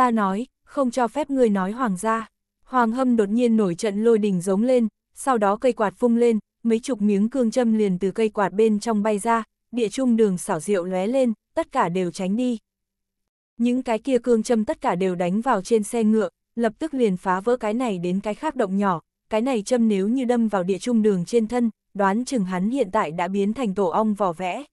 ta nói, không cho phép ngươi nói hoàng gia. Hoàng hâm đột nhiên nổi trận lôi đình giống lên, sau đó cây quạt phung lên, mấy chục miếng cương châm liền từ cây quạt bên trong bay ra, địa trung đường xảo diệu lóe lên, tất cả đều tránh đi. Những cái kia cương châm tất cả đều đánh vào trên xe ngựa, lập tức liền phá vỡ cái này đến cái khác động nhỏ, cái này châm nếu như đâm vào địa trung đường trên thân, đoán chừng hắn hiện tại đã biến thành tổ ong vỏ vẽ.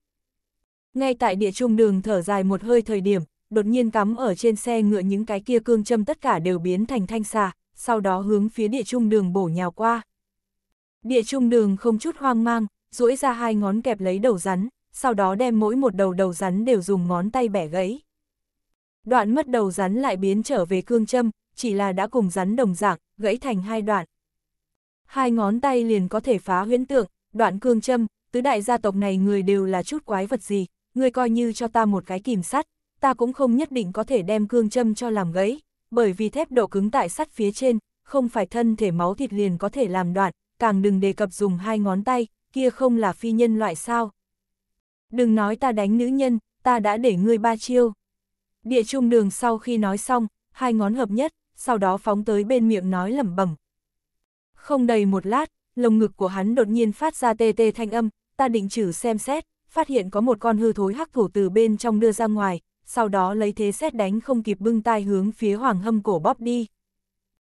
Ngay tại địa trung đường thở dài một hơi thời điểm, đột nhiên cắm ở trên xe ngựa những cái kia cương châm tất cả đều biến thành thanh xà, sau đó hướng phía địa trung đường bổ nhào qua. Địa trung đường không chút hoang mang, duỗi ra hai ngón kẹp lấy đầu rắn, sau đó đem mỗi một đầu đầu rắn đều dùng ngón tay bẻ gãy. Đoạn mất đầu rắn lại biến trở về cương châm, chỉ là đã cùng rắn đồng dạng, gãy thành hai đoạn. Hai ngón tay liền có thể phá huyễn tượng, đoạn cương châm, tứ đại gia tộc này người đều là chút quái vật gì, người coi như cho ta một cái kìm sắt, ta cũng không nhất định có thể đem cương châm cho làm gãy, bởi vì thép độ cứng tại sắt phía trên, không phải thân thể máu thịt liền có thể làm đoạn, càng đừng đề cập dùng hai ngón tay, kia không là phi nhân loại sao. Đừng nói ta đánh nữ nhân, ta đã để ngươi ba chiêu. Địa trung đường sau khi nói xong, hai ngón hợp nhất, sau đó phóng tới bên miệng nói lẩm bẩm. Không đầy một lát, lồng ngực của hắn đột nhiên phát ra tê tê thanh âm, ta định trừ xem xét, phát hiện có một con hư thối hắc thủ từ bên trong đưa ra ngoài, sau đó lấy thế xét đánh không kịp bưng tai hướng phía Hoàng Hâm cổ bóp đi.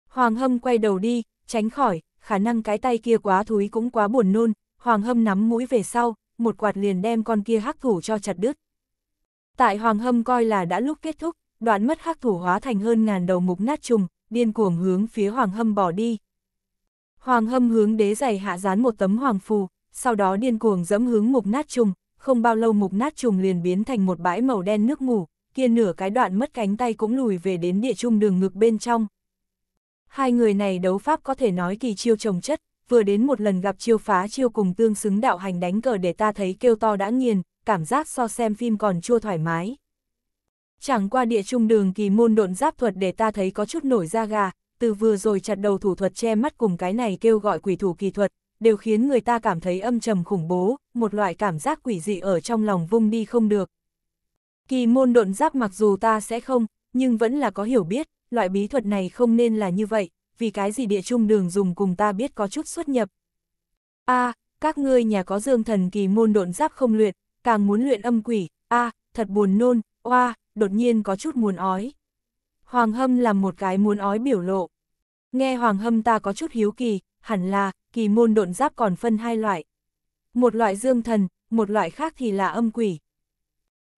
Hoàng Hâm quay đầu đi, tránh khỏi, khả năng cái tay kia quá thúi cũng quá buồn nôn, Hoàng Hâm nắm mũi về sau, một quạt liền đem con kia hắc thủ cho chặt đứt. Tại Hoàng Hâm coi là đã lúc kết thúc, đoạn mất hắc thủ hóa thành hơn ngàn đầu mục nát trùng, điên cuồng hướng phía Hoàng Hâm bỏ đi. Hoàng Hâm hướng đế giày hạ dán một tấm hoàng phù, sau đó điên cuồng dẫm hướng mục nát trùng, không bao lâu mục nát trùng liền biến thành một bãi màu đen nước ngủ, kia nửa cái đoạn mất cánh tay cũng lùi về đến địa trung đường ngực bên trong. Hai người này đấu pháp có thể nói kỳ chiêu trồng chất, vừa đến một lần gặp chiêu phá chiêu cùng tương xứng đạo hành đánh cờ để ta thấy kêu to đã nghiền, cảm giác so xem phim còn chua thoải mái. Chẳng qua địa trung đường kỳ môn độn giáp thuật để ta thấy có chút nổi da gà, từ vừa rồi chặt đầu thủ thuật che mắt cùng cái này kêu gọi quỷ thủ kỳ thuật, đều khiến người ta cảm thấy âm trầm khủng bố, một loại cảm giác quỷ dị ở trong lòng vung đi không được. Kỳ môn độn giáp mặc dù ta sẽ không, nhưng vẫn là có hiểu biết, loại bí thuật này không nên là như vậy, vì cái gì địa trung đường dùng cùng ta biết có chút xuất nhập. a à, các ngươi nhà có dương thần kỳ môn độn giáp không luyện, càng muốn luyện âm quỷ, a à, thật buồn nôn, oa, đột nhiên có chút muốn ói. Hoàng hâm làm một cái muốn ói biểu lộ. Nghe hoàng hâm ta có chút hiếu kỳ, hẳn là, kỳ môn độn giáp còn phân hai loại. Một loại dương thần, một loại khác thì là âm quỷ.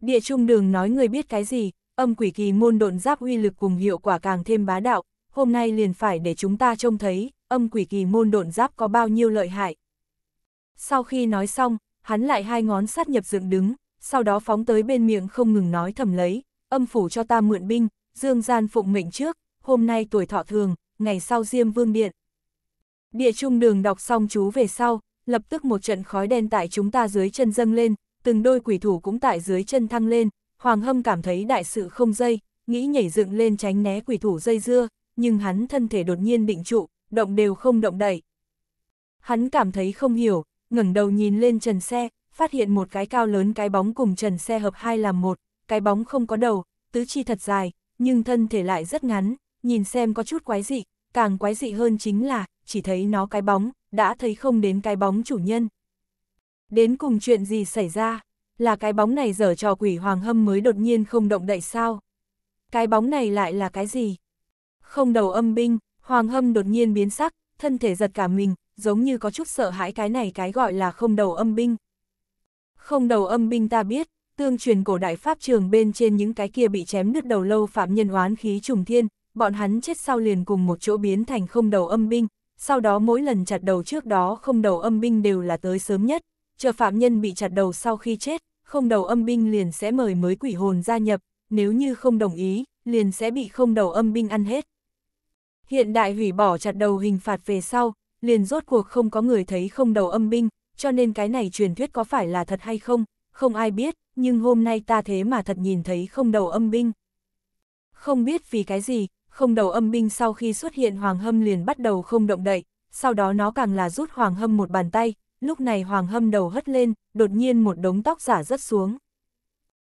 Địa trung đường nói người biết cái gì, âm quỷ kỳ môn độn giáp uy lực cùng hiệu quả càng thêm bá đạo, hôm nay liền phải để chúng ta trông thấy, âm quỷ kỳ môn độn giáp có bao nhiêu lợi hại. Sau khi nói xong, hắn lại hai ngón sát nhập dựng đứng, sau đó phóng tới bên miệng không ngừng nói thầm lấy, âm phủ cho ta mượn binh, dương gian phụng mệnh trước, hôm nay tuổi thọ thường, ngày sau diêm vương điện. Địa trung đường đọc xong chú về sau, lập tức một trận khói đen tại chúng ta dưới chân dâng lên, từng đôi quỷ thủ cũng tại dưới chân thăng lên, Hoàng Hâm cảm thấy đại sự không dây, nghĩ nhảy dựng lên tránh né quỷ thủ dây dưa, nhưng hắn thân thể đột nhiên định trụ, động đều không động đậy. Hắn cảm thấy không hiểu, ngẩng đầu nhìn lên trần xe, phát hiện một cái cao lớn cái bóng cùng trần xe hợp hai làm một, cái bóng không có đầu, tứ chi thật dài, nhưng thân thể lại rất ngắn, nhìn xem có chút quái dị, càng quái dị hơn chính là, chỉ thấy nó cái bóng, đã thấy không đến cái bóng chủ nhân. Đến cùng chuyện gì xảy ra, là cái bóng này dở trò quỷ hoàng hâm mới đột nhiên không động đậy sao? Cái bóng này lại là cái gì? Không đầu âm binh, hoàng hâm đột nhiên biến sắc, thân thể giật cả mình, giống như có chút sợ hãi cái này cái gọi là không đầu âm binh. Không đầu âm binh ta biết, tương truyền cổ đại pháp trường bên trên những cái kia bị chém đứt đầu lâu phạm nhân oán khí trùng thiên, bọn hắn chết sau liền cùng một chỗ biến thành không đầu âm binh, sau đó mỗi lần chặt đầu trước đó không đầu âm binh đều là tới sớm nhất, chờ phạm nhân bị chặt đầu sau khi chết, không đầu âm binh liền sẽ mời mới quỷ hồn gia nhập, nếu như không đồng ý, liền sẽ bị không đầu âm binh ăn hết. Hiện đại hủy bỏ chặt đầu hình phạt về sau, liền rốt cuộc không có người thấy không đầu âm binh, cho nên cái này truyền thuyết có phải là thật hay không, không ai biết, nhưng hôm nay ta thế mà thật nhìn thấy không đầu âm binh. Không biết vì cái gì, không đầu âm binh sau khi xuất hiện Hoàng Hâm liền bắt đầu không động đậy, sau đó nó càng là rút Hoàng Hâm một bàn tay, lúc này Hoàng Hâm đầu hất lên, đột nhiên một đống tóc giả rớt xuống.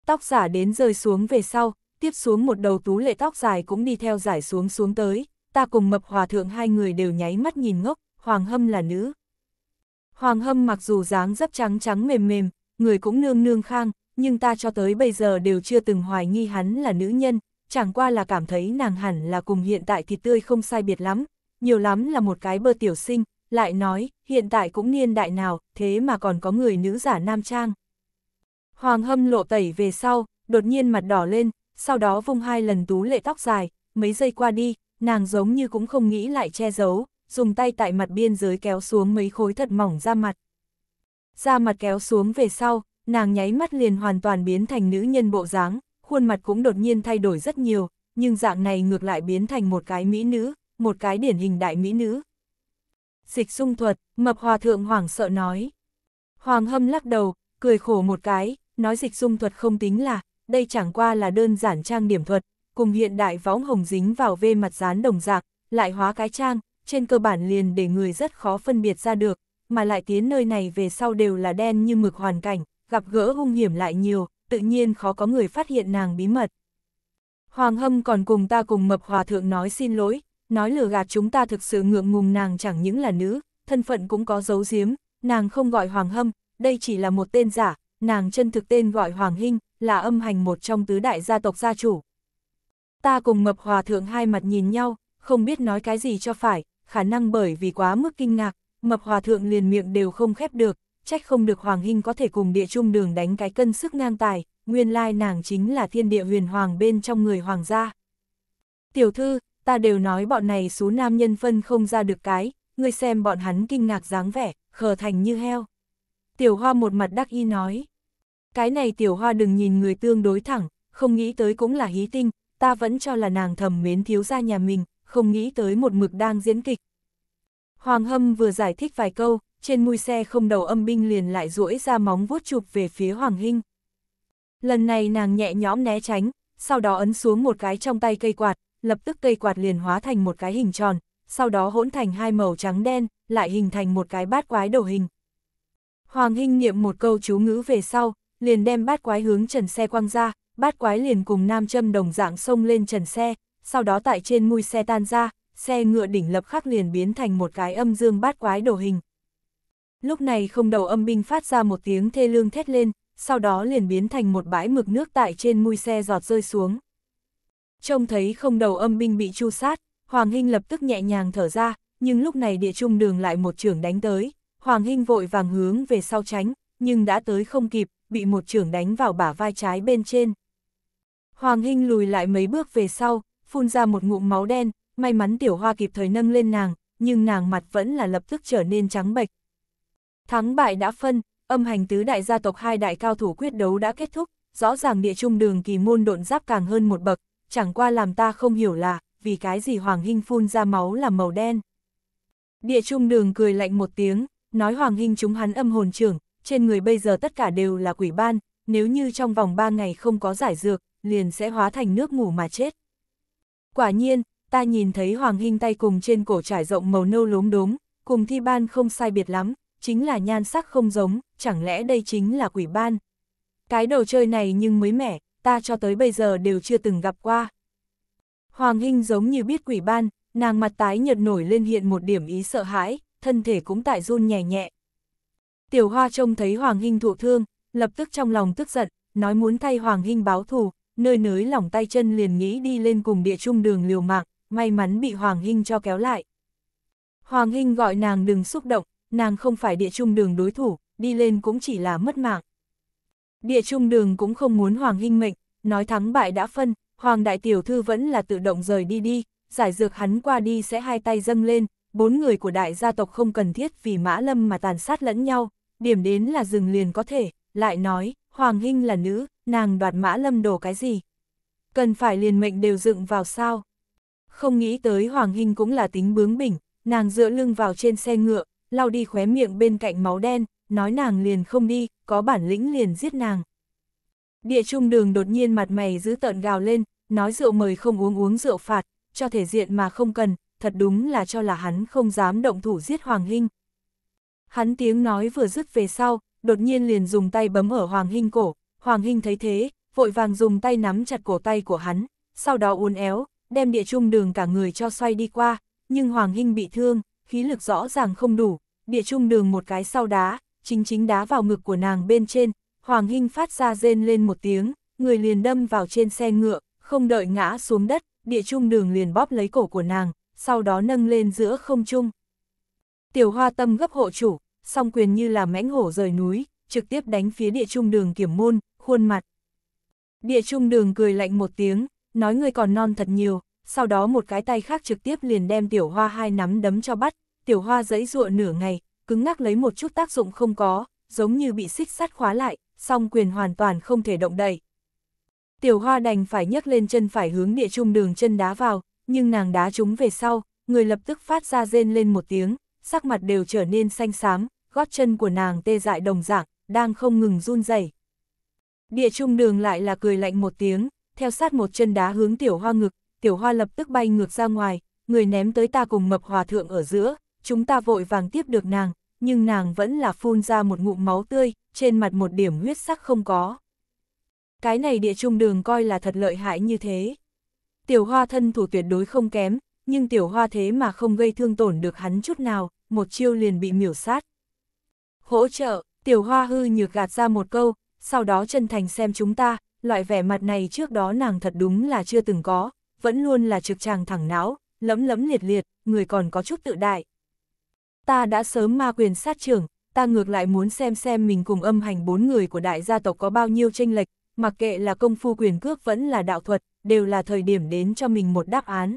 Tóc giả đến rơi xuống về sau, tiếp xuống một đầu tú lệ tóc dài cũng đi theo giải xuống xuống tới, ta cùng mập hòa thượng hai người đều nháy mắt nhìn ngốc, Hoàng Hâm là nữ. Hoàng Hâm mặc dù dáng dấp trắng trắng mềm mềm, người cũng nương nương khang, nhưng ta cho tới bây giờ đều chưa từng hoài nghi hắn là nữ nhân, chẳng qua là cảm thấy nàng hẳn là cùng hiện tại thịt tươi không sai biệt lắm, nhiều lắm là một cái bơ tiểu sinh, lại nói, hiện tại cũng niên đại nào, thế mà còn có người nữ giả nam trang. Hoàng hâm lộ tẩy về sau, đột nhiên mặt đỏ lên, sau đó vung hai lần tú lệ tóc dài, mấy giây qua đi, nàng giống như cũng không nghĩ lại che giấu, dùng tay tại mặt biên giới kéo xuống mấy khối thật mỏng ra mặt. Da mặt kéo xuống về sau, nàng nháy mắt liền hoàn toàn biến thành nữ nhân bộ dáng, khuôn mặt cũng đột nhiên thay đổi rất nhiều, nhưng dạng này ngược lại biến thành một cái mỹ nữ, một cái điển hình đại mỹ nữ. Dịch sung thuật, mập hòa thượng hoảng sợ nói. Hoàng hâm lắc đầu, cười khổ một cái, nói dịch sung thuật không tính là, đây chẳng qua là đơn giản trang điểm thuật, cùng hiện đại võng hồng dính vào vê mặt dán đồng dạng, lại hóa cái trang, trên cơ bản liền để người rất khó phân biệt ra được, mà lại tiến nơi này về sau đều là đen như mực hoàn cảnh, gặp gỡ hung hiểm lại nhiều, tự nhiên khó có người phát hiện nàng bí mật. Hoàng hâm còn cùng ta cùng mập hòa thượng nói xin lỗi, nói lừa gạt chúng ta thực sự ngượng ngùng nàng chẳng những là nữ, thân phận cũng có dấu giếm, nàng không gọi Hoàng hâm, đây chỉ là một tên giả, nàng chân thực tên gọi Hoàng Hinh, là âm hành một trong tứ đại gia tộc gia chủ. Ta cùng mập hòa thượng hai mặt nhìn nhau, không biết nói cái gì cho phải, khả năng bởi vì quá mức kinh ngạc, mập hòa thượng liền miệng đều không khép được, trách không được Hoàng Hinh có thể cùng địa trung đường đánh cái cân sức ngang tài, nguyên lai nàng chính là thiên địa huyền hoàng bên trong người hoàng gia. Tiểu thư, ta đều nói bọn này số nam nhân phân không ra được cái, ngươi xem bọn hắn kinh ngạc dáng vẻ, khờ thành như heo. Tiểu hoa một mặt đắc y nói. Cái này tiểu hoa đừng nhìn người tương đối thẳng, không nghĩ tới cũng là hí tinh, ta vẫn cho là nàng thầm mến thiếu gia nhà mình, không nghĩ tới một mực đang diễn kịch. Hoàng hâm vừa giải thích vài câu, trên mui xe không đầu âm binh liền lại duỗi ra móng vuốt chụp về phía Hoàng Hinh. Lần này nàng nhẹ nhõm né tránh, sau đó ấn xuống một cái trong tay cây quạt, lập tức cây quạt liền hóa thành một cái hình tròn, sau đó hỗn thành hai màu trắng đen, lại hình thành một cái bát quái đầu hình. Hoàng Hinh niệm một câu chú ngữ về sau, liền đem bát quái hướng trần xe quăng ra, bát quái liền cùng nam châm đồng dạng xông lên trần xe, sau đó tại trên mui xe tan ra, xe ngựa đỉnh lập khắc liền biến thành một cái âm dương bát quái đồ hình. Lúc này không đầu âm binh phát ra một tiếng thê lương thét lên, sau đó liền biến thành một bãi mực nước tại trên mui xe giọt rơi xuống. Trông thấy không đầu âm binh bị chu sát, Hoàng Hinh lập tức nhẹ nhàng thở ra, nhưng lúc này địa trung đường lại một trưởng đánh tới, Hoàng Hinh vội vàng hướng về sau tránh, nhưng đã tới không kịp, bị một trưởng đánh vào bả vai trái bên trên. Hoàng Hinh lùi lại mấy bước về sau, phun ra một ngụm máu đen, may mắn tiểu hoa kịp thời nâng lên nàng, nhưng nàng mặt vẫn là lập tức trở nên trắng bệch. Thắng bại đã phân, âm hành tứ đại gia tộc hai đại cao thủ quyết đấu đã kết thúc, rõ ràng địa trung đường kỳ môn độn giáp càng hơn một bậc, chẳng qua làm ta không hiểu là, vì cái gì Hoàng Hinh phun ra máu là màu đen. Địa trung đường cười lạnh một tiếng, nói Hoàng Hinh chúng hắn âm hồn trưởng, trên người bây giờ tất cả đều là quỷ ban, nếu như trong vòng 3 ngày không có giải dược, liền sẽ hóa thành nước ngủ mà chết. Quả nhiên, ta nhìn thấy Hoàng Hinh tay cùng trên cổ trải rộng màu nâu lốm đốm, cùng thi ban không sai biệt lắm, chính là nhan sắc không giống, chẳng lẽ đây chính là quỷ ban. Cái đồ chơi này nhưng mới mẻ, ta cho tới bây giờ đều chưa từng gặp qua. Hoàng Hinh giống như biết quỷ ban, nàng mặt tái nhợt nổi lên hiện một điểm ý sợ hãi, thân thể cũng tại run nhẹ nhẹ. Tiểu Hoa trông thấy Hoàng Hinh thụ thương, lập tức trong lòng tức giận, nói muốn thay Hoàng Hinh báo thù, nơi nới lỏng tay chân liền nghĩ đi lên cùng địa trung đường liều mạng, may mắn bị Hoàng Hinh cho kéo lại. Hoàng Hinh gọi nàng đừng xúc động, nàng không phải địa trung đường đối thủ, đi lên cũng chỉ là mất mạng. Địa trung đường cũng không muốn Hoàng Hinh mệnh, nói thắng bại đã phân, Hoàng Đại Tiểu Thư vẫn là tự động rời đi đi, giải dược hắn qua đi sẽ hai tay dâng lên, bốn người của đại gia tộc không cần thiết vì Mã Lâm mà tàn sát lẫn nhau, điểm đến là dừng liền có thể, lại nói, Hoàng Hinh là nữ, nàng đoạt Mã Lâm đổ cái gì? Cần phải liền mệnh đều dựng vào sao? Không nghĩ tới Hoàng Hinh cũng là tính bướng bỉnh, nàng dựa lưng vào trên xe ngựa, lau đi khóe miệng bên cạnh máu đen, nói nàng liền không đi, có bản lĩnh liền giết nàng. Địa trung đường đột nhiên mặt mày giữ tợn gào lên, nói rượu mời không uống uống rượu phạt, cho thể diện mà không cần, thật đúng là cho là hắn không dám động thủ giết Hoàng Hinh. Hắn tiếng nói vừa dứt về sau, đột nhiên liền dùng tay bấm ở Hoàng Hinh cổ, Hoàng Hinh thấy thế, vội vàng dùng tay nắm chặt cổ tay của hắn, sau đó uốn éo, đem địa trung đường cả người cho xoay đi qua, nhưng Hoàng Hinh bị thương, khí lực rõ ràng không đủ, địa trung đường một cái sau đá, chính chính đá vào ngực của nàng bên trên, Hoàng Hinh phát ra rên lên một tiếng, người liền đâm vào trên xe ngựa, không đợi ngã xuống đất, địa trung đường liền bóp lấy cổ của nàng, sau đó nâng lên giữa không trung. Tiểu hoa tâm gấp hộ chủ, song quyền như là mãnh hổ rời núi, trực tiếp đánh phía địa trung đường kiểm môn, khuôn mặt. Địa trung đường cười lạnh một tiếng, nói người còn non thật nhiều, sau đó một cái tay khác trực tiếp liền đem tiểu hoa hai nắm đấm cho bắt, tiểu hoa giấy ruộng nửa ngày, cứng ngắc lấy một chút tác dụng không có, giống như bị xích sắt khóa lại, song quyền hoàn toàn không thể động đậy. Tiểu hoa đành phải nhấc lên chân phải hướng địa trung đường chân đá vào, nhưng nàng đá chúng về sau, người lập tức phát ra rên lên một tiếng, sắc mặt đều trở nên xanh xám, gót chân của nàng tê dại đồng dạng, đang không ngừng run rẩy. Địa trung đường lại là cười lạnh một tiếng, theo sát một chân đá hướng tiểu hoa ngực, tiểu hoa lập tức bay ngược ra ngoài, người ném tới ta cùng mập hòa thượng ở giữa, chúng ta vội vàng tiếp được nàng, nhưng nàng vẫn là phun ra một ngụm máu tươi, trên mặt một điểm huyết sắc không có. Cái này địa trung đường coi là thật lợi hại như thế. Tiểu hoa thân thủ tuyệt đối không kém, nhưng tiểu hoa thế mà không gây thương tổn được hắn chút nào, một chiêu liền bị miểu sát. Hỗ trợ, tiểu hoa hư nhược gạt ra một câu, sau đó chân thành xem chúng ta, loại vẻ mặt này trước đó nàng thật đúng là chưa từng có, vẫn luôn là trực tràng thẳng não, lẫm lẫm liệt liệt, người còn có chút tự đại. Ta đã sớm ma quyền sát trưởng, ta ngược lại muốn xem xem mình cùng âm hành bốn người của đại gia tộc có bao nhiêu tranh lệch, mặc kệ là công phu quyền cước vẫn là đạo thuật, đều là thời điểm đến cho mình một đáp án.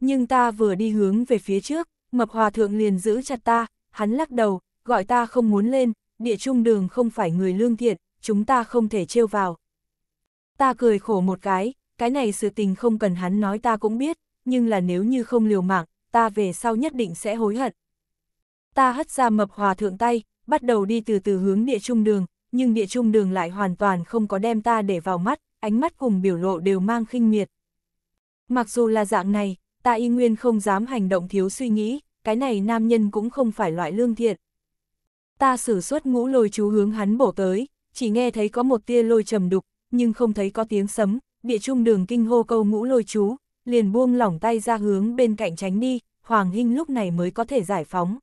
Nhưng ta vừa đi hướng về phía trước, mập hòa thượng liền giữ chặt ta, hắn lắc đầu, gọi ta không muốn lên, địa trung đường không phải người lương thiện, chúng ta không thể trêu vào. Ta cười khổ một cái, cái này sự tình không cần hắn nói ta cũng biết, nhưng là nếu như không liều mạng, ta về sau nhất định sẽ hối hận. Ta hất ra mập hòa thượng tay, bắt đầu đi từ từ hướng địa trung đường, nhưng địa trung đường lại hoàn toàn không có đem ta để vào mắt, ánh mắt cùng biểu lộ đều mang khinh miệt. Mặc dù là dạng này, ta y nguyên không dám hành động thiếu suy nghĩ, cái này nam nhân cũng không phải loại lương thiện. Ta sử xuất ngũ lôi chú hướng hắn bổ tới, chỉ nghe thấy có một tia lôi trầm đục, nhưng không thấy có tiếng sấm, địa trung đường kinh hô câu ngũ lôi chú, liền buông lỏng tay ra hướng bên cạnh tránh đi, Hoàng Hinh lúc này mới có thể giải phóng.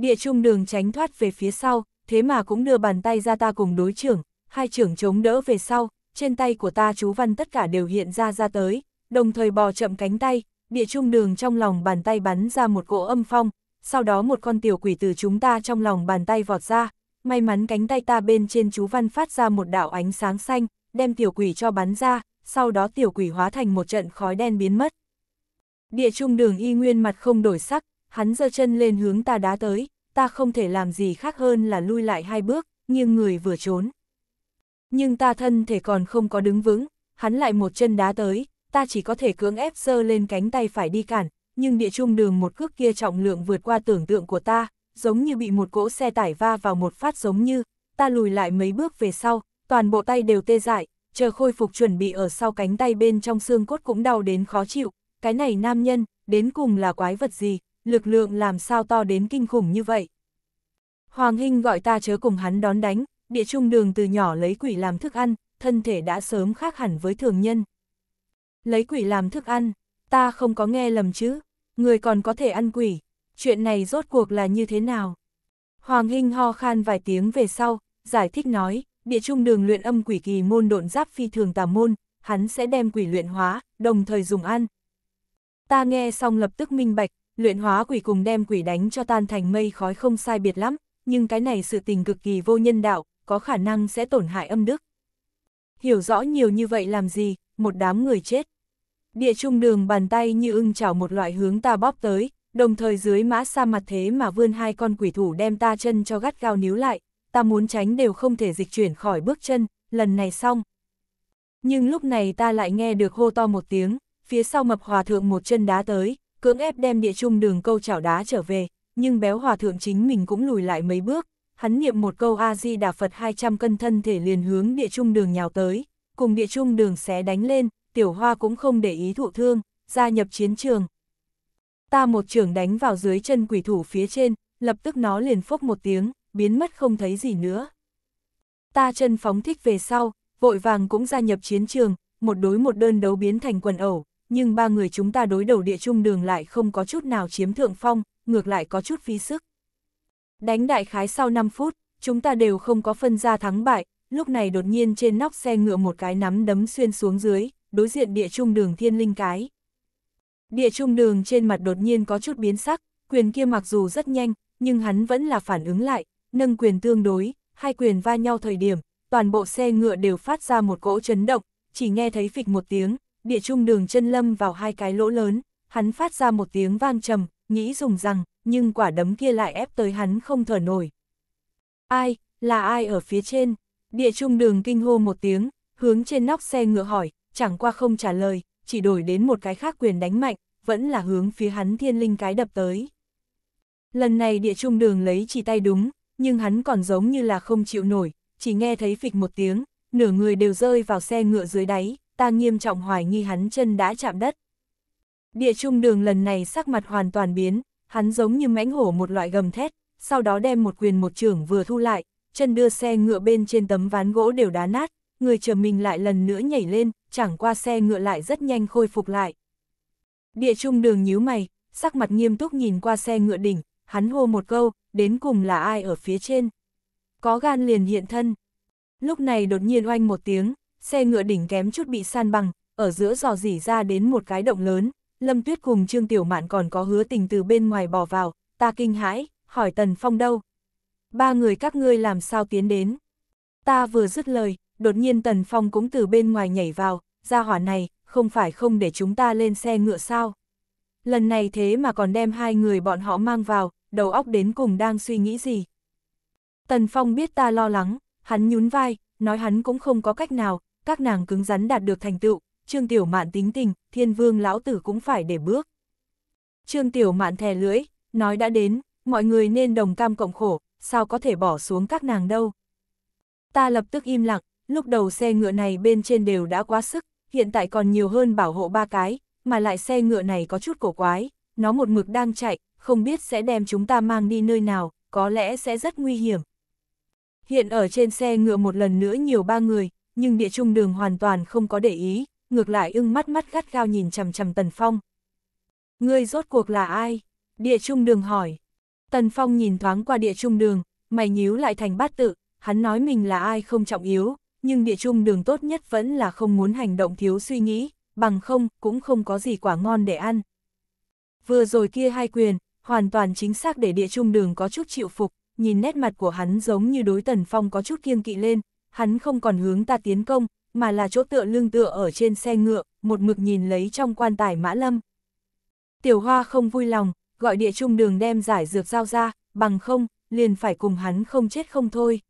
Địa trung đường tránh thoát về phía sau, thế mà cũng đưa bàn tay ra ta cùng đối trưởng, hai trưởng chống đỡ về sau, trên tay của ta chú văn tất cả đều hiện ra ra tới, đồng thời bò chậm cánh tay, địa trung đường trong lòng bàn tay bắn ra một cỗ âm phong, sau đó một con tiểu quỷ từ chúng ta trong lòng bàn tay vọt ra, may mắn cánh tay ta bên trên chú văn phát ra một đạo ánh sáng xanh, đem tiểu quỷ cho bắn ra, sau đó tiểu quỷ hóa thành một trận khói đen biến mất. Địa trung đường y nguyên mặt không đổi sắc, hắn giơ chân lên hướng ta đá tới, ta không thể làm gì khác hơn là lui lại hai bước, nhưng người vừa trốn. Nhưng ta thân thể còn không có đứng vững, hắn lại một chân đá tới, ta chỉ có thể cưỡng ép sơ lên cánh tay phải đi cản, nhưng địa trung đường một cước kia trọng lượng vượt qua tưởng tượng của ta, giống như bị một cỗ xe tải va vào một phát giống như, ta lùi lại mấy bước về sau, toàn bộ tay đều tê dại, chờ khôi phục chuẩn bị ở sau cánh tay bên trong xương cốt cũng đau đến khó chịu, cái này nam nhân, đến cùng là quái vật gì, lực lượng làm sao to đến kinh khủng như vậy. Hoàng Hinh gọi ta chớ cùng hắn đón đánh, địa trung đường từ nhỏ lấy quỷ làm thức ăn, thân thể đã sớm khác hẳn với thường nhân. Lấy quỷ làm thức ăn, ta không có nghe lầm chứ, người còn có thể ăn quỷ, chuyện này rốt cuộc là như thế nào? Hoàng Hinh ho khan vài tiếng về sau, giải thích nói, địa trung đường luyện âm quỷ kỳ môn độn giáp phi thường tà môn, hắn sẽ đem quỷ luyện hóa, đồng thời dùng ăn. Ta nghe xong lập tức minh bạch, luyện hóa quỷ cùng đem quỷ đánh cho tan thành mây khói không sai biệt lắm, nhưng cái này sự tình cực kỳ vô nhân đạo, có khả năng sẽ tổn hại âm đức. Hiểu rõ nhiều như vậy làm gì, một đám người chết. Địa trung đường bàn tay như ưng chảo một loại hướng ta bóp tới, đồng thời dưới mã sa mặt thế mà vươn hai con quỷ thủ đem ta chân cho gắt gao níu lại, ta muốn tránh đều không thể dịch chuyển khỏi bước chân, lần này xong. Nhưng lúc này ta lại nghe được hô to một tiếng, phía sau mập hòa thượng một chân đá tới, cưỡng ép đem địa trung đường câu chảo đá trở về, nhưng béo hòa thượng chính mình cũng lùi lại mấy bước, hắn niệm một câu A-di Đà Phật 200 cân thân thể liền hướng địa trung đường nhào tới, cùng địa trung đường xé đánh lên, tiểu hoa cũng không để ý thụ thương, gia nhập chiến trường. Ta một trường đánh vào dưới chân quỷ thủ phía trên, lập tức nó liền phốc một tiếng, biến mất không thấy gì nữa. Ta chân phóng thích về sau, vội vàng cũng gia nhập chiến trường, một đối một đơn đấu biến thành quần ẩu, nhưng ba người chúng ta đối đầu địa trung đường lại không có chút nào chiếm thượng phong, ngược lại có chút phí sức. Đánh đại khái sau 5 phút, chúng ta đều không có phân ra thắng bại, lúc này đột nhiên trên nóc xe ngựa một cái nắm đấm xuyên xuống dưới, đối diện địa trung đường thiên linh cái. Địa trung đường trên mặt đột nhiên có chút biến sắc, quyền kia mặc dù rất nhanh, nhưng hắn vẫn là phản ứng lại, nâng quyền tương đối, hai quyền va nhau thời điểm, toàn bộ xe ngựa đều phát ra một cỗ chấn động, chỉ nghe thấy phịch một tiếng, địa trung đường chân lâm vào hai cái lỗ lớn, hắn phát ra một tiếng vang trầm, nghĩ dùng rằng, nhưng quả đấm kia lại ép tới hắn không thở nổi. Ai, là ai ở phía trên? Địa trung đường kinh hô một tiếng, hướng trên nóc xe ngựa hỏi, chẳng qua không trả lời, chỉ đổi đến một cái khác quyền đánh mạnh, vẫn là hướng phía hắn thiên linh cái đập tới. Lần này địa trung đường lấy chỉ tay đúng, nhưng hắn còn giống như là không chịu nổi, chỉ nghe thấy phịch một tiếng, nửa người đều rơi vào xe ngựa dưới đáy, ta nghiêm trọng hoài nghi hắn chân đã chạm đất. Địa trung đường lần này sắc mặt hoàn toàn biến, hắn giống như mãnh hổ một loại gầm thét, sau đó đem một quyền một trưởng vừa thu lại, chân đưa xe ngựa bên trên tấm ván gỗ đều đá nát, người chờ mình lại lần nữa nhảy lên, chẳng qua xe ngựa lại rất nhanh khôi phục lại. Địa trung đường nhíu mày, sắc mặt nghiêm túc nhìn qua xe ngựa đỉnh, hắn hô một câu, đến cùng là ai ở phía trên. Có gan liền hiện thân. Lúc này đột nhiên oanh một tiếng, xe ngựa đỉnh kém chút bị san bằng, ở giữa dò dỉ ra đến một cái động lớn, Lâm Tuyết cùng Trương Tiểu Mạn còn có hứa tình từ bên ngoài bỏ vào, ta kinh hãi, hỏi Tần Phong đâu? Ba người các ngươi làm sao tiến đến? Ta vừa dứt lời, đột nhiên Tần Phong cũng từ bên ngoài nhảy vào, ra hỏa này, không phải không để chúng ta lên xe ngựa sao? Lần này thế mà còn đem hai người bọn họ mang vào, đầu óc đến cùng đang suy nghĩ gì? Tần Phong biết ta lo lắng, hắn nhún vai, nói hắn cũng không có cách nào, các nàng cứng rắn đạt được thành tựu, Trương Tiểu Mạn tính tình, thiên vương lão tử cũng phải để bước. Trương Tiểu Mạn thè lưỡi, nói đã đến, mọi người nên đồng cam cộng khổ, sao có thể bỏ xuống các nàng đâu. Ta lập tức im lặng, lúc đầu xe ngựa này bên trên đều đã quá sức, hiện tại còn nhiều hơn bảo hộ ba cái, mà lại xe ngựa này có chút cổ quái, nó một mực đang chạy, không biết sẽ đem chúng ta mang đi nơi nào, có lẽ sẽ rất nguy hiểm. Hiện ở trên xe ngựa một lần nữa nhiều ba người, nhưng địa trung đường hoàn toàn không có để ý, ngược lại ưng mắt mắt gắt gao nhìn chằm chằm Tần Phong. Ngươi rốt cuộc là ai? Địa trung đường hỏi. Tần Phong nhìn thoáng qua địa trung đường, mày nhíu lại thành bát tự, hắn nói mình là ai không trọng yếu, nhưng địa trung đường tốt nhất vẫn là không muốn hành động thiếu suy nghĩ, bằng không cũng không có gì quả ngon để ăn. Vừa rồi kia hai quyền, hoàn toàn chính xác để địa trung đường có chút chịu phục, nhìn nét mặt của hắn giống như đối Tần Phong có chút kiêng kỵ lên, hắn không còn hướng ta tiến công, mà là chỗ tựa lưng tựa ở trên xe ngựa, một mực nhìn lấy trong quan tài mã lâm. Tiểu Hoa không vui lòng, gọi địa trung đường đem giải dược giao ra, bằng không, liền phải cùng hắn không chết không thôi.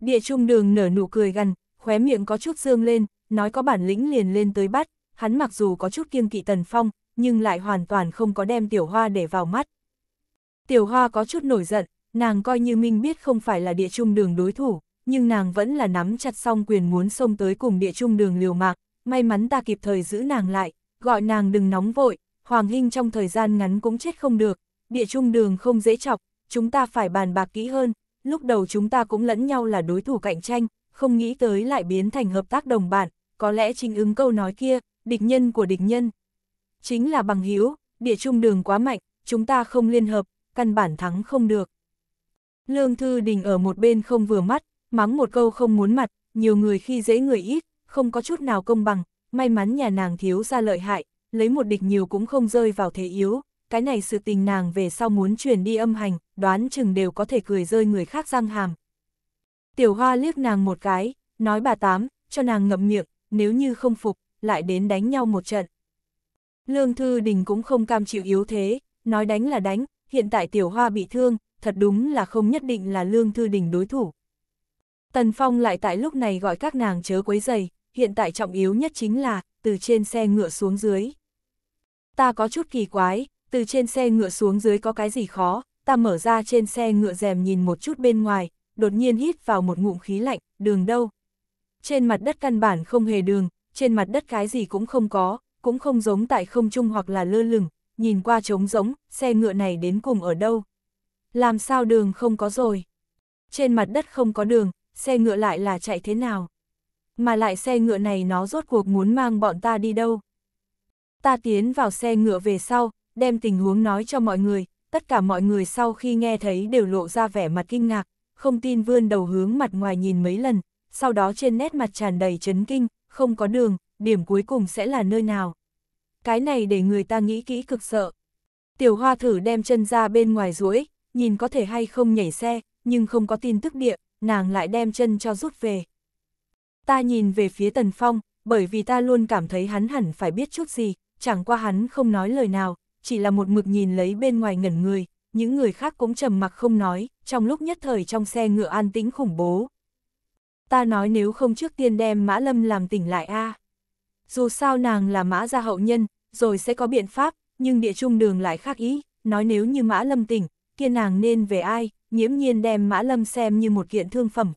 Địa trung đường nở nụ cười gần, khóe miệng có chút dương lên, nói có bản lĩnh liền lên tới bắt, hắn mặc dù có chút kiêng kỵ tần phong, nhưng lại hoàn toàn không có đem tiểu hoa để vào mắt. Tiểu hoa có chút nổi giận, nàng coi như minh biết không phải là địa trung đường đối thủ, nhưng nàng vẫn là nắm chặt song quyền muốn xông tới cùng địa trung đường liều mạng, may mắn ta kịp thời giữ nàng lại, gọi nàng đừng nóng vội, Hoàng Hinh trong thời gian ngắn cũng chết không được, địa trung đường không dễ chọc, chúng ta phải bàn bạc kỹ hơn, lúc đầu chúng ta cũng lẫn nhau là đối thủ cạnh tranh, không nghĩ tới lại biến thành hợp tác đồng bạn, có lẽ chính ứng câu nói kia, địch nhân của địch nhân. Chính là bằng hữu địa trung đường quá mạnh, chúng ta không liên hợp, căn bản thắng không được. Lương Thư Đình ở một bên không vừa mắt, mắng một câu không muốn mặt, nhiều người khi dễ người ít, không có chút nào công bằng, may mắn nhà nàng thiếu ra lợi hại, lấy một địch nhiều cũng không rơi vào thế yếu, cái này sự tình nàng về sau muốn truyền đi âm hành, đoán chừng đều có thể cười rơi người khác răng hàm. Tiểu hoa liếc nàng một cái, nói bà tám, cho nàng ngậm miệng, nếu như không phục, lại đến đánh nhau một trận. Lương Thư Đình cũng không cam chịu yếu thế, nói đánh là đánh, hiện tại tiểu hoa bị thương, thật đúng là không nhất định là Lương Thư Đình đối thủ. Tần Phong lại tại lúc này gọi các nàng chớ quấy giày, hiện tại trọng yếu nhất chính là, từ trên xe ngựa xuống dưới. Ta có chút kỳ quái, từ trên xe ngựa xuống dưới có cái gì khó, ta mở ra trên xe ngựa rèm nhìn một chút bên ngoài, đột nhiên hít vào một ngụm khí lạnh, đường đâu. Trên mặt đất căn bản không hề đường, trên mặt đất cái gì cũng không có, cũng không giống tại không trung hoặc là lơ lửng, nhìn qua trống giống, xe ngựa này đến cùng ở đâu. Làm sao đường không có rồi? Trên mặt đất không có đường, xe ngựa lại là chạy thế nào? mà lại xe ngựa này nó rốt cuộc muốn mang bọn ta đi đâu. Ta tiến vào xe ngựa về sau, đem tình huống nói cho mọi người, tất cả mọi người sau khi nghe thấy đều lộ ra vẻ mặt kinh ngạc, không tin vươn đầu hướng mặt ngoài nhìn mấy lần, sau đó trên nét mặt tràn đầy chấn kinh, không có đường, điểm cuối cùng sẽ là nơi nào. Cái này để người ta nghĩ kỹ cực sợ. Tiểu hoa thử đem chân ra bên ngoài duỗi nhìn có thể hay không nhảy xe, nhưng không có tin tức địa, nàng lại đem chân cho rút về. Ta nhìn về phía Tần Phong, bởi vì ta luôn cảm thấy hắn hẳn phải biết chút gì, chẳng qua hắn không nói lời nào, chỉ là một mực nhìn lấy bên ngoài ngẩn người, những người khác cũng trầm mặc không nói, trong lúc nhất thời trong xe ngựa an tĩnh khủng bố. Ta nói nếu không trước tiên đem Mã Lâm làm tỉnh lại a Dù sao nàng là Mã gia hậu nhân, rồi sẽ có biện pháp, nhưng địa trung đường lại khác ý, nói nếu như Mã Lâm tỉnh, kia nàng nên về ai, nhiễm nhiên đem Mã Lâm xem như một kiện thương phẩm.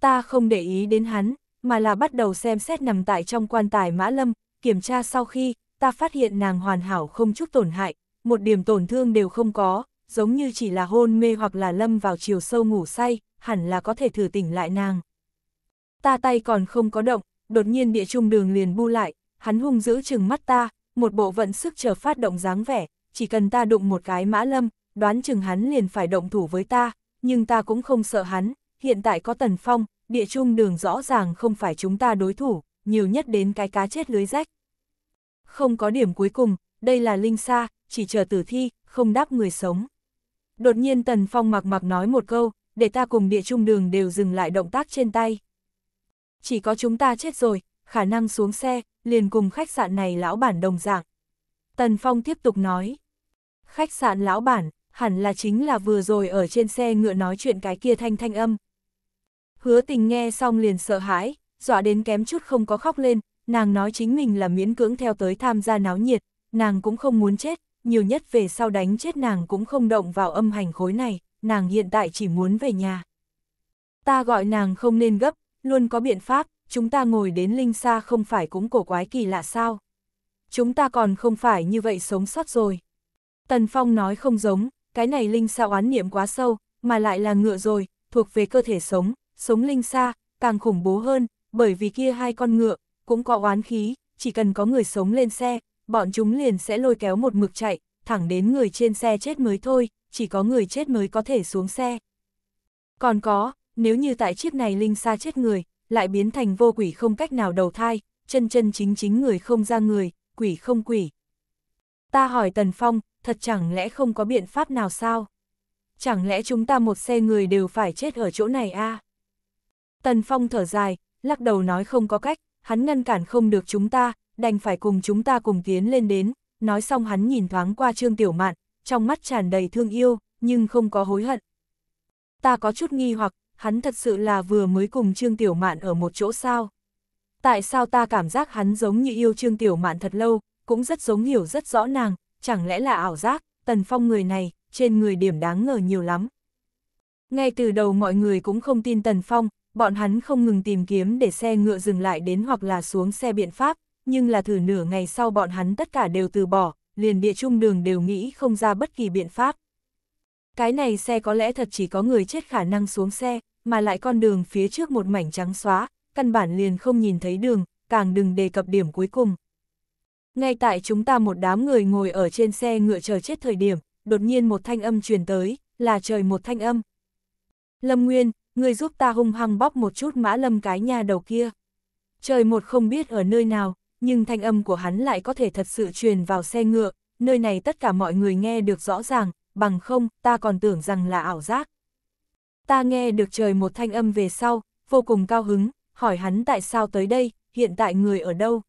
Ta không để ý đến hắn, mà là bắt đầu xem xét nằm tại trong quan tài Mã Lâm, kiểm tra sau khi, ta phát hiện nàng hoàn hảo không chút tổn hại, một điểm tổn thương đều không có, giống như chỉ là hôn mê hoặc là lâm vào chiều sâu ngủ say, hẳn là có thể thử tỉnh lại nàng. Ta tay còn không có động, đột nhiên địa trung đường liền bu lại, hắn hung giữ chừng mắt ta, một bộ vận sức chờ phát động dáng vẻ, chỉ cần ta đụng một cái mã lâm, đoán chừng hắn liền phải động thủ với ta, nhưng ta cũng không sợ hắn, hiện tại có tần phong, địa trung đường rõ ràng không phải chúng ta đối thủ, nhiều nhất đến cái cá chết lưới rách. Không có điểm cuối cùng, đây là linh sa, chỉ chờ tử thi, không đáp người sống. Đột nhiên Tần Phong mặc mặc nói một câu, để ta cùng địa trung đường đều dừng lại động tác trên tay. Chỉ có chúng ta chết rồi, khả năng xuống xe, liền cùng khách sạn này lão bản đồng dạng. Tần Phong tiếp tục nói. Khách sạn lão bản, hẳn là chính là vừa rồi ở trên xe ngựa nói chuyện cái kia thanh thanh âm. Hứa tình nghe xong liền sợ hãi, dọa đến kém chút không có khóc lên, nàng nói chính mình là miễn cưỡng theo tới tham gia náo nhiệt, nàng cũng không muốn chết, nhiều nhất về sau đánh chết nàng cũng không động vào âm hành khối này, nàng hiện tại chỉ muốn về nhà. Ta gọi nàng không nên gấp, luôn có biện pháp, chúng ta ngồi đến linh xa không phải cũng cổ quái kỳ lạ sao. Chúng ta còn không phải như vậy sống sót rồi. Tần Phong nói không giống, cái này linh xa oán niệm quá sâu, mà lại là ngựa rồi, thuộc về cơ thể sống, sống linh xa, càng khủng bố hơn, bởi vì kia hai con ngựa, cũng có oán khí, chỉ cần có người sống lên xe, bọn chúng liền sẽ lôi kéo một mực chạy, thẳng đến người trên xe chết mới thôi, chỉ có người chết mới có thể xuống xe. Còn có, nếu như tại chiếc này linh xa chết người, lại biến thành vô quỷ không cách nào đầu thai, chân chân chính chính người không ra người, quỷ không quỷ. Ta hỏi Tần Phong, thật chẳng lẽ không có biện pháp nào sao? Chẳng lẽ chúng ta một xe người đều phải chết ở chỗ này a? À? Tần Phong thở dài, lắc đầu nói không có cách, hắn ngăn cản không được chúng ta, đành phải cùng chúng ta cùng tiến lên đến, nói xong hắn nhìn thoáng qua Trương Tiểu Mạn, trong mắt tràn đầy thương yêu, nhưng không có hối hận. Ta có chút nghi hoặc, hắn thật sự là vừa mới cùng Trương Tiểu Mạn ở một chỗ sao? Tại sao ta cảm giác hắn giống như yêu Trương Tiểu Mạn thật lâu, cũng rất giống hiểu rất rõ nàng, chẳng lẽ là ảo giác, Tần Phong người này, trên người điểm đáng ngờ nhiều lắm. Ngay từ đầu mọi người cũng không tin Tần Phong, bọn hắn không ngừng tìm kiếm để xe ngựa dừng lại đến hoặc là xuống xe biện pháp, nhưng là thử nửa ngày sau bọn hắn tất cả đều từ bỏ, liền địa trung đường đều nghĩ không ra bất kỳ biện pháp. Cái này xe có lẽ thật chỉ có người chết khả năng xuống xe, mà lại con đường phía trước một mảnh trắng xóa, căn bản liền không nhìn thấy đường, càng đừng đề cập điểm cuối cùng. Ngay tại chúng ta một đám người ngồi ở trên xe ngựa chờ chết thời điểm, đột nhiên một thanh âm truyền tới, là trời một thanh âm. Lâm Nguyên, người giúp ta hung hăng bóp một chút mã lâm cái nhà đầu kia. Trời một không biết ở nơi nào, nhưng thanh âm của hắn lại có thể thật sự truyền vào xe ngựa, nơi này tất cả mọi người nghe được rõ ràng, bằng không, ta còn tưởng rằng là ảo giác. Ta nghe được trời một thanh âm về sau, vô cùng cao hứng, hỏi hắn tại sao tới đây, hiện tại người ở đâu.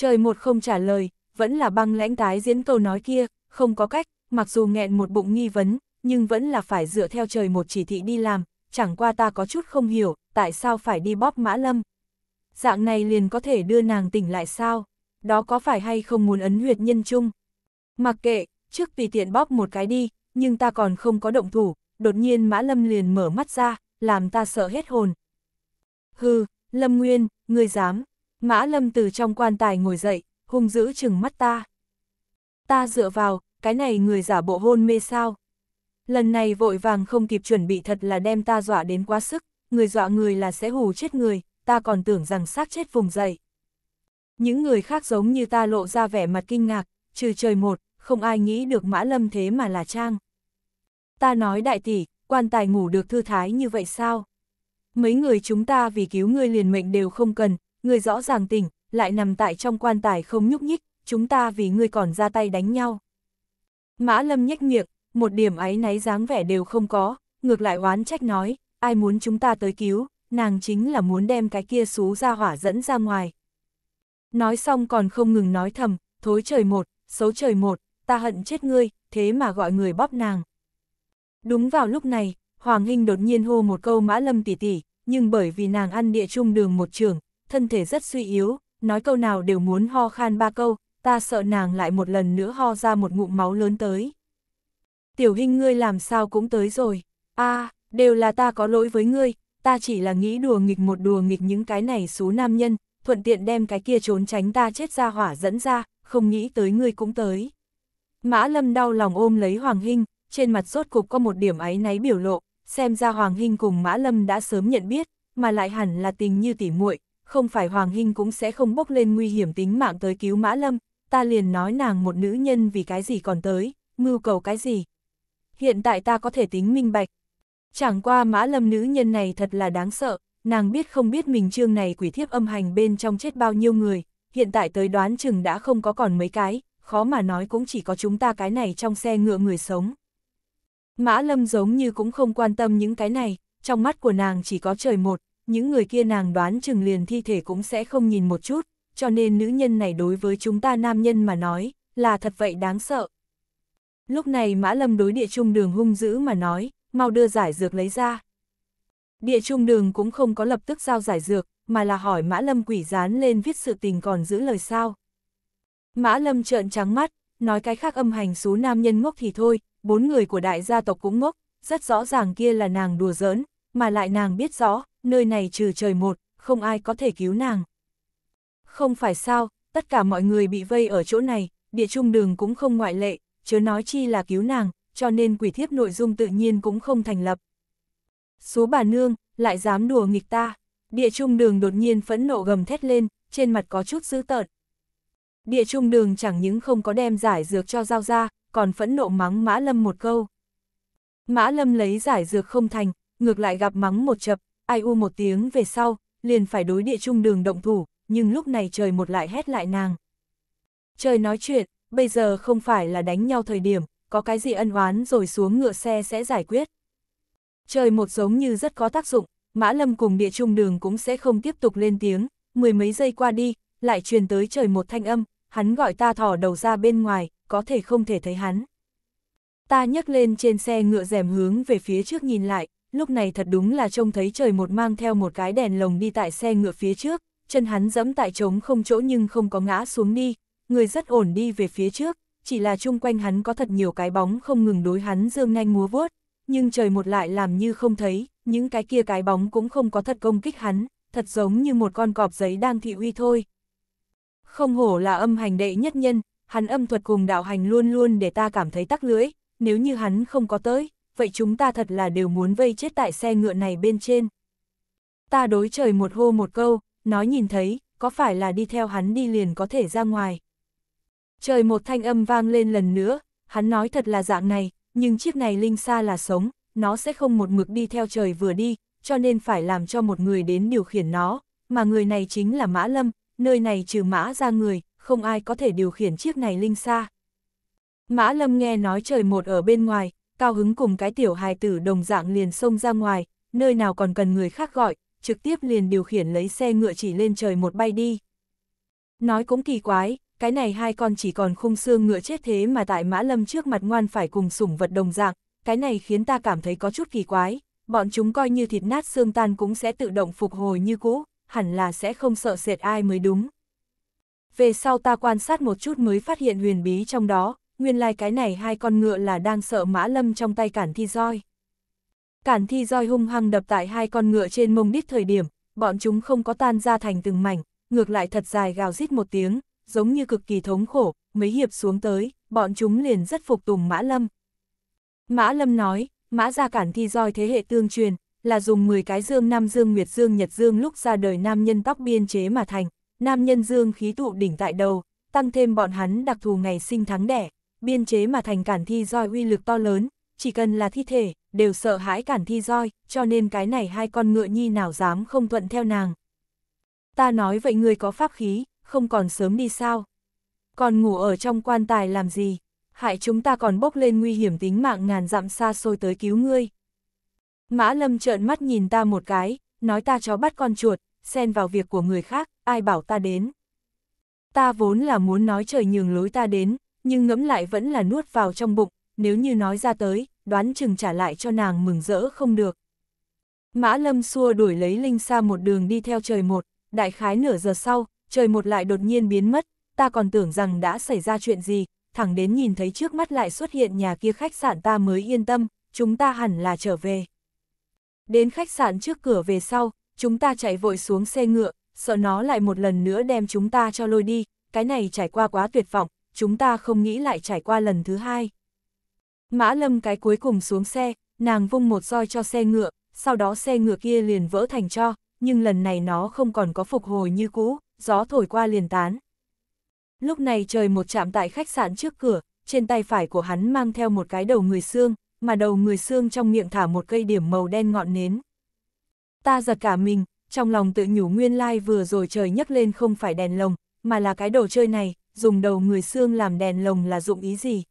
Trời một không trả lời, vẫn là băng lãnh tái diễn câu nói kia, không có cách, mặc dù nghẹn một bụng nghi vấn, nhưng vẫn là phải dựa theo trời một chỉ thị đi làm, chẳng qua ta có chút không hiểu, tại sao phải đi bóp mã lâm. Dạng này liền có thể đưa nàng tỉnh lại sao, đó có phải hay không muốn ấn huyệt nhân chung. Mặc kệ, trước vì tiện bóp một cái đi, nhưng ta còn không có động thủ, đột nhiên mã lâm liền mở mắt ra, làm ta sợ hết hồn. Hừ, lâm nguyên, ngươi dám, mã lâm từ trong quan tài ngồi dậy, hung dữ chừng mắt ta. Ta dựa vào, cái này người giả bộ hôn mê sao. Lần này vội vàng không kịp chuẩn bị thật là đem ta dọa đến quá sức, người dọa người là sẽ hù chết người, ta còn tưởng rằng xác chết vùng dậy. Những người khác giống như ta lộ ra vẻ mặt kinh ngạc, trừ trời một, không ai nghĩ được Mã Lâm thế mà là Trang. Ta nói đại tỷ, quan tài ngủ được thư thái như vậy sao? Mấy người chúng ta vì cứu ngươi liền mệnh đều không cần, ngươi rõ ràng tỉnh, lại nằm tại trong quan tài không nhúc nhích, chúng ta vì ngươi còn ra tay đánh nhau. Mã Lâm nhếch miệng, một điểm ái náy dáng vẻ đều không có, ngược lại oán trách nói, ai muốn chúng ta tới cứu, nàng chính là muốn đem cái kia xú ra hỏa dẫn ra ngoài. Nói xong còn không ngừng nói thầm, thối trời một, xấu trời một, ta hận chết ngươi, thế mà gọi người bóp nàng. Đúng vào lúc này, Hoàng Hinh đột nhiên hô một câu mã lâm tỷ tỷ, nhưng bởi vì nàng ăn địa trung đường một trường, thân thể rất suy yếu, nói câu nào đều muốn ho khan ba câu, ta sợ nàng lại một lần nữa ho ra một ngụm máu lớn tới. Tiểu hình ngươi làm sao cũng tới rồi, a à, đều là ta có lỗi với ngươi, ta chỉ là nghĩ đùa nghịch một đùa nghịch những cái này xú nam nhân, thuận tiện đem cái kia trốn tránh ta chết ra hỏa dẫn ra, không nghĩ tới ngươi cũng tới. Mã Lâm đau lòng ôm lấy Hoàng Hinh, trên mặt rốt cục có một điểm áy náy biểu lộ, xem ra Hoàng Hinh cùng Mã Lâm đã sớm nhận biết, mà lại hẳn là tình như tỉ muội, không phải Hoàng Hinh cũng sẽ không bốc lên nguy hiểm tính mạng tới cứu Mã Lâm, ta liền nói nàng một nữ nhân vì cái gì còn tới, mưu cầu cái gì. Hiện tại ta có thể tính minh bạch. Chẳng qua Mã Lâm nữ nhân này thật là đáng sợ, nàng biết không biết mình chương này quỷ thiếp âm hành bên trong chết bao nhiêu người, hiện tại tới đoán chừng đã không có còn mấy cái, khó mà nói cũng chỉ có chúng ta cái này trong xe ngựa người sống. Mã Lâm giống như cũng không quan tâm những cái này, trong mắt của nàng chỉ có trời một, những người kia nàng đoán chừng liền thi thể cũng sẽ không nhìn một chút, cho nên nữ nhân này đối với chúng ta nam nhân mà nói, là thật vậy đáng sợ. Lúc này Mã Lâm đối địa trung đường hung dữ mà nói, mau đưa giải dược lấy ra. Địa trung đường cũng không có lập tức giao giải dược, mà là hỏi Mã Lâm quỷ dán lên viết sự tình còn giữ lời sao. Mã Lâm trợn trắng mắt, nói cái khác âm hành số nam nhân ngốc thì thôi, bốn người của đại gia tộc cũng ngốc, rất rõ ràng kia là nàng đùa giỡn, mà lại nàng biết rõ, nơi này trừ trời một, không ai có thể cứu nàng. Không phải sao, tất cả mọi người bị vây ở chỗ này, địa trung đường cũng không ngoại lệ, chớ nói chi là cứu nàng, cho nên quỷ thiếp nội dung tự nhiên cũng không thành lập. Số bà nương, lại dám đùa nghịch ta, địa trung đường đột nhiên phẫn nộ gầm thét lên, trên mặt có chút dữ tợn. Địa trung đường chẳng những không có đem giải dược cho giao ra, còn phẫn nộ mắng Mã Lâm một câu. Mã Lâm lấy giải dược không thành, ngược lại gặp mắng một chập, ai u một tiếng về sau, liền phải đối địa trung đường động thủ, nhưng lúc này trời một lại hét lại nàng. Trời nói chuyện, bây giờ không phải là đánh nhau thời điểm, có cái gì ân oán rồi xuống ngựa xe sẽ giải quyết. Trời một giống như rất có tác dụng, Mã Lâm cùng địa trung đường cũng sẽ không tiếp tục lên tiếng, mười mấy giây qua đi, lại truyền tới trời một thanh âm, hắn gọi ta thỏ đầu ra bên ngoài, có thể không thể thấy hắn. Ta nhấc lên trên xe ngựa rèm hướng về phía trước nhìn lại, lúc này thật đúng là trông thấy trời một mang theo một cái đèn lồng đi tại xe ngựa phía trước, chân hắn dẫm tại trống không chỗ nhưng không có ngã xuống đi, người rất ổn đi về phía trước, chỉ là chung quanh hắn có thật nhiều cái bóng không ngừng đối hắn dương nhanh múa vuốt, nhưng trời một lại làm như không thấy, những cái kia cái bóng cũng không có thật công kích hắn, thật giống như một con cọp giấy đang thị uy thôi. Không hổ là âm hành đệ nhất nhân, hắn âm thuật cùng đạo hành luôn luôn để ta cảm thấy tắc lưỡi, nếu như hắn không có tới, vậy chúng ta thật là đều muốn vây chết tại xe ngựa này bên trên. Ta đối trời một hô một câu, nói nhìn thấy, có phải là đi theo hắn đi liền có thể ra ngoài. Trời một thanh âm vang lên lần nữa, hắn nói thật là dạng này, nhưng chiếc này linh xa là sống, nó sẽ không một mực đi theo trời vừa đi, cho nên phải làm cho một người đến điều khiển nó, mà người này chính là Mã Lâm, nơi này trừ Mã ra người, không ai có thể điều khiển chiếc này linh xa. Mã Lâm nghe nói trời một ở bên ngoài, cao hứng cùng cái tiểu hài tử đồng dạng liền xông ra ngoài, nơi nào còn cần người khác gọi, trực tiếp liền điều khiển lấy xe ngựa chỉ lên trời một bay đi. Nói cũng kỳ quái, cái này hai con chỉ còn khung xương ngựa chết thế mà tại Mã Lâm trước mặt ngoan phải cùng sủng vật đồng dạng, cái này khiến ta cảm thấy có chút kỳ quái, bọn chúng coi như thịt nát xương tan cũng sẽ tự động phục hồi như cũ, hẳn là sẽ không sợ sệt ai mới đúng. Về sau ta quan sát một chút mới phát hiện huyền bí trong đó, nguyên lai like cái này hai con ngựa là đang sợ Mã Lâm trong tay cản thi roi. Cản thi roi hung hăng đập tại hai con ngựa trên mông đít thời điểm, bọn chúng không có tan ra thành từng mảnh, ngược lại thật dài gào rít một tiếng, giống như cực kỳ thống khổ, mấy hiệp xuống tới, bọn chúng liền rất phục tùng Mã Lâm. Mã Lâm nói, Mã ra cản thi roi thế hệ tương truyền, là dùng 10 cái dương Nam Dương Nguyệt Dương Nhật Dương lúc ra đời nam nhân tóc biên chế mà thành, nam nhân dương khí tụ đỉnh tại đầu, tăng thêm bọn hắn đặc thù ngày sinh tháng đẻ, biên chế mà thành cản thi roi uy lực to lớn, chỉ cần là thi thể, đều sợ hãi cản thi roi, cho nên cái này hai con ngựa nhi nào dám không thuận theo nàng. Ta nói vậy người có pháp khí, không còn sớm đi sao? Còn ngủ ở trong quan tài làm gì? Hại chúng ta còn bốc lên nguy hiểm tính mạng ngàn dặm xa xôi tới cứu ngươi. Mã Lâm trợn mắt nhìn ta một cái, nói ta chó bắt con chuột, xen vào việc của người khác, ai bảo ta đến. Ta vốn là muốn nói trời nhường lối ta đến, nhưng ngẫm lại vẫn là nuốt vào trong bụng, nếu như nói ra tới, đoán chừng trả lại cho nàng mừng rỡ không được. Mã Lâm xua đuổi lấy Linh Sa một đường đi theo trời một, đại khái nửa giờ sau, trời một lại đột nhiên biến mất, ta còn tưởng rằng đã xảy ra chuyện gì, thẳng đến nhìn thấy trước mắt lại xuất hiện nhà kia khách sạn ta mới yên tâm, chúng ta hẳn là trở về. Đến khách sạn trước cửa về sau, chúng ta chạy vội xuống xe ngựa, sợ nó lại một lần nữa đem chúng ta cho lôi đi, cái này trải qua quá tuyệt vọng, chúng ta không nghĩ lại trải qua lần thứ hai. Mã lâm cái cuối cùng xuống xe, nàng vung một roi cho xe ngựa, sau đó xe ngựa kia liền vỡ thành cho, nhưng lần này nó không còn có phục hồi như cũ, gió thổi qua liền tán. Lúc này trời một chạm tại khách sạn trước cửa, trên tay phải của hắn mang theo một cái đầu người xương, mà đầu người xương trong miệng thả một cây điểm màu đen ngọn nến. Ta giật cả mình, trong lòng tự nhủ nguyên lai like vừa rồi trời nhấc lên không phải đèn lồng, mà là cái đồ chơi này, dùng đầu người xương làm đèn lồng là dụng ý gì.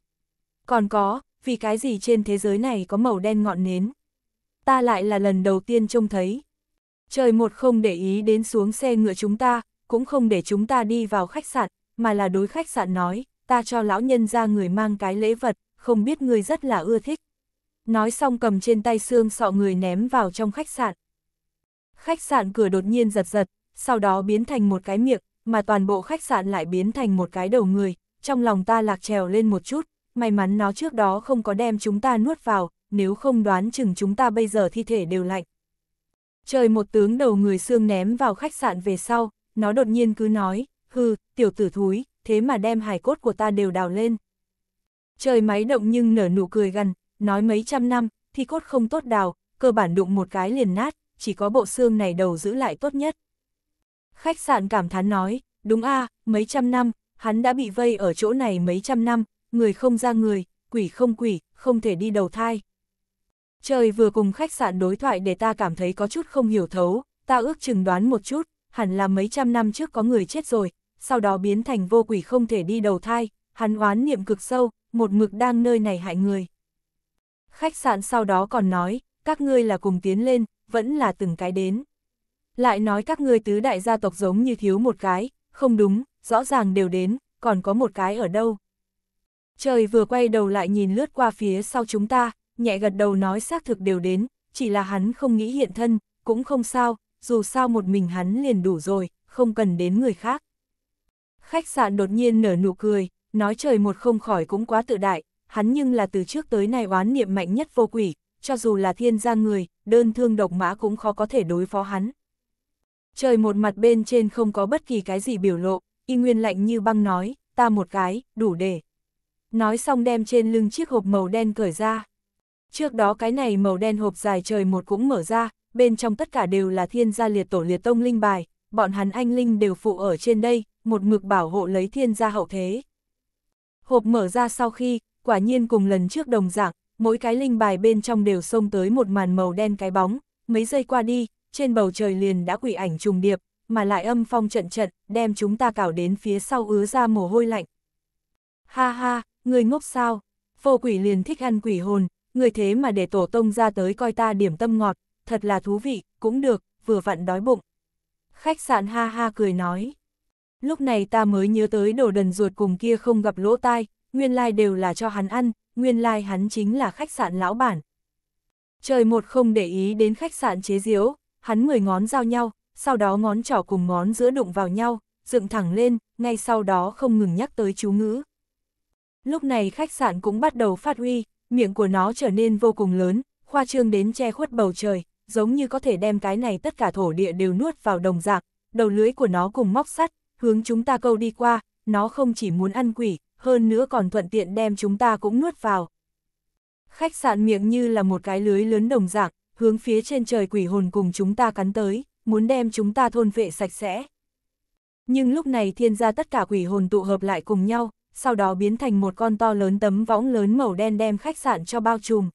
Còn có, vì cái gì trên thế giới này có màu đen ngọn nến. Ta lại là lần đầu tiên trông thấy. Trời một không để ý đến xuống xe ngựa chúng ta, cũng không để chúng ta đi vào khách sạn, mà là đối khách sạn nói, ta cho lão nhân ra người mang cái lễ vật, không biết người rất là ưa thích. Nói xong cầm trên tay xương sọ người ném vào trong khách sạn. Khách sạn cửa đột nhiên giật giật, sau đó biến thành một cái miệng, mà toàn bộ khách sạn lại biến thành một cái đầu người, trong lòng ta lạc trèo lên một chút, may mắn nó trước đó không có đem chúng ta nuốt vào, nếu không đoán chừng chúng ta bây giờ thi thể đều lạnh. Trời một tướng đầu người xương ném vào khách sạn về sau, nó đột nhiên cứ nói, hư, tiểu tử thúi, thế mà đem hài cốt của ta đều đào lên. Trời máy động nhưng nở nụ cười gần, nói mấy trăm năm, thì cốt không tốt đào, cơ bản đụng một cái liền nát, chỉ có bộ xương này đầu giữ lại tốt nhất. Khách sạn cảm thán nói, đúng a mấy trăm năm, hắn đã bị vây ở chỗ này mấy trăm năm, người không ra người, quỷ không quỷ, không thể đi đầu thai. Trời vừa cùng khách sạn đối thoại để ta cảm thấy có chút không hiểu thấu, ta ước chừng đoán một chút, hẳn là mấy trăm năm trước có người chết rồi, sau đó biến thành vô quỷ không thể đi đầu thai, hắn oán niệm cực sâu, một mực đang nơi này hại người. Khách sạn sau đó còn nói, các ngươi là cùng tiến lên, vẫn là từng cái đến. Lại nói các ngươi tứ đại gia tộc giống như thiếu một cái, không đúng, rõ ràng đều đến, còn có một cái ở đâu. Trời vừa quay đầu lại nhìn lướt qua phía sau chúng ta, nhẹ gật đầu nói xác thực đều đến, chỉ là hắn không nghĩ hiện thân, cũng không sao, dù sao một mình hắn liền đủ rồi, không cần đến người khác. Khách sạn đột nhiên nở nụ cười, nói trời một không khỏi cũng quá tự đại, hắn nhưng là từ trước tới nay oán niệm mạnh nhất vô quỷ, cho dù là thiên gia người, đơn thương độc mã cũng khó có thể đối phó hắn. Trời một mặt bên trên không có bất kỳ cái gì biểu lộ, y nguyên lạnh như băng nói, ta một cái, đủ để. Nói xong đem trên lưng chiếc hộp màu đen cởi ra. Trước đó cái này màu đen hộp dài trời một cũng mở ra, bên trong tất cả đều là thiên gia liệt tổ liệt tông linh bài, bọn hắn anh linh đều phụ ở trên đây, một mực bảo hộ lấy thiên gia hậu thế. Hộp mở ra sau khi, quả nhiên cùng lần trước đồng dạng, mỗi cái linh bài bên trong đều xông tới một màn màu đen cái bóng, mấy giây qua đi, trên bầu trời liền đã quỷ ảnh trùng điệp, mà lại âm phong trận trận, đem chúng ta cào đến phía sau ứa ra mồ hôi lạnh. Ha ha, người ngốc sao? Vô quỷ liền thích ăn quỷ hồn, người thế mà để tổ tông ra tới coi ta điểm tâm ngọt, thật là thú vị, cũng được, vừa vặn đói bụng. Khách sạn ha ha cười nói. Lúc này ta mới nhớ tới đồ đần ruột cùng kia không gặp lỗ tai, nguyên lai like đều là cho hắn ăn, nguyên lai like hắn chính là khách sạn lão bản. Trời một không để ý đến khách sạn chế diếu, hắn mười ngón giao nhau, sau đó ngón trỏ cùng ngón giữa đụng vào nhau, dựng thẳng lên, ngay sau đó không ngừng nhắc tới chú ngữ. Lúc này khách sạn cũng bắt đầu phát huy, miệng của nó trở nên vô cùng lớn, khoa trương đến che khuất bầu trời, giống như có thể đem cái này tất cả thổ địa đều nuốt vào đồng dạng, đầu lưới của nó cùng móc sắt, hướng chúng ta câu đi qua, nó không chỉ muốn ăn quỷ, hơn nữa còn thuận tiện đem chúng ta cũng nuốt vào. Khách sạn miệng như là một cái lưới lớn đồng dạng, hướng phía trên trời quỷ hồn cùng chúng ta cắn tới, muốn đem chúng ta thôn vệ sạch sẽ. Nhưng lúc này thiên gia tất cả quỷ hồn tụ hợp lại cùng nhau, sau đó biến thành một con to lớn tấm võng lớn màu đen đem khách sạn cho bao trùm.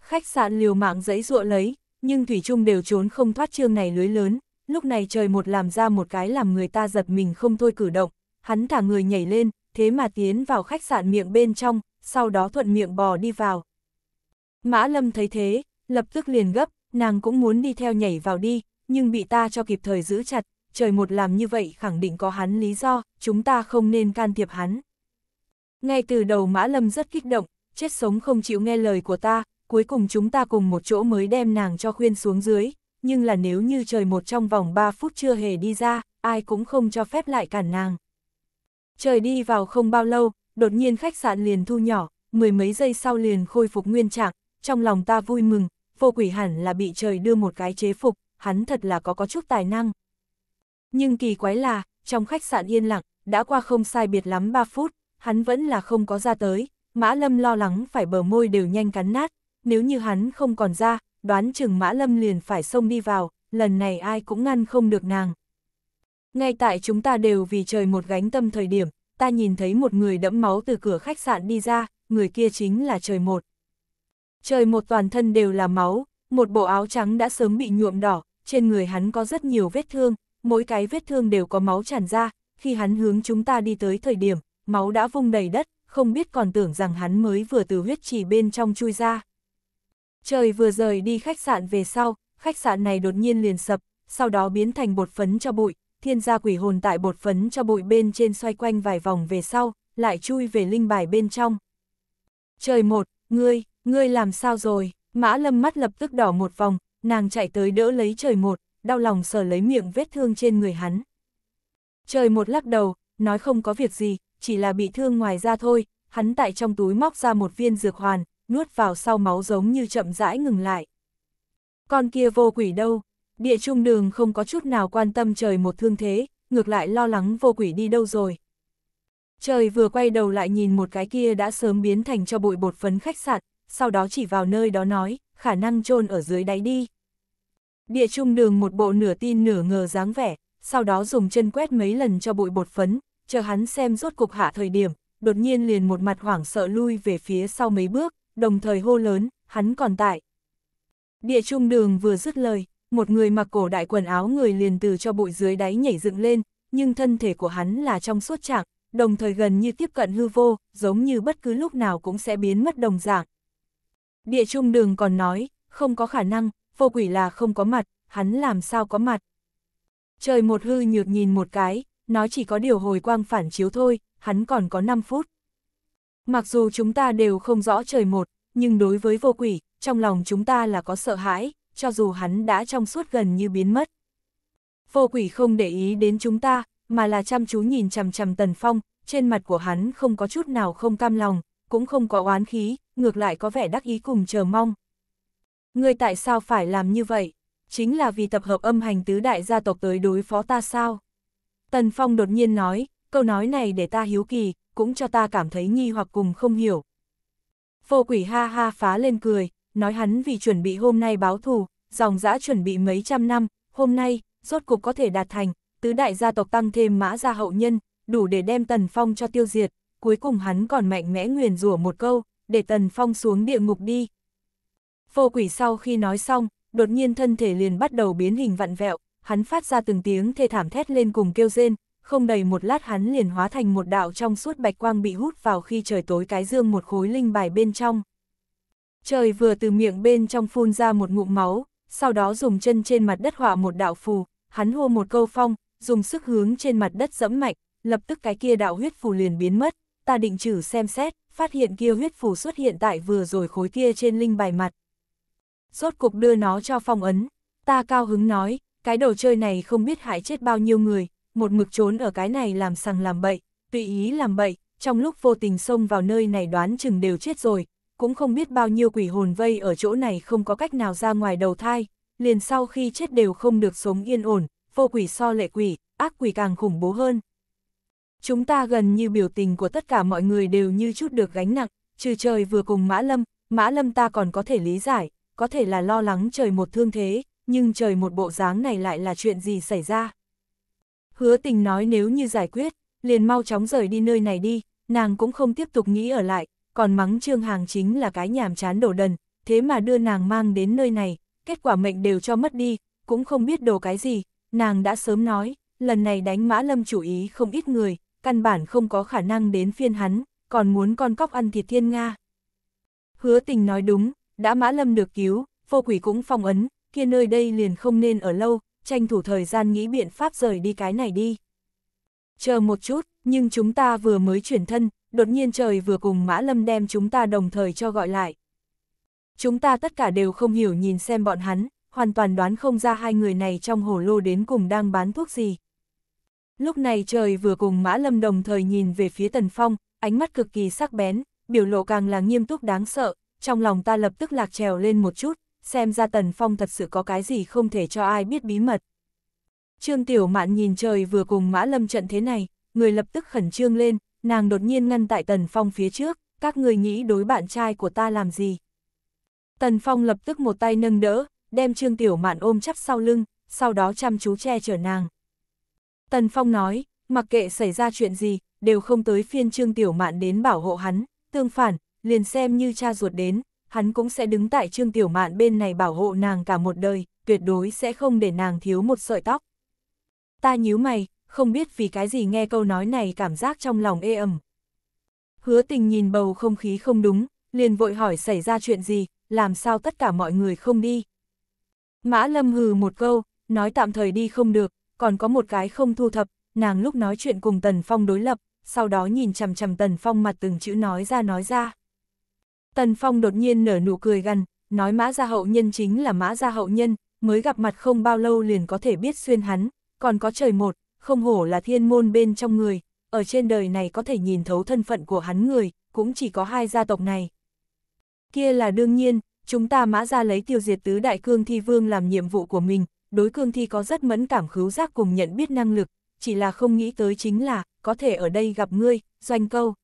Khách sạn liều mạng giấy ruộ lấy, nhưng Thủy Trung đều trốn không thoát chương này lưới lớn, lúc này trời một làm ra một cái làm người ta giật mình không thôi cử động, hắn thả người nhảy lên, thế mà tiến vào khách sạn miệng bên trong, sau đó thuận miệng bò đi vào. Mã Lâm thấy thế, lập tức liền gấp, nàng cũng muốn đi theo nhảy vào đi, nhưng bị ta cho kịp thời giữ chặt, trời một làm như vậy khẳng định có hắn lý do, chúng ta không nên can thiệp hắn. Ngay từ đầu Mã Lâm rất kích động, chết sống không chịu nghe lời của ta, cuối cùng chúng ta cùng một chỗ mới đem nàng cho khuyên xuống dưới, nhưng là nếu như trời một trong vòng 3 phút chưa hề đi ra, ai cũng không cho phép lại cản nàng. Trời đi vào không bao lâu, đột nhiên khách sạn liền thu nhỏ, mười mấy giây sau liền khôi phục nguyên trạng, trong lòng ta vui mừng, vô quỷ hẳn là bị trời đưa một cái chế phục, hắn thật là có có chút tài năng. Nhưng kỳ quái là, trong khách sạn yên lặng, đã qua không sai biệt lắm 3 phút, hắn vẫn là không có ra tới, Mã Lâm lo lắng phải bờ môi đều nhanh cắn nát, nếu như hắn không còn ra, đoán chừng Mã Lâm liền phải xông đi vào, lần này ai cũng ngăn không được nàng. Ngay tại chúng ta đều vì trời một gánh tâm thời điểm, ta nhìn thấy một người đẫm máu từ cửa khách sạn đi ra, người kia chính là trời một. Trời một toàn thân đều là máu, một bộ áo trắng đã sớm bị nhuộm đỏ, trên người hắn có rất nhiều vết thương, mỗi cái vết thương đều có máu tràn ra, khi hắn hướng chúng ta đi tới thời điểm, máu đã vung đầy đất, không biết còn tưởng rằng hắn mới vừa từ huyết trì bên trong chui ra. Trời vừa rời đi khách sạn về sau, khách sạn này đột nhiên liền sập, sau đó biến thành bột phấn cho bụi, thiên gia quỷ hồn tại bột phấn cho bụi bên trên xoay quanh vài vòng về sau, lại chui về linh bài bên trong. Trời một, ngươi, ngươi làm sao rồi, mã lâm mắt lập tức đỏ một vòng, nàng chạy tới đỡ lấy trời một, đau lòng sờ lấy miệng vết thương trên người hắn. Trời một lắc đầu, nói không có việc gì, chỉ là bị thương ngoài ra thôi, hắn tại trong túi móc ra một viên dược hoàn, nuốt vào sau máu giống như chậm rãi ngừng lại. Con kia vô quỷ đâu, địa trung đường không có chút nào quan tâm trời một thương thế, ngược lại lo lắng vô quỷ đi đâu rồi. Trời vừa quay đầu lại nhìn một cái kia đã sớm biến thành cho bụi bột phấn khách sạn, sau đó chỉ vào nơi đó nói, khả năng chôn ở dưới đáy đi. Địa trung đường một bộ nửa tin nửa ngờ dáng vẻ, sau đó dùng chân quét mấy lần cho bụi bột phấn, chờ hắn xem rốt cục hạ thời điểm, đột nhiên liền một mặt hoảng sợ lui về phía sau mấy bước, đồng thời hô lớn, hắn còn tại. Địa trung đường vừa dứt lời, một người mặc cổ đại quần áo người liền từ cho bụi dưới đáy nhảy dựng lên, nhưng thân thể của hắn là trong suốt trạng, đồng thời gần như tiếp cận hư vô, giống như bất cứ lúc nào cũng sẽ biến mất đồng dạng. Địa trung đường còn nói, không có khả năng, vô quỷ là không có mặt, hắn làm sao có mặt. Trời một hư nhược nhìn một cái, nói chỉ có điều hồi quang phản chiếu thôi, hắn còn có 5 phút. Mặc dù chúng ta đều không rõ trời một, nhưng đối với vô quỷ, trong lòng chúng ta là có sợ hãi, cho dù hắn đã trong suốt gần như biến mất. Vô quỷ không để ý đến chúng ta, mà là chăm chú nhìn chằm chằm Tần Phong, trên mặt của hắn không có chút nào không cam lòng, cũng không có oán khí, ngược lại có vẻ đắc ý cùng chờ mong. Ngươi tại sao phải làm như vậy? Chính là vì tập hợp âm hành tứ đại gia tộc tới đối phó ta sao? Tần Phong đột nhiên nói, câu nói này để ta hiếu kỳ, cũng cho ta cảm thấy nghi hoặc cùng không hiểu. Vô quỷ ha ha phá lên cười, nói hắn vì chuẩn bị hôm nay báo thù, dòng dã chuẩn bị mấy trăm năm, hôm nay, rốt cục có thể đạt thành, tứ đại gia tộc tăng thêm mã gia hậu nhân, đủ để đem Tần Phong cho tiêu diệt, cuối cùng hắn còn mạnh mẽ nguyền rủa một câu, để Tần Phong xuống địa ngục đi. Vô quỷ sau khi nói xong, đột nhiên thân thể liền bắt đầu biến hình vặn vẹo, hắn phát ra từng tiếng thê thảm thét lên cùng kêu rên, không đầy một lát hắn liền hóa thành một đạo trong suốt bạch quang bị hút vào khi trời tối cái dương một khối linh bài bên trong. Trời vừa từ miệng bên trong phun ra một ngụm máu, sau đó dùng chân trên mặt đất họa một đạo phù, hắn hô một câu phong, dùng sức hướng trên mặt đất dẫm mạnh, lập tức cái kia đạo huyết phù liền biến mất, ta định trừ xem xét, phát hiện kia huyết phù xuất hiện tại vừa rồi khối kia trên linh bài mặt. Rốt cục đưa nó cho phong ấn, ta cao hứng nói, cái đồ chơi này không biết hại chết bao nhiêu người, một mực trốn ở cái này làm sằng làm bậy, tùy ý làm bậy, trong lúc vô tình xông vào nơi này đoán chừng đều chết rồi, cũng không biết bao nhiêu quỷ hồn vây ở chỗ này không có cách nào ra ngoài đầu thai, liền sau khi chết đều không được sống yên ổn, vô quỷ so lệ quỷ, ác quỷ càng khủng bố hơn. Chúng ta gần như biểu tình của tất cả mọi người đều như chút được gánh nặng, trừ trời vừa cùng Mã Lâm, Mã Lâm ta còn có thể lý giải, có thể là lo lắng trời một thương thế, nhưng trời một bộ dáng này lại là chuyện gì xảy ra. Hứa tình nói nếu như giải quyết, liền mau chóng rời đi nơi này đi, nàng cũng không tiếp tục nghĩ ở lại, còn mắng Trương Hàng chính là cái nhàm chán đổ đần, thế mà đưa nàng mang đến nơi này, kết quả mệnh đều cho mất đi, cũng không biết đồ cái gì, nàng đã sớm nói, lần này đánh Mã Lâm chủ ý không ít người, căn bản không có khả năng đến phiên hắn, còn muốn con cóc ăn thịt thiên Nga. Hứa tình nói đúng, đã Mã Lâm được cứu, vô quỷ cũng phong ấn, kia nơi đây liền không nên ở lâu, tranh thủ thời gian nghĩ biện pháp rời đi cái này đi. Chờ một chút, nhưng chúng ta vừa mới chuyển thân, đột nhiên trời vừa cùng Mã Lâm đem chúng ta đồng thời cho gọi lại. Chúng ta tất cả đều không hiểu nhìn xem bọn hắn, hoàn toàn đoán không ra hai người này trong hồ lô đến cùng đang bán thuốc gì. Lúc này trời vừa cùng Mã Lâm đồng thời nhìn về phía Tần Phong, ánh mắt cực kỳ sắc bén, biểu lộ càng là nghiêm túc đáng sợ, trong lòng ta lập tức lạc trèo lên một chút, xem ra Tần Phong thật sự có cái gì không thể cho ai biết bí mật. Trương Tiểu Mạn nhìn trời vừa cùng Mã Lâm trận thế này, người lập tức khẩn trương lên, nàng đột nhiên ngăn tại Tần Phong phía trước, các người nghĩ đối bạn trai của ta làm gì. Tần Phong lập tức một tay nâng đỡ, đem Trương Tiểu Mạn ôm chắp sau lưng, sau đó chăm chú che chở nàng. Tần Phong nói, mặc kệ xảy ra chuyện gì, đều không tới phiên Trương Tiểu Mạn đến bảo hộ hắn, tương phản, liền xem như cha ruột đến, hắn cũng sẽ đứng tại Trương Tiểu Mạn bên này bảo hộ nàng cả một đời, tuyệt đối sẽ không để nàng thiếu một sợi tóc. Ta nhíu mày, không biết vì cái gì nghe câu nói này cảm giác trong lòng ê ẩm. Hứa tình nhìn bầu không khí không đúng, liền vội hỏi xảy ra chuyện gì, làm sao tất cả mọi người không đi. Mã Lâm hừ một câu, nói tạm thời đi không được, còn có một cái không thu thập, nàng lúc nói chuyện cùng Tần Phong đối lập, sau đó nhìn chằm chằm Tần Phong mặt từng chữ nói ra nói ra. Tần Phong đột nhiên nở nụ cười gằn, nói mã gia hậu nhân chính là mã gia hậu nhân, mới gặp mặt không bao lâu liền có thể biết xuyên hắn, còn có trời một, không hổ là thiên môn bên trong người, ở trên đời này có thể nhìn thấu thân phận của hắn người, cũng chỉ có hai gia tộc này. Kia là đương nhiên, chúng ta mã ra lấy tiêu diệt tứ đại cương thi vương làm nhiệm vụ của mình, đối cương thi có rất mẫn cảm khứu giác cùng nhận biết năng lực, chỉ là không nghĩ tới chính là, có thể ở đây gặp ngươi, doanh câu.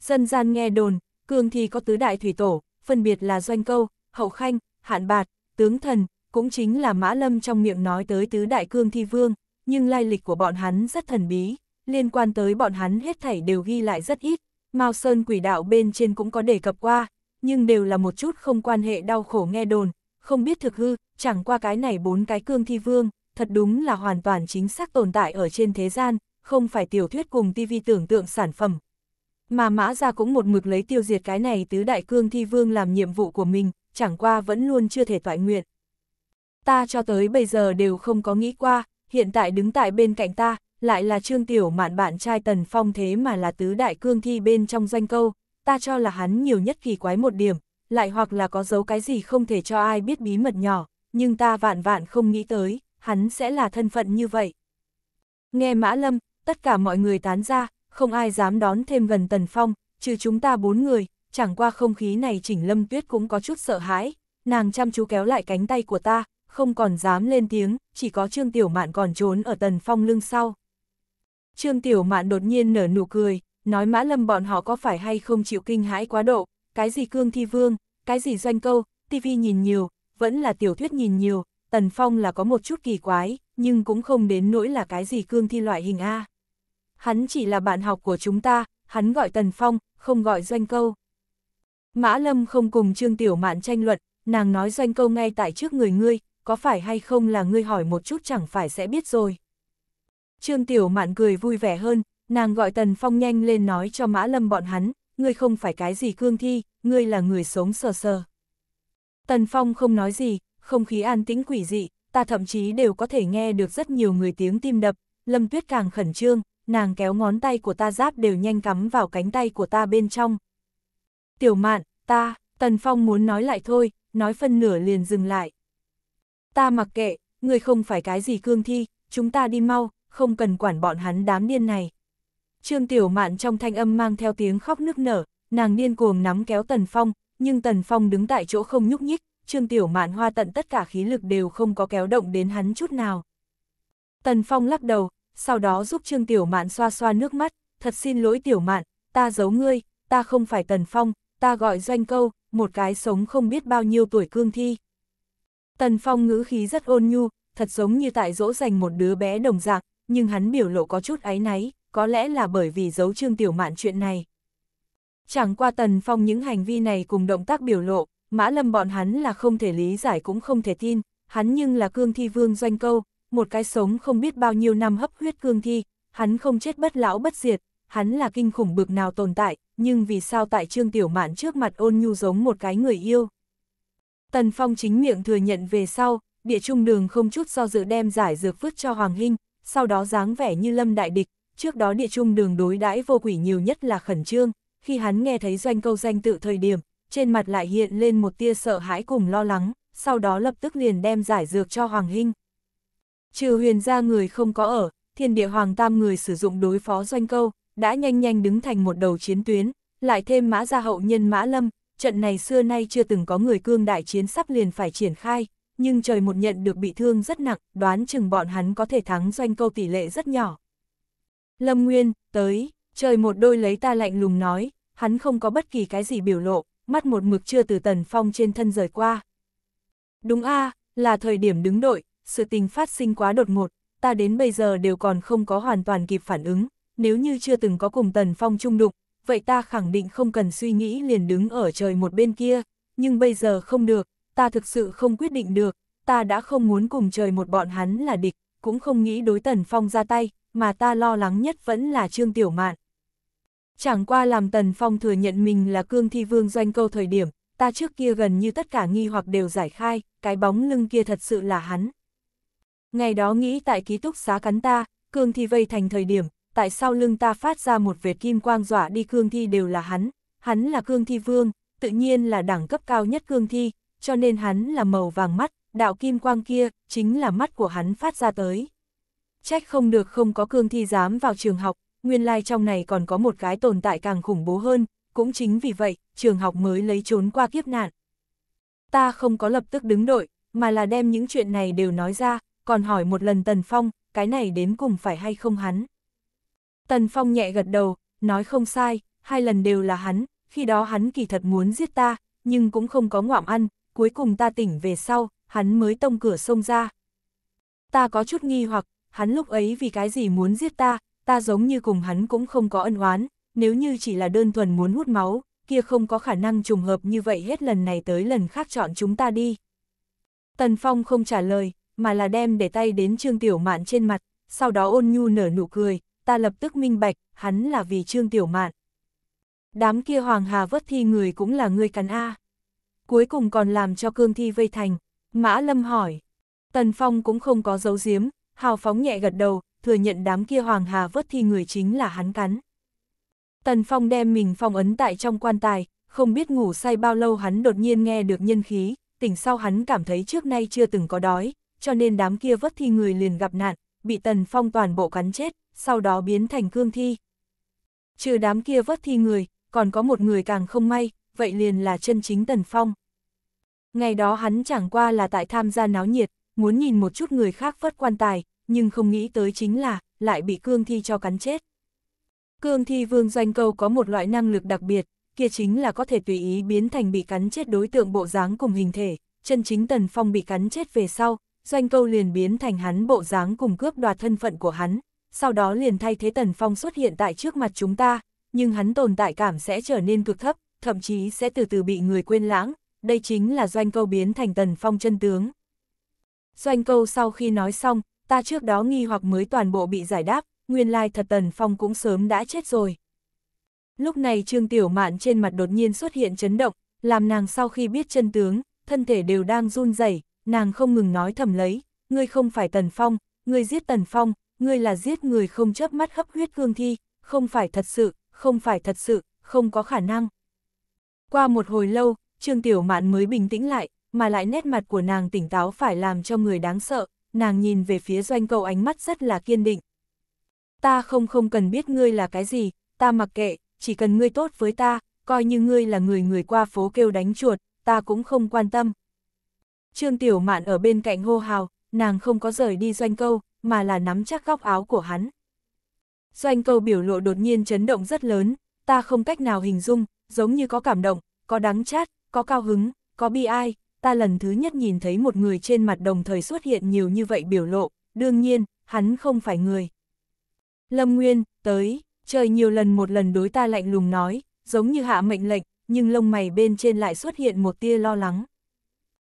Dân gian nghe đồn, cương thi có tứ đại thủy tổ, phân biệt là doanh câu, hậu khanh, hạn bạt, tướng thần, cũng chính là mã lâm trong miệng nói tới tứ đại cương thi vương, nhưng lai lịch của bọn hắn rất thần bí, liên quan tới bọn hắn hết thảy đều ghi lại rất ít, Mao Sơn quỷ đạo bên trên cũng có đề cập qua, nhưng đều là một chút không quan hệ đau khổ nghe đồn, không biết thực hư, chẳng qua cái này bốn cái cương thi vương, thật đúng là hoàn toàn chính xác tồn tại ở trên thế gian, không phải tiểu thuyết cùng tivi tưởng tượng sản phẩm. Mà mã ra cũng một mực lấy tiêu diệt cái này tứ đại cương thi vương làm nhiệm vụ của mình, chẳng qua vẫn luôn chưa thể toại nguyện. Ta cho tới bây giờ đều không có nghĩ qua, hiện tại đứng tại bên cạnh ta, lại là Trương Tiểu Mạn bạn trai Tần Phong thế mà là tứ đại cương thi bên trong doanh câu, ta cho là hắn nhiều nhất kỳ quái một điểm, lại hoặc là có dấu cái gì không thể cho ai biết bí mật nhỏ, nhưng ta vạn vạn không nghĩ tới, hắn sẽ là thân phận như vậy. Nghe Mã Lâm, tất cả mọi người tán ra, không ai dám đón thêm gần Tần Phong, trừ chúng ta bốn người, chẳng qua không khí này chỉnh Lâm Tuyết cũng có chút sợ hãi, nàng chăm chú kéo lại cánh tay của ta, không còn dám lên tiếng, chỉ có Trương Tiểu Mạn còn trốn ở Tần Phong lưng sau. Trương Tiểu Mạn đột nhiên nở nụ cười, nói Mã Lâm bọn họ có phải hay không chịu kinh hãi quá độ, cái gì cương thi vương, cái gì doanh câu, tivi nhìn nhiều, vẫn là tiểu thuyết nhìn nhiều, Tần Phong là có một chút kỳ quái, nhưng cũng không đến nỗi là cái gì cương thi loại hình A. Hắn chỉ là bạn học của chúng ta, hắn gọi Tần Phong, không gọi doanh câu. Mã Lâm không cùng Trương Tiểu Mạn tranh luận, nàng nói doanh câu ngay tại trước người ngươi, có phải hay không là ngươi hỏi một chút chẳng phải sẽ biết rồi. Trương Tiểu Mạn cười vui vẻ hơn, nàng gọi Tần Phong nhanh lên nói cho Mã Lâm bọn hắn, ngươi không phải cái gì cương thi, ngươi là người sống sờ sờ. Tần Phong không nói gì, không khí an tĩnh quỷ dị, ta thậm chí đều có thể nghe được rất nhiều người tiếng tim đập, Lâm Tuyết càng khẩn trương, nàng kéo ngón tay của ta giáp đều nhanh cắm vào cánh tay của ta bên trong. Tiểu mạn, ta, Tần Phong muốn nói lại thôi, nói phân nửa liền dừng lại. Ta mặc kệ, người không phải cái gì cương thi, chúng ta đi mau, không cần quản bọn hắn đám điên này. Trương Tiểu Mạn trong thanh âm mang theo tiếng khóc nức nở, nàng điên cuồng nắm kéo Tần Phong, nhưng Tần Phong đứng tại chỗ không nhúc nhích, Trương Tiểu Mạn hoa tận tất cả khí lực đều không có kéo động đến hắn chút nào. Tần Phong lắc đầu, sau đó giúp Trương Tiểu Mạn xoa xoa nước mắt, thật xin lỗi Tiểu Mạn, ta giấu ngươi, ta không phải Tần Phong, ta gọi doanh câu, một cái sống không biết bao nhiêu tuổi cương thi. Tần Phong ngữ khí rất ôn nhu, thật giống như tại dỗ dành một đứa bé đồng dạng, nhưng hắn biểu lộ có chút áy náy, có lẽ là bởi vì giấu Trương Tiểu Mạn chuyện này. Chẳng qua Tần Phong những hành vi này cùng động tác biểu lộ, Mã Lâm bọn hắn là không thể lý giải cũng không thể tin, hắn nhưng là cương thi vương doanh câu, một cái sống không biết bao nhiêu năm hấp huyết cương thi, hắn không chết bất lão bất diệt, hắn là kinh khủng bực nào tồn tại, nhưng vì sao tại Trương Tiểu Mạn trước mặt ôn nhu giống một cái người yêu. Tần Phong chính miệng thừa nhận về sau, địa trung đường không chút do dự đem giải dược vứt cho Hoàng Hinh, sau đó dáng vẻ như lâm đại địch, trước đó địa trung đường đối đãi vô quỷ nhiều nhất là khẩn trương, khi hắn nghe thấy doanh câu danh tự thời điểm, trên mặt lại hiện lên một tia sợ hãi cùng lo lắng, sau đó lập tức liền đem giải dược cho Hoàng Hinh. Trừ huyền ra người không có ở, thiên địa hoàng tam người sử dụng đối phó doanh câu, đã nhanh nhanh đứng thành một đầu chiến tuyến, lại thêm mã gia hậu nhân mã lâm, trận này xưa nay chưa từng có người cương đại chiến sắp liền phải triển khai, nhưng trời một nhận được bị thương rất nặng, đoán chừng bọn hắn có thể thắng doanh câu tỷ lệ rất nhỏ. Lâm Nguyên, tới, trời một đôi lấy ta lạnh lùng nói, hắn không có bất kỳ cái gì biểu lộ, mắt một mực chưa từ tần phong trên thân rời qua. Đúng a là thời điểm đứng đội, sự tình phát sinh quá đột ngột, ta đến bây giờ đều còn không có hoàn toàn kịp phản ứng, nếu như chưa từng có cùng tần phong chung đụng, vậy ta khẳng định không cần suy nghĩ liền đứng ở trời một bên kia, nhưng bây giờ không được, ta thực sự không quyết định được, ta đã không muốn cùng trời một bọn hắn là địch, cũng không nghĩ đối tần phong ra tay, mà ta lo lắng nhất vẫn là Trương Tiểu Mạn. Chẳng qua làm tần phong thừa nhận mình là cương thi vương doanh câu thời điểm, ta trước kia gần như tất cả nghi hoặc đều giải khai, cái bóng lưng kia thật sự là hắn. Ngày đó nghĩ tại ký túc xá cắn ta, cương thi vây thành thời điểm, tại sao lưng ta phát ra một vệt kim quang dọa đi cương thi đều là hắn, hắn là cương thi vương, tự nhiên là đẳng cấp cao nhất cương thi, cho nên hắn là màu vàng mắt, đạo kim quang kia, chính là mắt của hắn phát ra tới. Trách không được không có cương thi dám vào trường học, nguyên lai like trong này còn có một cái tồn tại càng khủng bố hơn, cũng chính vì vậy, trường học mới lấy trốn qua kiếp nạn. Ta không có lập tức đứng đội, mà là đem những chuyện này đều nói ra, còn hỏi một lần Tần Phong, cái này đến cùng phải hay không hắn. Tần Phong nhẹ gật đầu, nói không sai, hai lần đều là hắn, khi đó hắn kỳ thật muốn giết ta, nhưng cũng không có ngoạm ăn, cuối cùng ta tỉnh về sau, hắn mới tông cửa sông ra. Ta có chút nghi hoặc, hắn lúc ấy vì cái gì muốn giết ta, ta giống như cùng hắn cũng không có ân oán, nếu như chỉ là đơn thuần muốn hút máu, kia không có khả năng trùng hợp như vậy hết lần này tới lần khác chọn chúng ta đi. Tần Phong không trả lời, mà là đem để tay đến Trương Tiểu Mạn trên mặt, sau đó ôn nhu nở nụ cười, ta lập tức minh bạch, hắn là vì Trương Tiểu Mạn. Đám kia Hoàng Hà vất thi người cũng là người cắn A. Cuối cùng còn làm cho cương thi vây thành, Mã Lâm hỏi. Tần Phong cũng không có dấu giếm, hào phóng nhẹ gật đầu, thừa nhận đám kia Hoàng Hà vớt thi người chính là hắn cắn. Tần Phong đem mình phong ấn tại trong quan tài, không biết ngủ say bao lâu hắn đột nhiên nghe được nhân khí, tỉnh sau hắn cảm thấy trước nay chưa từng có đói, cho nên đám kia vất thi người liền gặp nạn, bị Tần Phong toàn bộ cắn chết, sau đó biến thành cương thi. Trừ đám kia vất thi người, còn có một người càng không may, vậy liền là chân chính Tần Phong. Ngày đó hắn chẳng qua là tại tham gia náo nhiệt, muốn nhìn một chút người khác vất quan tài, nhưng không nghĩ tới chính là, lại bị cương thi cho cắn chết. Cương thi vương doanh câu có một loại năng lực đặc biệt, kia chính là có thể tùy ý biến thành bị cắn chết đối tượng bộ dáng cùng hình thể, chân chính Tần Phong bị cắn chết về sau, doanh câu liền biến thành hắn bộ dáng cùng cướp đoạt thân phận của hắn, sau đó liền thay thế Tần Phong xuất hiện tại trước mặt chúng ta, nhưng hắn tồn tại cảm sẽ trở nên cực thấp, thậm chí sẽ từ từ bị người quên lãng, đây chính là doanh câu biến thành Tần Phong chân tướng. Doanh câu sau khi nói xong, ta trước đó nghi hoặc mới toàn bộ bị giải đáp, nguyên lai thật Tần Phong cũng sớm đã chết rồi. Lúc này Trương Tiểu Mạn trên mặt đột nhiên xuất hiện chấn động, làm nàng sau khi biết chân tướng, thân thể đều đang run rẩy, nàng không ngừng nói thầm lấy, ngươi không phải Tần Phong, ngươi giết Tần Phong, ngươi là giết người không chớp mắt hấp huyết cương thi, không phải thật sự, không phải thật sự, không có khả năng. Qua một hồi lâu, Trương Tiểu Mạn mới bình tĩnh lại, mà lại nét mặt của nàng tỉnh táo phải làm cho người đáng sợ, nàng nhìn về phía doanh cầu ánh mắt rất là kiên định. Ta không không cần biết ngươi là cái gì, ta mặc kệ, chỉ cần ngươi tốt với ta, coi như ngươi là người người qua phố kêu đánh chuột, ta cũng không quan tâm. Trương Tiểu Mạn ở bên cạnh hô hào, nàng không có rời đi doanh câu, mà là nắm chắc góc áo của hắn. Doanh câu biểu lộ đột nhiên chấn động rất lớn, ta không cách nào hình dung, giống như có cảm động, có đắng chát, có cao hứng, có bi ai, ta lần thứ nhất nhìn thấy một người trên mặt đồng thời xuất hiện nhiều như vậy biểu lộ, đương nhiên, hắn không phải người. Lâm Nguyên, tới, trời nhiều lần một lần đối ta lạnh lùng nói, giống như hạ mệnh lệnh, nhưng lông mày bên trên lại xuất hiện một tia lo lắng.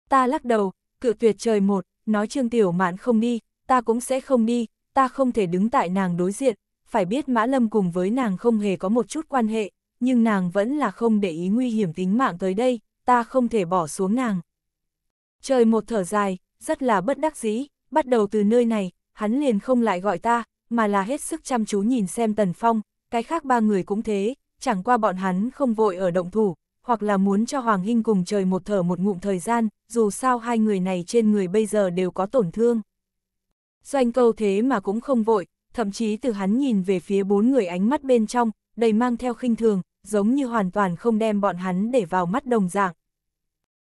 Ta lắc đầu, cự tuyệt trời một, nói Trương Tiểu Mạn không đi, ta cũng sẽ không đi, ta không thể đứng tại nàng đối diện, phải biết Mã Lâm cùng với nàng không hề có một chút quan hệ, nhưng nàng vẫn là không để ý nguy hiểm tính mạng tới đây, ta không thể bỏ xuống nàng. Trời một thở dài, rất là bất đắc dĩ, bắt đầu từ nơi này, hắn liền không lại gọi ta, mà là hết sức chăm chú nhìn xem Tần Phong, cái khác ba người cũng thế, chẳng qua bọn hắn không vội ở động thủ, hoặc là muốn cho Hoàng Hinh cùng trời một thở một ngụm thời gian, dù sao hai người này trên người bây giờ đều có tổn thương. Doanh câu thế mà cũng không vội, thậm chí từ hắn nhìn về phía bốn người ánh mắt bên trong, đầy mang theo khinh thường, giống như hoàn toàn không đem bọn hắn để vào mắt đồng dạng.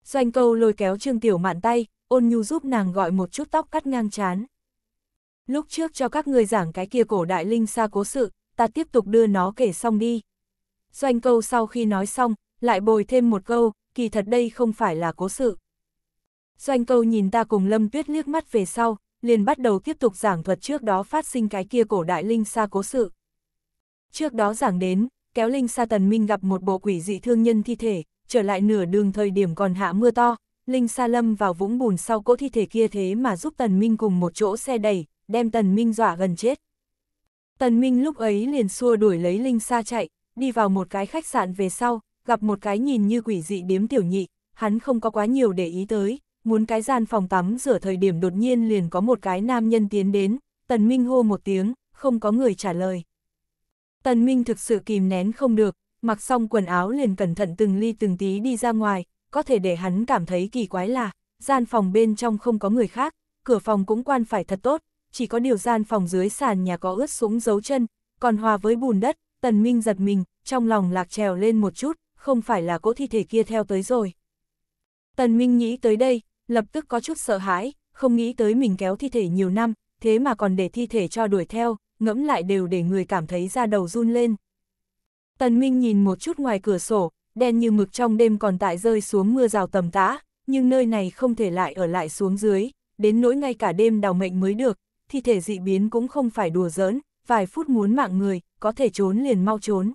Doanh câu lôi kéo Trương Tiểu Mạn tay, ôn nhu giúp nàng gọi một chút tóc cắt ngang chán. Lúc trước cho các người giảng cái kia cổ đại linh xa cố sự, ta tiếp tục đưa nó kể xong đi. Doanh câu sau khi nói xong, lại bồi thêm một câu, kỳ thật đây không phải là cố sự. Doanh câu nhìn ta cùng Lâm Tuyết liếc mắt về sau, liền bắt đầu tiếp tục giảng thuật trước đó phát sinh cái kia cổ đại linh xa cố sự. Trước đó giảng đến, kéo linh xa tần minh gặp một bộ quỷ dị thương nhân thi thể, trở lại nửa đường thời điểm còn hạ mưa to, linh sa lâm vào vũng bùn sau cỗ thi thể kia thế mà giúp tần minh cùng một chỗ xe đẩy, đem tần minh dọa gần chết. Tần minh lúc ấy liền xua đuổi lấy linh sa chạy, đi vào một cái khách sạn về sau, gặp một cái nhìn như quỷ dị điếm tiểu nhị, hắn không có quá nhiều để ý tới, muốn cái gian phòng tắm rửa thời điểm đột nhiên liền có một cái nam nhân tiến đến, tần minh hô một tiếng, không có người trả lời. Tần minh thực sự kìm nén không được, mặc xong quần áo liền cẩn thận từng ly từng tí đi ra ngoài, có thể để hắn cảm thấy kỳ quái là, gian phòng bên trong không có người khác, cửa phòng cũng quan phải thật tốt, chỉ có điều gian phòng dưới sàn nhà có ướt sũng dấu chân, còn hòa với bùn đất, tần minh giật mình, trong lòng lạc trèo lên một chút, không phải là cỗ thi thể kia theo tới rồi. Tần minh nghĩ tới đây, lập tức có chút sợ hãi, không nghĩ tới mình kéo thi thể nhiều năm, thế mà còn để thi thể cho đuổi theo, ngẫm lại đều để người cảm thấy da đầu run lên. Tần Minh nhìn một chút ngoài cửa sổ, đen như mực trong đêm còn tại rơi xuống mưa rào tầm tã, nhưng nơi này không thể lại ở lại xuống dưới, đến nỗi ngay cả đêm đào mệnh mới được, thi thể dị biến cũng không phải đùa giỡn, vài phút muốn mạng người, có thể trốn liền mau trốn.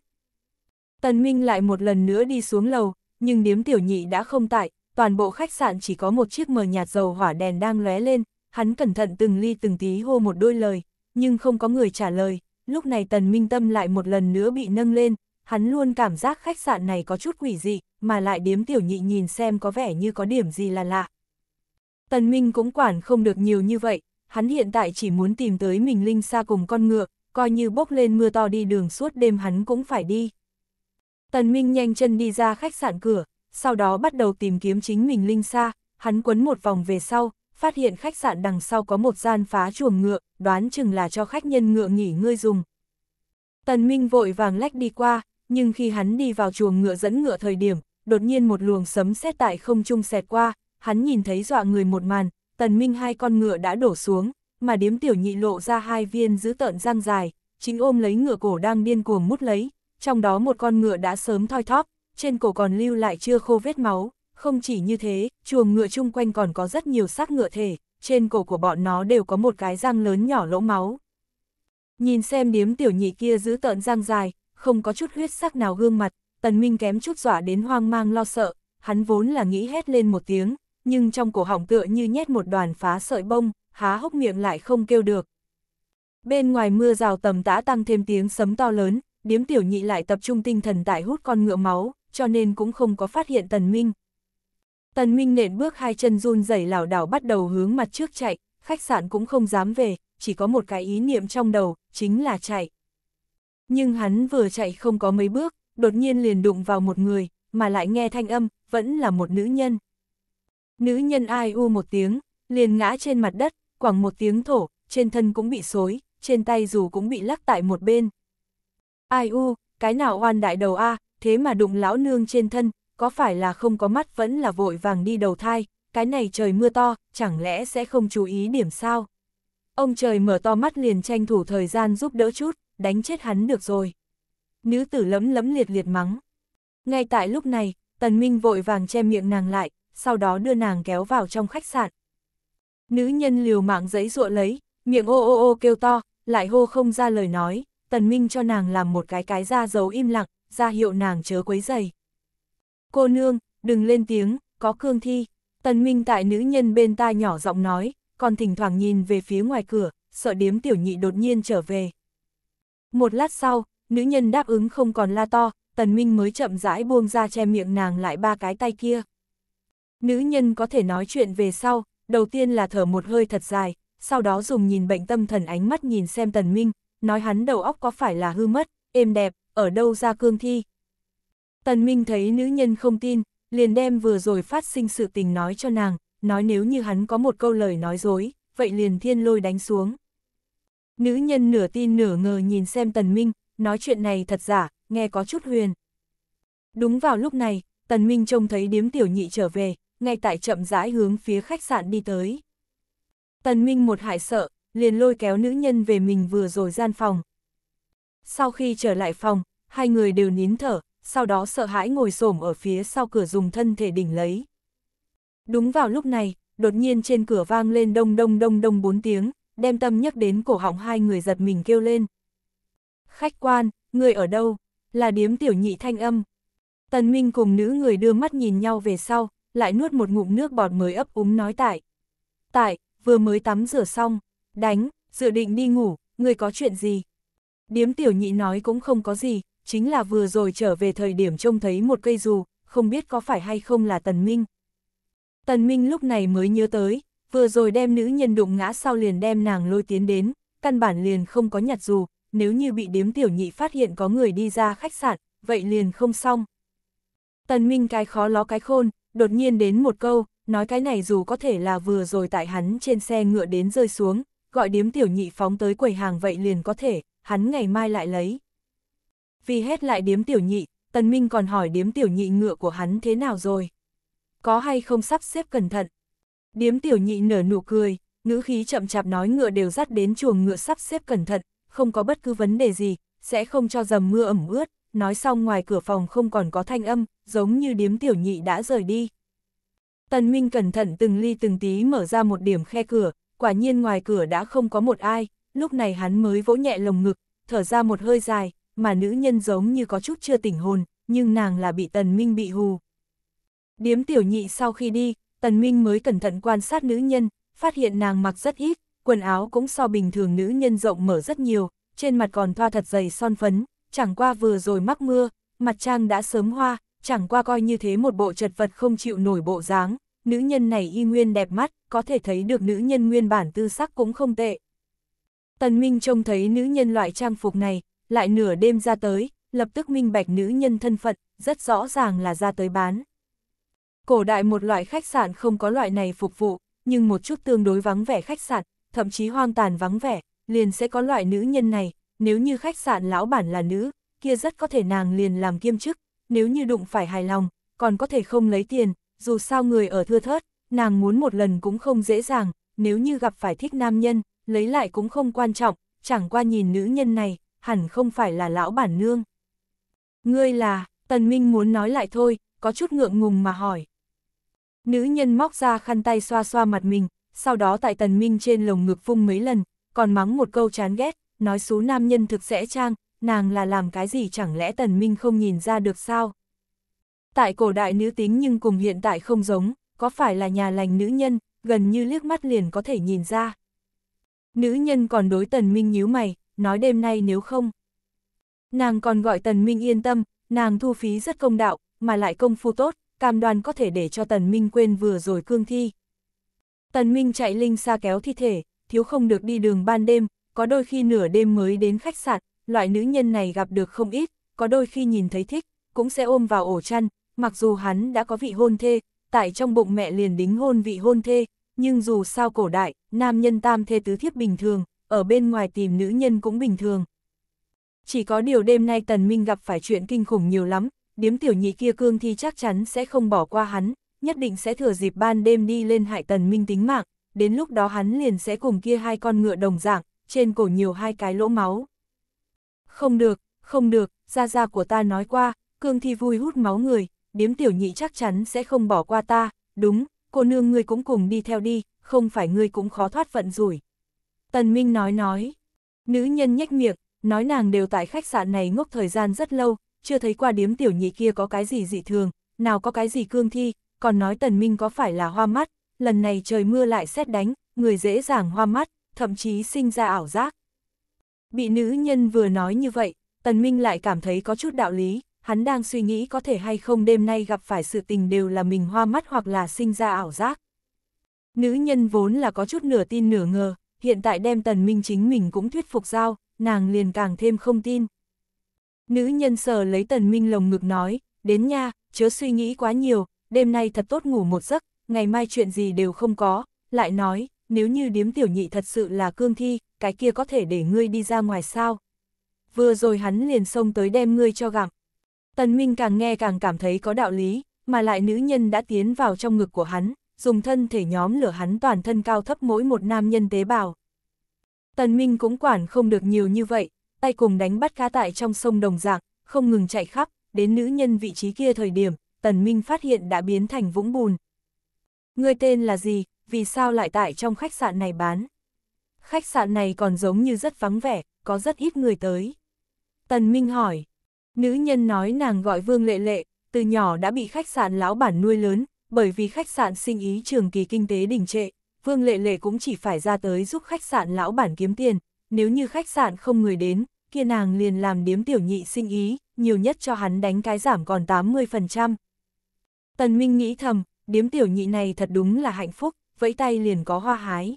Tần Minh lại một lần nữa đi xuống lầu, nhưng điếm tiểu nhị đã không tại, toàn bộ khách sạn chỉ có một chiếc mờ nhạt dầu hỏa đèn đang lóe lên, hắn cẩn thận từng ly từng tí hô một đôi lời, nhưng không có người trả lời, lúc này tần minh tâm lại một lần nữa bị nâng lên, hắn luôn cảm giác khách sạn này có chút quỷ dị, mà lại điếm tiểu nhị nhìn xem có vẻ như có điểm gì là lạ. Tần minh cũng quản không được nhiều như vậy, hắn hiện tại chỉ muốn tìm tới mình linh xa cùng con ngựa, coi như bốc lên mưa to đi đường suốt đêm hắn cũng phải đi. Tần Minh nhanh chân đi ra khách sạn cửa, sau đó bắt đầu tìm kiếm chính mình linh xa, hắn quấn một vòng về sau, phát hiện khách sạn đằng sau có một gian phá chuồng ngựa, đoán chừng là cho khách nhân ngựa nghỉ ngơi dùng. Tần Minh vội vàng lách đi qua, nhưng khi hắn đi vào chuồng ngựa dẫn ngựa thời điểm, đột nhiên một luồng sấm sét tại không trung xẹt qua, hắn nhìn thấy dọa người một màn, Tần Minh hai con ngựa đã đổ xuống, mà điếm tiểu nhị lộ ra hai viên giữ tợn răng dài, chính ôm lấy ngựa cổ đang điên cuồng mút lấy, trong đó một con ngựa đã sớm thoi thóp, trên cổ còn lưu lại chưa khô vết máu, không chỉ như thế, chuồng ngựa chung quanh còn có rất nhiều xác ngựa thể, trên cổ của bọn nó đều có một cái răng lớn nhỏ lỗ máu. Nhìn xem điếm tiểu nhị kia giữ tợn răng dài, không có chút huyết sắc nào gương mặt, tần minh kém chút dọa đến hoang mang lo sợ, hắn vốn là nghĩ hét lên một tiếng, nhưng trong cổ họng tựa như nhét một đoàn phá sợi bông, há hốc miệng lại không kêu được. Bên ngoài mưa rào tầm tã tăng thêm tiếng sấm to lớn, điếm tiểu nhị lại tập trung tinh thần tại hút con ngựa máu, cho nên cũng không có phát hiện tần minh. Tần minh nện bước hai chân run rẩy lảo đảo bắt đầu hướng mặt trước chạy, khách sạn cũng không dám về, chỉ có một cái ý niệm trong đầu, chính là chạy. Nhưng hắn vừa chạy không có mấy bước, đột nhiên liền đụng vào một người, mà lại nghe thanh âm, vẫn là một nữ nhân. Nữ nhân ai u một tiếng, liền ngã trên mặt đất, quẳng một tiếng thổ, trên thân cũng bị xối, trên tay dù cũng bị lắc tại một bên. Ai u, cái nào oan đại đầu a thế mà đụng lão nương trên thân, có phải là không có mắt vẫn là vội vàng đi đầu thai, cái này trời mưa to, chẳng lẽ sẽ không chú ý điểm sao? Ông trời mở to mắt liền tranh thủ thời gian giúp đỡ chút, đánh chết hắn được rồi. Nữ tử lấm lấm liệt liệt mắng. Ngay tại lúc này, Tần Minh vội vàng che miệng nàng lại, sau đó đưa nàng kéo vào trong khách sạn. Nữ nhân liều mạng giấy ruộ lấy, miệng ô ô ô kêu to, lại hô không ra lời nói, Tần Minh cho nàng làm một cái cái ra dấu im lặng, ra hiệu nàng chớ quấy giày. Cô nương, đừng lên tiếng, có cương thi. Tần Minh tại nữ nhân bên tai nhỏ giọng nói, còn thỉnh thoảng nhìn về phía ngoài cửa, sợ điếm tiểu nhị đột nhiên trở về. Một lát sau, nữ nhân đáp ứng không còn la to, Tần Minh mới chậm rãi buông ra che miệng nàng lại ba cái tay kia. Nữ nhân có thể nói chuyện về sau, đầu tiên là thở một hơi thật dài, sau đó dùng nhìn bệnh tâm thần ánh mắt nhìn xem Tần Minh, nói hắn đầu óc có phải là hư mất, êm đẹp, ở đâu ra cương thi. Tần Minh thấy nữ nhân không tin, liền đem vừa rồi phát sinh sự tình nói cho nàng, nói nếu như hắn có một câu lời nói dối, vậy liền thiên lôi đánh xuống. Nữ nhân nửa tin nửa ngờ nhìn xem Tần Minh, nói chuyện này thật giả, nghe có chút huyền. Đúng vào lúc này, Tần Minh trông thấy điếm tiểu nhị trở về, ngay tại chậm rãi hướng phía khách sạn đi tới. Tần Minh một hại sợ, liền lôi kéo nữ nhân về mình vừa rồi gian phòng. Sau khi trở lại phòng, hai người đều nín thở, sau đó sợ hãi ngồi xổm ở phía sau cửa dùng thân thể đỉnh lấy. Đúng vào lúc này, đột nhiên trên cửa vang lên đông đông đông đông bốn tiếng, đem tâm nhắc đến cổ họng hai người giật mình kêu lên. Khách quan, người ở đâu? Là điếm tiểu nhị thanh âm. Tần Minh cùng nữ người đưa mắt nhìn nhau về sau, lại nuốt một ngụm nước bọt mới ấp úng nói tại. Tại, vừa mới tắm rửa xong, đánh, dự định đi ngủ, người có chuyện gì? Điếm tiểu nhị nói cũng không có gì, chính là vừa rồi trở về thời điểm trông thấy một cây dù, không biết có phải hay không là Tần Minh. Tần Minh lúc này mới nhớ tới, vừa rồi đem nữ nhân đụng ngã sau liền đem nàng lôi tiến đến, căn bản liền không có nhặt dù, nếu như bị điếm tiểu nhị phát hiện có người đi ra khách sạn, vậy liền không xong. Tần Minh cái khó ló cái khôn, đột nhiên đến một câu, nói cái này dù có thể là vừa rồi tại hắn trên xe ngựa đến rơi xuống, gọi điếm tiểu nhị phóng tới quầy hàng vậy liền có thể, hắn ngày mai lại lấy. Vì hết lại điếm tiểu nhị, Tần Minh còn hỏi điếm tiểu nhị ngựa của hắn thế nào rồi. Có hay không sắp xếp cẩn thận. Điếm tiểu nhị nở nụ cười, ngữ khí chậm chạp nói ngựa đều dắt đến chuồng ngựa sắp xếp cẩn thận, không có bất cứ vấn đề gì, sẽ không cho dầm mưa ẩm ướt, nói xong ngoài cửa phòng không còn có thanh âm, giống như điếm tiểu nhị đã rời đi. Tần Minh cẩn thận từng ly từng tí mở ra một điểm khe cửa, quả nhiên ngoài cửa đã không có một ai, lúc này hắn mới vỗ nhẹ lồng ngực, thở ra một hơi dài, mà nữ nhân giống như có chút chưa tỉnh hồn, nhưng nàng là bị Tần Minh bị hù. Điếm tiểu nhị sau khi đi, Tần Minh mới cẩn thận quan sát nữ nhân, phát hiện nàng mặc rất ít, quần áo cũng so bình thường nữ nhân rộng mở rất nhiều, trên mặt còn thoa thật dày son phấn, chẳng qua vừa rồi mắc mưa, mặt trang đã sớm hoa, chẳng qua coi như thế một bộ chật vật không chịu nổi bộ dáng, nữ nhân này y nguyên đẹp mắt, có thể thấy được nữ nhân nguyên bản tư sắc cũng không tệ. Tần Minh trông thấy nữ nhân loại trang phục này, lại nửa đêm ra tới, lập tức minh bạch nữ nhân thân phận, rất rõ ràng là ra tới bán. Cổ đại một loại khách sạn không có loại này phục vụ, nhưng một chút tương đối vắng vẻ khách sạn, thậm chí hoang tàn vắng vẻ, liền sẽ có loại nữ nhân này, nếu như khách sạn lão bản là nữ, kia rất có thể nàng liền làm kiêm chức, nếu như đụng phải hài lòng, còn có thể không lấy tiền, dù sao người ở thưa thớt, nàng muốn một lần cũng không dễ dàng, nếu như gặp phải thích nam nhân, lấy lại cũng không quan trọng, chẳng qua nhìn nữ nhân này, hẳn không phải là lão bản nương. Ngươi là, Tần Minh muốn nói lại thôi, có chút ngượng ngùng mà hỏi. Nữ nhân móc ra khăn tay xoa xoa mặt mình, sau đó tại Tần Minh trên lồng ngực phung mấy lần, còn mắng một câu chán ghét, nói số nam nhân thực sẽ trang, nàng là làm cái gì chẳng lẽ Tần Minh không nhìn ra được sao? Tại cổ đại nữ tính nhưng cùng hiện tại không giống, có phải là nhà lành nữ nhân, gần như liếc mắt liền có thể nhìn ra. Nữ nhân còn đối Tần Minh nhíu mày, nói đêm nay nếu không. Nàng còn gọi Tần Minh yên tâm, nàng thu phí rất công đạo, mà lại công phu tốt, cam đoan có thể để cho Tần Minh quên vừa rồi cương thi. Tần Minh chạy linh xa kéo thi thể, thiếu không được đi đường ban đêm, có đôi khi nửa đêm mới đến khách sạn, loại nữ nhân này gặp được không ít, có đôi khi nhìn thấy thích, cũng sẽ ôm vào ổ chăn, mặc dù hắn đã có vị hôn thê, tại trong bụng mẹ liền đính hôn vị hôn thê, nhưng dù sao cổ đại, nam nhân tam thê tứ thiếp bình thường, ở bên ngoài tìm nữ nhân cũng bình thường. Chỉ có điều đêm nay Tần Minh gặp phải chuyện kinh khủng nhiều lắm, điếm tiểu nhị kia cương thi chắc chắn sẽ không bỏ qua hắn, nhất định sẽ thừa dịp ban đêm đi lên hại Tần Minh tính mạng, đến lúc đó hắn liền sẽ cùng kia hai con ngựa đồng dạng, trên cổ nhiều hai cái lỗ máu. Không được, không được, gia gia của ta nói qua, cương thi vui hút máu người, điếm tiểu nhị chắc chắn sẽ không bỏ qua ta, đúng, cô nương ngươi cũng cùng đi theo đi, không phải ngươi cũng khó thoát vận rủi. Tần Minh nói nói, nữ nhân nhếch miệng, nói nàng đều tại khách sạn này ngốc thời gian rất lâu, chưa thấy qua điếm tiểu nhị kia có cái gì dị thường, nào có cái gì cương thi, còn nói Tần Minh có phải là hoa mắt, lần này trời mưa lại xét đánh, người dễ dàng hoa mắt, thậm chí sinh ra ảo giác. Bị nữ nhân vừa nói như vậy, Tần Minh lại cảm thấy có chút đạo lý, hắn đang suy nghĩ có thể hay không đêm nay gặp phải sự tình đều là mình hoa mắt hoặc là sinh ra ảo giác. Nữ nhân vốn là có chút nửa tin nửa ngờ, hiện tại đem Tần Minh chính mình cũng thuyết phục giao, nàng liền càng thêm không tin. Nữ nhân sờ lấy Tần Minh lồng ngực nói, đến nha, chớ suy nghĩ quá nhiều, đêm nay thật tốt ngủ một giấc, ngày mai chuyện gì đều không có, lại nói, nếu như điếm tiểu nhị thật sự là cương thi, cái kia có thể để ngươi đi ra ngoài sao. Vừa rồi hắn liền xông tới đem ngươi cho gặm. Tần Minh càng nghe càng cảm thấy có đạo lý, mà lại nữ nhân đã tiến vào trong ngực của hắn, dùng thân thể nhóm lửa hắn toàn thân cao thấp mỗi một nam nhân tế bào. Tần Minh cũng quản không được nhiều như vậy, tay cùng đánh bắt cá tại trong sông đồng dạng, không ngừng chạy khắp, đến nữ nhân vị trí kia thời điểm, Tần Minh phát hiện đã biến thành vũng bùn. người tên là gì, vì sao lại tại trong khách sạn này bán? Khách sạn này còn giống như rất vắng vẻ, có rất ít người tới. Tần Minh hỏi, nữ nhân nói nàng gọi Vương Lệ Lệ, từ nhỏ đã bị khách sạn lão bản nuôi lớn, bởi vì khách sạn sinh ý trường kỳ kinh tế đình trệ, Vương Lệ Lệ cũng chỉ phải ra tới giúp khách sạn lão bản kiếm tiền, nếu như khách sạn không người đến, kia nàng liền làm điếm tiểu nhị sinh ý, nhiều nhất cho hắn đánh cái giảm còn 80%. Tần Minh nghĩ thầm, điếm tiểu nhị này thật đúng là hạnh phúc, vẫy tay liền có hoa hái.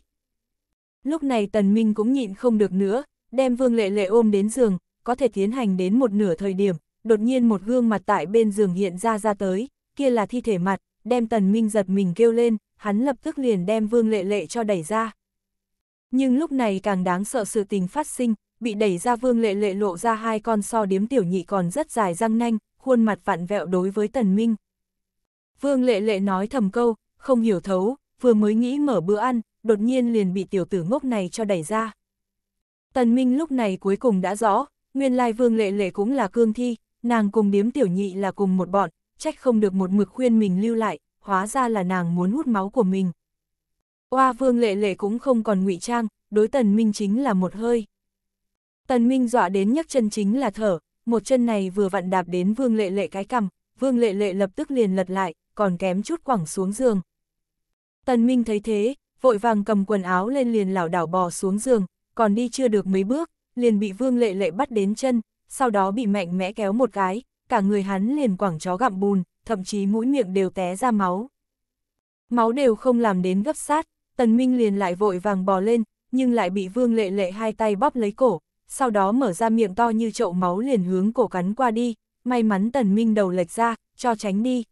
Lúc này Tần Minh cũng nhịn không được nữa, đem Vương Lệ Lệ ôm đến giường, có thể tiến hành đến một nửa thời điểm, đột nhiên một gương mặt tại bên giường hiện ra ra tới, kia là thi thể mặt, đem Tần Minh giật mình kêu lên, hắn lập tức liền đem Vương Lệ Lệ cho đẩy ra. Nhưng lúc này càng đáng sợ sự tình phát sinh, bị đẩy ra Vương Lệ Lệ lộ ra hai con so điếm tiểu nhị còn rất dài răng nanh, khuôn mặt vặn vẹo đối với Tần Minh. Vương Lệ Lệ nói thầm câu, không hiểu thấu, vừa mới nghĩ mở bữa ăn, đột nhiên liền bị tiểu tử ngốc này cho đẩy ra. Tần Minh lúc này cuối cùng đã rõ, nguyên lai Vương Lệ Lệ cũng là cương thi, nàng cùng điếm tiểu nhị là cùng một bọn, trách không được một mực khuyên mình lưu lại, hóa ra là nàng muốn hút máu của mình. Oa Vương Lệ Lệ cũng không còn ngụy trang, đối Tần Minh chính là một hơi. Tần Minh dọa đến nhấc chân chính là thở, một chân này vừa vặn đạp đến Vương Lệ Lệ cái cằm, Vương Lệ Lệ lập tức liền lật lại, còn kém chút quẳng xuống giường. Tần Minh thấy thế, vội vàng cầm quần áo lên liền lảo đảo bò xuống giường, còn đi chưa được mấy bước, liền bị Vương Lệ Lệ bắt đến chân, sau đó bị mạnh mẽ kéo một cái, cả người hắn liền quẳng chó gặm bùn, thậm chí mũi miệng đều té ra máu. Máu đều không làm đến gấp sát, Tần Minh liền lại vội vàng bò lên, nhưng lại bị Vương Lệ Lệ hai tay bóp lấy cổ, sau đó mở ra miệng to như chậu máu liền hướng cổ cắn qua đi, may mắn Tần Minh đầu lệch ra, cho tránh đi.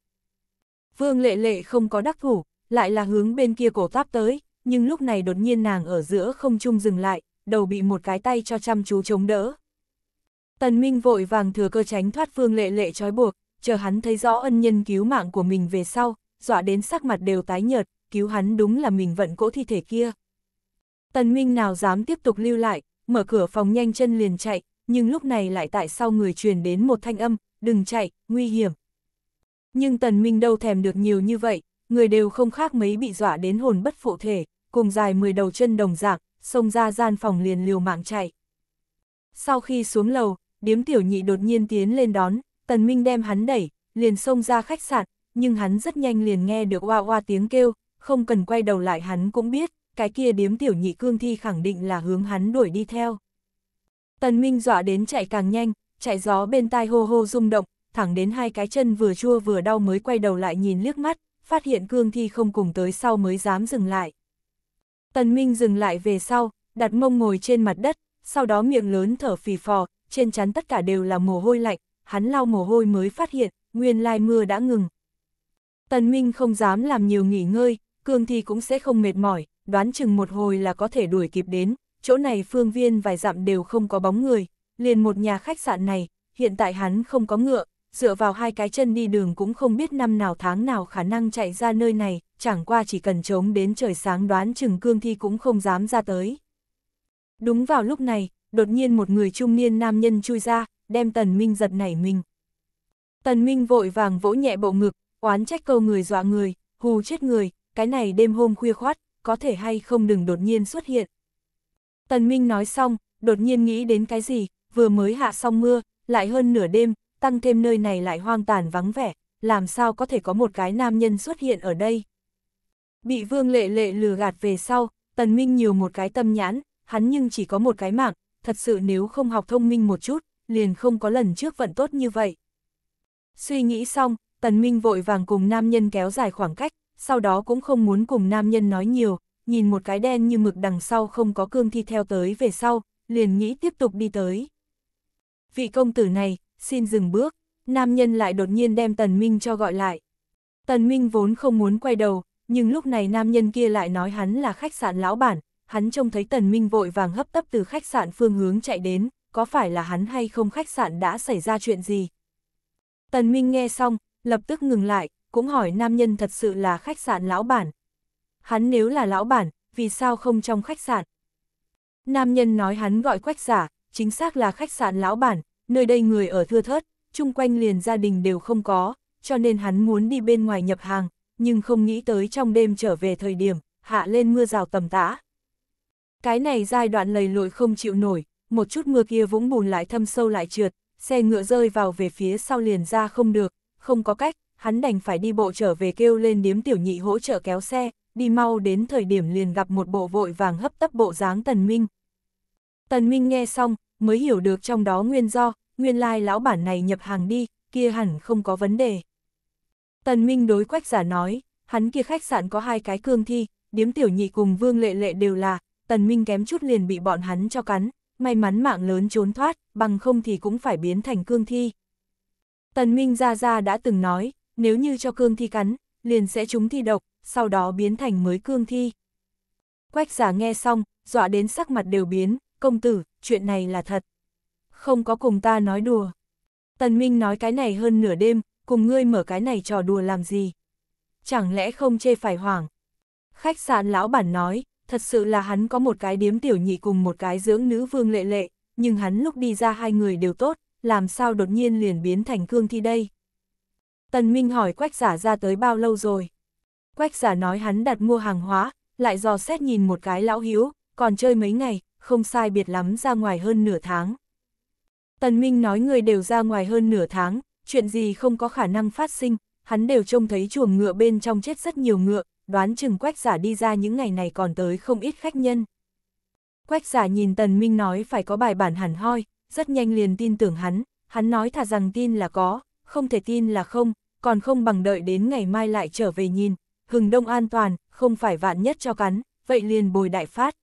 Vương Lệ Lệ không có đắc thủ, lại là hướng bên kia cổ táp tới, nhưng lúc này đột nhiên nàng ở giữa không trung dừng lại, đầu bị một cái tay cho chăm chú chống đỡ. Tần Minh vội vàng thừa cơ tránh thoát Vương Lệ Lệ trói buộc, chờ hắn thấy rõ ân nhân cứu mạng của mình về sau, dọa đến sắc mặt đều tái nhợt, cứu hắn đúng là mình vận cỗ thi thể kia. Tần Minh nào dám tiếp tục lưu lại, mở cửa phòng nhanh chân liền chạy, nhưng lúc này lại tại sau người truyền đến một thanh âm, đừng chạy, nguy hiểm. Nhưng Tần Minh đâu thèm được nhiều như vậy, người đều không khác mấy bị dọa đến hồn bất phụ thể, cùng dài 10 đầu chân đồng dạng, xông ra gian phòng liền liều mạng chạy. Sau khi xuống lầu, điếm tiểu nhị đột nhiên tiến lên đón, Tần Minh đem hắn đẩy, liền xông ra khách sạn, nhưng hắn rất nhanh liền nghe được oa oa tiếng kêu, không cần quay đầu lại hắn cũng biết, cái kia điếm tiểu nhị cương thi khẳng định là hướng hắn đuổi đi theo. Tần Minh dọa đến chạy càng nhanh, chạy gió bên tai hô hô rung động, thẳng đến hai cái chân vừa chua vừa đau mới quay đầu lại nhìn liếc mắt, phát hiện cương thi không cùng tới sau mới dám dừng lại. Tần Minh dừng lại về sau, đặt mông ngồi trên mặt đất, sau đó miệng lớn thở phì phò, trên chắn tất cả đều là mồ hôi lạnh, hắn lau mồ hôi mới phát hiện, nguyên lai mưa đã ngừng. Tần Minh không dám làm nhiều nghỉ ngơi, cương thi cũng sẽ không mệt mỏi, đoán chừng một hồi là có thể đuổi kịp đến, chỗ này phương viên vài dặm đều không có bóng người, liền một nhà khách sạn này, hiện tại hắn không có ngựa, dựa vào hai cái chân đi đường cũng không biết năm nào tháng nào khả năng chạy ra nơi này, chẳng qua chỉ cần chống đến trời sáng đoán chừng cương thi cũng không dám ra tới. Đúng vào lúc này, đột nhiên một người trung niên nam nhân chui ra, đem tần minh giật nảy mình. Tần Minh vội vàng vỗ nhẹ bộ ngực, oán trách câu người dọa người, hù chết người, cái này đêm hôm khuya khoát, có thể hay không đừng đột nhiên xuất hiện. Tần Minh nói xong, đột nhiên nghĩ đến cái gì, vừa mới hạ xong mưa, lại hơn nửa đêm, tăng thêm nơi này lại hoang tàn vắng vẻ, làm sao có thể có một cái nam nhân xuất hiện ở đây. Bị vương lệ lệ lừa gạt về sau, Tần Minh nhiều một cái tâm nhãn, hắn nhưng chỉ có một cái mạng, thật sự nếu không học thông minh một chút, liền không có lần trước vận tốt như vậy. Suy nghĩ xong, Tần Minh vội vàng cùng nam nhân kéo dài khoảng cách, sau đó cũng không muốn cùng nam nhân nói nhiều, nhìn một cái đen như mực đằng sau không có cương thi theo tới về sau, liền nghĩ tiếp tục đi tới. Vị công tử này, xin dừng bước, nam nhân lại đột nhiên đem Tần Minh cho gọi lại. Tần Minh vốn không muốn quay đầu, nhưng lúc này nam nhân kia lại nói hắn là khách sạn lão bản, hắn trông thấy Tần Minh vội vàng hấp tấp từ khách sạn phương hướng chạy đến, có phải là hắn hay không khách sạn đã xảy ra chuyện gì? Tần Minh nghe xong, lập tức ngừng lại, cũng hỏi nam nhân thật sự là khách sạn lão bản. Hắn nếu là lão bản, vì sao không trong khách sạn? Nam nhân nói hắn gọi quách giả, chính xác là khách sạn lão bản, nơi đây người ở thưa thớt, chung quanh liền gia đình đều không có, cho nên hắn muốn đi bên ngoài nhập hàng, nhưng không nghĩ tới trong đêm trở về thời điểm, hạ lên mưa rào tầm tã. Cái này giai đoạn lầy lội không chịu nổi, một chút mưa kia vũng bùn lại thâm sâu lại trượt, xe ngựa rơi vào về phía sau liền ra không được, không có cách, hắn đành phải đi bộ trở về kêu lên điếm tiểu nhị hỗ trợ kéo xe, đi mau đến thời điểm liền gặp một bộ vội vàng hấp tấp bộ dáng Tần Minh. Tần Minh nghe xong, mới hiểu được trong đó nguyên do, nguyên lai lão bản này nhập hàng đi, kia hẳn không có vấn đề. Tần Minh đối quách giả nói, hắn kia khách sạn có hai cái cương thi, điếm tiểu nhị cùng vương lệ lệ đều là, Tần Minh kém chút liền bị bọn hắn cho cắn, may mắn mạng lớn trốn thoát, bằng không thì cũng phải biến thành cương thi. Tần Minh ra ra đã từng nói, nếu như cho cương thi cắn, liền sẽ trúng thi độc, sau đó biến thành mới cương thi. Quách giả nghe xong, dọa đến sắc mặt đều biến, công tử, chuyện này là thật. Không có cùng ta nói đùa. Tần Minh nói cái này hơn nửa đêm, cùng ngươi mở cái này trò đùa làm gì? Chẳng lẽ không chê phải hoảng? Khách sạn lão bản nói, thật sự là hắn có một cái điếm tiểu nhị cùng một cái dưỡng nữ vương lệ lệ, nhưng hắn lúc đi ra hai người đều tốt, làm sao đột nhiên liền biến thành cương thi đây? Tần Minh hỏi quách giả ra tới bao lâu rồi? Quách giả nói hắn đặt mua hàng hóa, lại dò xét nhìn một cái lão hiếu, còn chơi mấy ngày, không sai biệt lắm ra ngoài hơn nửa tháng. Tần Minh nói người đều ra ngoài hơn nửa tháng, chuyện gì không có khả năng phát sinh, hắn đều trông thấy chuồng ngựa bên trong chết rất nhiều ngựa, đoán chừng quách giả đi ra những ngày này còn tới không ít khách nhân. Quách giả nhìn Tần Minh nói phải có bài bản hẳn hoi, rất nhanh liền tin tưởng hắn, hắn nói thà rằng tin là có, không thể tin là không, còn không bằng đợi đến ngày mai lại trở về nhìn, hừng đông an toàn, không phải vạn nhất cho cắn, vậy liền bồi đại phát.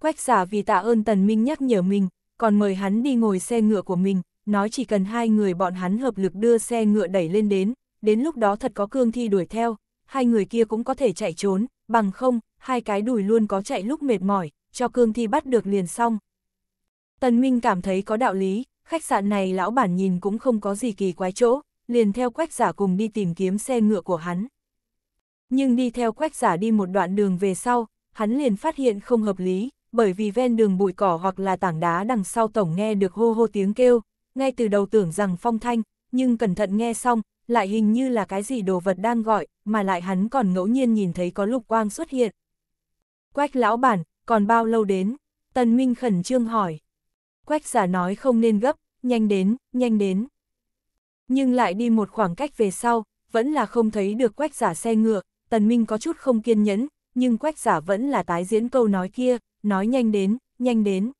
Quách giả vì tạ ơn Tần Minh nhắc nhở mình, còn mời hắn đi ngồi xe ngựa của mình, nói chỉ cần hai người bọn hắn hợp lực đưa xe ngựa đẩy lên đến, đến lúc đó thật có cương thi đuổi theo, hai người kia cũng có thể chạy trốn, bằng không, hai cái đùi luôn có chạy lúc mệt mỏi, cho cương thi bắt được liền xong. Tần Minh cảm thấy có đạo lý, khách sạn này lão bản nhìn cũng không có gì kỳ quái chỗ, liền theo quách giả cùng đi tìm kiếm xe ngựa của hắn. Nhưng đi theo quách giả đi một đoạn đường về sau, hắn liền phát hiện không hợp lý, bởi vì ven đường bụi cỏ hoặc là tảng đá đằng sau tổng nghe được hô hô tiếng kêu, ngay từ đầu tưởng rằng phong thanh, nhưng cẩn thận nghe xong, lại hình như là cái gì đồ vật đang gọi, mà lại hắn còn ngẫu nhiên nhìn thấy có lục quang xuất hiện. Quách lão bản, còn bao lâu đến? Tần Minh khẩn trương hỏi. Quách giả nói không nên gấp, nhanh đến, nhanh đến. Nhưng lại đi một khoảng cách về sau, vẫn là không thấy được quách giả xe ngựa, Tần Minh có chút không kiên nhẫn, nhưng quách giả vẫn là tái diễn câu nói kia, nói nhanh đến, nhanh đến.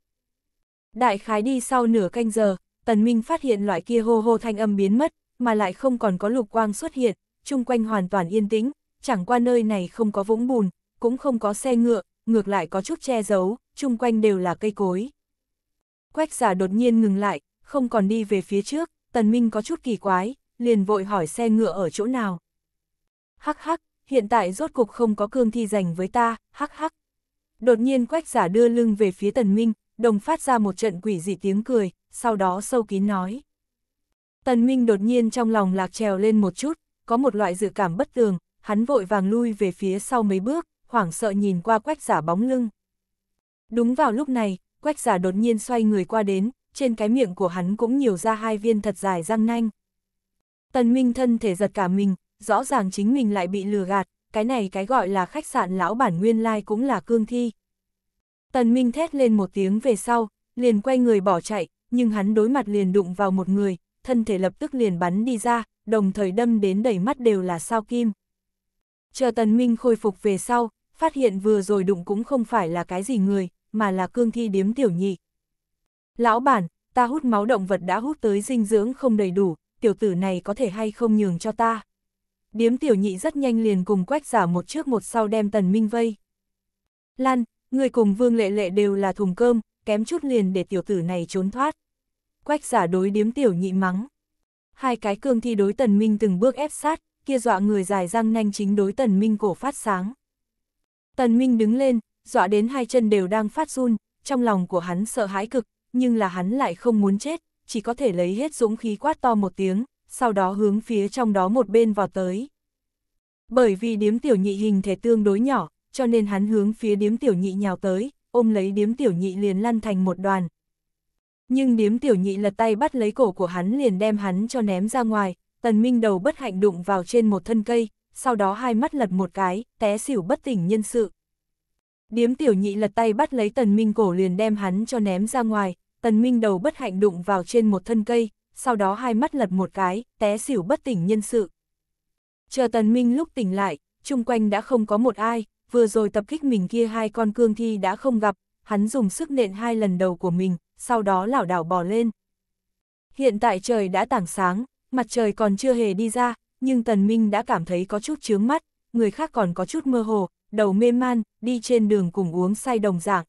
Đại khái đi sau nửa canh giờ, Tần Minh phát hiện loại kia hô hô thanh âm biến mất, mà lại không còn có lục quang xuất hiện, chung quanh hoàn toàn yên tĩnh, chẳng qua nơi này không có vũng bùn, cũng không có xe ngựa, ngược lại có chút che giấu, chung quanh đều là cây cối. Quách giả đột nhiên ngừng lại, không còn đi về phía trước, Tần Minh có chút kỳ quái, liền vội hỏi xe ngựa ở chỗ nào. Hắc hắc, hiện tại rốt cục không có cương thi dành với ta, hắc hắc. Đột nhiên quách giả đưa lưng về phía Tần Minh, đồng phát ra một trận quỷ dị tiếng cười, sau đó sâu kín nói. Tần Minh đột nhiên trong lòng lạc trèo lên một chút, có một loại dự cảm bất tường, hắn vội vàng lui về phía sau mấy bước, hoảng sợ nhìn qua quách giả bóng lưng. Đúng vào lúc này, quách giả đột nhiên xoay người qua đến, trên cái miệng của hắn cũng nhiều ra hai viên thật dài răng nanh. Tần Minh thân thể giật cả mình, rõ ràng chính mình lại bị lừa gạt, cái này cái gọi là khách sạn lão bản nguyên lai like cũng là cương thi. Tần Minh thét lên một tiếng về sau, liền quay người bỏ chạy, nhưng hắn đối mặt liền đụng vào một người, thân thể lập tức liền bắn đi ra, đồng thời đâm đến đầy mắt đều là sao kim. Chờ Tần Minh khôi phục về sau, phát hiện vừa rồi đụng cũng không phải là cái gì người, mà là cương thi điếm tiểu nhị. Lão bản, ta hút máu động vật đã hút tới dinh dưỡng không đầy đủ, tiểu tử này có thể hay không nhường cho ta. Điếm tiểu nhị rất nhanh liền cùng quách giả một trước một sau đem tần minh vây. Lan, người cùng vương lệ lệ đều là thùng cơm, kém chút liền để tiểu tử này trốn thoát. Quách giả đối điếm tiểu nhị mắng. Hai cái cương thi đối tần minh từng bước ép sát, kia dọa người dài răng nanh chính đối tần minh cổ phát sáng. Tần minh đứng lên, dọa đến hai chân đều đang phát run, trong lòng của hắn sợ hãi cực, nhưng là hắn lại không muốn chết, chỉ có thể lấy hết dũng khí quát to một tiếng, sau đó hướng phía trong đó một bên vào tới. Bởi vì điếm tiểu nhị hình thể tương đối nhỏ, cho nên hắn hướng phía điếm tiểu nhị nhào tới, ôm lấy điếm tiểu nhị liền lăn thành một đoàn. Nhưng điếm tiểu nhị lật tay bắt lấy cổ của hắn liền đem hắn cho ném ra ngoài, tần minh đầu bất hạnh đụng vào trên một thân cây, sau đó hai mắt lật một cái, té xỉu bất tỉnh nhân sự. Điếm tiểu nhị lật tay bắt lấy tần minh cổ liền đem hắn cho ném ra ngoài, tần minh đầu bất hạnh đụng vào trên một thân cây, sau đó hai mắt lật một cái, té xỉu bất tỉnh nhân sự. Chờ tần minh lúc tỉnh lại, chung quanh đã không có một ai, vừa rồi tập kích mình kia hai con cương thi đã không gặp, hắn dùng sức nện hai lần đầu của mình, sau đó lảo đảo bò lên. Hiện tại trời đã tảng sáng, mặt trời còn chưa hề đi ra, nhưng tần minh đã cảm thấy có chút chướng mắt, người khác còn có chút mơ hồ, đầu mê man, đi trên đường cùng uống say đồng dạng.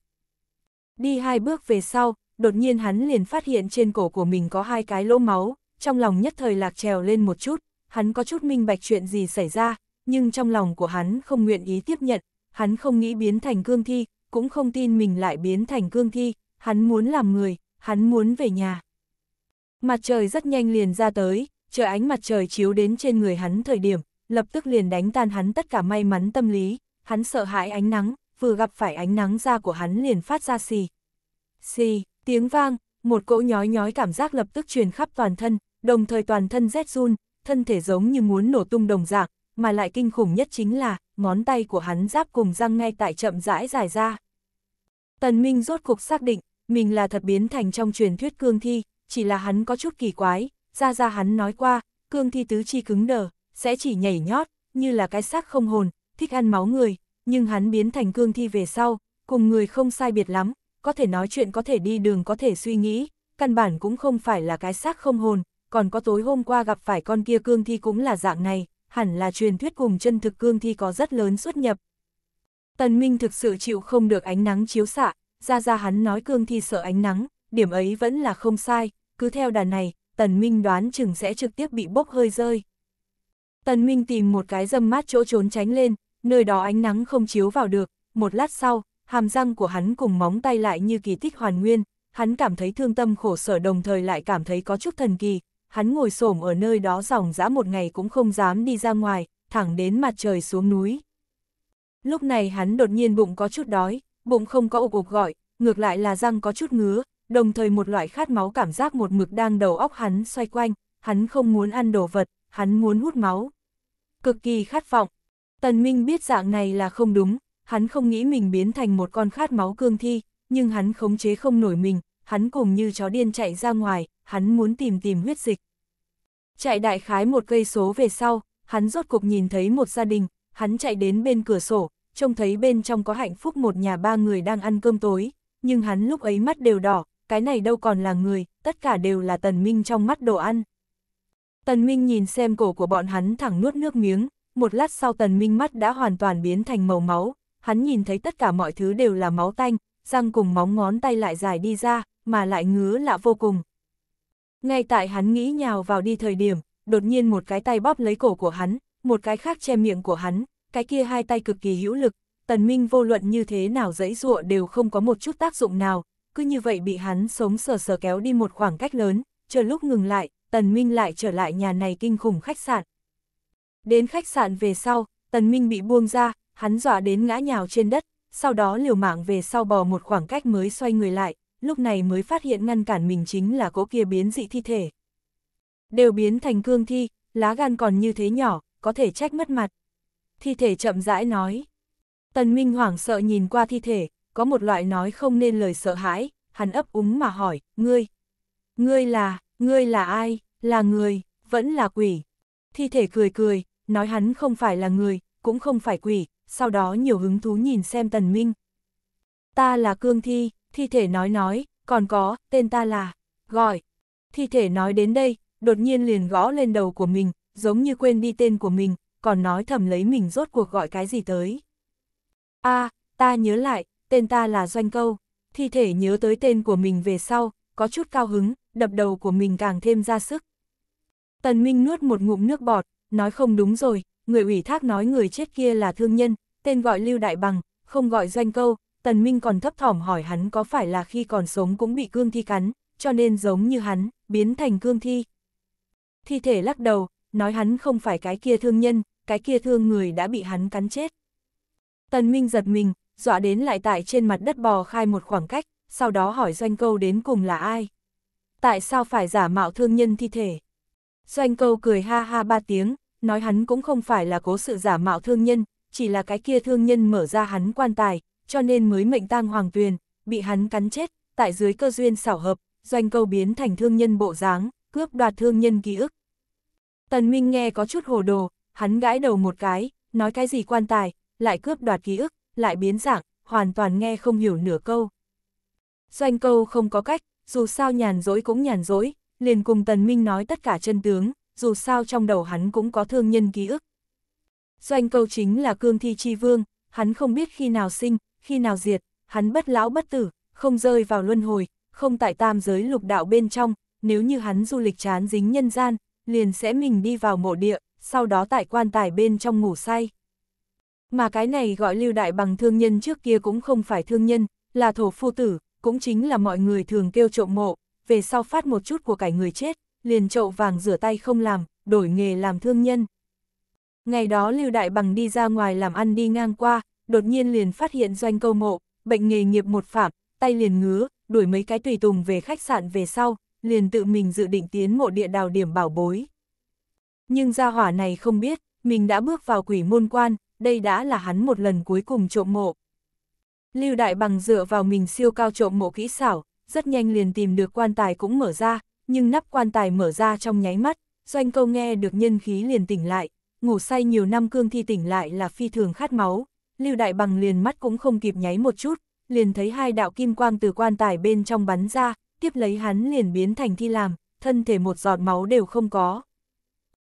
Đi hai bước về sau, đột nhiên hắn liền phát hiện trên cổ của mình có hai cái lỗ máu, trong lòng nhất thời lạc trèo lên một chút, hắn có chút minh bạch chuyện gì xảy ra, nhưng trong lòng của hắn không nguyện ý tiếp nhận, hắn không nghĩ biến thành cương thi, cũng không tin mình lại biến thành cương thi, hắn muốn làm người, hắn muốn về nhà. Mặt trời rất nhanh liền ra tới, chờ ánh mặt trời chiếu đến trên người hắn thời điểm, lập tức liền đánh tan hắn tất cả may mắn tâm lý, hắn sợ hãi ánh nắng, vừa gặp phải ánh nắng da của hắn liền phát ra xì. Xì, tiếng vang, một cỗ nhói nhói cảm giác lập tức truyền khắp toàn thân, đồng thời toàn thân rét run, thân thể giống như muốn nổ tung đồng dạng, mà lại kinh khủng nhất chính là, ngón tay của hắn giáp cùng răng ngay tại chậm rãi dài ra. Tần Minh rốt cuộc xác định, mình là thật biến thành trong truyền thuyết cương thi, chỉ là hắn có chút kỳ quái, ra ra hắn nói qua, cương thi tứ chi cứng đờ, sẽ chỉ nhảy nhót, như là cái xác không hồn, thích ăn máu người, nhưng hắn biến thành cương thi về sau, cùng người không sai biệt lắm, có thể nói chuyện có thể đi đường có thể suy nghĩ, căn bản cũng không phải là cái xác không hồn, còn có tối hôm qua gặp phải con kia cương thi cũng là dạng này, hẳn là truyền thuyết cùng chân thực cương thi có rất lớn xuất nhập. Tần Minh thực sự chịu không được ánh nắng chiếu xạ, ra ra hắn nói cương thi sợ ánh nắng, điểm ấy vẫn là không sai, cứ theo đà này, Tần Minh đoán chừng sẽ trực tiếp bị bốc hơi rơi. Tần Minh tìm một cái dâm mát chỗ trốn tránh lên, nơi đó ánh nắng không chiếu vào được, một lát sau, hàm răng của hắn cùng móng tay lại như kỳ tích hoàn nguyên, hắn cảm thấy thương tâm khổ sở đồng thời lại cảm thấy có chút thần kỳ, hắn ngồi xổm ở nơi đó dòng dã một ngày cũng không dám đi ra ngoài, thẳng đến mặt trời xuống núi. Lúc này hắn đột nhiên bụng có chút đói, bụng không có ục ục gọi, ngược lại là răng có chút ngứa, đồng thời một loại khát máu cảm giác một mực đang đầu óc hắn xoay quanh, hắn không muốn ăn đồ vật, hắn muốn hút máu. Cực kỳ khát vọng. Tần Minh biết dạng này là không đúng, hắn không nghĩ mình biến thành một con khát máu cương thi, nhưng hắn khống chế không nổi mình, hắn cùng như chó điên chạy ra ngoài, hắn muốn tìm tìm huyết dịch. Chạy đại khái một cây số về sau, hắn rốt cục nhìn thấy một gia đình, hắn chạy đến bên cửa sổ, trông thấy bên trong có hạnh phúc một nhà ba người đang ăn cơm tối, nhưng hắn lúc ấy mắt đều đỏ, cái này đâu còn là người, tất cả đều là tần minh trong mắt đồ ăn. Tần minh nhìn xem cổ của bọn hắn thẳng nuốt nước miếng, một lát sau tần minh mắt đã hoàn toàn biến thành màu máu, hắn nhìn thấy tất cả mọi thứ đều là máu tanh, răng cùng móng ngón tay lại dài đi ra, mà lại ngứa lạ vô cùng. Ngay tại hắn nghĩ nhào vào đi thời điểm, đột nhiên một cái tay bóp lấy cổ của hắn, một cái khác che miệng của hắn, cái kia hai tay cực kỳ hữu lực, tần minh vô luận như thế nào dãy dụa đều không có một chút tác dụng nào, cứ như vậy bị hắn sống sờ sờ kéo đi một khoảng cách lớn, chờ lúc ngừng lại, tần minh lại trở lại nhà này kinh khủng khách sạn. Đến khách sạn về sau, tần minh bị buông ra, hắn dọa đến ngã nhào trên đất, sau đó liều mạng về sau bò một khoảng cách mới xoay người lại, lúc này mới phát hiện ngăn cản mình chính là cỗ kia biến dị thi thể. Đều biến thành cương thi, lá gan còn như thế nhỏ, có thể trách mất mặt. Thi thể chậm rãi nói. Tần Minh hoảng sợ nhìn qua thi thể, có một loại nói không nên lời sợ hãi, hắn ấp úng mà hỏi, ngươi, ngươi là, ngươi là ai, là người, vẫn là quỷ. Thi thể cười cười, nói hắn không phải là người, cũng không phải quỷ, sau đó nhiều hứng thú nhìn xem tần minh. Ta là cương thi, thi thể nói nói, còn có, tên ta là, gọi. Thi thể nói đến đây, đột nhiên liền gõ lên đầu của mình, giống như quên đi tên của mình, còn nói thầm lấy mình rốt cuộc gọi cái gì tới. a ta nhớ lại, tên ta là Doanh Câu, thi thể nhớ tới tên của mình về sau, có chút cao hứng, đập đầu của mình càng thêm ra sức. Tần Minh nuốt một ngụm nước bọt, nói không đúng rồi, người ủy thác nói người chết kia là thương nhân, tên gọi Lưu Đại Bằng, không gọi Doanh Câu, Tần Minh còn thấp thỏm hỏi hắn có phải là khi còn sống cũng bị cương thi cắn, cho nên giống như hắn, biến thành cương thi. Thi thể lắc đầu, nói hắn không phải cái kia thương nhân, cái kia thương người đã bị hắn cắn chết. Tần Minh giật mình, dọa đến lại tại trên mặt đất bò khai một khoảng cách, sau đó hỏi Doanh Câu đến cùng là ai. Tại sao phải giả mạo thương nhân thi thể? Doanh Câu cười ha ha ba tiếng, nói hắn cũng không phải là cố sự giả mạo thương nhân, chỉ là cái kia thương nhân mở ra hắn quan tài, cho nên mới mệnh tang hoàng tuyền, bị hắn cắn chết, tại dưới cơ duyên xảo hợp, Doanh Câu biến thành thương nhân bộ dáng, cướp đoạt thương nhân ký ức. Tần Minh nghe có chút hồ đồ, hắn gãi đầu một cái, nói cái gì quan tài, lại cướp đoạt ký ức, lại biến dạng, hoàn toàn nghe không hiểu nửa câu. Doanh câu không có cách, dù sao nhàn dỗi cũng nhàn dỗi, liền cùng Tần Minh nói tất cả chân tướng, dù sao trong đầu hắn cũng có thương nhân ký ức. Doanh câu chính là cương thi chi vương, hắn không biết khi nào sinh, khi nào diệt, hắn bất lão bất tử, không rơi vào luân hồi, không tại tam giới lục đạo bên trong, nếu như hắn du lịch chán dính nhân gian, liền sẽ mình đi vào mộ địa, sau đó tại quan tài bên trong ngủ say. Mà cái này gọi lưu đại bằng thương nhân trước kia cũng không phải thương nhân, là thổ phu tử, cũng chính là mọi người thường kêu trộm mộ, về sau phát một chút của cải người chết, liền chậu vàng rửa tay không làm, đổi nghề làm thương nhân. Ngày đó lưu đại bằng đi ra ngoài làm ăn đi ngang qua, đột nhiên liền phát hiện doanh câu mộ, bệnh nghề nghiệp một phạm, tay liền ngứa, đuổi mấy cái tùy tùng về khách sạn về sau, liền tự mình dự định tiến mộ địa đào điểm bảo bối. Nhưng gia hỏa này không biết, mình đã bước vào quỷ môn quan, đây đã là hắn một lần cuối cùng trộm mộ. Lưu Đại Bằng dựa vào mình siêu cao trộm mộ kỹ xảo, rất nhanh liền tìm được quan tài cũng mở ra, nhưng nắp quan tài mở ra trong nháy mắt, doanh câu nghe được nhân khí liền tỉnh lại, ngủ say nhiều năm cương thi tỉnh lại là phi thường khát máu, Lưu Đại Bằng liền mắt cũng không kịp nháy một chút, liền thấy hai đạo kim quang từ quan tài bên trong bắn ra, tiếp lấy hắn liền biến thành thi làm, thân thể một giọt máu đều không có.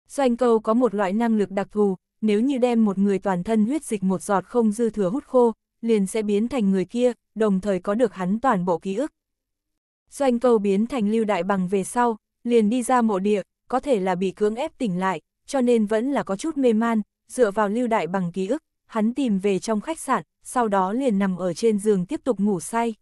Doanh câu có một loại năng lực đặc thù, nếu như đem một người toàn thân huyết dịch một giọt không dư thừa hút khô, liền sẽ biến thành người kia, đồng thời có được hắn toàn bộ ký ức. Doanh câu biến thành lưu đại bằng về sau, liền đi ra mộ địa, có thể là bị cưỡng ép tỉnh lại, cho nên vẫn là có chút mê man, dựa vào lưu đại bằng ký ức, hắn tìm về trong khách sạn, sau đó liền nằm ở trên giường tiếp tục ngủ say.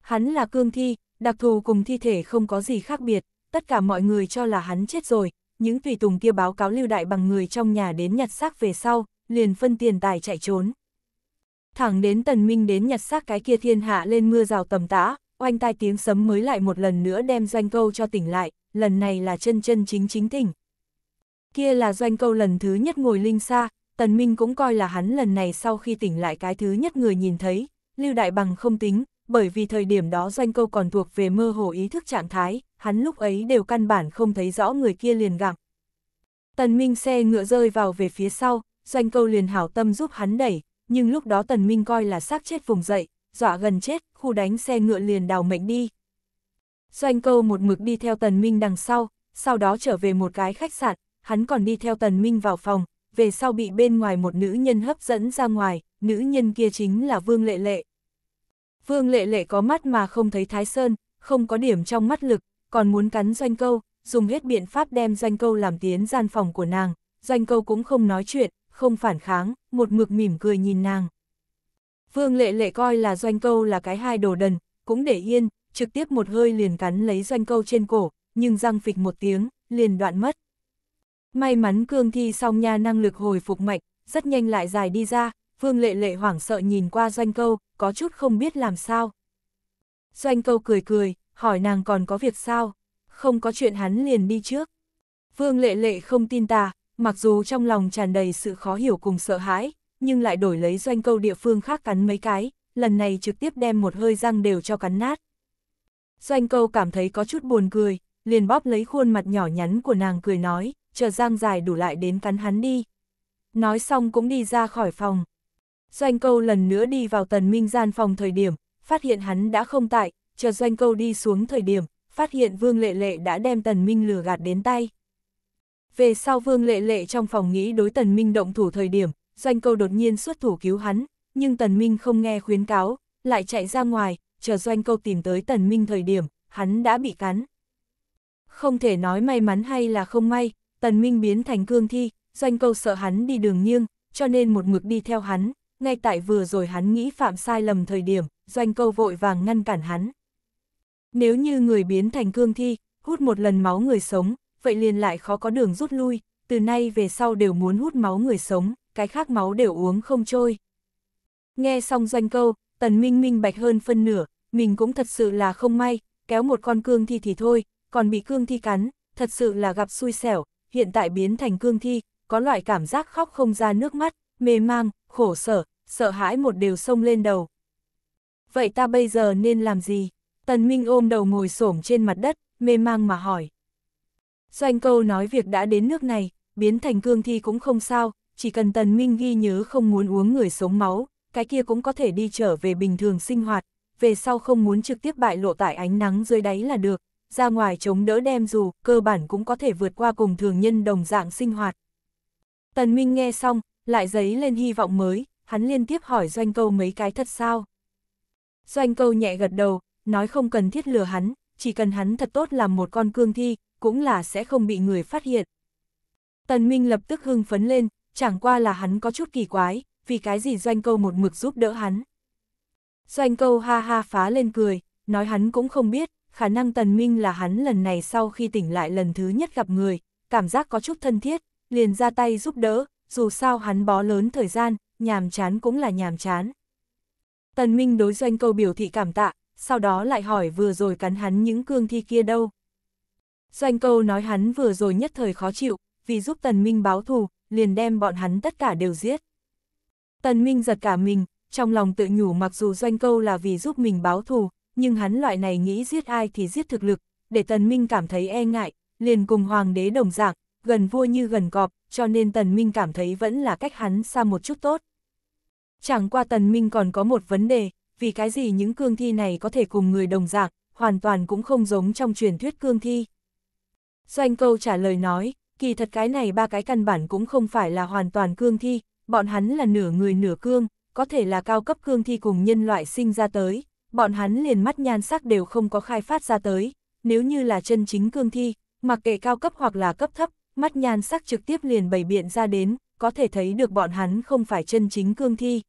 Hắn là cương thi, đặc thù cùng thi thể không có gì khác biệt, tất cả mọi người cho là hắn chết rồi, những tùy tùng kia báo cáo lưu đại bằng người trong nhà đến nhặt xác về sau, liền phân tiền tài chạy trốn. Thẳng đến tần minh đến nhặt xác cái kia thiên hạ lên mưa rào tầm tã, oanh tai tiếng sấm mới lại một lần nữa đem doanh câu cho tỉnh lại, lần này là chân chân chính chính tỉnh. Kia là doanh câu lần thứ nhất ngồi linh xa, tần minh cũng coi là hắn lần này sau khi tỉnh lại cái thứ nhất người nhìn thấy, lưu đại bằng không tính, bởi vì thời điểm đó doanh câu còn thuộc về mơ hồ ý thức trạng thái, hắn lúc ấy đều căn bản không thấy rõ người kia liền gặp. Tần Minh xe ngựa rơi vào về phía sau, doanh câu liền hảo tâm giúp hắn đẩy, nhưng lúc đó Tần Minh coi là xác chết vùng dậy, dọa gần chết, khu đánh xe ngựa liền đào mệnh đi. Doanh câu một mực đi theo Tần Minh đằng sau, sau đó trở về một cái khách sạn, hắn còn đi theo Tần Minh vào phòng, về sau bị bên ngoài một nữ nhân hấp dẫn ra ngoài, nữ nhân kia chính là Vương Lệ Lệ. Vương Lệ Lệ có mắt mà không thấy Thái Sơn, không có điểm trong mắt lực, còn muốn cắn doanh câu, dùng hết biện pháp đem doanh câu làm tiến gian phòng của nàng, doanh câu cũng không nói chuyện, không phản kháng, một mực mỉm cười nhìn nàng. Vương lệ lệ coi là doanh câu là cái hai đồ đần, cũng để yên, trực tiếp một hơi liền cắn lấy doanh câu trên cổ, nhưng răng phịch một tiếng, liền đoạn mất. May mắn cương thi song nha năng lực hồi phục mạnh, rất nhanh lại dài đi ra, vương lệ lệ hoảng sợ nhìn qua doanh câu, có chút không biết làm sao. Doanh câu cười cười, hỏi nàng còn có việc sao, không có chuyện hắn liền đi trước. Vương lệ lệ không tin ta, mặc dù trong lòng tràn đầy sự khó hiểu cùng sợ hãi, nhưng lại đổi lấy doanh câu địa phương khác cắn mấy cái, lần này trực tiếp đem một hơi răng đều cho cắn nát. Doanh câu cảm thấy có chút buồn cười, liền bóp lấy khuôn mặt nhỏ nhắn của nàng cười nói, chờ răng dài đủ lại đến cắn hắn đi. Nói xong cũng đi ra khỏi phòng. Doanh câu lần nữa đi vào tần minh gian phòng thời điểm, phát hiện hắn đã không tại, chờ doanh câu đi xuống thời điểm, phát hiện vương lệ lệ đã đem tần minh lừa gạt đến tay. Về sau vương lệ lệ trong phòng nghĩ đối tần minh động thủ thời điểm, doanh câu đột nhiên xuất thủ cứu hắn, nhưng tần minh không nghe khuyến cáo, lại chạy ra ngoài, chờ doanh câu tìm tới tần minh thời điểm, hắn đã bị cắn. Không thể nói may mắn hay là không may, tần minh biến thành cương thi, doanh câu sợ hắn đi đường nghiêng, cho nên một mực đi theo hắn, ngay tại vừa rồi hắn nghĩ phạm sai lầm thời điểm, doanh câu vội vàng ngăn cản hắn. Nếu như người biến thành cương thi, hút một lần máu người sống, vậy liền lại khó có đường rút lui, từ nay về sau đều muốn hút máu người sống, cái khác máu đều uống không trôi. Nghe xong doanh câu, tần minh minh bạch hơn phân nửa, mình cũng thật sự là không may, kéo một con cương thi thì thôi, còn bị cương thi cắn, thật sự là gặp xui xẻo, hiện tại biến thành cương thi, có loại cảm giác khóc không ra nước mắt, mê mang, khổ sở, sợ hãi một đều sông lên đầu. Vậy ta bây giờ nên làm gì? Tần Minh ôm đầu ngồi xổm trên mặt đất, mê mang mà hỏi. Doanh câu nói việc đã đến nước này, biến thành cương thi cũng không sao, chỉ cần Tần Minh ghi nhớ không muốn uống người sống máu, cái kia cũng có thể đi trở về bình thường sinh hoạt, về sau không muốn trực tiếp bại lộ tại ánh nắng dưới đáy là được, ra ngoài chống đỡ đem dù, cơ bản cũng có thể vượt qua cùng thường nhân đồng dạng sinh hoạt. Tần Minh nghe xong, lại giấy lên hy vọng mới, hắn liên tiếp hỏi Doanh Câu mấy cái thật sao. Doanh Câu nhẹ gật đầu, nói không cần thiết lừa hắn, chỉ cần hắn thật tốt làm một con cương thi, cũng là sẽ không bị người phát hiện. Tần Minh lập tức hưng phấn lên, chẳng qua là hắn có chút kỳ quái, vì cái gì Doanh Câu một mực giúp đỡ hắn. Doanh Câu ha ha phá lên cười, nói hắn cũng không biết, khả năng Tần Minh là hắn lần này sau khi tỉnh lại lần thứ nhất gặp người, cảm giác có chút thân thiết, liền ra tay giúp đỡ, dù sao hắn bó lớn thời gian, nhàm chán cũng là nhàm chán. Tần Minh đối doanh câu biểu thị cảm tạ, sau đó lại hỏi vừa rồi cắn hắn những cương thi kia đâu. Doanh câu nói hắn vừa rồi nhất thời khó chịu, vì giúp Tần Minh báo thù, liền đem bọn hắn tất cả đều giết. Tần Minh giật cả mình, trong lòng tự nhủ mặc dù doanh câu là vì giúp mình báo thù, nhưng hắn loại này nghĩ giết ai thì giết thực lực, để Tần Minh cảm thấy e ngại, liền cùng hoàng đế đồng dạng, gần vua như gần cọp, cho nên Tần Minh cảm thấy vẫn là cách hắn xa một chút tốt. Chẳng qua Tần Minh còn có một vấn đề, vì cái gì những cương thi này có thể cùng người đồng dạng, hoàn toàn cũng không giống trong truyền thuyết cương thi. Doanh câu trả lời nói, kỳ thật cái này ba cái căn bản cũng không phải là hoàn toàn cương thi, bọn hắn là nửa người nửa cương, có thể là cao cấp cương thi cùng nhân loại sinh ra tới, bọn hắn liền mắt nhan sắc đều không có khai phát ra tới, nếu như là chân chính cương thi, mặc kệ cao cấp hoặc là cấp thấp, mắt nhan sắc trực tiếp liền bày biện ra đến, có thể thấy được bọn hắn không phải chân chính cương thi.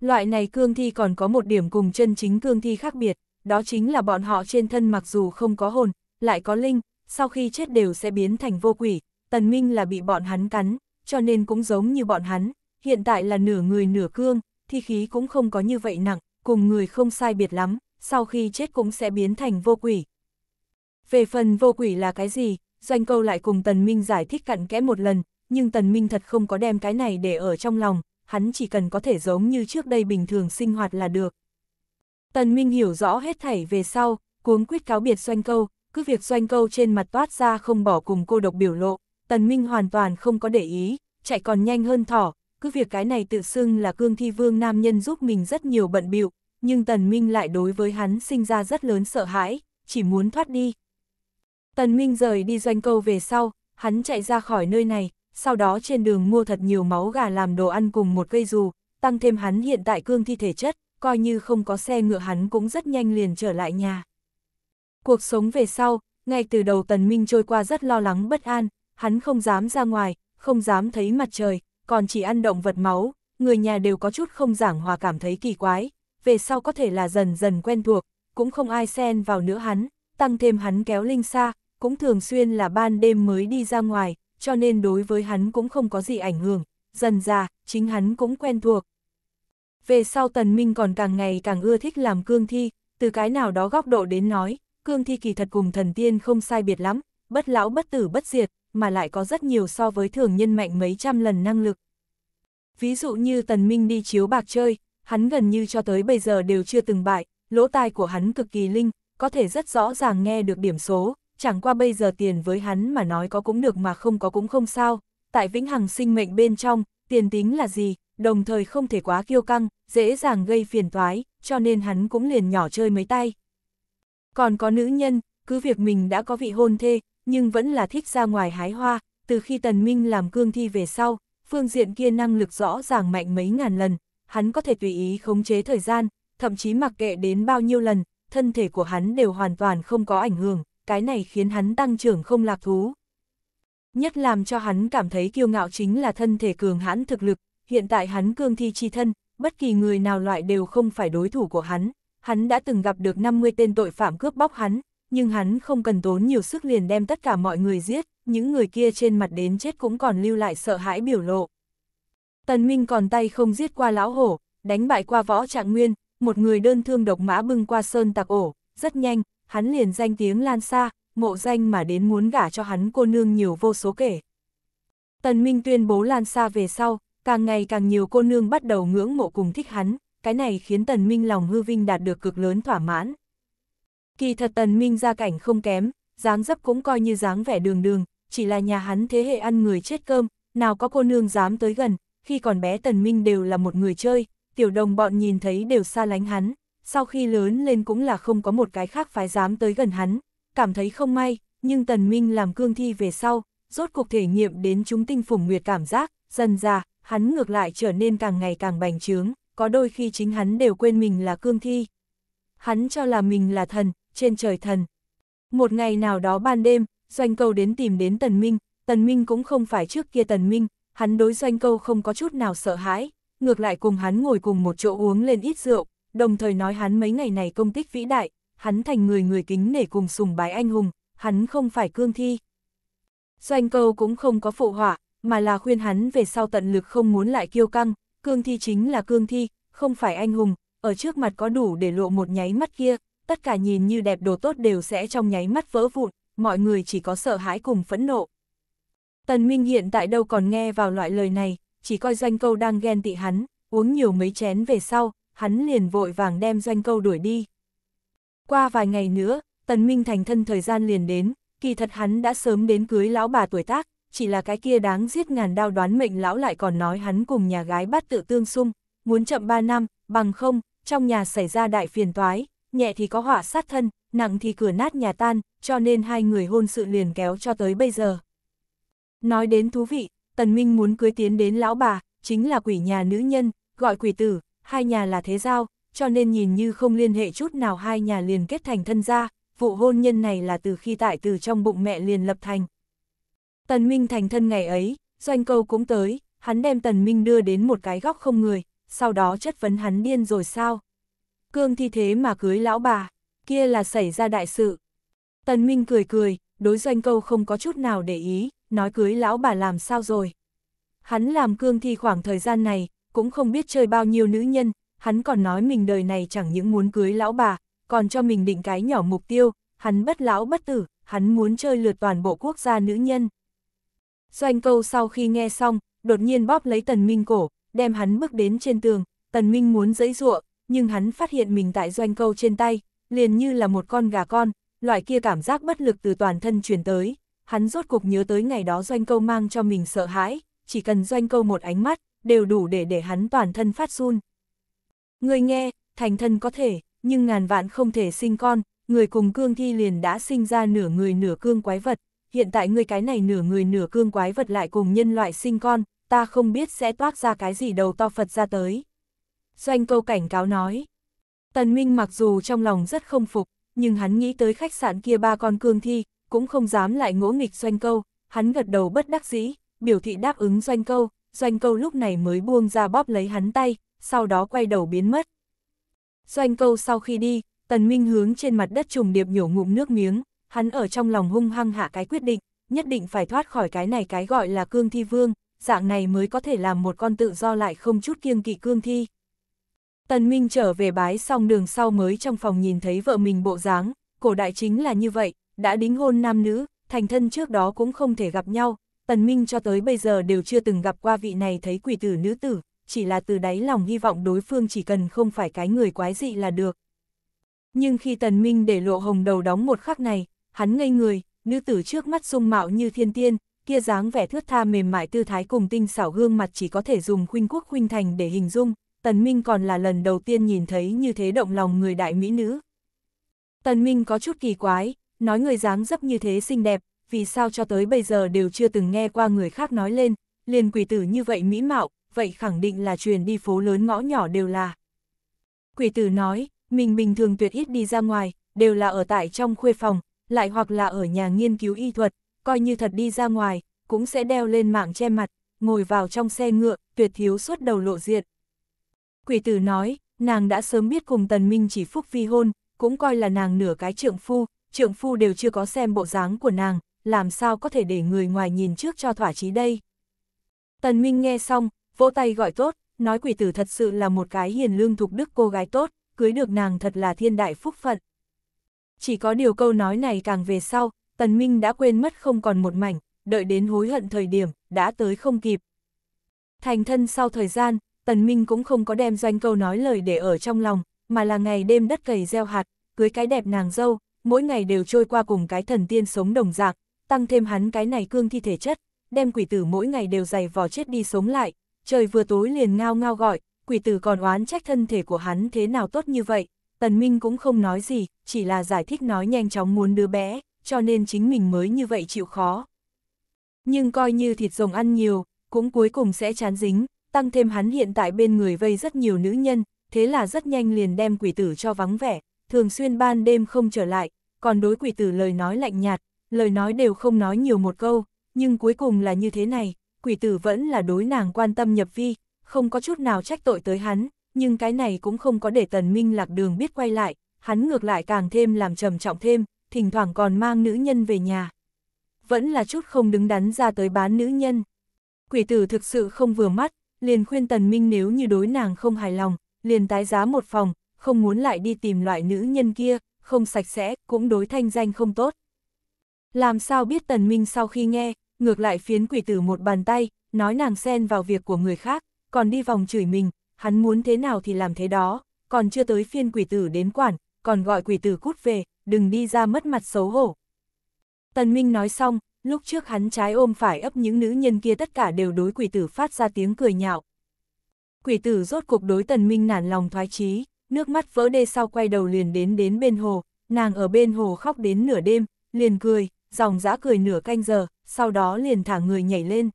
Loại này cương thi còn có một điểm cùng chân chính cương thi khác biệt, đó chính là bọn họ trên thân mặc dù không có hồn, lại có linh, sau khi chết đều sẽ biến thành vô quỷ, tần minh là bị bọn hắn cắn, cho nên cũng giống như bọn hắn, hiện tại là nửa người nửa cương, thi khí cũng không có như vậy nặng, cùng người không sai biệt lắm, sau khi chết cũng sẽ biến thành vô quỷ. Về phần vô quỷ là cái gì, Doanh câu lại cùng Tần Minh giải thích cặn kẽ một lần, nhưng Tần Minh thật không có đem cái này để ở trong lòng, hắn chỉ cần có thể giống như trước đây bình thường sinh hoạt là được. Tần Minh hiểu rõ hết thảy về sau, cuống quyết cáo biệt Doanh câu, cứ việc Doanh câu trên mặt toát ra không bỏ cùng cô độc biểu lộ, Tần Minh hoàn toàn không có để ý, chạy còn nhanh hơn thỏ, cứ việc cái này tự xưng là cương thi vương nam nhân giúp mình rất nhiều bận bịu nhưng Tần Minh lại đối với hắn sinh ra rất lớn sợ hãi, chỉ muốn thoát đi. Tần Minh rời đi doanh câu về sau, hắn chạy ra khỏi nơi này, sau đó trên đường mua thật nhiều máu gà làm đồ ăn cùng một cây dù, tăng thêm hắn hiện tại cương thi thể chất, coi như không có xe ngựa hắn cũng rất nhanh liền trở lại nhà. Cuộc sống về sau, ngay từ đầu Tần Minh trôi qua rất lo lắng bất an, hắn không dám ra ngoài, không dám thấy mặt trời, còn chỉ ăn động vật máu, người nhà đều có chút không giảng hòa cảm thấy kỳ quái, về sau có thể là dần dần quen thuộc, cũng không ai xen vào nữa hắn, tăng thêm hắn kéo linh xa, cũng thường xuyên là ban đêm mới đi ra ngoài, cho nên đối với hắn cũng không có gì ảnh hưởng, dần ra, chính hắn cũng quen thuộc. Về sau Tần Minh còn càng ngày càng ưa thích làm cương thi, từ cái nào đó góc độ đến nói, cương thi kỳ thật cùng thần tiên không sai biệt lắm, bất lão bất tử bất diệt, mà lại có rất nhiều so với thường nhân mạnh mấy trăm lần năng lực. Ví dụ như Tần Minh đi chiếu bạc chơi, hắn gần như cho tới bây giờ đều chưa từng bại, lỗ tai của hắn cực kỳ linh, có thể rất rõ ràng nghe được điểm số, chẳng qua bây giờ tiền với hắn mà nói có cũng được mà không có cũng không sao, tại vĩnh hằng sinh mệnh bên trong, tiền tính là gì, đồng thời không thể quá kiêu căng, dễ dàng gây phiền toái, cho nên hắn cũng liền nhỏ chơi mấy tay. Còn có nữ nhân, cứ việc mình đã có vị hôn thê, nhưng vẫn là thích ra ngoài hái hoa, từ khi Tần Minh làm cương thi về sau, phương diện kia năng lực rõ ràng mạnh mấy ngàn lần, hắn có thể tùy ý khống chế thời gian, thậm chí mặc kệ đến bao nhiêu lần, thân thể của hắn đều hoàn toàn không có ảnh hưởng, cái này khiến hắn tăng trưởng không lạc thú. Nhất làm cho hắn cảm thấy kiêu ngạo chính là thân thể cường hãn thực lực, hiện tại hắn cương thi chi thân, bất kỳ người nào loại đều không phải đối thủ của hắn, hắn đã từng gặp được 50 tên tội phạm cướp bóc hắn, nhưng hắn không cần tốn nhiều sức liền đem tất cả mọi người giết, những người kia trên mặt đến chết cũng còn lưu lại sợ hãi biểu lộ. Tần Minh còn tay không giết qua lão hổ, đánh bại qua võ trạng nguyên, một người đơn thương độc mã bưng qua sơn tạc ổ, rất nhanh, hắn liền danh tiếng lan xa, mộ danh mà đến muốn gả cho hắn cô nương nhiều vô số kể. Tần Minh tuyên bố lan xa về sau, càng ngày càng nhiều cô nương bắt đầu ngưỡng mộ cùng thích hắn, cái này khiến Tần Minh lòng hư vinh đạt được cực lớn thỏa mãn. Kỳ thật Tần Minh gia cảnh không kém, dáng dấp cũng coi như dáng vẻ đường đường, chỉ là nhà hắn thế hệ ăn người chết cơm, nào có cô nương dám tới gần, khi còn bé Tần Minh đều là một người chơi, tiểu đồng bọn nhìn thấy đều xa lánh hắn, sau khi lớn lên cũng là không có một cái khác phái dám tới gần hắn, cảm thấy không may, nhưng Tần Minh làm cương thi về sau, rốt cuộc thể nghiệm đến chúng tinh phủng nguyệt cảm giác, dần ra, hắn ngược lại trở nên càng ngày càng bành trướng, có đôi khi chính hắn đều quên mình là cương thi. Hắn cho là mình là thần, trên trời thần. Một ngày nào đó ban đêm, Doanh Câu đến tìm đến Tần Minh, Tần Minh cũng không phải trước kia Tần Minh, hắn đối Doanh Câu không có chút nào sợ hãi, ngược lại cùng hắn ngồi cùng một chỗ uống lên ít rượu, đồng thời nói hắn mấy ngày này công tích vĩ đại, hắn thành người người kính nể cùng sùng bái anh hùng, hắn không phải cương thi. Doanh Câu cũng không có phụ họa, mà là khuyên hắn về sau tận lực không muốn lại kiêu căng, cương thi chính là cương thi, không phải anh hùng, ở trước mặt có đủ để lộ một nháy mắt kia, tất cả nhìn như đẹp đồ tốt đều sẽ trong nháy mắt vỡ vụn, mọi người chỉ có sợ hãi cùng phẫn nộ. Tần Minh hiện tại đâu còn nghe vào loại lời này, chỉ coi doanh câu đang ghen tị hắn, uống nhiều mấy chén về sau, hắn liền vội vàng đem doanh câu đuổi đi. Qua vài ngày nữa, Tần Minh thành thân thời gian liền đến, kỳ thật hắn đã sớm đến cưới lão bà tuổi tác, chỉ là cái kia đáng giết ngàn đao đoán mệnh lão lại còn nói hắn cùng nhà gái bắt tự tương xung, muốn chậm 3 năm, bằng không, trong nhà xảy ra đại phiền toái, nhẹ thì có họa sát thân, nặng thì cửa nát nhà tan, cho nên hai người hôn sự liền kéo cho tới bây giờ. Nói đến thú vị, Tần Minh muốn cưới tiến đến lão bà, chính là quỷ nhà nữ nhân, gọi quỷ tử, hai nhà là thế giao, cho nên nhìn như không liên hệ chút nào hai nhà liền kết thành thân gia, vụ hôn nhân này là từ khi tại từ trong bụng mẹ liền lập thành. Tần Minh thành thân ngày ấy, doanh câu cũng tới, hắn đem Tần Minh đưa đến một cái góc không người, sau đó chất vấn hắn điên rồi sao? Cương thi thế mà cưới lão bà, kia là xảy ra đại sự. Tần Minh cười cười, đối doanh câu không có chút nào để ý, nói cưới lão bà làm sao rồi. Hắn làm cương thi khoảng thời gian này, cũng không biết chơi bao nhiêu nữ nhân, hắn còn nói mình đời này chẳng những muốn cưới lão bà, còn cho mình định cái nhỏ mục tiêu, hắn bất lão bất tử, hắn muốn chơi lượt toàn bộ quốc gia nữ nhân. Doanh câu sau khi nghe xong, đột nhiên bóp lấy tần minh cổ, đem hắn bước đến trên tường, tần minh muốn dẫy ruộng, nhưng hắn phát hiện mình tại doanh câu trên tay, liền như là một con gà con, loại kia cảm giác bất lực từ toàn thân truyền tới, hắn rốt cục nhớ tới ngày đó doanh câu mang cho mình sợ hãi, chỉ cần doanh câu một ánh mắt, đều đủ để để hắn toàn thân phát run. Người nghe, thành thân có thể, nhưng ngàn vạn không thể sinh con, người cùng cương thi liền đã sinh ra nửa người nửa cương quái vật, hiện tại ngươi cái này nửa người nửa cương quái vật lại cùng nhân loại sinh con, ta không biết sẽ toát ra cái gì đầu to Phật ra tới. Doanh câu cảnh cáo nói. Tần Minh mặc dù trong lòng rất không phục, nhưng hắn nghĩ tới khách sạn kia ba con cương thi, cũng không dám lại ngỗ nghịch doanh câu, hắn gật đầu bất đắc dĩ, biểu thị đáp ứng doanh câu, doanh câu lúc này mới buông ra bóp lấy hắn tay, sau đó quay đầu biến mất. Doanh câu sau khi đi, tần minh hướng trên mặt đất trùng điệp nhổ ngụm nước miếng, hắn ở trong lòng hung hăng hạ cái quyết định, nhất định phải thoát khỏi cái này cái gọi là cương thi vương, dạng này mới có thể làm một con tự do lại không chút kiêng kỵ cương thi. Tần Minh trở về bái xong đường sau mới trong phòng nhìn thấy vợ mình bộ dáng, cổ đại chính là như vậy, đã đính hôn nam nữ, thành thân trước đó cũng không thể gặp nhau, Tần Minh cho tới bây giờ đều chưa từng gặp qua vị này thấy quỷ tử nữ tử, chỉ là từ đáy lòng hy vọng đối phương chỉ cần không phải cái người quái dị là được. Nhưng khi Tần Minh để lộ hồng đầu đóng một khắc này, hắn ngây người, nữ tử trước mắt dung mạo như thiên tiên, kia dáng vẻ thướt tha mềm mại tư thái cùng tinh xảo gương mặt chỉ có thể dùng khuynh quốc khuynh thành để hình dung, Tần Minh còn là lần đầu tiên nhìn thấy như thế động lòng người đại mỹ nữ. Tần Minh có chút kỳ quái, nói người dáng dấp như thế xinh đẹp, vì sao cho tới bây giờ đều chưa từng nghe qua người khác nói lên, liền quỷ tử như vậy mỹ mạo, vậy khẳng định là truyền đi phố lớn ngõ nhỏ đều là. Quỷ tử nói, mình bình thường tuyệt ít đi ra ngoài, đều là ở tại trong khuê phòng, lại hoặc là ở nhà nghiên cứu y thuật, coi như thật đi ra ngoài, cũng sẽ đeo lên mạng che mặt, ngồi vào trong xe ngựa, tuyệt thiếu suốt đầu lộ diện. Quỷ tử nói, nàng đã sớm biết cùng tần minh chỉ phúc vi hôn, cũng coi là nàng nửa cái trượng phu, trượng phu đều chưa có xem bộ dáng của nàng, làm sao có thể để người ngoài nhìn trước cho thỏa chí đây. Tần Minh nghe xong, vỗ tay gọi tốt, nói quỷ tử thật sự là một cái hiền lương thục đức cô gái tốt, cưới được nàng thật là thiên đại phúc phận. Chỉ có điều câu nói này càng về sau, Tần Minh đã quên mất không còn một mảnh, đợi đến hối hận thời điểm, đã tới không kịp. Thành thân sau thời gian, Tần Minh cũng không có đem doanh câu nói lời để ở trong lòng, mà là ngày đêm đất cày gieo hạt, cưới cái đẹp nàng dâu, mỗi ngày đều trôi qua cùng cái thần tiên sống đồng dạng, tăng thêm hắn cái này cương thi thể chất, đem quỷ tử mỗi ngày đều dày vò chết đi sống lại, trời vừa tối liền ngao ngao gọi, quỷ tử còn oán trách thân thể của hắn thế nào tốt như vậy, Tần Minh cũng không nói gì, chỉ là giải thích nói nhanh chóng muốn đứa bé, cho nên chính mình mới như vậy chịu khó. Nhưng coi như thịt rồng ăn nhiều, cũng cuối cùng sẽ chán dính, tăng thêm hắn hiện tại bên người vây rất nhiều nữ nhân, thế là rất nhanh liền đem quỷ tử cho vắng vẻ, thường xuyên ban đêm không trở lại, còn đối quỷ tử lời nói lạnh nhạt, lời nói đều không nói nhiều một câu, nhưng cuối cùng là như thế này, quỷ tử vẫn là đối nàng quan tâm nhập vi, không có chút nào trách tội tới hắn, nhưng cái này cũng không có để tần minh lạc đường biết quay lại, hắn ngược lại càng thêm làm trầm trọng thêm, thỉnh thoảng còn mang nữ nhân về nhà. Vẫn là chút không đứng đắn ra tới bán nữ nhân. Quỷ tử thực sự không vừa mắt, liền khuyên tần minh nếu như đối nàng không hài lòng, liền tái giá một phòng, không muốn lại đi tìm loại nữ nhân kia, không sạch sẽ, cũng đối thanh danh không tốt. Làm sao biết tần minh sau khi nghe, ngược lại phiến quỷ tử một bàn tay, nói nàng xen vào việc của người khác, còn đi vòng chửi mình, hắn muốn thế nào thì làm thế đó, còn chưa tới phiên quỷ tử đến quản, còn gọi quỷ tử cút về, đừng đi ra mất mặt xấu hổ. Tần Minh nói xong, lúc trước hắn trái ôm phải ấp những nữ nhân kia tất cả đều đối quỷ tử phát ra tiếng cười nhạo. Quỷ tử rốt cuộc đối Tần Minh nản lòng thoái chí, nước mắt vỡ đê sau quay đầu liền đến đến bên hồ, nàng ở bên hồ khóc đến nửa đêm, liền cười, dòng dã cười nửa canh giờ, sau đó liền thả người nhảy lên.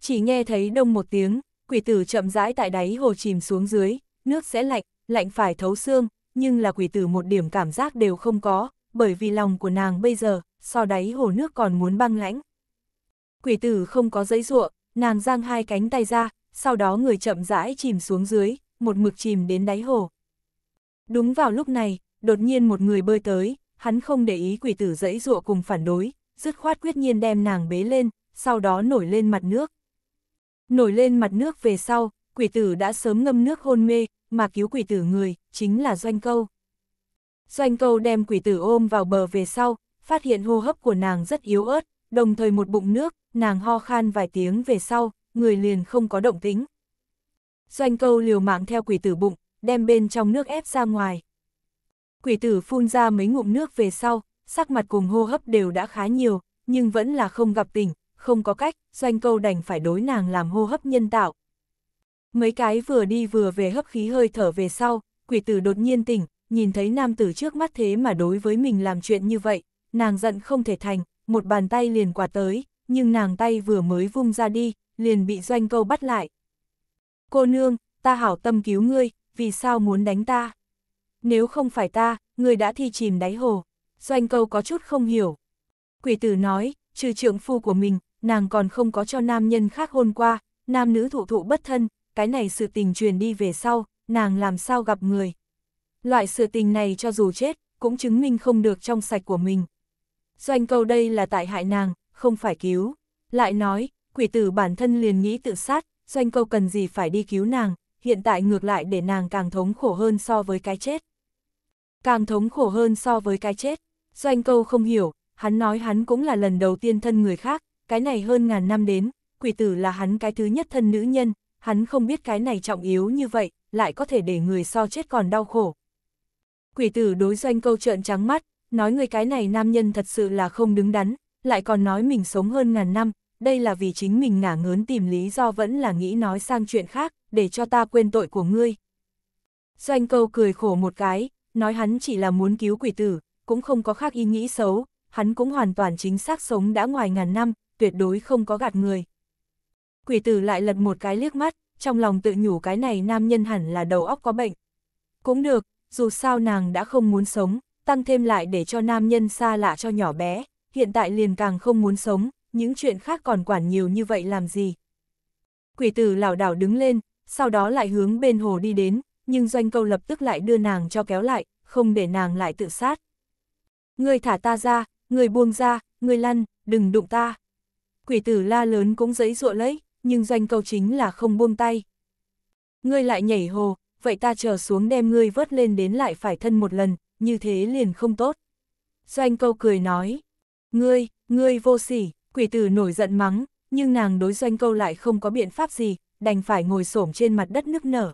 Chỉ nghe thấy đông một tiếng, quỷ tử chậm rãi tại đáy hồ chìm xuống dưới, nước sẽ lạnh, lạnh phải thấu xương, nhưng là quỷ tử một điểm cảm giác đều không có, bởi vì lòng của nàng bây giờ, so đáy hồ nước còn muốn băng lãnh. Quỷ tử không có giấy ruộng, nàng giang hai cánh tay ra, sau đó người chậm rãi chìm xuống dưới, một mực chìm đến đáy hồ. Đúng vào lúc này, đột nhiên một người bơi tới, hắn không để ý quỷ tử dãy ruộng cùng phản đối, dứt khoát quyết nhiên đem nàng bế lên, sau đó nổi lên mặt nước. Nổi lên mặt nước về sau, quỷ tử đã sớm ngâm nước hôn mê, mà cứu quỷ tử người, chính là Doanh Câu. Doanh Câu đem quỷ tử ôm vào bờ về sau, phát hiện hô hấp của nàng rất yếu ớt, đồng thời một bụng nước, nàng ho khan vài tiếng về sau, người liền không có động tính. Doanh Câu liều mạng theo quỷ tử bụng, đem bên trong nước ép ra ngoài. Quỷ tử phun ra mấy ngụm nước về sau, sắc mặt cùng hô hấp đều đã khá nhiều, nhưng vẫn là không gặp tỉnh, không có cách, doanh câu đành phải đối nàng làm hô hấp nhân tạo. Mấy cái vừa đi vừa về hấp khí hơi thở về sau, quỷ tử đột nhiên tỉnh, nhìn thấy nam tử trước mắt thế mà đối với mình làm chuyện như vậy, nàng giận không thể thành, một bàn tay liền quạt tới, nhưng nàng tay vừa mới vung ra đi, liền bị doanh câu bắt lại. Cô nương, ta hảo tâm cứu ngươi, vì sao muốn đánh ta? Nếu không phải ta, ngươi đã thi chìm đáy hồ. Doanh câu có chút không hiểu. Quỷ tử nói, trừ trượng phu của mình, nàng còn không có cho nam nhân khác hôn qua, nam nữ thụ thụ bất thân, cái này sự tình truyền đi về sau, nàng làm sao gặp người. Loại sự tình này cho dù chết, cũng chứng minh không được trong sạch của mình. Doanh câu đây là tại hại nàng, không phải cứu. Lại nói, quỷ tử bản thân liền nghĩ tự sát, doanh câu cần gì phải đi cứu nàng, hiện tại ngược lại để nàng càng thống khổ hơn so với cái chết. Càng thống khổ hơn so với cái chết, doanh câu không hiểu, hắn nói hắn cũng là lần đầu tiên thân người khác, cái này hơn ngàn năm đến, quỷ tử là hắn cái thứ nhất thân nữ nhân, hắn không biết cái này trọng yếu như vậy, lại có thể để người so chết còn đau khổ. Quỷ tử đối doanh câu trợn trắng mắt, nói người cái này nam nhân thật sự là không đứng đắn, lại còn nói mình sống hơn ngàn năm, đây là vì chính mình ngả ngớn tìm lý do vẫn là nghĩ nói sang chuyện khác, để cho ta quên tội của ngươi. Doanh câu cười khổ một cái, nói hắn chỉ là muốn cứu quỷ tử, cũng không có khác ý nghĩ xấu, hắn cũng hoàn toàn chính xác sống đã ngoài ngàn năm, tuyệt đối không có gạt người. Quỷ tử lại lật một cái liếc mắt, trong lòng tự nhủ cái này nam nhân hẳn là đầu óc có bệnh. Cũng được, dù sao nàng đã không muốn sống, tăng thêm lại để cho nam nhân xa lạ cho nhỏ bé, hiện tại liền càng không muốn sống, những chuyện khác còn quản nhiều như vậy làm gì. Quỷ tử lảo đảo đứng lên, sau đó lại hướng bên hồ đi đến, nhưng doanh câu lập tức lại đưa nàng cho kéo lại, không để nàng lại tự sát. Người thả ta ra, người buông ra, người lăn, đừng đụng ta. Quỷ tử la lớn cũng giấy ruộ lấy, nhưng doanh câu chính là không buông tay. Ngươi lại nhảy hồ, vậy ta chờ xuống đem ngươi vớt lên đến lại phải thân một lần, như thế liền không tốt. Doanh câu cười nói, ngươi, ngươi vô sỉ, quỷ tử nổi giận mắng, nhưng nàng đối doanh câu lại không có biện pháp gì, đành phải ngồi xổm trên mặt đất nức nở.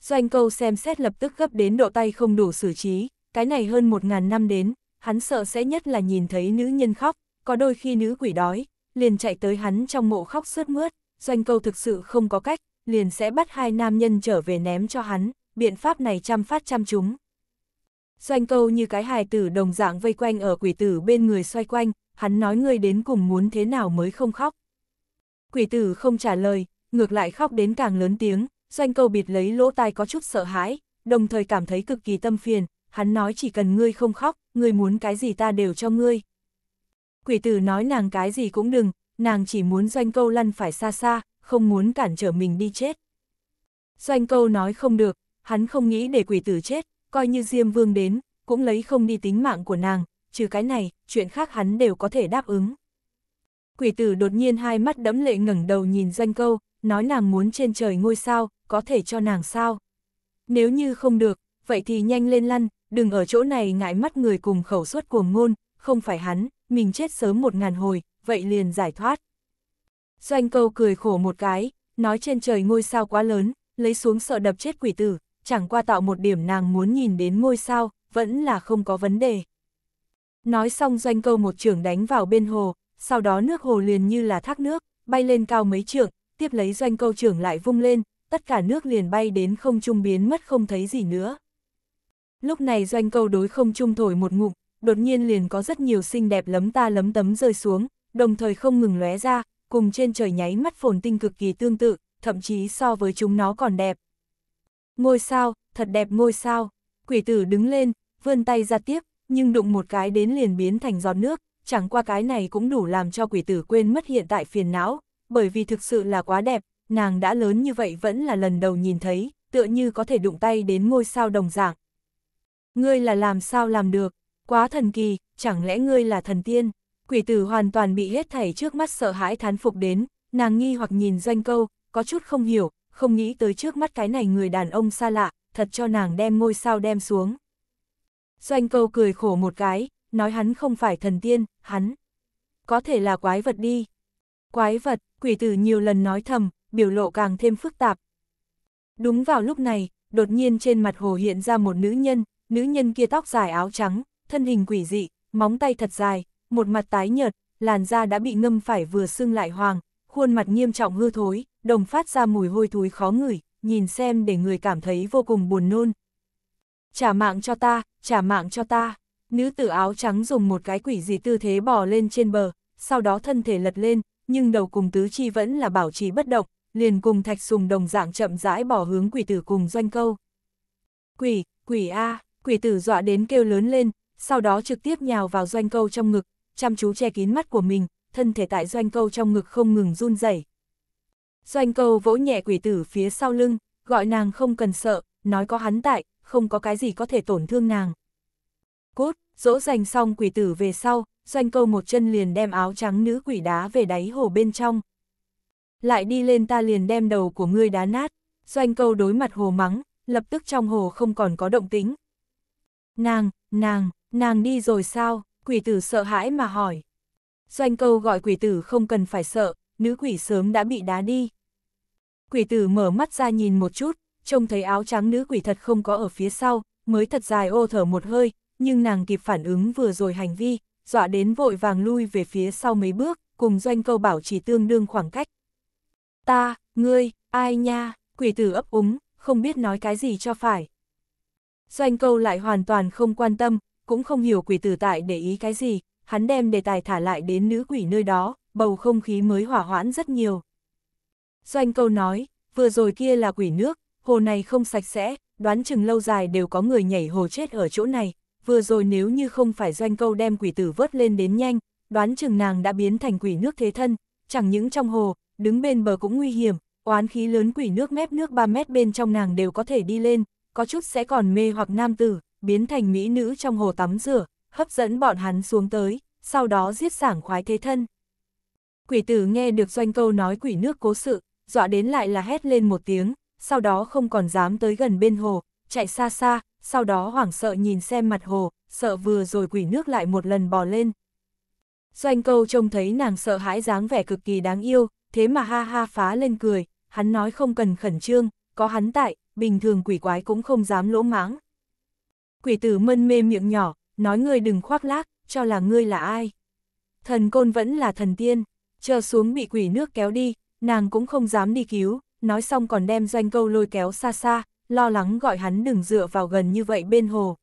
Doanh câu xem xét lập tức gấp đến độ tay không đủ xử trí, cái này hơn một ngàn năm đến, hắn sợ sẽ nhất là nhìn thấy nữ nhân khóc, có đôi khi nữ quỷ đói, liền chạy tới hắn trong mộ khóc sướt mướt, doanh câu thực sự không có cách, liền sẽ bắt hai nam nhân trở về ném cho hắn, biện pháp này chăm phát chăm chúng. Doanh câu như cái hài tử đồng dạng vây quanh ở quỷ tử bên người xoay quanh, hắn nói ngươi đến cùng muốn thế nào mới không khóc. Quỷ tử không trả lời, ngược lại khóc đến càng lớn tiếng, doanh câu bịt lấy lỗ tai có chút sợ hãi, đồng thời cảm thấy cực kỳ tâm phiền, hắn nói chỉ cần ngươi không khóc, ngươi muốn cái gì ta đều cho ngươi. Quỷ tử nói nàng cái gì cũng đừng, nàng chỉ muốn doanh câu lăn phải xa xa, không muốn cản trở mình đi chết. Doanh câu nói không được, hắn không nghĩ để quỷ tử chết, coi như Diêm Vương đến, cũng lấy không đi tính mạng của nàng, trừ cái này, chuyện khác hắn đều có thể đáp ứng. Quỷ tử đột nhiên hai mắt đẫm lệ ngẩng đầu nhìn doanh câu, nói nàng muốn trên trời ngôi sao, có thể cho nàng sao. Nếu như không được, vậy thì nhanh lên lăn, đừng ở chỗ này ngại mắt người cùng khẩu suất cuồng ngôn, không phải hắn, mình chết sớm một ngàn hồi, vậy liền giải thoát. Doanh câu cười khổ một cái, nói trên trời ngôi sao quá lớn, lấy xuống sợ đập chết quỷ tử, chẳng qua tạo một điểm nàng muốn nhìn đến ngôi sao, vẫn là không có vấn đề. Nói xong doanh câu một trưởng đánh vào bên hồ, sau đó nước hồ liền như là thác nước, bay lên cao mấy trượng, tiếp lấy doanh câu trưởng lại vung lên, tất cả nước liền bay đến không trung biến mất không thấy gì nữa. Lúc này doanh câu đối không trung thổi một ngụm, đột nhiên liền có rất nhiều xinh đẹp lấm ta lấm tấm rơi xuống, đồng thời không ngừng lóe ra, cùng trên trời nháy mắt phồn tinh cực kỳ tương tự, thậm chí so với chúng nó còn đẹp. Ngôi sao, thật đẹp ngôi sao, quỷ tử đứng lên, vươn tay ra tiếp, nhưng đụng một cái đến liền biến thành giọt nước, chẳng qua cái này cũng đủ làm cho quỷ tử quên mất hiện tại phiền não, bởi vì thực sự là quá đẹp, nàng đã lớn như vậy vẫn là lần đầu nhìn thấy, tựa như có thể đụng tay đến ngôi sao đồng dạng. Ngươi là làm sao làm được, quá thần kỳ, chẳng lẽ ngươi là thần tiên? Quỷ tử hoàn toàn bị hết thảy trước mắt sợ hãi thán phục đến, nàng nghi hoặc nhìn doanh câu, có chút không hiểu, không nghĩ tới trước mắt cái này người đàn ông xa lạ, thật cho nàng đem ngôi sao đem xuống. Doanh câu cười khổ một cái, nói hắn không phải thần tiên, hắn có thể là quái vật đi. Quái vật, quỷ tử nhiều lần nói thầm, biểu lộ càng thêm phức tạp. Đúng vào lúc này, đột nhiên trên mặt hồ hiện ra một nữ nhân, nữ nhân kia tóc dài áo trắng, thân hình quỷ dị, móng tay thật dài, một mặt tái nhợt, làn da đã bị ngâm phải vừa sưng lại hoàng, khuôn mặt nghiêm trọng hư thối, đồng phát ra mùi hôi thối khó ngửi, nhìn xem để người cảm thấy vô cùng buồn nôn. Trả mạng cho ta, trả mạng cho ta. Nữ tử áo trắng dùng một cái quỷ dị tư thế bò lên trên bờ, sau đó thân thể lật lên, nhưng đầu cùng tứ chi vẫn là bảo trì bất động, liền cùng thạch sùng đồng dạng chậm rãi bỏ hướng quỷ tử cùng doanh câu. Quỷ, quỷ A, quỷ tử dọa đến kêu lớn lên, sau đó trực tiếp nhào vào doanh câu trong ngực, chăm chú che kín mắt của mình, thân thể tại doanh câu trong ngực không ngừng run rẩy. Doanh câu vỗ nhẹ quỷ tử phía sau lưng, gọi nàng không cần sợ, nói có hắn tại, không có cái gì có thể tổn thương nàng. Cốt, dỗ dành xong quỷ tử về sau, doanh câu một chân liền đem áo trắng nữ quỷ đá về đáy hồ bên trong. Lại đi lên ta liền đem đầu của ngươi đá nát, doanh câu đối mặt hồ mắng, lập tức trong hồ không còn có động tính. Nàng, nàng, nàng đi rồi sao, Quỷ tử sợ hãi mà hỏi. Doanh câu gọi quỷ tử không cần phải sợ, nữ quỷ sớm đã bị đá đi. Quỷ tử mở mắt ra nhìn một chút, trông thấy áo trắng nữ quỷ thật không có ở phía sau, mới thật dài ô thở một hơi, nhưng nàng kịp phản ứng vừa rồi hành vi, dọa đến vội vàng lui về phía sau mấy bước, cùng doanh câu bảo chỉ tương đương khoảng cách. Ta, ngươi, ai nha, quỷ tử ấp úng, không biết nói cái gì cho phải. Doanh câu lại hoàn toàn không quan tâm, cũng không hiểu quỷ tử tại để ý cái gì, hắn đem đề tài thả lại đến nữ quỷ nơi đó, bầu không khí mới hỏa hoãn rất nhiều. Doanh câu nói, vừa rồi kia là quỷ nước, hồ này không sạch sẽ, đoán chừng lâu dài đều có người nhảy hồ chết ở chỗ này, vừa rồi nếu như không phải doanh câu đem quỷ tử vớt lên đến nhanh, đoán chừng nàng đã biến thành quỷ nước thế thân, chẳng những trong hồ, đứng bên bờ cũng nguy hiểm, oán khí lớn quỷ nước mép nước 3 mét bên trong nàng đều có thể đi lên, có chút sẽ còn mê hoặc nam tử, biến thành mỹ nữ trong hồ tắm rửa, hấp dẫn bọn hắn xuống tới, sau đó giết sảng khoái thế thân. Quỷ tử nghe được doanh câu nói quỷ nước cố sự, dọa đến lại là hét lên một tiếng, sau đó không còn dám tới gần bên hồ, chạy xa xa, sau đó hoảng sợ nhìn xem mặt hồ, sợ vừa rồi quỷ nước lại một lần bò lên. Doanh câu trông thấy nàng sợ hãi dáng vẻ cực kỳ đáng yêu, thế mà ha ha phá lên cười, hắn nói không cần khẩn trương, có hắn tại, bình thường quỷ quái cũng không dám lỗ mãng. Quỷ tử mân mê miệng nhỏ, nói ngươi đừng khoác lác, cho là ngươi là ai. Thần côn vẫn là thần tiên, chờ xuống bị quỷ nước kéo đi, nàng cũng không dám đi cứu, nói xong còn đem doanh câu lôi kéo xa xa, lo lắng gọi hắn đừng dựa vào gần như vậy bên hồ.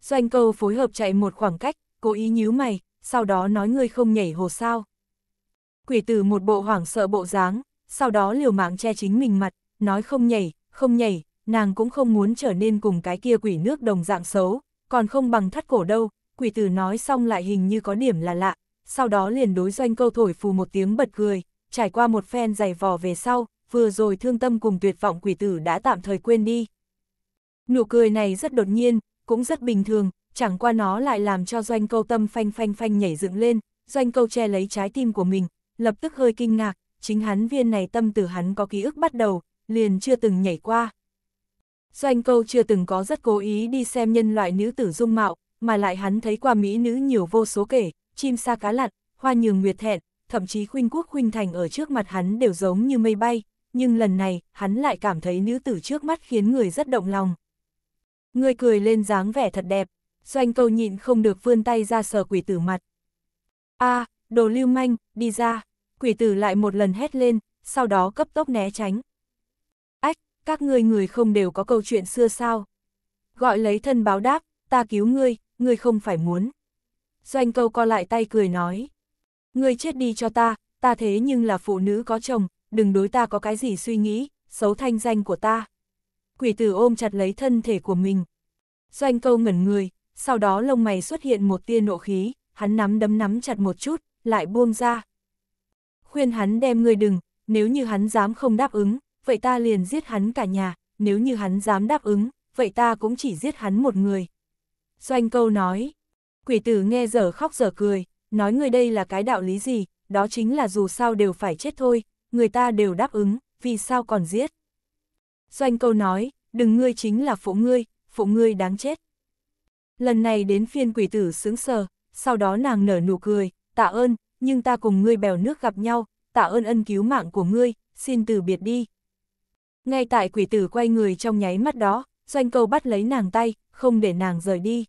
Doanh câu phối hợp chạy một khoảng cách, cố ý nhíu mày, sau đó nói ngươi không nhảy hồ sao. Quỷ tử một bộ hoảng sợ bộ dáng, sau đó liều mạng che chính mình mặt, nói không nhảy, không nhảy, nàng cũng không muốn trở nên cùng cái kia quỷ nước đồng dạng xấu, còn không bằng thắt cổ đâu, quỷ tử nói xong lại hình như có điểm là lạ, sau đó liền đối doanh câu thổi phù một tiếng bật cười, trải qua một phen giày vò về sau, vừa rồi thương tâm cùng tuyệt vọng quỷ tử đã tạm thời quên đi. Nụ cười này rất đột nhiên, cũng rất bình thường, chẳng qua nó lại làm cho doanh câu tâm phanh phanh phanh nhảy dựng lên, doanh câu che lấy trái tim của mình, lập tức hơi kinh ngạc, chính hắn viên này tâm từ hắn có ký ức bắt đầu, liền chưa từng nhảy qua. Doanh câu chưa từng có rất cố ý đi xem nhân loại nữ tử dung mạo, mà lại hắn thấy qua mỹ nữ nhiều vô số kể, chim sa cá lặn, hoa nhường nguyệt thẹn, thậm chí khuynh quốc khuynh thành ở trước mặt hắn đều giống như mây bay, nhưng lần này, hắn lại cảm thấy nữ tử trước mắt khiến người rất động lòng. Người cười lên dáng vẻ thật đẹp, doanh câu nhịn không được vươn tay ra sờ quỷ tử mặt. a đồ lưu manh, đi ra, quỷ tử lại một lần hét lên, sau đó cấp tốc né tránh. Các ngươi người không đều có câu chuyện xưa sao? Gọi lấy thân báo đáp, ta cứu ngươi, ngươi không phải muốn. Doanh câu co lại tay cười nói. Ngươi chết đi cho ta, ta thế nhưng là phụ nữ có chồng, đừng đối ta có cái gì suy nghĩ, xấu thanh danh của ta. Quỷ tử ôm chặt lấy thân thể của mình. Doanh câu ngẩn người, sau đó lông mày xuất hiện một tia nộ khí, hắn nắm đấm nắm chặt một chút, lại buông ra. Khuyên hắn đem ngươi đừng, nếu như hắn dám không đáp ứng, vậy ta liền giết hắn cả nhà, nếu như hắn dám đáp ứng, vậy ta cũng chỉ giết hắn một người. Doanh câu nói, quỷ tử nghe giờ khóc giờ cười, nói người đây là cái đạo lý gì, đó chính là dù sao đều phải chết thôi, người ta đều đáp ứng, vì sao còn giết. Doanh câu nói, đừng ngươi chính là phụ ngươi, phụ ngươi đáng chết. Lần này đến phiên quỷ tử sướng sờ, sau đó nàng nở nụ cười, tạ ơn, nhưng ta cùng ngươi bèo nước gặp nhau, tạ ơn ân cứu mạng của ngươi, xin từ biệt đi. Ngay tại quỷ tử quay người trong nháy mắt đó, doanh câu bắt lấy nàng tay, không để nàng rời đi.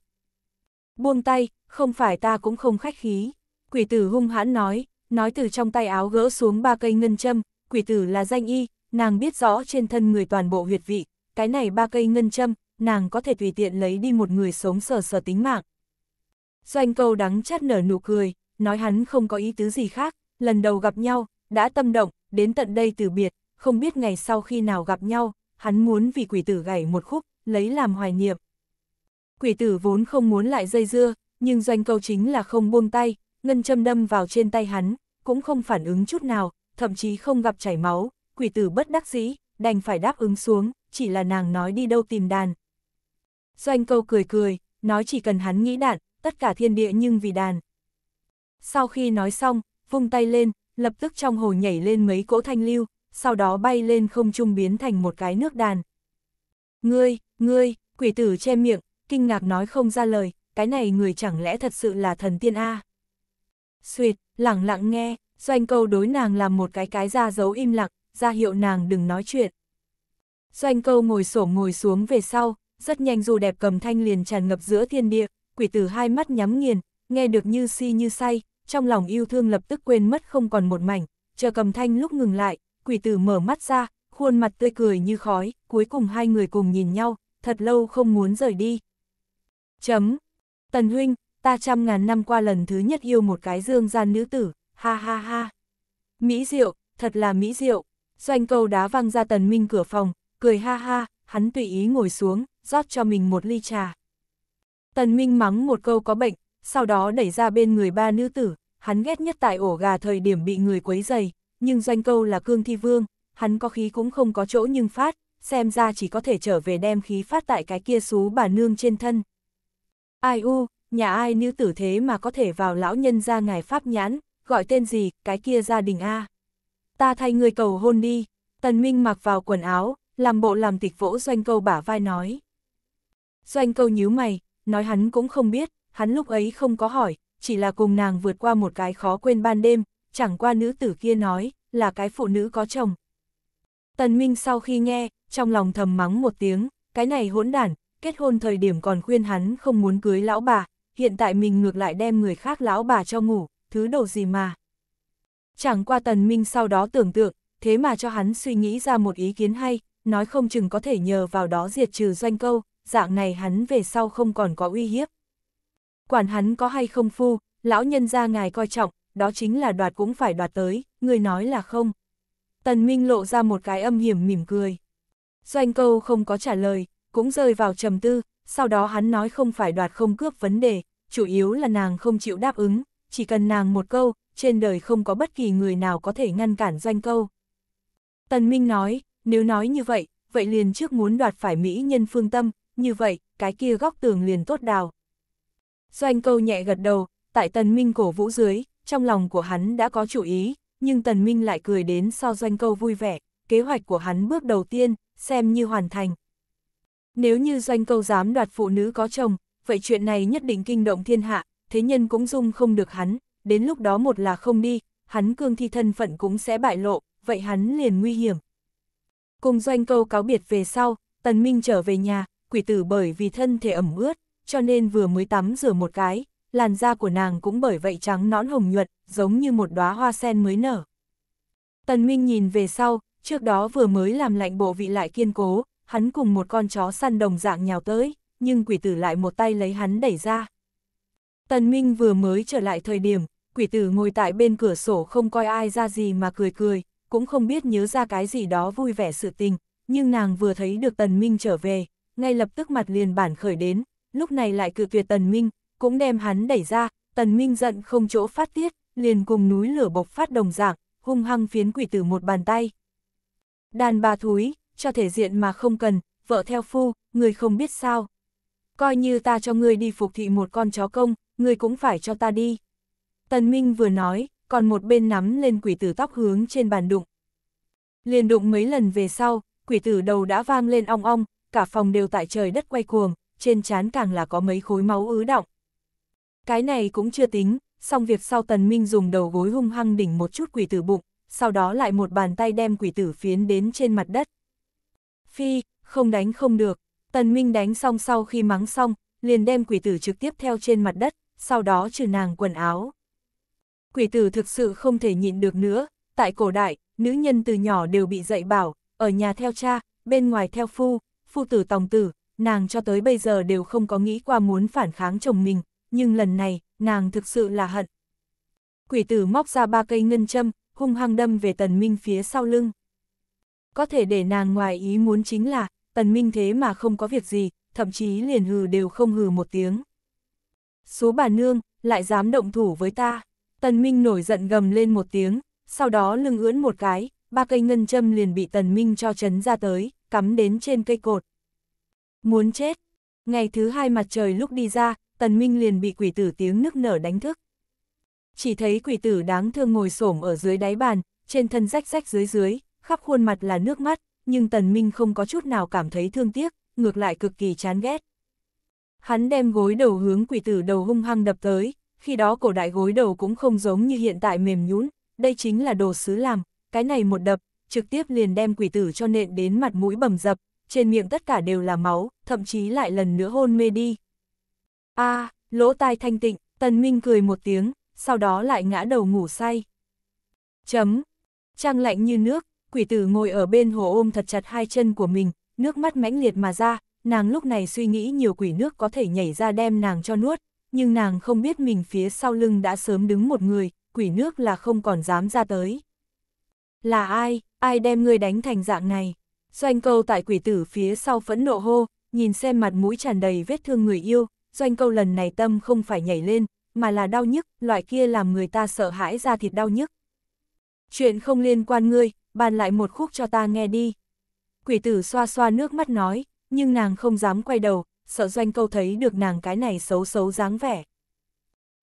Buông tay, không phải ta cũng không khách khí. Quỷ tử hung hãn nói, nói từ trong tay áo gỡ xuống ba cây ngân châm, quỷ tử là danh y, nàng biết rõ trên thân người toàn bộ huyệt vị, cái này ba cây ngân châm, nàng có thể tùy tiện lấy đi một người sống sờ sờ tính mạng. Doanh câu đắng chát nở nụ cười, nói hắn không có ý tứ gì khác, lần đầu gặp nhau, đã tâm động, đến tận đây từ biệt, không biết ngày sau khi nào gặp nhau, hắn muốn vì quỷ tử gảy một khúc, lấy làm hoài niệm. Quỷ tử vốn không muốn lại dây dưa, nhưng doanh câu chính là không buông tay, ngân châm đâm vào trên tay hắn, cũng không phản ứng chút nào, thậm chí không gặp chảy máu, quỷ tử bất đắc dĩ, đành phải đáp ứng xuống, chỉ là nàng nói đi đâu tìm đàn. Doanh câu cười cười, nói chỉ cần hắn nghĩ đạn, tất cả thiên địa nhưng vì đàn. Sau khi nói xong, vung tay lên, lập tức trong hồ nhảy lên mấy cỗ thanh lưu, sau đó bay lên không trung biến thành một cái nước đàn. Ngươi, ngươi, quỷ tử che miệng, kinh ngạc nói không ra lời, cái này người chẳng lẽ thật sự là thần tiên A. Xuyệt, lẳng lặng nghe, doanh câu đối nàng làm một cái cái ra dấu im lặng, ra hiệu nàng đừng nói chuyện. Doanh câu ngồi sổ ngồi xuống về sau, rất nhanh dù đẹp cầm thanh liền tràn ngập giữa thiên địa, quỷ tử hai mắt nhắm nghiền, nghe được như si như say, trong lòng yêu thương lập tức quên mất không còn một mảnh, chờ cầm thanh lúc ngừng lại, quỷ tử mở mắt ra, khuôn mặt tươi cười như khói, cuối cùng hai người cùng nhìn nhau, thật lâu không muốn rời đi. Chấm. Tần huynh, ta trăm ngàn năm qua lần thứ nhất yêu một cái dương gian nữ tử, ha ha ha. Mỹ diệu, thật là mỹ diệu. Doanh câu đá văng ra tần minh cửa phòng, cười ha ha, hắn tùy ý ngồi xuống, rót cho mình một ly trà. Tần minh mắng một câu có bệnh, sau đó đẩy ra bên người ba nữ tử, hắn ghét nhất tại ổ gà thời điểm bị người quấy dày, nhưng doanh câu là cương thi vương, hắn có khí cũng không có chỗ nhưng phát, xem ra chỉ có thể trở về đem khí phát tại cái kia xú bà nương trên thân. Ai u, nhà ai nữ tử thế mà có thể vào lão nhân ra ngài pháp nhãn, gọi tên gì, cái kia gia đình A. Ta thay người cầu hôn đi, tần minh mặc vào quần áo, làm bộ làm tịch vỗ doanh câu bả vai nói. Doanh câu nhíu mày, nói hắn cũng không biết, hắn lúc ấy không có hỏi, chỉ là cùng nàng vượt qua một cái khó quên ban đêm, chẳng qua nữ tử kia nói, là cái phụ nữ có chồng. Tần Minh sau khi nghe, trong lòng thầm mắng một tiếng, cái này hỗn đản, kết hôn thời điểm còn khuyên hắn không muốn cưới lão bà, hiện tại mình ngược lại đem người khác lão bà cho ngủ, thứ đồ gì mà. Chẳng qua Tần Minh sau đó tưởng tượng, thế mà cho hắn suy nghĩ ra một ý kiến hay, nói không chừng có thể nhờ vào đó diệt trừ doanh câu, dạng này hắn về sau không còn có uy hiếp. Quản hắn có hay không phu, lão nhân gia ngài coi trọng, đó chính là đoạt cũng phải đoạt tới, người nói là không. Tần Minh lộ ra một cái âm hiểm mỉm cười. Doanh câu không có trả lời, cũng rơi vào trầm tư, sau đó hắn nói không phải đoạt không cướp vấn đề, chủ yếu là nàng không chịu đáp ứng, chỉ cần nàng một câu, trên đời không có bất kỳ người nào có thể ngăn cản doanh câu. Tần Minh nói, nếu nói như vậy, vậy liền trước muốn đoạt phải Mỹ nhân phương tâm, như vậy, cái kia góc tường liền tốt đào. Doanh câu nhẹ gật đầu, tại Tần Minh cổ vũ dưới, trong lòng của hắn đã có chủ ý, nhưng Tần Minh lại cười đến so doanh câu vui vẻ, kế hoạch của hắn bước đầu tiên, xem như hoàn thành. Nếu như doanh câu dám đoạt phụ nữ có chồng, vậy chuyện này nhất định kinh động thiên hạ, thế nhân cũng dung không được hắn, đến lúc đó một là không đi, hắn cương thi thân phận cũng sẽ bại lộ, vậy hắn liền nguy hiểm. Cùng doanh câu cáo biệt về sau, Tần Minh trở về nhà, quỷ tử bởi vì thân thể ẩm ướt, cho nên vừa mới tắm rửa một cái, làn da của nàng cũng bởi vậy trắng nõn hồng nhuận, giống như một đóa hoa sen mới nở. Tần Minh nhìn về sau, trước đó vừa mới làm lạnh bộ vị lại kiên cố, hắn cùng một con chó săn đồng dạng nhào tới, nhưng quỷ tử lại một tay lấy hắn đẩy ra. Tần Minh vừa mới trở lại thời điểm, quỷ tử ngồi tại bên cửa sổ không coi ai ra gì mà cười cười, cũng không biết nhớ ra cái gì đó vui vẻ sự tình, nhưng nàng vừa thấy được Tần Minh trở về, ngay lập tức mặt liền bản khởi đến, lúc này lại cự tuyệt Tần Minh, cũng đem hắn đẩy ra, Tần Minh giận không chỗ phát tiết, liền cùng núi lửa bộc phát đồng dạng, hung hăng phiến quỷ tử một bàn tay. Đàn bà thúi, cho thể diện mà không cần, vợ theo phu, người không biết sao. Coi như ta cho ngươi đi phục thị một con chó công, ngươi cũng phải cho ta đi. Tần Minh vừa nói, còn một bên nắm lên quỷ tử tóc hướng trên bàn đụng. Liền đụng mấy lần về sau, quỷ tử đầu đã vang lên ong ong, cả phòng đều tại trời đất quay cuồng, trên trán càng là có mấy khối máu ứ động. Cái này cũng chưa tính, xong việc sau tần minh dùng đầu gối hung hăng đỉnh một chút quỷ tử bụng, sau đó lại một bàn tay đem quỷ tử phiến đến trên mặt đất. Phi, không đánh không được, tần minh đánh xong sau khi mắng xong, liền đem quỷ tử trực tiếp theo trên mặt đất, sau đó trừ nàng quần áo. Quỷ tử thực sự không thể nhịn được nữa, tại cổ đại, nữ nhân từ nhỏ đều bị dạy bảo, ở nhà theo cha, bên ngoài theo phu, phu tử tòng tử, nàng cho tới bây giờ đều không có nghĩ qua muốn phản kháng chồng mình, nhưng lần này, nàng thực sự là hận. Quỷ tử móc ra ba cây ngân châm, hung hăng đâm về tần minh phía sau lưng. Có thể để nàng ngoài ý muốn chính là, tần minh thế mà không có việc gì, thậm chí liền hừ đều không hừ một tiếng. Số bà nương, lại dám động thủ với ta. Tần minh nổi giận gầm lên một tiếng, sau đó lưng ưỡn một cái, ba cây ngân châm liền bị tần minh cho chấn ra tới, cắm đến trên cây cột. Muốn chết. Ngày thứ hai mặt trời lúc đi ra, tần minh liền bị quỷ tử tiếng nức nở đánh thức. Chỉ thấy quỷ tử đáng thương ngồi xổm ở dưới đáy bàn, trên thân rách rách dưới dưới, khắp khuôn mặt là nước mắt, nhưng tần minh không có chút nào cảm thấy thương tiếc, ngược lại cực kỳ chán ghét. Hắn đem gối đầu hướng quỷ tử đầu hung hăng đập tới, khi đó cổ đại gối đầu cũng không giống như hiện tại mềm nhũn, đây chính là đồ sứ làm, cái này một đập, trực tiếp liền đem quỷ tử cho nện đến mặt mũi bầm dập, trên miệng tất cả đều là máu, thậm chí lại lần nữa hôn mê đi a lỗ tai thanh tịnh, tần minh cười một tiếng, sau đó lại ngã đầu ngủ say. Chấm, trăng lạnh như nước, quỷ tử ngồi ở bên hồ ôm thật chặt hai chân của mình, nước mắt mãnh liệt mà ra, nàng lúc này suy nghĩ nhiều quỷ nước có thể nhảy ra đem nàng cho nuốt, nhưng nàng không biết mình phía sau lưng đã sớm đứng một người, quỷ nước là không còn dám ra tới. Là ai, ai đem ngươi đánh thành dạng này? Doanh câu tại quỷ tử phía sau phẫn nộ hô, nhìn xem mặt mũi tràn đầy vết thương người yêu, doanh câu lần này tâm không phải nhảy lên, mà là đau nhức, loại kia làm người ta sợ hãi ra thịt đau nhức. Chuyện không liên quan ngươi, bàn lại một khúc cho ta nghe đi. Quỷ tử xoa xoa nước mắt nói, nhưng nàng không dám quay đầu, sợ doanh câu thấy được nàng cái này xấu xấu dáng vẻ.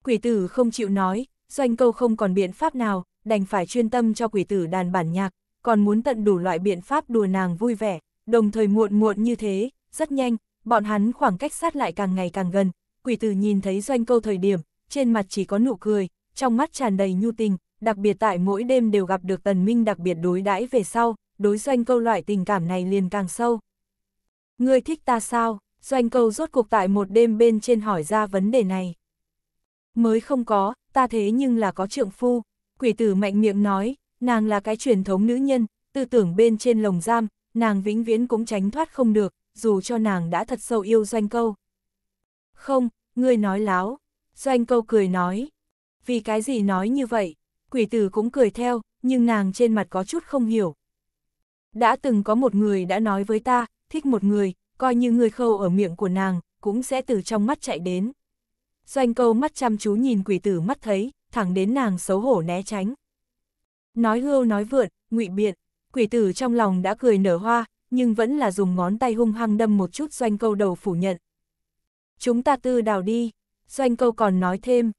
Quỷ tử không chịu nói, doanh câu không còn biện pháp nào, đành phải chuyên tâm cho quỷ tử đàn bản nhạc, còn muốn tận đủ loại biện pháp đùa nàng vui vẻ, đồng thời muộn muộn như thế, rất nhanh, bọn hắn khoảng cách sát lại càng ngày càng gần, quỷ tử nhìn thấy doanh câu thời điểm, trên mặt chỉ có nụ cười, trong mắt tràn đầy nhu tình, đặc biệt tại mỗi đêm đều gặp được tần minh đặc biệt đối đãi về sau, đối doanh câu loại tình cảm này liền càng sâu. Ngươi thích ta sao? Doanh câu rốt cuộc tại một đêm bên trên hỏi ra vấn đề này. Mới không có, ta thế nhưng là có trượng phu. Quỷ tử mạnh miệng nói, nàng là cái truyền thống nữ nhân, tư tưởng bên trên lồng giam, nàng vĩnh viễn cũng tránh thoát không được, dù cho nàng đã thật sâu yêu doanh câu. Không, ngươi nói láo. Doanh câu cười nói. Vì cái gì nói như vậy? Quỷ tử cũng cười theo, nhưng nàng trên mặt có chút không hiểu. Đã từng có một người đã nói với ta, thích một người, coi như người khâu ở miệng của nàng, cũng sẽ từ trong mắt chạy đến. Doanh câu mắt chăm chú nhìn quỷ tử mắt thấy, thẳng đến nàng xấu hổ né tránh. Nói hưu nói vượn, ngụy biện, quỷ tử trong lòng đã cười nở hoa, nhưng vẫn là dùng ngón tay hung hăng đâm một chút doanh câu đầu phủ nhận. Chúng ta tư đào đi, doanh câu còn nói thêm.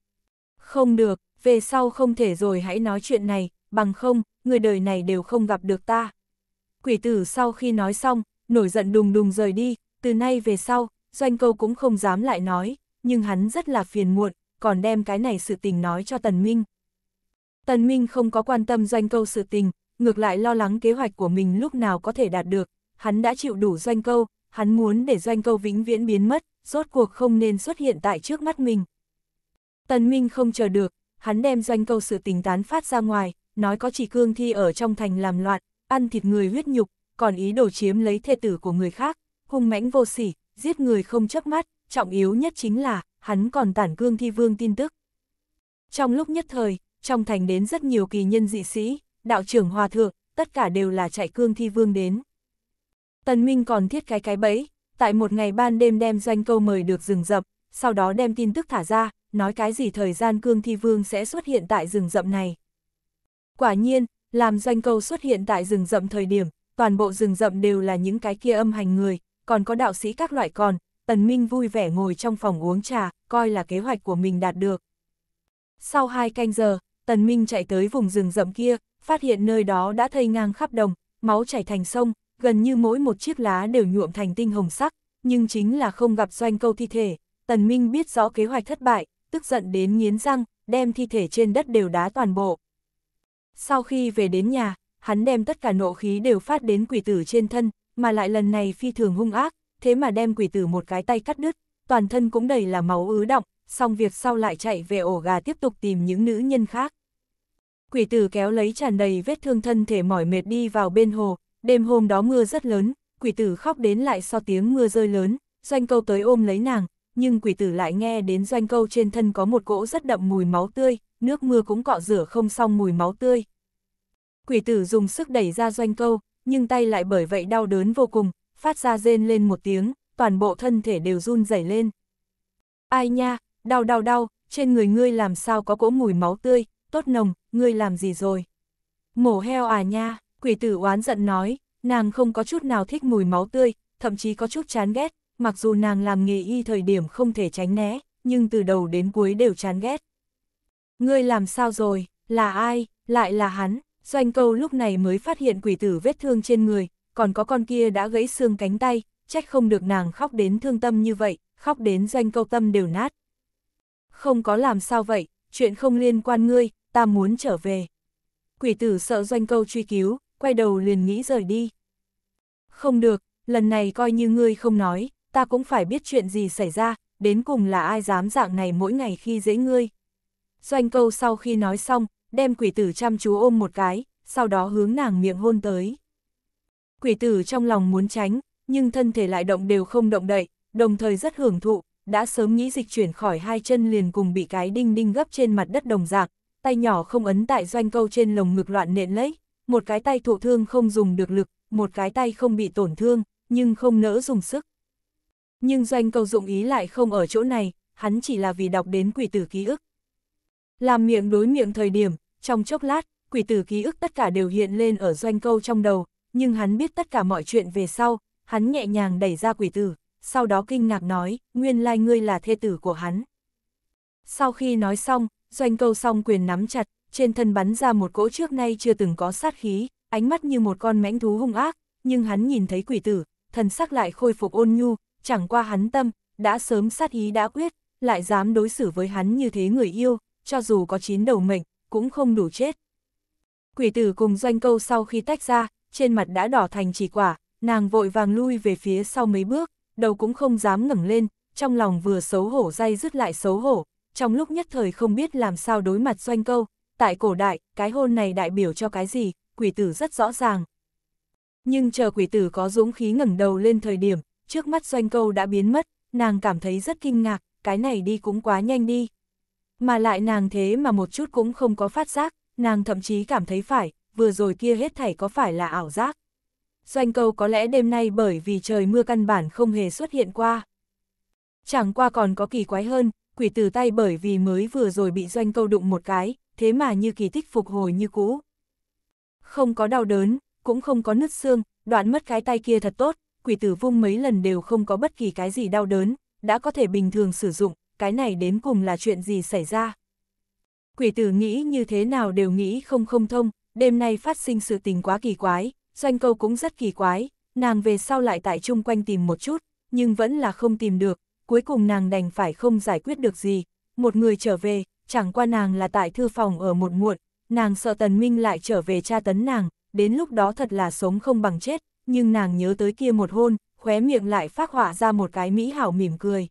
Không được, về sau không thể rồi hãy nói chuyện này, bằng không, người đời này đều không gặp được ta. Quỷ tử sau khi nói xong, nổi giận đùng đùng rời đi, từ nay về sau, doanh câu cũng không dám lại nói, nhưng hắn rất là phiền muộn, còn đem cái này sự tình nói cho Tần Minh. Tần Minh không có quan tâm doanh câu sự tình, ngược lại lo lắng kế hoạch của mình lúc nào có thể đạt được, hắn đã chịu đủ doanh câu, hắn muốn để doanh câu vĩnh viễn biến mất, rốt cuộc không nên xuất hiện tại trước mắt mình. Tần Minh không chờ được, hắn đem doanh câu sự tình tán phát ra ngoài, nói có chỉ cương thi ở trong thành làm loạn, ăn thịt người huyết nhục, còn ý đồ chiếm lấy thê tử của người khác, hung mãnh vô sỉ, giết người không chớp mắt, trọng yếu nhất chính là, hắn còn tản cương thi vương tin tức. Trong lúc nhất thời, trong thành đến rất nhiều kỳ nhân dị sĩ, đạo trưởng hòa thượng, tất cả đều là chạy cương thi vương đến. Tần Minh còn thiết cái cái bẫy, tại một ngày ban đêm đem doanh câu mời được rừng rậm, sau đó đem tin tức thả ra, nói cái gì thời gian cương thi vương sẽ xuất hiện tại rừng rậm này. Quả nhiên, làm doanh câu xuất hiện tại rừng rậm thời điểm, toàn bộ rừng rậm đều là những cái kia âm hành người, còn có đạo sĩ các loại còn, Tần Minh vui vẻ ngồi trong phòng uống trà, coi là kế hoạch của mình đạt được. Sau hai canh giờ, Tần Minh chạy tới vùng rừng rậm kia, phát hiện nơi đó đã thây ngang khắp đồng, máu chảy thành sông, gần như mỗi một chiếc lá đều nhuộm thành tinh hồng sắc, nhưng chính là không gặp doanh câu thi thể. Tần Minh biết rõ kế hoạch thất bại, tức giận đến nghiến răng, đem thi thể trên đất đều đá toàn bộ. Sau khi về đến nhà, hắn đem tất cả nộ khí đều phát đến quỷ tử trên thân, mà lại lần này phi thường hung ác, thế mà đem quỷ tử một cái tay cắt đứt, toàn thân cũng đầy là máu ứ động, xong việc sau lại chạy về ổ gà tiếp tục tìm những nữ nhân khác. Quỷ tử kéo lấy tràn đầy vết thương thân thể mỏi mệt đi vào bên hồ, đêm hôm đó mưa rất lớn, quỷ tử khóc đến lại so tiếng mưa rơi lớn, doanh câu tới ôm lấy nàng, nhưng quỷ tử lại nghe đến doanh câu trên thân có một cỗ rất đậm mùi máu tươi, nước mưa cũng cọ rửa không xong mùi máu tươi. Quỷ tử dùng sức đẩy ra doanh câu, nhưng tay lại bởi vậy đau đớn vô cùng, phát ra rên lên một tiếng, toàn bộ thân thể đều run rẩy lên. Ai nha, đau đau đau, trên người ngươi làm sao có cỗ mùi máu tươi, tốt nồng, ngươi làm gì rồi? Mổ heo à nha, quỷ tử oán giận nói, nàng không có chút nào thích mùi máu tươi, thậm chí có chút chán ghét, mặc dù nàng làm nghề y thời điểm không thể tránh né, nhưng từ đầu đến cuối đều chán ghét. Ngươi làm sao rồi, là ai, lại là hắn, doanh câu lúc này mới phát hiện quỷ tử vết thương trên người, còn có con kia đã gãy xương cánh tay, trách không được nàng khóc đến thương tâm như vậy, khóc đến doanh câu tâm đều nát. Không có làm sao vậy, chuyện không liên quan ngươi, ta muốn trở về. Quỷ tử sợ doanh câu truy cứu, quay đầu liền nghĩ rời đi. Không được, lần này coi như ngươi không nói, ta cũng phải biết chuyện gì xảy ra, đến cùng là ai dám dạng này mỗi ngày khi dễ ngươi. Doanh câu sau khi nói xong, đem quỷ tử chăm chú ôm một cái, sau đó hướng nàng miệng hôn tới. Quỷ tử trong lòng muốn tránh, nhưng thân thể lại động đều không động đậy, đồng thời rất hưởng thụ, đã sớm nghĩ dịch chuyển khỏi hai chân liền cùng bị cái đinh đinh gấp trên mặt đất đồng dạng, tay nhỏ không ấn tại doanh câu trên lồng ngực loạn nện lấy, một cái tay thụ thương không dùng được lực, một cái tay không bị tổn thương, nhưng không nỡ dùng sức. Nhưng doanh câu dụng ý lại không ở chỗ này, hắn chỉ là vì đọc đến quỷ tử ký ức. Làm miệng đối miệng thời điểm, trong chốc lát, quỷ tử ký ức tất cả đều hiện lên ở doanh câu trong đầu, nhưng hắn biết tất cả mọi chuyện về sau, hắn nhẹ nhàng đẩy ra quỷ tử, sau đó kinh ngạc nói, nguyên lai ngươi là thê tử của hắn. Sau khi nói xong, doanh câu song quyền nắm chặt, trên thân bắn ra một cỗ trước nay chưa từng có sát khí, ánh mắt như một con mãnh thú hung ác, nhưng hắn nhìn thấy quỷ tử, thần sắc lại khôi phục ôn nhu, chẳng qua hắn tâm, đã sớm sát ý đã quyết, lại dám đối xử với hắn như thế người yêu, cho dù có chín đầu mệnh, cũng không đủ chết. Quỷ tử cùng doanh câu sau khi tách ra, trên mặt đã đỏ thành chỉ quả, nàng vội vàng lui về phía sau mấy bước, đầu cũng không dám ngẩng lên, trong lòng vừa xấu hổ dây dứt lại xấu hổ, trong lúc nhất thời không biết làm sao đối mặt doanh câu, tại cổ đại, cái hôn này đại biểu cho cái gì, quỷ tử rất rõ ràng. Nhưng chờ quỷ tử có dũng khí ngẩng đầu lên thời điểm, trước mắt doanh câu đã biến mất, nàng cảm thấy rất kinh ngạc, cái này đi cũng quá nhanh đi. Mà lại nàng thế mà một chút cũng không có phát giác, nàng thậm chí cảm thấy phải, vừa rồi kia hết thảy có phải là ảo giác. Doanh câu có lẽ đêm nay bởi vì trời mưa căn bản không hề xuất hiện qua. Chẳng qua còn có kỳ quái hơn, quỷ tử tay bởi vì mới vừa rồi bị doanh câu đụng một cái, thế mà như kỳ tích phục hồi như cũ. Không có đau đớn, cũng không có nứt xương, đoạn mất cái tay kia thật tốt, quỷ tử vung mấy lần đều không có bất kỳ cái gì đau đớn, đã có thể bình thường sử dụng, cái này đến cùng là chuyện gì xảy ra. Quỷ tử nghĩ như thế nào đều nghĩ không không thông, đêm nay phát sinh sự tình quá kỳ quái, doanh câu cũng rất kỳ quái, nàng về sau lại tại chung quanh tìm một chút, nhưng vẫn là không tìm được, cuối cùng nàng đành phải không giải quyết được gì, một người trở về, chẳng qua nàng là tại thư phòng ở một muộn, nàng sợ tần minh lại trở về tra tấn nàng, đến lúc đó thật là sống không bằng chết, nhưng nàng nhớ tới kia một hôn, khóe miệng lại phát họa ra một cái mỹ hảo mỉm cười.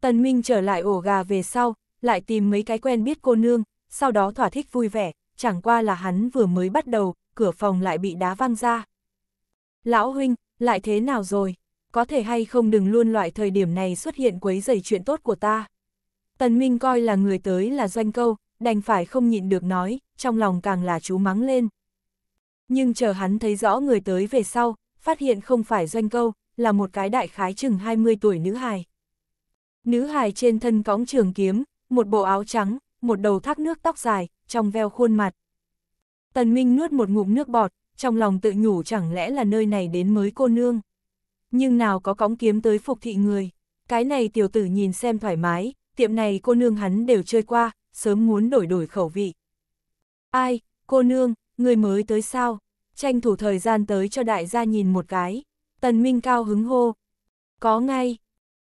Tần Minh trở lại ổ gà về sau, lại tìm mấy cái quen biết cô nương, sau đó thỏa thích vui vẻ, chẳng qua là hắn vừa mới bắt đầu, cửa phòng lại bị đá văng ra. Lão huynh, lại thế nào rồi? Có thể hay không đừng luôn loại thời điểm này xuất hiện quấy rầy chuyện tốt của ta. Tần Minh coi là người tới là doanh câu, đành phải không nhịn được nói, trong lòng càng là chú mắng lên. Nhưng chờ hắn thấy rõ người tới về sau, phát hiện không phải doanh câu, là một cái đại khái chừng 20 tuổi nữ hài. Nữ hài trên thân cõng trường kiếm, một bộ áo trắng, một đầu thác nước tóc dài, trong veo khuôn mặt. Tần Minh nuốt một ngụm nước bọt, trong lòng tự nhủ chẳng lẽ là nơi này đến mới cô nương. Nhưng nào có cõng kiếm tới phục thị người. Cái này tiểu tử nhìn xem thoải mái, tiệm này cô nương hắn đều chơi qua, sớm muốn đổi đổi khẩu vị. Ai, cô nương, người mới tới sao? Tranh thủ thời gian tới cho đại gia nhìn một cái. Tần Minh cao hứng hô. Có ngay.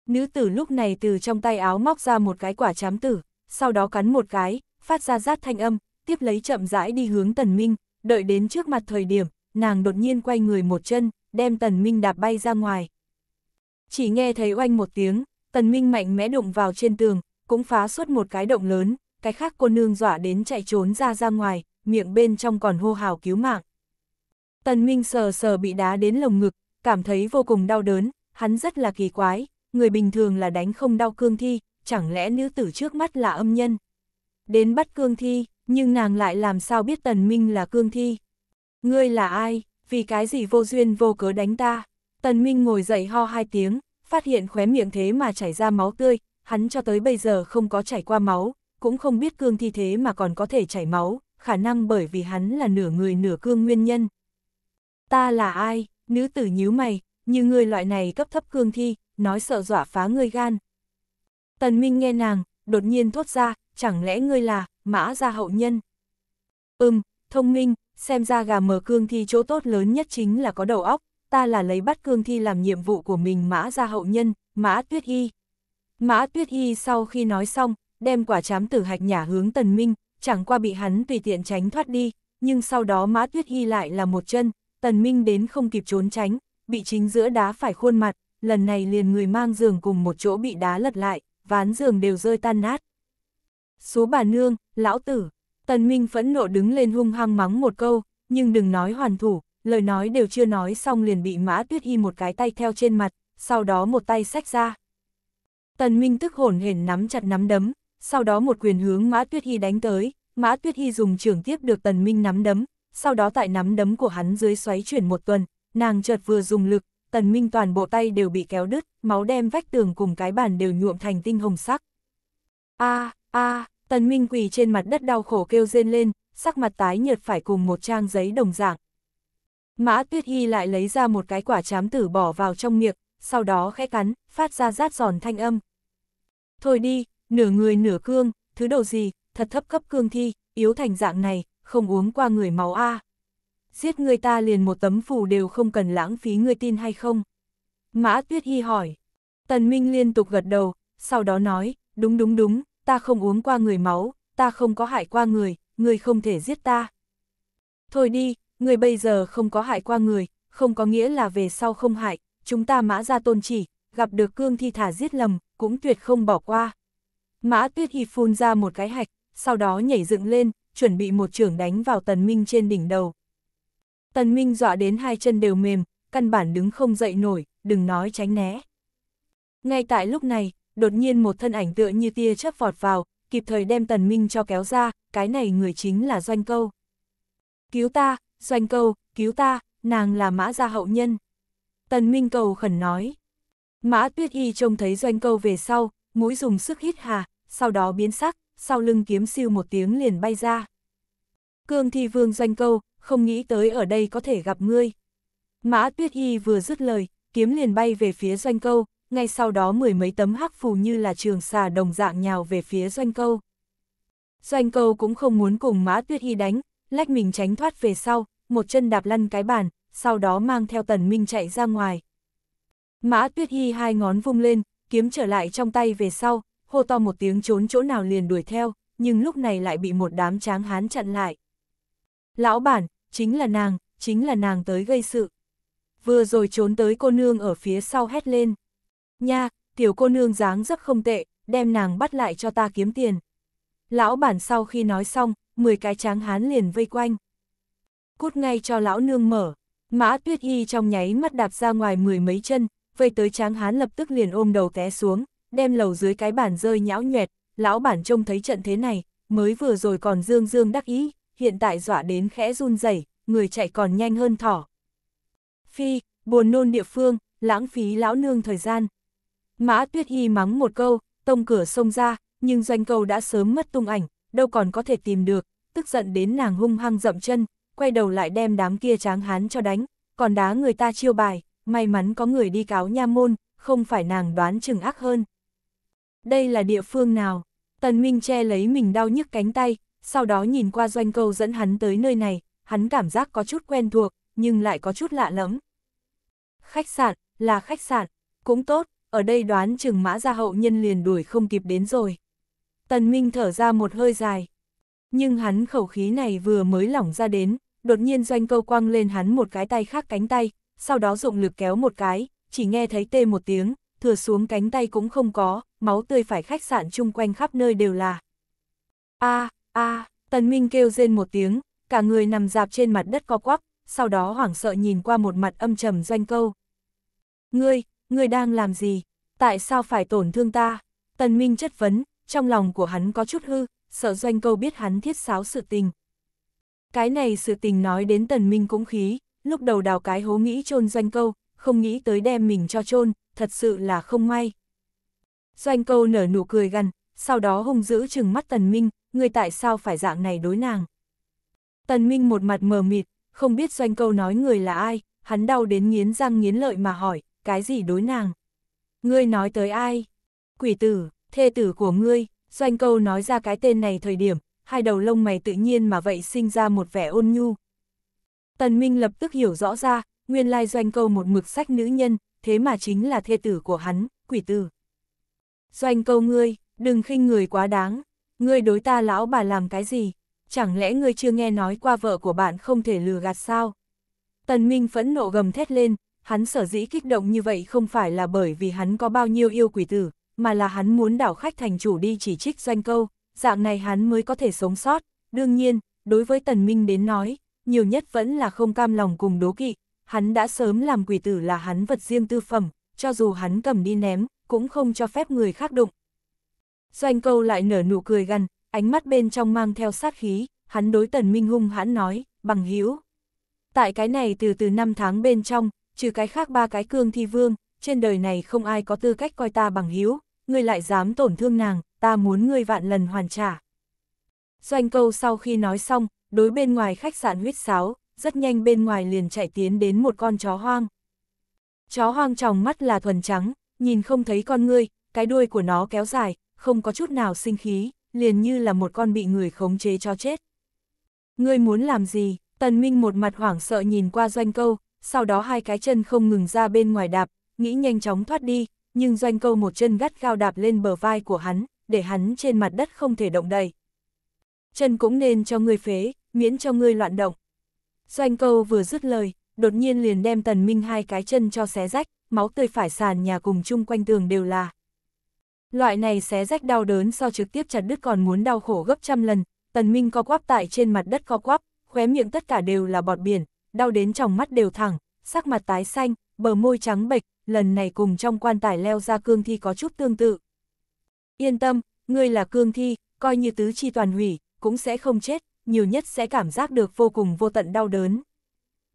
Nữ tử lúc này từ trong tay áo móc ra một cái quả chám tử, sau đó cắn một cái, phát ra rát thanh âm, tiếp lấy chậm rãi đi hướng Tần Minh, đợi đến trước mặt thời điểm, nàng đột nhiên quay người một chân, đem Tần Minh đạp bay ra ngoài. Chỉ nghe thấy oanh một tiếng, Tần Minh mạnh mẽ đụng vào trên tường, cũng phá suốt một cái động lớn, cái khác cô nương dọa đến chạy trốn ra ra ngoài, miệng bên trong còn hô hào cứu mạng. Tần Minh sờ sờ bị đá đến lồng ngực, cảm thấy vô cùng đau đớn, hắn rất là kỳ quái, người bình thường là đánh không đau cương thi, chẳng lẽ nữ tử trước mắt là âm nhân. Đến bắt cương thi, nhưng nàng lại làm sao biết Tần Minh là cương thi. Ngươi là ai, vì cái gì vô duyên vô cớ đánh ta. Tần Minh ngồi dậy ho hai tiếng, phát hiện khóe miệng thế mà chảy ra máu tươi, hắn cho tới bây giờ không có chảy qua máu, cũng không biết cương thi thế mà còn có thể chảy máu, khả năng bởi vì hắn là nửa người nửa cương nguyên nhân. Ta là ai? Nữ tử nhíu mày, như người loại này cấp thấp cương thi, nói sợ dọa phá ngươi gan. Tần Minh nghe nàng, đột nhiên thốt ra, chẳng lẽ ngươi là, mã gia hậu nhân? Ừm, thông minh, xem ra gà mờ cương thi chỗ tốt lớn nhất chính là có đầu óc, ta là lấy bắt cương thi làm nhiệm vụ của mình mã gia hậu nhân, mã tuyết y, Mã Tuyết Y sau khi nói xong, đem quả chám tử hạch nhả hướng Tần Minh, chẳng qua bị hắn tùy tiện tránh thoát đi, nhưng sau đó Mã Tuyết Y lại là một chân, Tần Minh đến không kịp trốn tránh, bị chính giữa đá phải khuôn mặt, lần này liền người mang giường cùng một chỗ bị đá lật lại, ván giường đều rơi tan nát. Số bà nương, lão tử, Tần Minh phẫn nộ đứng lên hung hăng mắng một câu, nhưng đừng nói hoàn thủ, lời nói đều chưa nói xong liền bị Mã Tuyết Y một cái tay theo trên mặt, sau đó một tay xách ra. Tần Minh tức hồn hển nắm chặt nắm đấm, sau đó một quyền hướng Mã Tuyết Y đánh tới, Mã Tuyết Y dùng trưởng tiếp được Tần Minh nắm đấm, sau đó tại nắm đấm của hắn dưới xoáy chuyển một tuần, nàng chợt vừa dùng lực, Tần Minh toàn bộ tay đều bị kéo đứt, máu đem vách tường cùng cái bàn đều nhuộm thành tinh hồng sắc. A, a, Tần Minh quỳ trên mặt đất đau khổ kêu rên lên, sắc mặt tái nhợt phải cùng một trang giấy đồng dạng. Mã Tuyết Y lại lấy ra một cái quả chám tử bỏ vào trong miệng, sau đó khẽ cắn, phát ra rát giòn thanh âm. Thôi đi, nửa người nửa cương, thứ đầu gì, thật thấp cấp cương thi, yếu thành dạng này, không uống qua người máu A. Giết người ta liền một tấm phù đều không cần lãng phí người tin hay không? Mã Tuyết Y hỏi. Tần Minh liên tục gật đầu, sau đó nói, đúng đúng đúng, ta không uống qua người máu, ta không có hại qua người, người không thể giết ta. Thôi đi, người bây giờ không có hại qua người, không có nghĩa là về sau không hại, chúng ta mã ra tôn chỉ, gặp được cương thi thả giết lầm, cũng tuyệt không bỏ qua. Mã tuyết y phun ra một cái hạch, sau đó nhảy dựng lên, chuẩn bị một trưởng đánh vào tần minh trên đỉnh đầu. Tần minh dọa đến hai chân đều mềm, căn bản đứng không dậy nổi, đừng nói tránh né. Ngay tại lúc này, đột nhiên một thân ảnh tựa như tia chớp vọt vào, kịp thời đem tần minh cho kéo ra, cái này người chính là Doanh Câu. Cứu ta, Doanh Câu, cứu ta, nàng là mã gia hậu nhân. Tần Minh cầu khẩn nói. Mã Tuyết Y trông thấy Doanh Câu về sau, mũi dùng sức hít hà, sau đó biến sắc, sau lưng kiếm siêu một tiếng liền bay ra. Cương thi vương Doanh Câu, không nghĩ tới ở đây có thể gặp ngươi. Mã Tuyết Y vừa dứt lời, kiếm liền bay về phía Doanh Câu, ngay sau đó mười mấy tấm hắc phù như là trường xà đồng dạng nhào về phía Doanh Câu. Doanh Câu cũng không muốn cùng Mã Tuyết Y đánh, lách mình tránh thoát về sau, một chân đạp lăn cái bàn, sau đó mang theo Tần Minh chạy ra ngoài. Mã Tuyết Y hai ngón vung lên, kiếm trở lại trong tay về sau, hô to một tiếng trốn chỗ nào liền đuổi theo, nhưng lúc này lại bị một đám tráng hán chặn lại. Lão bản, chính là nàng, chính là nàng tới gây sự. Vừa rồi trốn tới cô nương ở phía sau hét lên. Nha, tiểu cô nương dáng rất không tệ, đem nàng bắt lại cho ta kiếm tiền. Lão bản sau khi nói xong, 10 cái tráng hán liền vây quanh. Cút ngay cho lão nương mở. Mã tuyết y trong nháy mắt đạp ra ngoài mười mấy chân, vây tới tráng hán lập tức liền ôm đầu té xuống, đem lầu dưới cái bàn rơi nhão nhuẹt, lão bản trông thấy trận thế này, mới vừa rồi còn dương dương đắc ý, hiện tại dọa đến khẽ run rẩy, người chạy còn nhanh hơn thỏ. Phi, buồn nôn địa phương, lãng phí lão nương thời gian. Mã tuyết y mắng một câu, tông cửa xông ra, nhưng doanh câu đã sớm mất tung ảnh, đâu còn có thể tìm được, tức giận đến nàng hung hăng dậm chân, quay đầu lại đem đám kia tráng hán cho đánh, còn đá người ta chiêu bài, may mắn có người đi cáo nha môn, không phải nàng đoán chừng ác hơn. Đây là địa phương nào? Tần Minh che lấy mình đau nhức cánh tay, sau đó nhìn qua doanh câu dẫn hắn tới nơi này, hắn cảm giác có chút quen thuộc, nhưng lại có chút lạ lắm. Khách sạn, là khách sạn, cũng tốt, ở đây đoán chừng mã gia hậu nhân liền đuổi không kịp đến rồi. Tần Minh thở ra một hơi dài. Nhưng hắn khẩu khí này vừa mới lỏng ra đến, đột nhiên doanh câu quăng lên hắn một cái tay khác cánh tay, sau đó dụng lực kéo một cái, chỉ nghe thấy tê một tiếng, thừa xuống cánh tay cũng không có, máu tươi phải khách sạn chung quanh khắp nơi đều là. a a Tần Minh kêu rên một tiếng, cả người nằm dạp trên mặt đất co quắp, sau đó hoảng sợ nhìn qua một mặt âm trầm doanh câu. Ngươi, ngươi đang làm gì? Tại sao phải tổn thương ta? Tần Minh chất vấn, trong lòng của hắn có chút hư, sợ doanh câu biết hắn thiết sáo sự tình. Cái này sự tình nói đến tần minh cũng khí, lúc đầu đào cái hố nghĩ chôn doanh câu, không nghĩ tới đem mình cho chôn thật sự là không may. Doanh câu nở nụ cười gần, sau đó hung dữ chừng mắt tần minh, người tại sao phải dạng này đối nàng. Tần minh một mặt mờ mịt, không biết doanh câu nói người là ai, hắn đau đến nghiến răng nghiến lợi mà hỏi, cái gì đối nàng? Ngươi nói tới ai? Quỷ tử, thê tử của ngươi, doanh câu nói ra cái tên này thời điểm, hai đầu lông mày tự nhiên mà vậy sinh ra một vẻ ôn nhu. Tần Minh lập tức hiểu rõ ra, nguyên lai doanh câu một mực sách nữ nhân, thế mà chính là thê tử của hắn, quỷ tử. Doanh câu ngươi, đừng khinh người quá đáng, ngươi đối ta lão bà làm cái gì, chẳng lẽ ngươi chưa nghe nói qua vợ của bạn không thể lừa gạt sao? Tần Minh phẫn nộ gầm thét lên, hắn sở dĩ kích động như vậy không phải là bởi vì hắn có bao nhiêu yêu quỷ tử, mà là hắn muốn đảo khách thành chủ đi chỉ trích doanh câu, dạng này hắn mới có thể sống sót. Đương nhiên, đối với Tần Minh đến nói, nhiều nhất vẫn là không cam lòng cùng đố kỵ, hắn đã sớm làm quỷ tử là hắn vật riêng tư phẩm, cho dù hắn cầm đi ném, cũng không cho phép người khác đụng. Doanh câu lại nở nụ cười gần, ánh mắt bên trong mang theo sát khí, hắn đối Tần Minh hung hãn nói, bằng hữu Tại cái này từ từ năm tháng bên trong, trừ cái khác ba cái cương thi vương, trên đời này không ai có tư cách coi ta bằng hữu ngươi lại dám tổn thương nàng, ta muốn ngươi vạn lần hoàn trả. Doanh câu sau khi nói xong, đối bên ngoài khách sạn huyết sáo, rất nhanh bên ngoài liền chạy tiến đến một con chó hoang. Chó hoang tròng mắt là thuần trắng, nhìn không thấy con ngươi, cái đuôi của nó kéo dài, không có chút nào sinh khí, liền như là một con bị người khống chế cho chết. Ngươi muốn làm gì? Tần Minh một mặt hoảng sợ nhìn qua doanh câu, sau đó hai cái chân không ngừng ra bên ngoài đạp, nghĩ nhanh chóng thoát đi, nhưng doanh câu một chân gắt gao đạp lên bờ vai của hắn, để hắn trên mặt đất không thể động đậy. Chân cũng nên cho ngươi phế, miễn cho ngươi loạn động. Doanh câu vừa dứt lời, đột nhiên liền đem tần minh hai cái chân cho xé rách, máu tươi phải sàn nhà cùng chung quanh tường đều là. Loại này xé rách đau đớn so trực tiếp chặt đứt còn muốn đau khổ gấp trăm lần, tần minh co quắp tại trên mặt đất co quắp, khóe miệng tất cả đều là bọt biển, đau đến trong mắt đều thẳng, sắc mặt tái xanh, bờ môi trắng bệch, lần này cùng trong quan tài leo ra cương thi có chút tương tự. Yên tâm, ngươi là cương thi, coi như tứ chi toàn hủy, cũng sẽ không chết, nhiều nhất sẽ cảm giác được vô cùng vô tận đau đớn.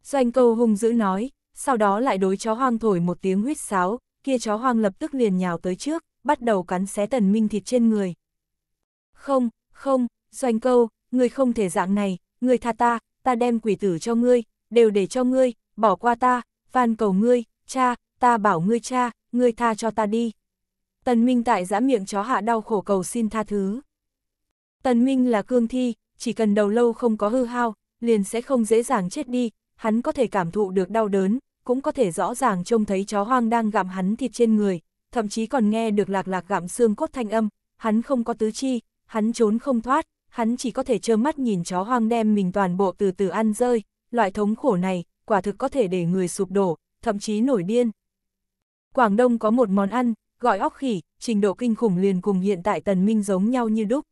Doanh câu hung dữ nói, sau đó lại đối chó hoang thổi một tiếng huyết sáo, kia chó hoang lập tức liền nhào tới trước, bắt đầu cắn xé tần minh thịt trên người. Không, không, doanh câu, ngươi không thể dạng này, ngươi tha ta, ta đem quỷ tử cho ngươi, đều để cho ngươi, bỏ qua ta, van cầu ngươi, cha, ta bảo ngươi cha, ngươi tha cho ta đi. Tần Minh tại giã miệng chó hạ đau khổ cầu xin tha thứ. Tần Minh là cương thi, chỉ cần đầu lâu không có hư hao, liền sẽ không dễ dàng chết đi, hắn có thể cảm thụ được đau đớn, cũng có thể rõ ràng trông thấy chó hoang đang gặm hắn thịt trên người, thậm chí còn nghe được lạc lạc gặm xương cốt thanh âm, hắn không có tứ chi, hắn trốn không thoát, hắn chỉ có thể trơ mắt nhìn chó hoang đem mình toàn bộ từ từ ăn rơi, loại thống khổ này, quả thực có thể để người sụp đổ, thậm chí nổi điên. Quảng Đông có một món ăn, gọi óc khỉ, trình độ kinh khủng liền cùng hiện tại tần minh giống nhau như đúc.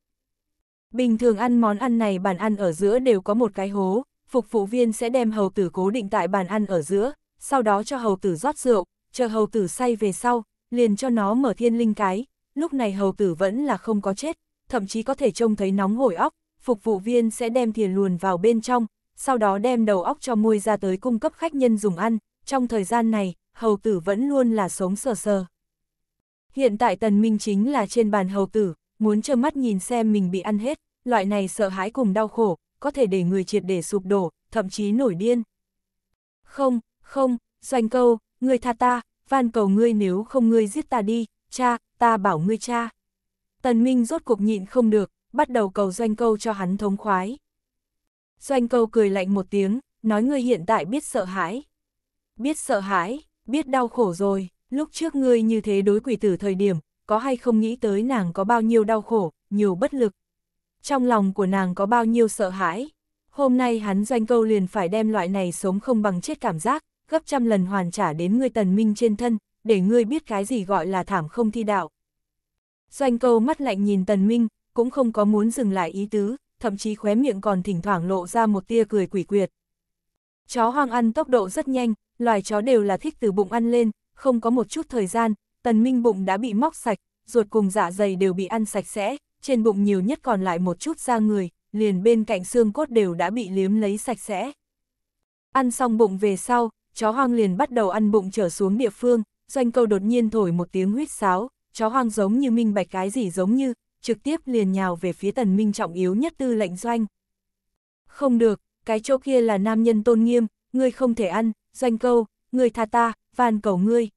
Bình thường ăn món ăn này bàn ăn ở giữa đều có một cái hố, phục vụ viên sẽ đem hầu tử cố định tại bàn ăn ở giữa, sau đó cho hầu tử rót rượu, chờ hầu tử say về sau, liền cho nó mở thiên linh cái, lúc này hầu tử vẫn là không có chết, thậm chí có thể trông thấy nóng hổi óc, phục vụ viên sẽ đem thìa luồn vào bên trong, sau đó đem đầu óc cho môi ra tới cung cấp khách nhân dùng ăn, trong thời gian này, hầu tử vẫn luôn là sống sờ sờ. Hiện tại tần minh chính là trên bàn hầu tử, muốn trơ mắt nhìn xem mình bị ăn hết, loại này sợ hãi cùng đau khổ, có thể để người triệt để sụp đổ, thậm chí nổi điên. Không, không, doanh câu, ngươi tha ta, van cầu ngươi nếu không ngươi giết ta đi, cha, ta bảo ngươi cha. Tần Minh rốt cuộc nhịn không được, bắt đầu cầu doanh câu cho hắn thống khoái. Doanh câu cười lạnh một tiếng, nói ngươi hiện tại biết sợ hãi. Biết sợ hãi, biết đau khổ rồi, lúc trước ngươi như thế đối quỷ tử thời điểm, có hay không nghĩ tới nàng có bao nhiêu đau khổ, nhiều bất lực. Trong lòng của nàng có bao nhiêu sợ hãi. Hôm nay hắn doanh câu liền phải đem loại này sống không bằng chết cảm giác, gấp trăm lần hoàn trả đến ngươi tần minh trên thân, để ngươi biết cái gì gọi là thảm không thi đạo. Doanh câu mắt lạnh nhìn tần minh, cũng không có muốn dừng lại ý tứ, thậm chí khóe miệng còn thỉnh thoảng lộ ra một tia cười quỷ quyệt. Chó hoang ăn tốc độ rất nhanh, loài chó đều là thích từ bụng ăn lên, không có một chút thời gian, tần minh bụng đã bị móc sạch, ruột cùng dạ dày đều bị ăn sạch sẽ, trên bụng nhiều nhất còn lại một chút da người, liền bên cạnh xương cốt đều đã bị liếm lấy sạch sẽ. Ăn xong bụng về sau, chó hoang liền bắt đầu ăn bụng trở xuống địa phương, doanh câu đột nhiên thổi một tiếng huyết sáo, chó hoang giống như minh bạch cái gì giống như, trực tiếp liền nhào về phía tần minh trọng yếu nhất tư lệnh doanh. Không được, cái chỗ kia là nam nhân tôn nghiêm, ngươi không thể ăn, doanh câu, ngươi tha ta, van cầu ngươi.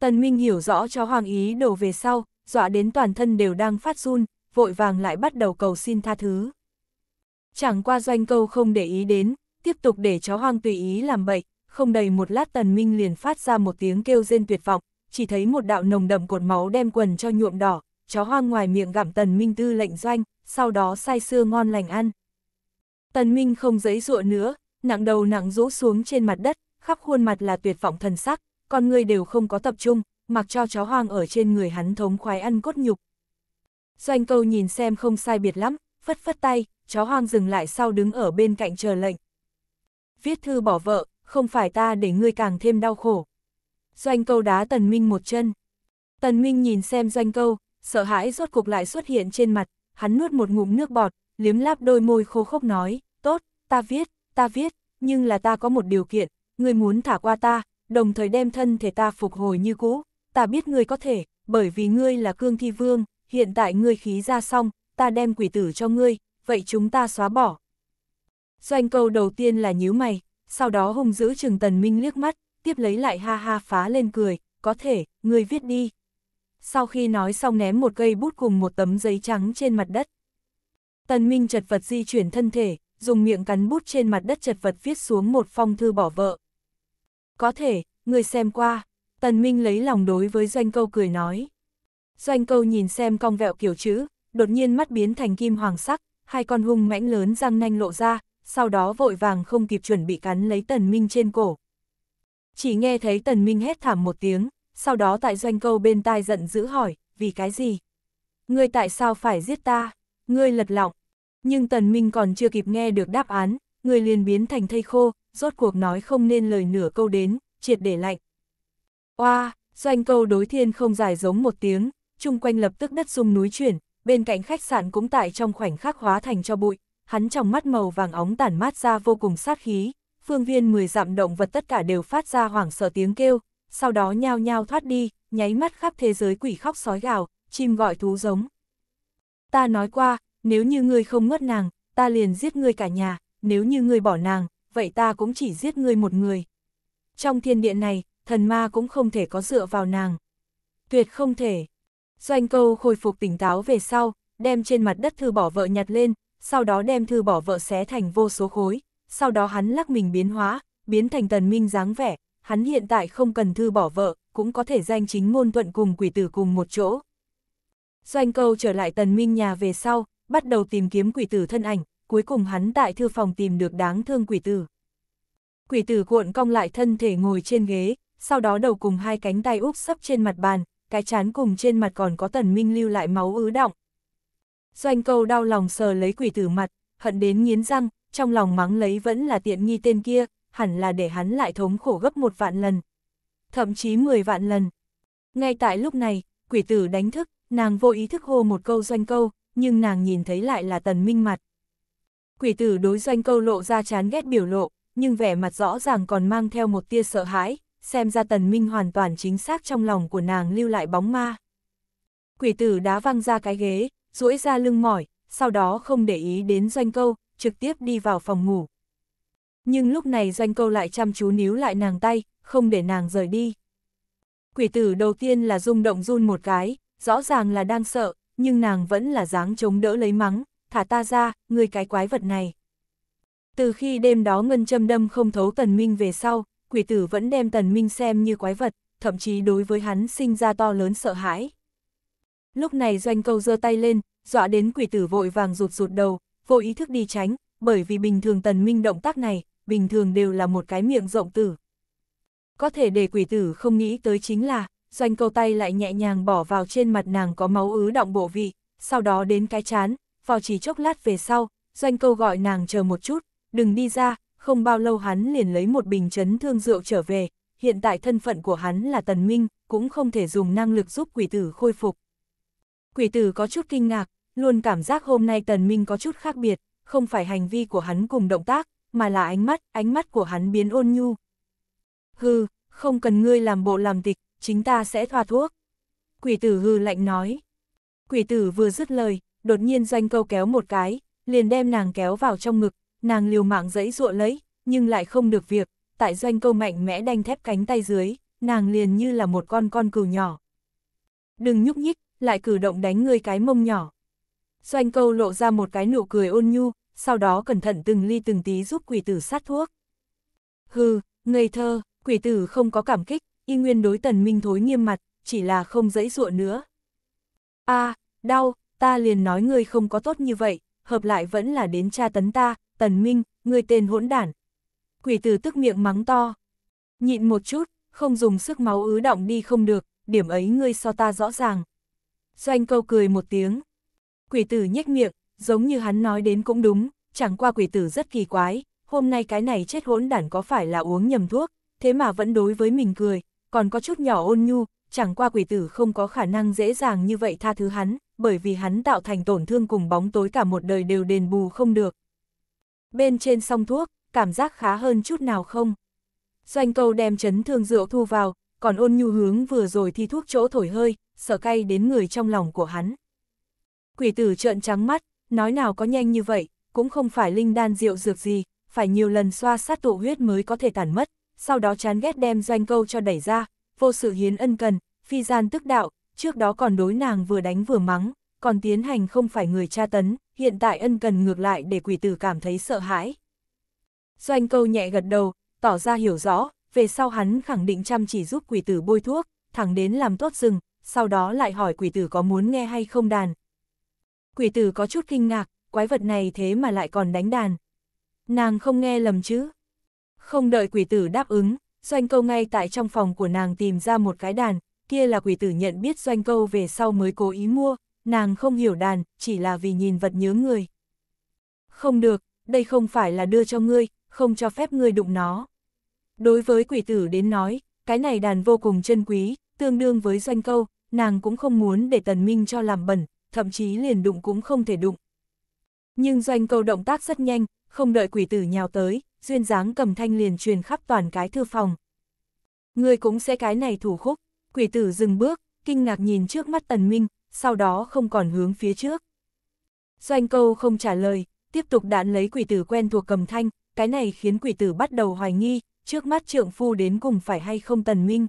Tần minh hiểu rõ cho hoàng ý đổ về sau, dọa đến toàn thân đều đang phát run, vội vàng lại bắt đầu cầu xin tha thứ. Chẳng qua doanh câu không để ý đến, tiếp tục để chó hoang tùy ý làm bậy, không đầy một lát tần minh liền phát ra một tiếng kêu rên tuyệt vọng, chỉ thấy một đạo nồng đậm cột máu đem quần cho nhuộm đỏ, chó hoang ngoài miệng gặm tần minh tư lệnh doanh, sau đó say sưa ngon lành ăn. Tần minh không giấy dụa nữa, nặng đầu nặng rũ xuống trên mặt đất, khắp khuôn mặt là tuyệt vọng thần sắc, con người đều không có tập trung, mặc cho chó hoang ở trên người hắn thống khoái ăn cốt nhục. Doanh câu nhìn xem không sai biệt lắm, phất phất tay, chó hoang dừng lại sau đứng ở bên cạnh chờ lệnh. Viết thư bỏ vợ, không phải ta để ngươi càng thêm đau khổ. Doanh câu đá tần minh một chân. Tần minh nhìn xem doanh câu, sợ hãi rốt cục lại xuất hiện trên mặt, hắn nuốt một ngụm nước bọt, liếm láp đôi môi khô khốc nói, tốt, ta viết, ta viết, nhưng là ta có một điều kiện, ngươi muốn thả qua ta, đồng thời đem thân thể ta phục hồi như cũ, ta biết ngươi có thể, bởi vì ngươi là cương thi vương, hiện tại ngươi khí ra xong, ta đem quỷ tử cho ngươi, vậy chúng ta xóa bỏ. Doanh câu đầu tiên là nhíu mày, sau đó hung giữ trừng tần minh liếc mắt, tiếp lấy lại ha ha phá lên cười, có thể, ngươi viết đi. Sau khi nói xong ném một cây bút cùng một tấm giấy trắng trên mặt đất. Tần Minh chật vật di chuyển thân thể, dùng miệng cắn bút trên mặt đất chật vật viết xuống một phong thư bỏ vợ. Có thể, người xem qua. Tần Minh lấy lòng đối với Doanh Câu cười nói. Doanh Câu nhìn xem cong vẹo kiểu chữ, đột nhiên mắt biến thành kim hoàng sắc, hai con hung mãnh lớn răng nanh lộ ra, sau đó vội vàng không kịp chuẩn bị cắn lấy Tần Minh trên cổ. Chỉ nghe thấy Tần Minh hét thảm một tiếng, sau đó tại Doanh Câu bên tai giận dữ hỏi, vì cái gì? Ngươi tại sao phải giết ta? Ngươi lật lọng. Nhưng Tần Minh còn chưa kịp nghe được đáp án, người liền biến thành thây khô, rốt cuộc nói không nên lời nửa câu đến, triệt để lạnh. Oa, doanh câu đối thiên không dài giống một tiếng, chung quanh lập tức đất rung núi chuyển, bên cạnh khách sạn cũng tại trong khoảnh khắc hóa thành cho bụi, hắn trong mắt màu vàng óng tản mát ra vô cùng sát khí, phương viên 10 dặm động vật tất cả đều phát ra hoảng sợ tiếng kêu, sau đó nhao nhao thoát đi, nháy mắt khắp thế giới quỷ khóc sói gào, chim gọi thú giống. Ta nói qua, nếu như ngươi không ngất nàng, ta liền giết ngươi cả nhà, nếu như ngươi bỏ nàng, vậy ta cũng chỉ giết ngươi một người. Trong thiên địa này, thần ma cũng không thể có dựa vào nàng. Tuyệt không thể. Doanh câu khôi phục tỉnh táo về sau, đem trên mặt đất thư bỏ vợ nhặt lên, sau đó đem thư bỏ vợ xé thành vô số khối, sau đó hắn lắc mình biến hóa, biến thành tần minh dáng vẻ, hắn hiện tại không cần thư bỏ vợ, cũng có thể danh chính ngôn thuận cùng quỷ tử cùng một chỗ. Doanh câu trở lại tần minh nhà về sau, bắt đầu tìm kiếm quỷ tử thân ảnh, cuối cùng hắn tại thư phòng tìm được đáng thương quỷ tử. Quỷ tử cuộn cong lại thân thể ngồi trên ghế, sau đó đầu cùng hai cánh tay úp sấp trên mặt bàn, cái chán cùng trên mặt còn có tần minh lưu lại máu ứ động. Doanh câu đau lòng sờ lấy quỷ tử mặt, hận đến nghiến răng, trong lòng mắng lấy vẫn là tiện nghi tên kia, hẳn là để hắn lại thống khổ gấp một vạn lần. Thậm chí 10 vạn lần. Ngay tại lúc này, quỷ tử đánh thức, nàng vô ý thức hô một câu doanh câu, nhưng nàng nhìn thấy lại là tần minh mặt. Quỷ tử đối doanh câu lộ ra chán ghét biểu lộ, nhưng vẻ mặt rõ ràng còn mang theo một tia sợ hãi, xem ra tần minh hoàn toàn chính xác trong lòng của nàng lưu lại bóng ma. Quỷ tử đá văng ra cái ghế, duỗi ra lưng mỏi, sau đó không để ý đến doanh câu, trực tiếp đi vào phòng ngủ. Nhưng lúc này doanh câu lại chăm chú níu lại nàng tay, không để nàng rời đi. Quỷ tử đầu tiên là rung động run một cái, rõ ràng là đang sợ, nhưng nàng vẫn là dáng chống đỡ lấy mắng, thả ta ra, người cái quái vật này. Từ khi đêm đó ngân châm đâm không thấu tần minh về sau, quỷ tử vẫn đem tần minh xem như quái vật, thậm chí đối với hắn sinh ra to lớn sợ hãi. Lúc này doanh câu giơ tay lên, dọa đến quỷ tử vội vàng rụt rụt đầu, vô ý thức đi tránh, bởi vì bình thường tần minh động tác này, bình thường đều là một cái miệng rộng tử. Có thể để quỷ tử không nghĩ tới chính là, doanh câu tay lại nhẹ nhàng bỏ vào trên mặt nàng có máu ứ động bộ vị, sau đó đến cái chán, vào chỉ chốc lát về sau, doanh câu gọi nàng chờ một chút, đừng đi ra, không bao lâu hắn liền lấy một bình chấn thương rượu trở về, hiện tại thân phận của hắn là tần minh, cũng không thể dùng năng lực giúp quỷ tử khôi phục. Quỷ tử có chút kinh ngạc, luôn cảm giác hôm nay tần minh có chút khác biệt, không phải hành vi của hắn cùng động tác, mà là ánh mắt, ánh mắt của hắn biến ôn nhu. Hừ, không cần ngươi làm bộ làm tịch, chính ta sẽ thoa thuốc. Quỷ tử hư lạnh nói. Quỷ tử vừa dứt lời, đột nhiên doanh câu kéo một cái, liền đem nàng kéo vào trong ngực, nàng liều mạng dẫy dụa lấy, nhưng lại không được việc, tại doanh câu mạnh mẽ đanh thép cánh tay dưới, nàng liền như là một con con cừu nhỏ. Đừng nhúc nhích, lại cử động đánh ngươi cái mông nhỏ. Doanh câu lộ ra một cái nụ cười ôn nhu, sau đó cẩn thận từng ly từng tí giúp quỷ tử sát thuốc. Hừ, ngây thơ, quỷ tử không có cảm kích, y nguyên đối tần minh thối nghiêm mặt, chỉ là không dãy dụa nữa. a đau, ta liền nói ngươi không có tốt như vậy, hợp lại vẫn là đến tra tấn ta, tần minh, ngươi tên hỗn đản. Quỷ tử tức miệng mắng to. Nhịn một chút, không dùng sức máu ứ động đi không được, điểm ấy ngươi so ta rõ ràng. Doanh câu cười một tiếng. Quỷ tử nhếch miệng, giống như hắn nói đến cũng đúng, chẳng qua quỷ tử rất kỳ quái, hôm nay cái này chết hỗn đản có phải là uống nhầm thuốc, thế mà vẫn đối với mình cười, còn có chút nhỏ ôn nhu, chẳng qua quỷ tử không có khả năng dễ dàng như vậy tha thứ hắn, bởi vì hắn tạo thành tổn thương cùng bóng tối cả một đời đều đền bù không được. Bên trên song thuốc, cảm giác khá hơn chút nào không? Doanh câu đem chấn thương rượu thu vào, còn ôn nhu hướng vừa rồi thi thuốc chỗ thổi hơi, sợ cay đến người trong lòng của hắn. Quỷ tử trợn trắng mắt, nói nào có nhanh như vậy, cũng không phải linh đan rượu dược gì, phải nhiều lần xoa sát tụ huyết mới có thể tản mất, sau đó chán ghét đem doanh câu cho đẩy ra, vô sự hiến ân cần, phi gian tức đạo, trước đó còn đối nàng vừa đánh vừa mắng, còn tiến hành không phải người tra tấn, hiện tại ân cần ngược lại để quỷ tử cảm thấy sợ hãi. Doanh câu nhẹ gật đầu, tỏ ra hiểu rõ, về sau hắn khẳng định chăm chỉ giúp quỷ tử bôi thuốc, thẳng đến làm tốt rừng, sau đó lại hỏi quỷ tử có muốn nghe hay không đàn. Quỷ tử có chút kinh ngạc, quái vật này thế mà lại còn đánh đàn. Nàng không nghe lầm chứ. Không đợi quỷ tử đáp ứng, doanh câu ngay tại trong phòng của nàng tìm ra một cái đàn, kia là quỷ tử nhận biết doanh câu về sau mới cố ý mua, nàng không hiểu đàn, chỉ là vì nhìn vật nhớ người. Không được, đây không phải là đưa cho ngươi, không cho phép ngươi đụng nó. Đối với quỷ tử đến nói, cái này đàn vô cùng chân quý, tương đương với doanh câu, nàng cũng không muốn để tần minh cho làm bẩn, thậm chí liền đụng cũng không thể đụng. Nhưng doanh câu động tác rất nhanh, không đợi quỷ tử nhào tới, duyên dáng cầm thanh liền truyền khắp toàn cái thư phòng. Người cũng sẽ cái này thủ khúc, quỷ tử dừng bước, kinh ngạc nhìn trước mắt tần minh, sau đó không còn hướng phía trước. Doanh câu không trả lời, tiếp tục đạn lấy quỷ tử quen thuộc cầm thanh, cái này khiến quỷ tử bắt đầu hoài nghi, trước mắt trượng phu đến cùng phải hay không tần minh.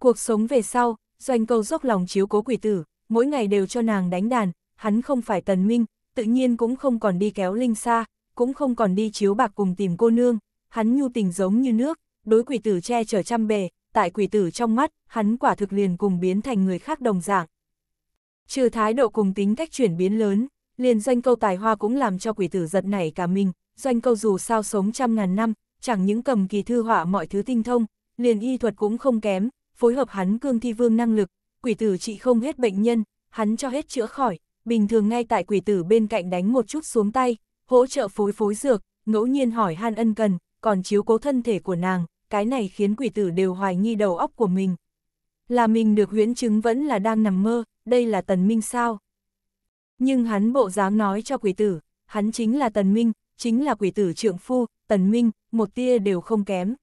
Cuộc sống về sau, doanh câu dốc lòng chiếu cố quỷ tử, mỗi ngày đều cho nàng đánh đàn, hắn không phải tần minh, tự nhiên cũng không còn đi kéo linh xa, cũng không còn đi chiếu bạc cùng tìm cô nương, hắn nhu tình giống như nước, đối quỷ tử che chở trăm bề, tại quỷ tử trong mắt, hắn quả thực liền cùng biến thành người khác đồng dạng. Trừ thái độ cùng tính cách chuyển biến lớn, liền doanh câu tài hoa cũng làm cho quỷ tử giật nảy cả mình, doanh câu dù sao sống trăm ngàn năm, chẳng những cầm kỳ thư họa mọi thứ tinh thông, liền y thuật cũng không kém, phối hợp hắn cương thi vương năng lực, quỷ tử trị không hết bệnh nhân, hắn cho hết chữa khỏi, bình thường ngay tại quỷ tử bên cạnh đánh một chút xuống tay, hỗ trợ phối phối dược, ngẫu nhiên hỏi han ân cần, còn chiếu cố thân thể của nàng, cái này khiến quỷ tử đều hoài nghi đầu óc của mình. Là mình được huyễn chứng vẫn là đang nằm mơ, đây là tần minh sao? Nhưng hắn bộ dáng nói cho quỷ tử, hắn chính là tần minh, chính là quỷ tử trượng phu, tần minh, một tia đều không kém.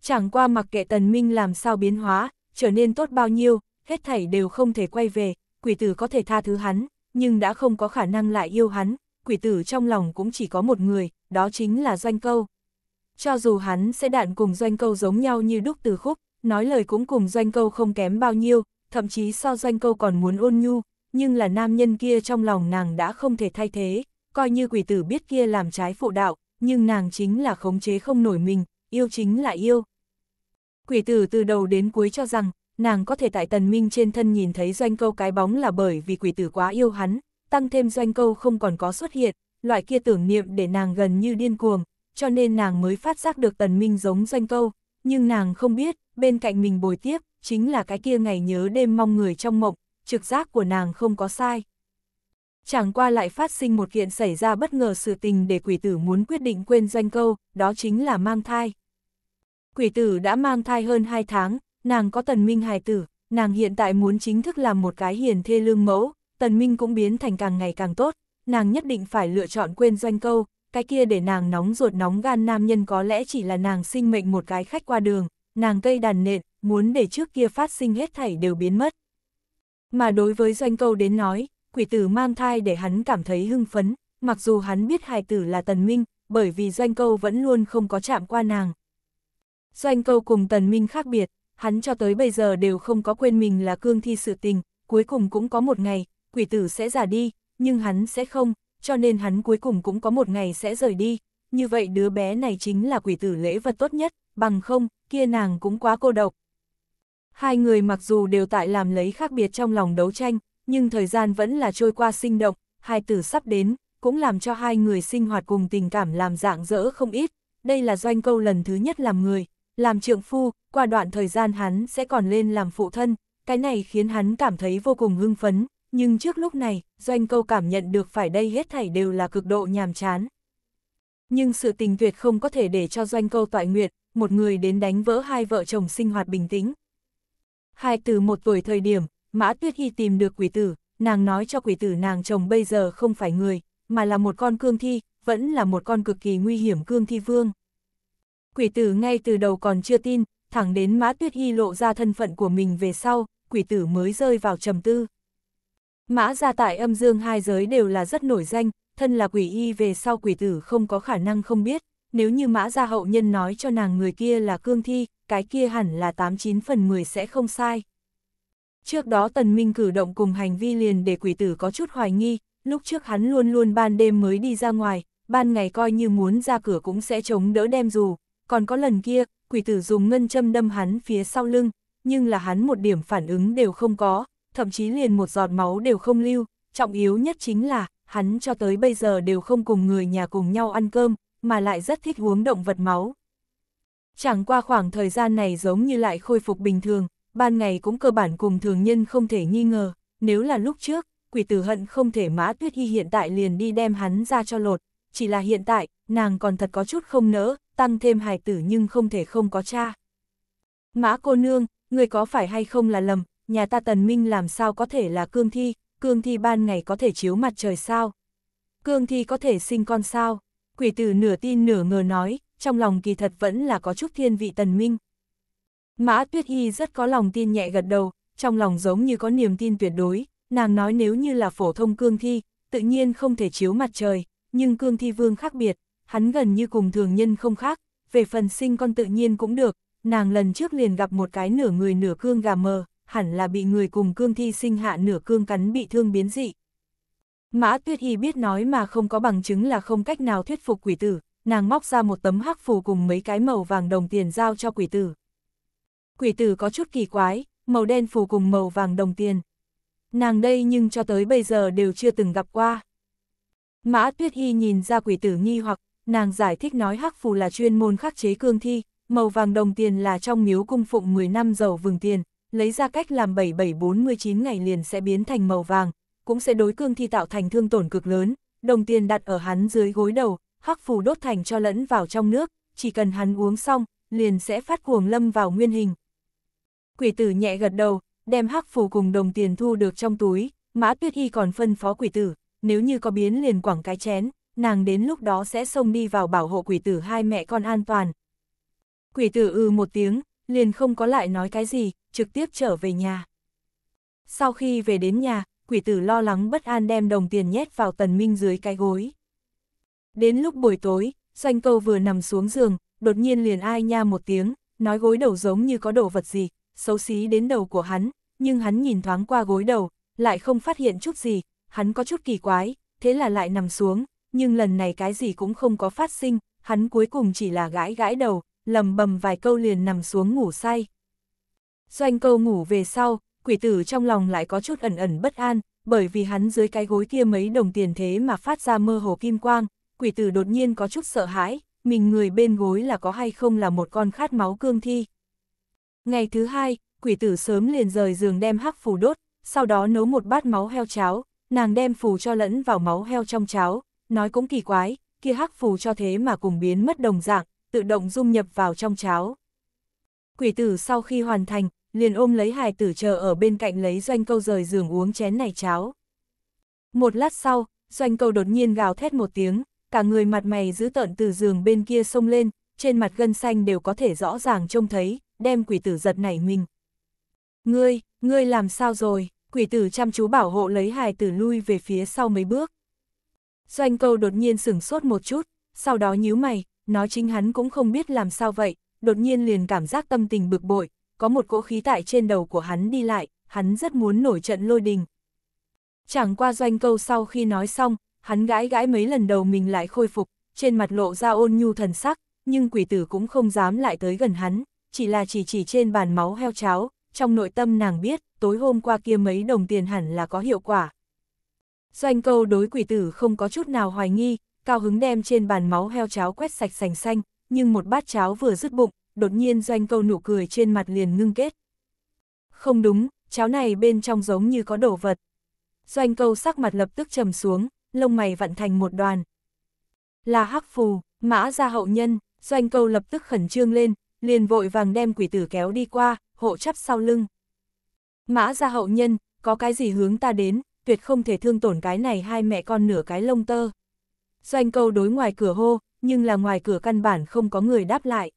Chẳng qua mặc kệ tần minh làm sao biến hóa, trở nên tốt bao nhiêu, hết thảy đều không thể quay về, quỷ tử có thể tha thứ hắn, nhưng đã không có khả năng lại yêu hắn, quỷ tử trong lòng cũng chỉ có một người, đó chính là doanh câu. Cho dù hắn sẽ đạn cùng doanh câu giống nhau như đúc từ khúc, nói lời cũng cùng doanh câu không kém bao nhiêu, thậm chí so doanh câu còn muốn ôn nhu, nhưng là nam nhân kia trong lòng nàng đã không thể thay thế, coi như quỷ tử biết kia làm trái phụ đạo, nhưng nàng chính là khống chế không nổi mình, yêu chính là yêu. Quỷ tử từ đầu đến cuối cho rằng, nàng có thể tại tần minh trên thân nhìn thấy doanh câu cái bóng là bởi vì quỷ tử quá yêu hắn, tăng thêm doanh câu không còn có xuất hiện, loại kia tưởng niệm để nàng gần như điên cuồng, cho nên nàng mới phát giác được tần minh giống doanh câu, nhưng nàng không biết, bên cạnh mình bồi tiếp, chính là cái kia ngày nhớ đêm mong người trong mộng, trực giác của nàng không có sai. Chẳng qua lại phát sinh một kiện xảy ra bất ngờ sự tình để quỷ tử muốn quyết định quên doanh câu, đó chính là mang thai. Quỷ tử đã mang thai hơn 2 tháng, nàng có tần minh hài tử, nàng hiện tại muốn chính thức làm một cái hiền thê lương mẫu, tần minh cũng biến thành càng ngày càng tốt, nàng nhất định phải lựa chọn quên doanh câu, cái kia để nàng nóng ruột nóng gan nam nhân có lẽ chỉ là nàng sinh mệnh một cái khách qua đường, nàng cây đàn nện, muốn để trước kia phát sinh hết thảy đều biến mất. Mà đối với doanh câu đến nói, quỷ tử mang thai để hắn cảm thấy hưng phấn, mặc dù hắn biết hài tử là tần minh, bởi vì doanh câu vẫn luôn không có chạm qua nàng. Doanh câu cùng tần minh khác biệt, hắn cho tới bây giờ đều không có quên mình là cương thi sự tình, cuối cùng cũng có một ngày, quỷ tử sẽ giả đi, nhưng hắn sẽ không, cho nên hắn cuối cùng cũng có một ngày sẽ rời đi, như vậy đứa bé này chính là quỷ tử lễ vật tốt nhất, bằng không, kia nàng cũng quá cô độc. Hai người mặc dù đều tại làm lấy khác biệt trong lòng đấu tranh, nhưng thời gian vẫn là trôi qua sinh động, hai tử sắp đến, cũng làm cho hai người sinh hoạt cùng tình cảm làm dạng dỡ không ít. Đây là doanh câu lần thứ nhất làm người, làm trượng phu, qua đoạn thời gian hắn sẽ còn lên làm phụ thân, cái này khiến hắn cảm thấy vô cùng hưng phấn, nhưng trước lúc này, doanh câu cảm nhận được phải đây hết thảy đều là cực độ nhàm chán. Nhưng sự tình tuyệt không có thể để cho doanh câu tọa nguyệt, một người đến đánh vỡ hai vợ chồng sinh hoạt bình tĩnh. Hai từ một tuổi thời điểm, Mã Tuyết Hy tìm được quỷ tử, nàng nói cho quỷ tử nàng chồng bây giờ không phải người, mà là một con cương thi, vẫn là một con cực kỳ nguy hiểm cương thi vương. Quỷ tử ngay từ đầu còn chưa tin, thẳng đến Mã Tuyết Hy lộ ra thân phận của mình về sau, quỷ tử mới rơi vào trầm tư. Mã gia tại âm dương hai giới đều là rất nổi danh, thân là quỷ y về sau quỷ tử không có khả năng không biết, nếu như mã gia hậu nhân nói cho nàng người kia là cương thi, cái kia hẳn là 89 phần 10 sẽ không sai. Trước đó tần minh cử động cùng hành vi liền để quỷ tử có chút hoài nghi, lúc trước hắn luôn luôn ban đêm mới đi ra ngoài, ban ngày coi như muốn ra cửa cũng sẽ chống đỡ đem dù, còn có lần kia, quỷ tử dùng ngân châm đâm hắn phía sau lưng, nhưng là hắn một điểm phản ứng đều không có, thậm chí liền một giọt máu đều không lưu, trọng yếu nhất chính là, hắn cho tới bây giờ đều không cùng người nhà cùng nhau ăn cơm, mà lại rất thích uống động vật máu. Chẳng qua khoảng thời gian này giống như lại khôi phục bình thường, ban ngày cũng cơ bản cùng thường nhân không thể nghi ngờ, nếu là lúc trước, quỷ tử hận không thể mã tuyết hy hiện tại liền đi đem hắn ra cho lột, chỉ là hiện tại, nàng còn thật có chút không nỡ, tăng thêm hài tử nhưng không thể không có cha. Mã cô nương, người có phải hay không là lầm, nhà ta tần minh làm sao có thể là cương thi, cương thi ban ngày có thể chiếu mặt trời sao? Cương thi có thể sinh con sao? Quỷ tử nửa tin nửa ngờ nói, trong lòng kỳ thật vẫn là có chút thiên vị tần minh. Mã Tuyết Y rất có lòng tin nhẹ gật đầu, trong lòng giống như có niềm tin tuyệt đối, nàng nói nếu như là phổ thông cương thi, tự nhiên không thể chiếu mặt trời, nhưng cương thi vương khác biệt, hắn gần như cùng thường nhân không khác, về phần sinh con tự nhiên cũng được, nàng lần trước liền gặp một cái nửa người nửa cương gà mờ, hẳn là bị người cùng cương thi sinh hạ nửa cương cắn bị thương biến dị. Mã Tuyết Y biết nói mà không có bằng chứng là không cách nào thuyết phục quỷ tử, nàng móc ra một tấm hắc phù cùng mấy cái màu vàng đồng tiền giao cho quỷ tử. Quỷ tử có chút kỳ quái, màu đen phù cùng màu vàng đồng tiền. Nàng đây nhưng cho tới bây giờ đều chưa từng gặp qua. Mã Tuyết Y nhìn ra quỷ tử nghi hoặc, nàng giải thích nói hắc phù là chuyên môn khắc chế cương thi, màu vàng đồng tiền là trong miếu cung phụng 10 năm dầu vừng tiền, lấy ra cách làm 7749 ngày liền sẽ biến thành màu vàng, cũng sẽ đối cương thi tạo thành thương tổn cực lớn, đồng tiền đặt ở hắn dưới gối đầu, hắc phù đốt thành cho lẫn vào trong nước, chỉ cần hắn uống xong, liền sẽ phát cuồng lâm vào nguyên hình. Quỷ tử nhẹ gật đầu, đem hắc phù cùng đồng tiền thu được trong túi, mã tuyết y còn phân phó quỷ tử, nếu như có biến liền quẳng cái chén, nàng đến lúc đó sẽ xông đi vào bảo hộ quỷ tử hai mẹ con an toàn. Quỷ tử ư ừ một tiếng, liền không có lại nói cái gì, trực tiếp trở về nhà. Sau khi về đến nhà, quỷ tử lo lắng bất an đem đồng tiền nhét vào tần minh dưới cái gối. Đến lúc buổi tối, doanh câu vừa nằm xuống giường, đột nhiên liền ai nha một tiếng, nói gối đầu giống như có đồ vật gì, xấu xí đến đầu của hắn, nhưng hắn nhìn thoáng qua gối đầu, lại không phát hiện chút gì, hắn có chút kỳ quái, thế là lại nằm xuống, nhưng lần này cái gì cũng không có phát sinh, hắn cuối cùng chỉ là gãi gãi đầu, lầm bầm vài câu liền nằm xuống ngủ say. Doanh câu ngủ về sau, quỷ tử trong lòng lại có chút ẩn ẩn bất an, bởi vì hắn dưới cái gối kia mấy đồng tiền thế mà phát ra mơ hồ kim quang, quỷ tử đột nhiên có chút sợ hãi, mình người bên gối là có hay không là một con khát máu cương thi. Ngày thứ hai, quỷ tử sớm liền rời giường đem hắc phù đốt, sau đó nấu một bát máu heo cháo, nàng đem phù cho lẫn vào máu heo trong cháo, nói cũng kỳ quái, kia hắc phù cho thế mà cùng biến mất đồng dạng, tự động dung nhập vào trong cháo. Quỷ tử sau khi hoàn thành, liền ôm lấy hài tử chờ ở bên cạnh lấy doanh câu rời giường uống chén này cháo. Một lát sau, doanh câu đột nhiên gào thét một tiếng, cả người mặt mày giữ tợn từ giường bên kia xông lên, trên mặt gân xanh đều có thể rõ ràng trông thấy, đem quỷ tử giật nảy mình. Ngươi, ngươi làm sao rồi? Quỷ tử chăm chú bảo hộ lấy hài tử lui về phía sau mấy bước. Doanh câu đột nhiên sửng sốt một chút, sau đó nhíu mày, nói chính hắn cũng không biết làm sao vậy, đột nhiên liền cảm giác tâm tình bực bội, có một cỗ khí tại trên đầu của hắn đi lại, hắn rất muốn nổi trận lôi đình. Chẳng qua doanh câu sau khi nói xong, hắn gãi gãi mấy lần đầu mình lại khôi phục, trên mặt lộ ra ôn nhu thần sắc, nhưng quỷ tử cũng không dám lại tới gần hắn, chỉ là chỉ chỉ trên bàn máu heo cháo, trong nội tâm nàng biết, tối hôm qua kia mấy đồng tiền hẳn là có hiệu quả. Doanh câu đối quỷ tử không có chút nào hoài nghi, cao hứng đem trên bàn máu heo cháo quét sạch sành xanh, nhưng một bát cháo vừa dứt bụng, đột nhiên doanh câu nụ cười trên mặt liền ngưng kết. Không đúng, cháo này bên trong giống như có đồ vật. Doanh câu sắc mặt lập tức trầm xuống, lông mày vặn thành một đoàn. Là hắc phù, mã ra hậu nhân, doanh câu lập tức khẩn trương lên, liền vội vàng đem quỷ tử kéo đi qua, hộ chắp sau lưng. Mã ra hậu nhân, có cái gì hướng ta đến, tuyệt không thể thương tổn cái này hai mẹ con nửa cái lông tơ. Doanh câu đối ngoài cửa hô, nhưng là ngoài cửa căn bản không có người đáp lại.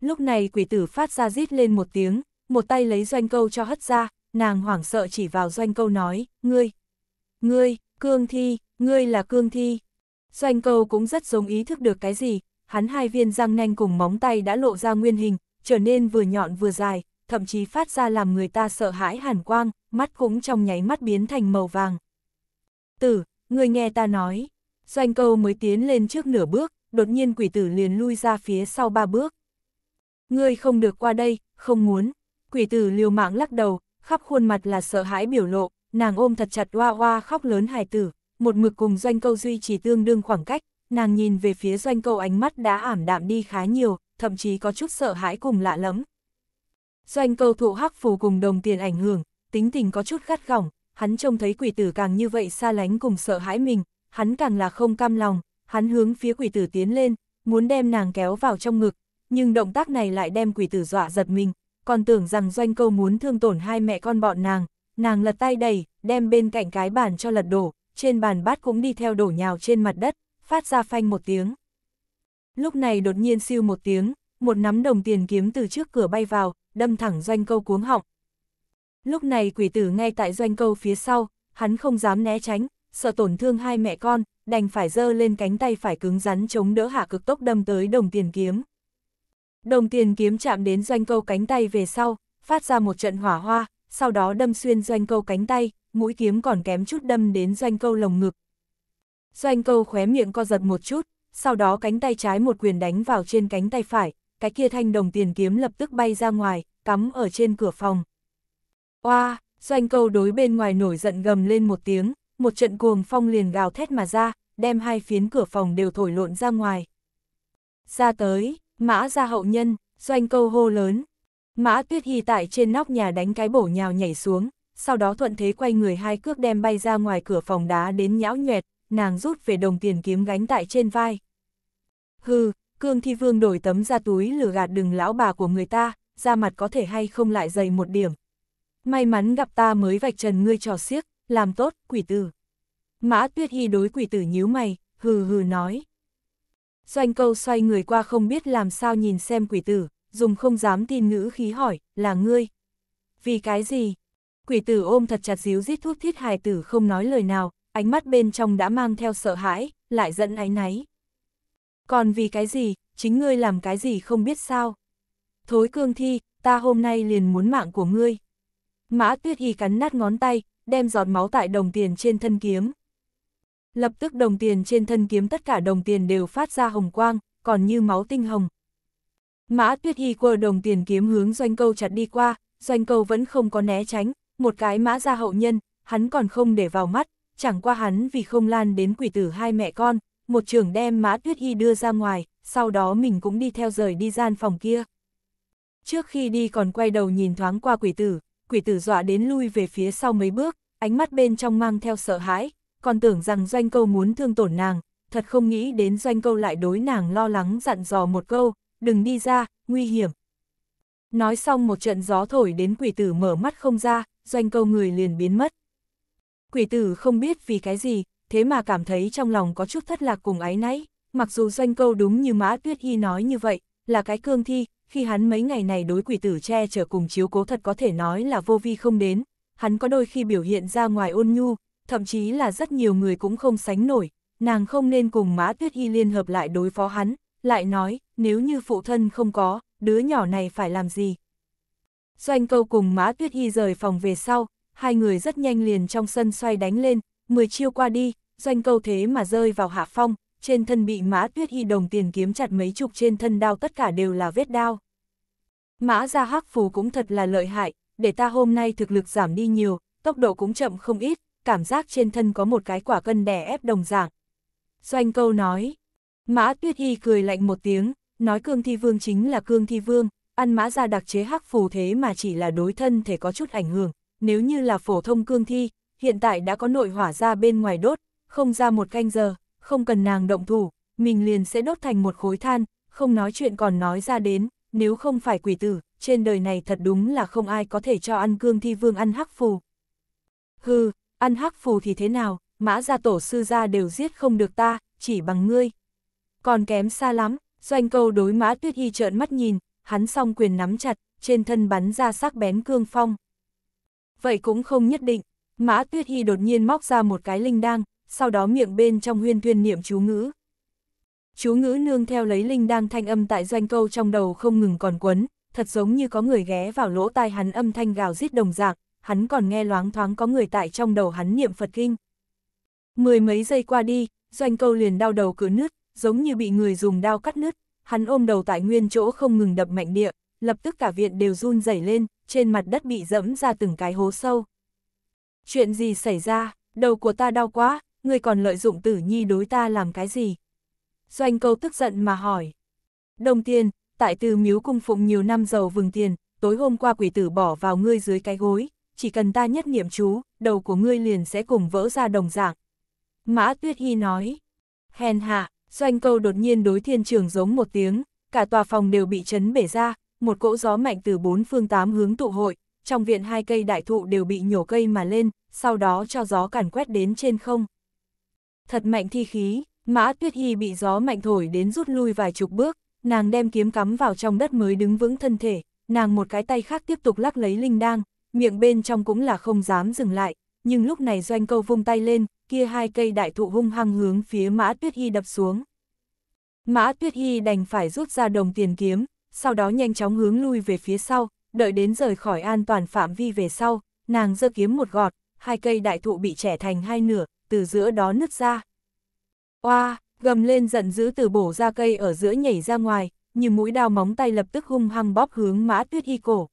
Lúc này quỷ tử phát ra rít lên một tiếng, một tay lấy doanh câu cho hất ra, nàng hoảng sợ chỉ vào doanh câu nói, ngươi, ngươi, cương thi, ngươi là cương thi. Doanh câu cũng rất giống ý thức được cái gì, hắn hai viên răng nanh cùng móng tay đã lộ ra nguyên hình, trở nên vừa nhọn vừa dài, thậm chí phát ra làm người ta sợ hãi hàn quang, mắt cũng trong nháy mắt biến thành màu vàng. Tử, ngươi nghe ta nói, doanh câu mới tiến lên trước nửa bước, đột nhiên quỷ tử liền lui ra phía sau ba bước. Ngươi không được qua đây, không muốn. Quỷ tử liều mạng lắc đầu, khắp khuôn mặt là sợ hãi biểu lộ, nàng ôm thật chặt hoa hoa khóc lớn hài tử, một mực cùng doanh câu duy trì tương đương khoảng cách, nàng nhìn về phía doanh câu ánh mắt đã ảm đạm đi khá nhiều, thậm chí có chút sợ hãi cùng lạ lẫm. Doanh câu thụ hắc phù cùng đồng tiền ảnh hưởng, tính tình có chút gắt gỏng, hắn trông thấy quỷ tử càng như vậy xa lánh cùng sợ hãi mình, hắn càng là không cam lòng, hắn hướng phía quỷ tử tiến lên, muốn đem nàng kéo vào trong ngực, nhưng động tác này lại đem quỷ tử dọa giật mình, còn tưởng rằng doanh câu muốn thương tổn hai mẹ con bọn nàng, nàng lật tay đẩy, đem bên cạnh cái bàn cho lật đổ, trên bàn bát cũng đi theo đổ nhào trên mặt đất, phát ra phanh một tiếng. Lúc này đột nhiên siêu một tiếng, một nắm đồng tiền kiếm từ trước cửa bay vào, đâm thẳng doanh câu cuống họng. Lúc này quỷ tử ngay tại doanh câu phía sau, hắn không dám né tránh, sợ tổn thương hai mẹ con, đành phải dơ lên cánh tay phải cứng rắn chống đỡ hạ cực tốc đâm tới đồng tiền kiếm. Đồng tiền kiếm chạm đến doanh câu cánh tay về sau, phát ra một trận hỏa hoa, sau đó đâm xuyên doanh câu cánh tay, mũi kiếm còn kém chút đâm đến doanh câu lồng ngực. Doanh câu khóe miệng co giật một chút, sau đó cánh tay trái một quyền đánh vào trên cánh tay phải, cái kia thanh đồng tiền kiếm lập tức bay ra ngoài, cắm ở trên cửa phòng. Oa, doanh câu đối bên ngoài nổi giận gầm lên một tiếng, một trận cuồng phong liền gào thét mà ra, đem hai phiến cửa phòng đều thổi lộn ra ngoài. Ra tới, mã ra hậu nhân, doanh câu hô lớn. Mã tuyết hy tại trên nóc nhà đánh cái bổ nhào nhảy xuống, sau đó thuận thế quay người hai cước đem bay ra ngoài cửa phòng đá đến nhão nhuẹt, nàng rút về đồng tiền kiếm gánh tại trên vai. Hừ, cương thi vương đổi tấm ra túi lừa gạt đừng lão bà của người ta, ra mặt có thể hay không lại dày một điểm. May mắn gặp ta mới vạch trần ngươi trò xiếc, làm tốt, quỷ tử. Mã tuyết hy đối quỷ tử nhíu mày, hừ hừ nói. Doanh câu xoay người qua không biết làm sao nhìn xem quỷ tử, dùng không dám tin ngữ khí hỏi, là ngươi. Vì cái gì? Quỷ tử ôm thật chặt díu rít thuốc thiết hài tử không nói lời nào, ánh mắt bên trong đã mang theo sợ hãi, lại giận áy náy. Còn vì cái gì, chính ngươi làm cái gì không biết sao? Thối cương thi, ta hôm nay liền muốn mạng của ngươi. Mã tuyết y cắn nát ngón tay, đem giọt máu tại đồng tiền trên thân kiếm. Lập tức đồng tiền trên thân kiếm tất cả đồng tiền đều phát ra hồng quang, còn như máu tinh hồng. Mã tuyết y quơ đồng tiền kiếm hướng doanh câu chặt đi qua, doanh câu vẫn không có né tránh, một cái mã ra hậu nhân, hắn còn không để vào mắt, chẳng qua hắn vì không lan đến quỷ tử hai mẹ con, một trưởng đem mã tuyết y đưa ra ngoài, sau đó mình cũng đi theo rời đi gian phòng kia. Trước khi đi còn quay đầu nhìn thoáng qua quỷ tử, quỷ tử dọa đến lui về phía sau mấy bước, ánh mắt bên trong mang theo sợ hãi, còn tưởng rằng doanh câu muốn thương tổn nàng, thật không nghĩ đến doanh câu lại đối nàng lo lắng dặn dò một câu, đừng đi ra, nguy hiểm. Nói xong một trận gió thổi đến quỷ tử mở mắt không ra, doanh câu người liền biến mất. Quỷ tử không biết vì cái gì, thế mà cảm thấy trong lòng có chút thất lạc cùng ái náy, mặc dù doanh câu đúng như Mã Tuyết Y nói như vậy, là cái cương thi, khi hắn mấy ngày này đối quỷ tử che chở cùng chiếu cố thật có thể nói là vô vi không đến, hắn có đôi khi biểu hiện ra ngoài ôn nhu, thậm chí là rất nhiều người cũng không sánh nổi, nàng không nên cùng Mã Tuyết Y liên hợp lại đối phó hắn, lại nói, nếu như phụ thân không có, đứa nhỏ này phải làm gì? Doanh câu cùng Mã Tuyết Y rời phòng về sau, hai người rất nhanh liền trong sân xoay đánh lên, 10 chiêu qua đi, doanh câu thế mà rơi vào hạ phong, trên thân bị mã tuyết Y đồng tiền kiếm chặt mấy chục trên thân đao tất cả đều là vết đao. Mã ra hắc phù cũng thật là lợi hại, để ta hôm nay thực lực giảm đi nhiều, tốc độ cũng chậm không ít, cảm giác trên thân có một cái quả cân đè ép đồng dạng. Doanh câu nói, Mã Tuyết Hy cười lạnh một tiếng, nói cương thi vương chính là cương thi vương, ăn mã ra đặc chế hắc phù thế mà chỉ là đối thân thể có chút ảnh hưởng, nếu như là phổ thông cương thi, hiện tại đã có nội hỏa ra bên ngoài đốt, không ra một canh giờ, không cần nàng động thủ, mình liền sẽ đốt thành một khối than, không nói chuyện còn nói ra đến, nếu không phải quỷ tử, trên đời này thật đúng là không ai có thể cho ăn cương thi vương ăn hắc phù. Hừ, ăn hắc phù thì thế nào, mã gia tổ sư gia đều giết không được ta, chỉ bằng ngươi. Còn kém xa lắm, doanh câu đối mã tuyết y trợn mắt nhìn, hắn song quyền nắm chặt, trên thân bắn ra sắc bén cương phong. Vậy cũng không nhất định, mã tuyết y đột nhiên móc ra một cái linh đang, sau đó miệng bên trong huyên thuyên niệm chú ngữ. Chú ngữ nương theo lấy linh đang thanh âm tại doanh câu trong đầu không ngừng còn quấn, thật giống như có người ghé vào lỗ tai hắn âm thanh gào giết đồng dạng, hắn còn nghe loáng thoáng có người tại trong đầu hắn niệm Phật kinh. Mười mấy giây qua đi, doanh câu liền đau đầu cứ nứt, giống như bị người dùng đao cắt nứt, hắn ôm đầu tại nguyên chỗ không ngừng đập mạnh địa, lập tức cả viện đều run rẩy lên, trên mặt đất bị dẫm ra từng cái hố sâu. Chuyện gì xảy ra, đầu của ta đau quá, người còn lợi dụng tử nhi đối ta làm cái gì? Doanh câu tức giận mà hỏi. Đồng tiền, tại từ miếu cung phụng nhiều năm giàu vừng tiền, tối hôm qua quỷ tử bỏ vào ngươi dưới cái gối, chỉ cần ta nhất niệm chú, đầu của ngươi liền sẽ cùng vỡ ra đồng dạng. Mã Tuyết Hy nói, hèn hạ, doanh câu đột nhiên đối thiên trường giống một tiếng, cả tòa phòng đều bị chấn bể ra, một cỗ gió mạnh từ bốn phương tám hướng tụ hội, trong viện hai cây đại thụ đều bị nhổ cây mà lên, sau đó cho gió càn quét đến trên không. Thật mạnh thi khí, Mã Tuyết Hy bị gió mạnh thổi đến rút lui vài chục bước, nàng đem kiếm cắm vào trong đất mới đứng vững thân thể, nàng một cái tay khác tiếp tục lắc lấy linh đang, miệng bên trong cũng là không dám dừng lại, nhưng lúc này doanh câu vung tay lên, kia hai cây đại thụ hung hăng hướng phía Mã Tuyết Hy đập xuống. Mã Tuyết Hy đành phải rút ra đồng tiền kiếm, sau đó nhanh chóng hướng lui về phía sau, đợi đến rời khỏi an toàn phạm vi về sau, nàng giơ kiếm một gọt, hai cây đại thụ bị trẻ thành hai nửa, từ giữa đó nứt ra. Oa, gầm lên giận dữ từ bổ ra cây ở giữa nhảy ra ngoài, như mũi đao móng tay lập tức hung hăng bóp hướng Mã Tuyết Hy cổ.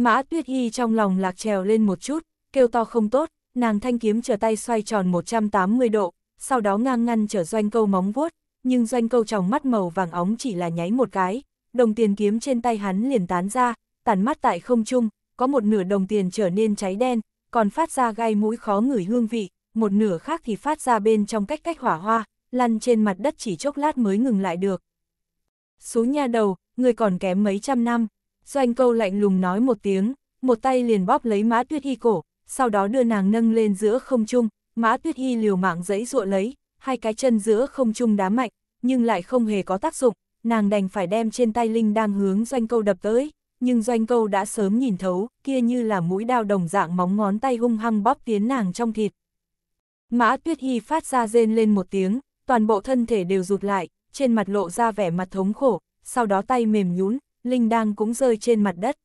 Mã Tuyết Hy trong lòng lạc trèo lên một chút, kêu to không tốt, nàng thanh kiếm trở tay xoay tròn 180 độ, sau đó ngang ngăn trở doanh câu móng vuốt, nhưng doanh câu trong mắt màu vàng óng chỉ là nháy một cái, đồng tiền kiếm trên tay hắn liền tán ra, tàn mắt tại không trung, có một nửa đồng tiền trở nên cháy đen, còn phát ra gai mũi khó ngửi hương vị, một nửa khác thì phát ra bên trong cách cách hỏa hoa, lăn trên mặt đất chỉ chốc lát mới ngừng lại được. Xuống nhà đầu, người còn kém mấy trăm năm, doanh câu lạnh lùng nói một tiếng, một tay liền bóp lấy mã tuyết hy cổ, sau đó đưa nàng nâng lên giữa không trung, mã tuyết hy liều mạng giấy ruộ lấy, hai cái chân giữa không trung đá mạnh, nhưng lại không hề có tác dụng, nàng đành phải đem trên tay Linh đang hướng doanh câu đập tới, nhưng doanh câu đã sớm nhìn thấu, kia như là mũi đao đồng dạng móng ngón tay hung hăng bóp tiến nàng trong thịt. Mã Tuyết Hy phát ra rên lên một tiếng, toàn bộ thân thể đều rụt lại, trên mặt lộ ra vẻ mặt thống khổ, sau đó tay mềm nhún, Linh đang cũng rơi trên mặt đất.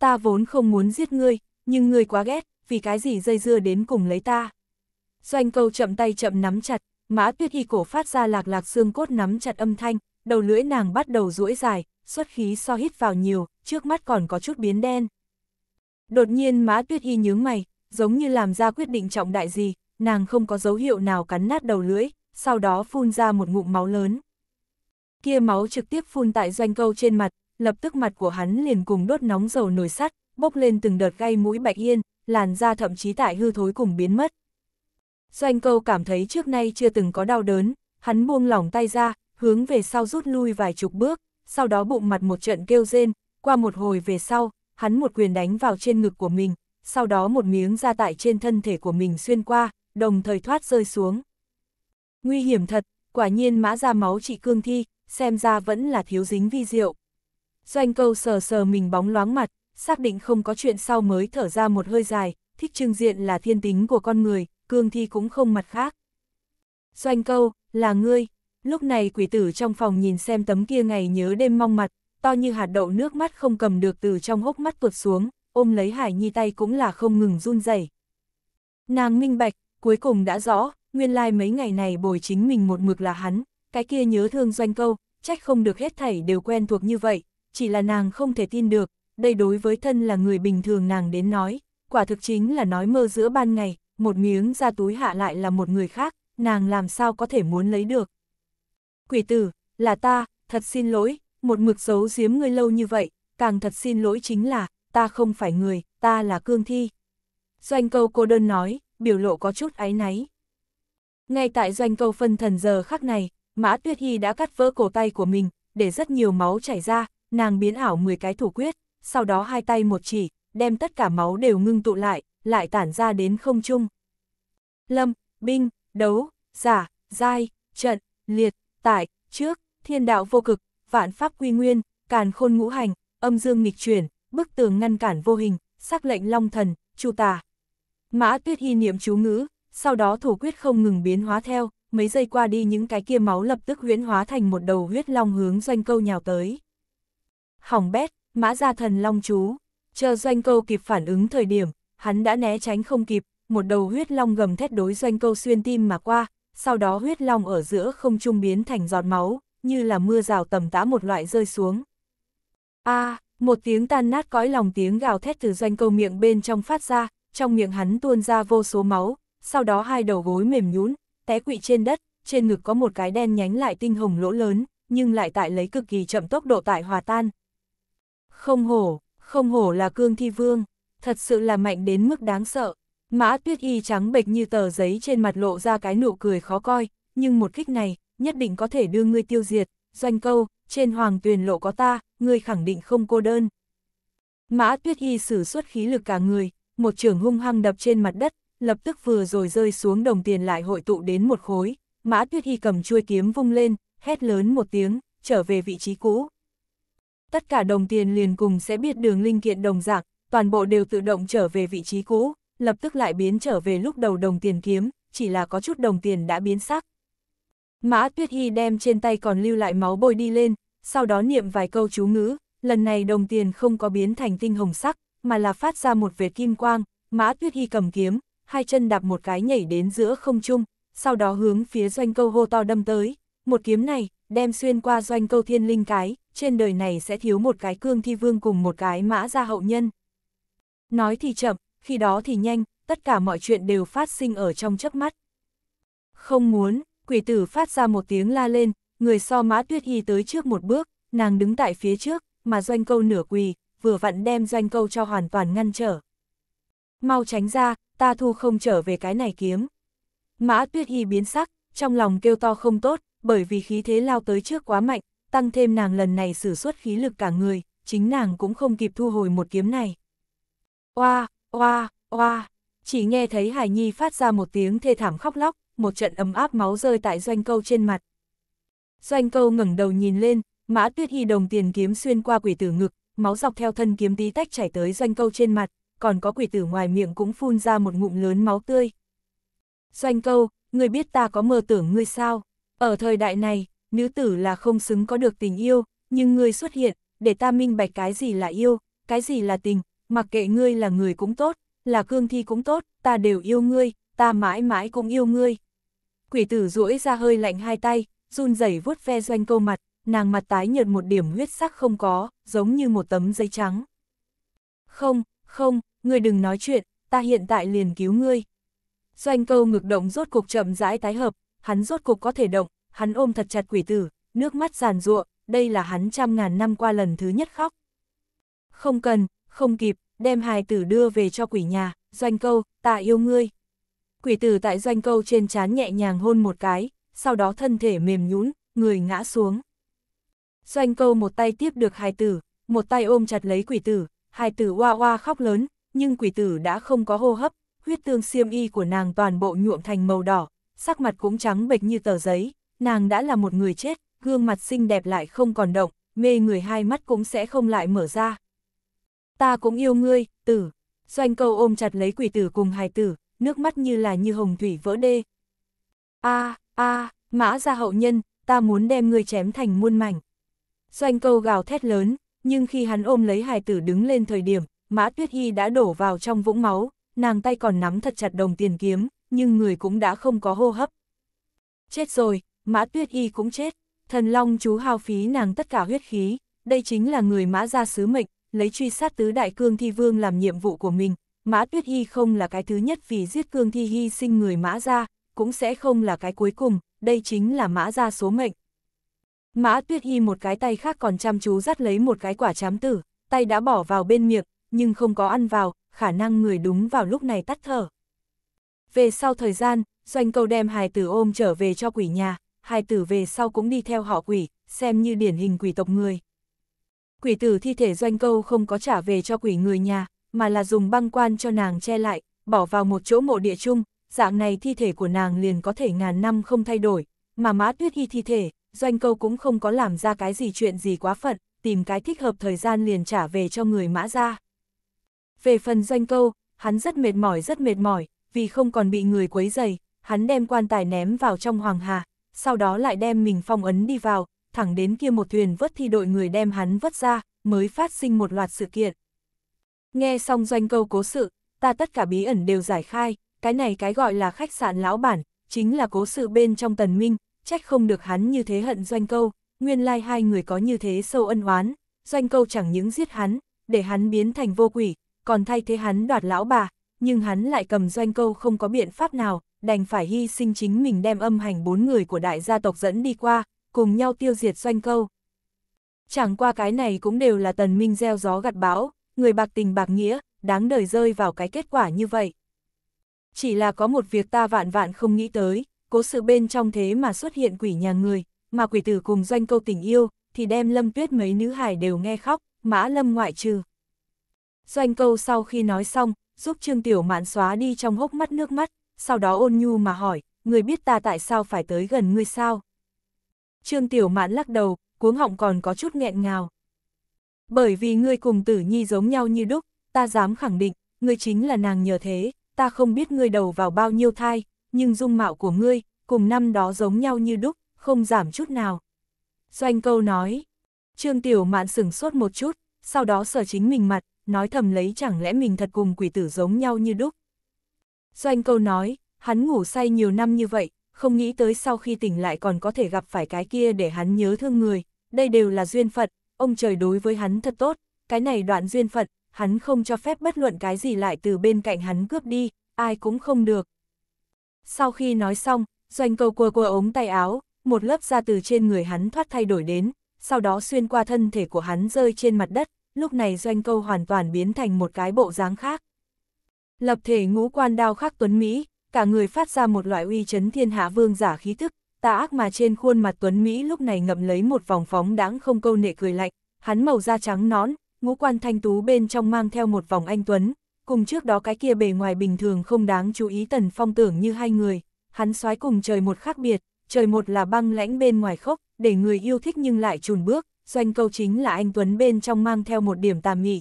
Ta vốn không muốn giết ngươi, nhưng ngươi quá ghét, vì cái gì dây dưa đến cùng lấy ta. Doanh câu chậm tay chậm nắm chặt, Mã Tuyết Hy cổ phát ra lạc lạc xương cốt nắm chặt âm thanh, đầu lưỡi nàng bắt đầu duỗi dài, xuất khí so hít vào nhiều, trước mắt còn có chút biến đen. Đột nhiên Mã Tuyết Hy nhướng mày, giống như làm ra quyết định trọng đại gì, nàng không có dấu hiệu nào cắn nát đầu lưỡi, sau đó phun ra một ngụm máu lớn. Kia máu trực tiếp phun tại doanh câu trên mặt, lập tức mặt của hắn liền cùng đốt nóng dầu nồi sắt, bốc lên từng đợt gai mũi bạch yên, làn da thậm chí tại hư thối cùng biến mất. Doanh câu cảm thấy trước nay chưa từng có đau đớn, hắn buông lỏng tay ra, hướng về sau rút lui vài chục bước, sau đó bụng mặt một trận kêu rên, qua một hồi về sau, hắn một quyền đánh vào trên ngực của mình, sau đó một miếng ra tại trên thân thể của mình xuyên qua, đồng thời thoát rơi xuống. Nguy hiểm thật, quả nhiên mã ra máu trị cương thi, xem ra vẫn là thiếu dính vi diệu. Doanh câu sờ sờ mình bóng loáng mặt, xác định không có chuyện sau mới thở ra một hơi dài, thích trưng diện là thiên tính của con người, cương thi cũng không mặt khác. Doanh câu, là ngươi, lúc này quỷ tử trong phòng nhìn xem tấm kia ngày nhớ đêm mong mặt, to như hạt đậu nước mắt không cầm được từ trong hốc mắt tuột xuống, ôm lấy Hải Nhi tay cũng là không ngừng run rẩy. Nàng minh bạch, cuối cùng đã rõ, nguyên lai like mấy ngày này bồi chính mình một mực là hắn, cái kia nhớ thương doanh câu, trách không được hết thảy đều quen thuộc như vậy, chỉ là nàng không thể tin được, đây đối với thân là người bình thường nàng đến nói, quả thực chính là nói mơ giữa ban ngày, một miếng ra túi hạ lại là một người khác, nàng làm sao có thể muốn lấy được. Quỷ tử, là ta, thật xin lỗi, một mực giấu giếm ngươi lâu như vậy, càng thật xin lỗi chính là, ta không phải người, ta là cương thi. Doanh câu cô đơn nói, biểu lộ có chút áy náy. Ngay tại doanh câu phân thần giờ khắc này, Mã Tuyết Hy đã cắt vỡ cổ tay của mình, để rất nhiều máu chảy ra, nàng biến ảo 10 cái thủ quyết, sau đó hai tay một chỉ, đem tất cả máu đều ngưng tụ lại, lại tản ra đến không trung. Lâm, binh, đấu, giả, giai, trận, liệt, tại, trước, thiên đạo vô cực, vạn pháp quy nguyên, càn khôn ngũ hành, âm dương nghịch chuyển, bức tường ngăn cản vô hình, sắc lệnh long thần, chu tà. Mã tuyết hy niệm chú ngữ, sau đó thủ quyết không ngừng biến hóa theo, mấy giây qua đi những cái kia máu lập tức huyễn hóa thành một đầu huyết long hướng doanh câu nhào tới. Hỏng bét, mã gia thần long chú, chờ doanh câu kịp phản ứng thời điểm, hắn đã né tránh không kịp, một đầu huyết long gầm thét đối doanh câu xuyên tim mà qua, sau đó huyết long ở giữa không trung biến thành giọt máu, như là mưa rào tầm tã một loại rơi xuống. A, một tiếng tan nát cõi lòng tiếng gào thét từ doanh câu miệng bên trong phát ra, trong miệng hắn tuôn ra vô số máu, sau đó hai đầu gối mềm nhún, té quỵ trên đất, trên ngực có một cái đen nhánh lại tinh hồng lỗ lớn, nhưng lại tại lấy cực kỳ chậm tốc độ tại hòa tan. Không hổ, không hổ là cương thi vương, thật sự là mạnh đến mức đáng sợ. Mã tuyết y trắng bệch như tờ giấy trên mặt lộ ra cái nụ cười khó coi, nhưng một kích này, nhất định có thể đưa ngươi tiêu diệt, doanh câu, trên hoàng tuyền lộ có ta, ngươi khẳng định không cô đơn. Mã tuyết y sử xuất khí lực cả người, một trường hung hăng đập trên mặt đất, lập tức vừa rồi rơi xuống đồng tiền lại hội tụ đến một khối, mã tuyết Hy cầm chuôi kiếm vung lên, hét lớn một tiếng, trở về vị trí cũ. Tất cả đồng tiền liền cùng sẽ biết đường linh kiện đồng dạng, toàn bộ đều tự động trở về vị trí cũ, lập tức lại biến trở về lúc đầu đồng tiền kiếm, chỉ là có chút đồng tiền đã biến sắc. Mã Tuyết Hy đem trên tay còn lưu lại máu bôi đi lên, sau đó niệm vài câu chú ngữ, lần này đồng tiền không có biến thành tinh hồng sắc, mà là phát ra một vệt kim quang, Mã Tuyết Hy cầm kiếm, hai chân đạp một cái nhảy đến giữa không trung, sau đó hướng phía doanh câu hô to đâm tới, một kiếm này, đem xuyên qua doanh câu thiên linh cái, trên đời này sẽ thiếu một cái cương thi vương cùng một cái mã gia hậu nhân. Nói thì chậm, khi đó thì nhanh, tất cả mọi chuyện đều phát sinh ở trong chớp mắt. Không muốn, quỷ tử phát ra một tiếng la lên, người so mã tuyết y tới trước một bước, nàng đứng tại phía trước, mà doanh câu nửa quỳ, vừa vặn đem doanh câu cho hoàn toàn ngăn trở. Mau tránh ra, ta thu không trở về cái này kiếm. Mã tuyết Y biến sắc, trong lòng kêu to không tốt, bởi vì khí thế lao tới trước quá mạnh, tăng thêm nàng lần này sử xuất khí lực cả người, chính nàng cũng không kịp thu hồi một kiếm này. Oa, oa, oa, chỉ nghe thấy Hải Nhi phát ra một tiếng thê thảm khóc lóc, một trận ấm áp máu rơi tại doanh câu trên mặt. Doanh câu ngẩng đầu nhìn lên, mã tuyết Y đồng tiền kiếm xuyên qua quỷ tử ngực, máu dọc theo thân kiếm tí tách chảy tới doanh câu trên mặt, còn có quỷ tử ngoài miệng cũng phun ra một ngụm lớn máu tươi. Doanh câu, người biết ta có mơ tưởng ngươi sao? Ở thời đại này, nữ tử là không xứng có được tình yêu, nhưng ngươi xuất hiện, để ta minh bạch cái gì là yêu, cái gì là tình, mặc kệ ngươi là người cũng tốt, là cương thi cũng tốt, ta đều yêu ngươi, ta mãi mãi cũng yêu ngươi. Quỷ tử duỗi ra hơi lạnh hai tay, run rẩy vuốt ve doanh câu mặt, nàng mặt tái nhợt một điểm huyết sắc không có, giống như một tấm giấy trắng. Không, không, ngươi đừng nói chuyện, ta hiện tại liền cứu ngươi. Doanh câu ngực động rốt cục chậm rãi tái hợp, hắn rốt cục có thể động, hắn ôm thật chặt quỷ tử, nước mắt giàn ruộng, đây là hắn trăm ngàn năm qua lần thứ nhất khóc. Không cần, không kịp, đem hài tử đưa về cho quỷ nhà, doanh câu, ta yêu ngươi. Quỷ tử tại doanh câu trên chán nhẹ nhàng hôn một cái, sau đó thân thể mềm nhũn, người ngã xuống. Doanh câu một tay tiếp được hài tử, một tay ôm chặt lấy quỷ tử, hài tử oa oa khóc lớn, nhưng quỷ tử đã không có hô hấp, huyết tương xiêm y của nàng toàn bộ nhuộm thành màu đỏ, sắc mặt cũng trắng bệch như tờ giấy, nàng đã là một người chết, gương mặt xinh đẹp lại không còn động, mê người hai mắt cũng sẽ không lại mở ra. Ta cũng yêu ngươi, tử. Doanh câu ôm chặt lấy quỷ tử cùng hài tử, nước mắt như là như hồng thủy vỡ đê. a a mã ra hậu nhân, ta muốn đem ngươi chém thành muôn mảnh. Doanh câu gào thét lớn, nhưng khi hắn ôm lấy hài tử đứng lên thời điểm, mã tuyết hy đã đổ vào trong vũng máu, nàng tay còn nắm thật chặt đồng tiền kiếm, nhưng người cũng đã không có hô hấp. Chết rồi, Mã Tuyết Y cũng chết, thần long chú hao phí nàng tất cả huyết khí, đây chính là người Mã gia sứ mệnh, lấy truy sát tứ đại cương thi vương làm nhiệm vụ của mình, Mã Tuyết Y không là cái thứ nhất vì giết cương thi hy sinh người Mã gia, cũng sẽ không là cái cuối cùng, đây chính là Mã gia số mệnh. Mã Tuyết Y một cái tay khác còn chăm chú dắt lấy một cái quả chám tử, tay đã bỏ vào bên miệng, nhưng không có ăn vào, khả năng người đúng vào lúc này tắt thở. Về sau thời gian, doanh câu đem hài tử ôm trở về cho quỷ nhà, hài tử về sau cũng đi theo họ quỷ, xem như điển hình quỷ tộc người. Quỷ tử thi thể doanh câu không có trả về cho quỷ người nhà, mà là dùng băng quan cho nàng che lại, bỏ vào một chỗ mộ địa chung, dạng này thi thể của nàng liền có thể ngàn năm không thay đổi, mà mã tuyết y thi thể, doanh câu cũng không có làm ra cái gì chuyện gì quá phận, tìm cái thích hợp thời gian liền trả về cho người mã ra. Về phần doanh câu, hắn rất mệt mỏi rất mệt mỏi, vì không còn bị người quấy dày, hắn đem quan tài ném vào trong hoàng hà, sau đó lại đem mình phong ấn đi vào, thẳng đến kia một thuyền vớt thi đội người đem hắn vớt ra, mới phát sinh một loạt sự kiện. Nghe xong doanh câu cố sự, ta tất cả bí ẩn đều giải khai, cái này cái gọi là khách sạn lão bản, chính là cố sự bên trong tần minh, trách không được hắn như thế hận doanh câu, nguyên lai like hai người có như thế sâu ân oán, doanh câu chẳng những giết hắn, để hắn biến thành vô quỷ, còn thay thế hắn đoạt lão bà, nhưng hắn lại cầm doanh câu không có biện pháp nào, đành phải hy sinh chính mình đem âm hành bốn người của đại gia tộc dẫn đi qua, cùng nhau tiêu diệt doanh câu. Chẳng qua cái này cũng đều là tần minh gieo gió gặt bão, người bạc tình bạc nghĩa, đáng đời rơi vào cái kết quả như vậy. Chỉ là có một việc ta vạn vạn không nghĩ tới, cố sự bên trong thế mà xuất hiện quỷ nhà người, mà quỷ tử cùng doanh câu tình yêu, thì đem lâm tuyết mấy nữ hải đều nghe khóc, mã lâm ngoại trừ. Doanh câu sau khi nói xong, giúp Trương Tiểu Mạn xóa đi trong hốc mắt nước mắt, sau đó ôn nhu mà hỏi, người biết ta tại sao phải tới gần ngươi sao? Trương Tiểu Mạn lắc đầu, cuống họng còn có chút nghẹn ngào. Bởi vì ngươi cùng tử nhi giống nhau như đúc, ta dám khẳng định, ngươi chính là nàng nhờ thế, ta không biết ngươi đầu vào bao nhiêu thai, nhưng dung mạo của ngươi, cùng năm đó giống nhau như đúc, không giảm chút nào. Doanh câu nói, Trương Tiểu Mạn sửng sốt một chút, sau đó sở chính mình mặt, nói thầm lấy chẳng lẽ mình thật cùng quỷ tử giống nhau như đúc. Doanh câu nói, hắn ngủ say nhiều năm như vậy, không nghĩ tới sau khi tỉnh lại còn có thể gặp phải cái kia để hắn nhớ thương người, đây đều là duyên phận, ông trời đối với hắn thật tốt, cái này đoạn duyên phận, hắn không cho phép bất luận cái gì lại từ bên cạnh hắn cướp đi, ai cũng không được. Sau khi nói xong, doanh câu cua cua ống tay áo, một lớp da từ trên người hắn thoát thay đổi đến, sau đó xuyên qua thân thể của hắn rơi trên mặt đất, lúc này doanh câu hoàn toàn biến thành một cái bộ dáng khác. Lập thể ngũ quan đao khắc tuấn Mỹ, cả người phát ra một loại uy chấn thiên hạ vương giả khí thức, tà ác mà trên khuôn mặt tuấn Mỹ lúc này ngậm lấy một vòng phóng đáng không câu nệ cười lạnh, hắn màu da trắng nón, ngũ quan thanh tú bên trong mang theo một vòng anh tuấn, cùng trước đó cái kia bề ngoài bình thường không đáng chú ý tần phong tưởng như hai người, hắn xoái cùng trời một khác biệt, trời một là băng lãnh bên ngoài khốc, để người yêu thích nhưng lại chùn bước, doanh câu chính là anh Tuấn bên trong mang theo một điểm tà mị.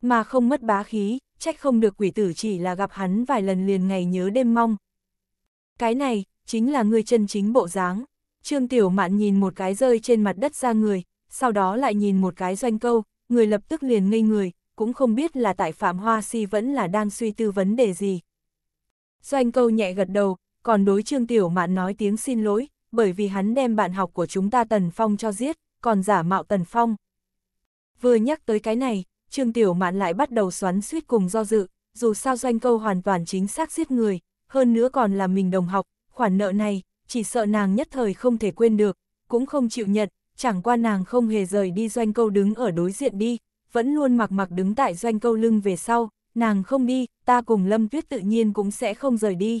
Mà không mất bá khí, trách không được quỷ tử chỉ là gặp hắn vài lần liền ngày nhớ đêm mong. Cái này, chính là người chân chính bộ dáng. Trương Tiểu Mạn nhìn một cái rơi trên mặt đất ra người, sau đó lại nhìn một cái doanh câu, người lập tức liền ngây người, cũng không biết là tại Phạm Hoa Si vẫn là đang suy tư vấn đề gì. Doanh câu nhẹ gật đầu, còn đối Trương Tiểu Mạn nói tiếng xin lỗi, bởi vì hắn đem bạn học của chúng ta Tần Phong cho giết, còn giả mạo Tần Phong. Vừa nhắc tới cái này, Trương Tiểu Mạn lại bắt đầu xoắn suýt cùng do dự, dù sao doanh câu hoàn toàn chính xác giết người, hơn nữa còn là mình đồng học, khoản nợ này, chỉ sợ nàng nhất thời không thể quên được, cũng không chịu nhận, chẳng qua nàng không hề rời đi doanh câu đứng ở đối diện đi, vẫn luôn mặc mặc đứng tại doanh câu lưng về sau, nàng không đi, ta cùng Lâm Tuyết tự nhiên cũng sẽ không rời đi.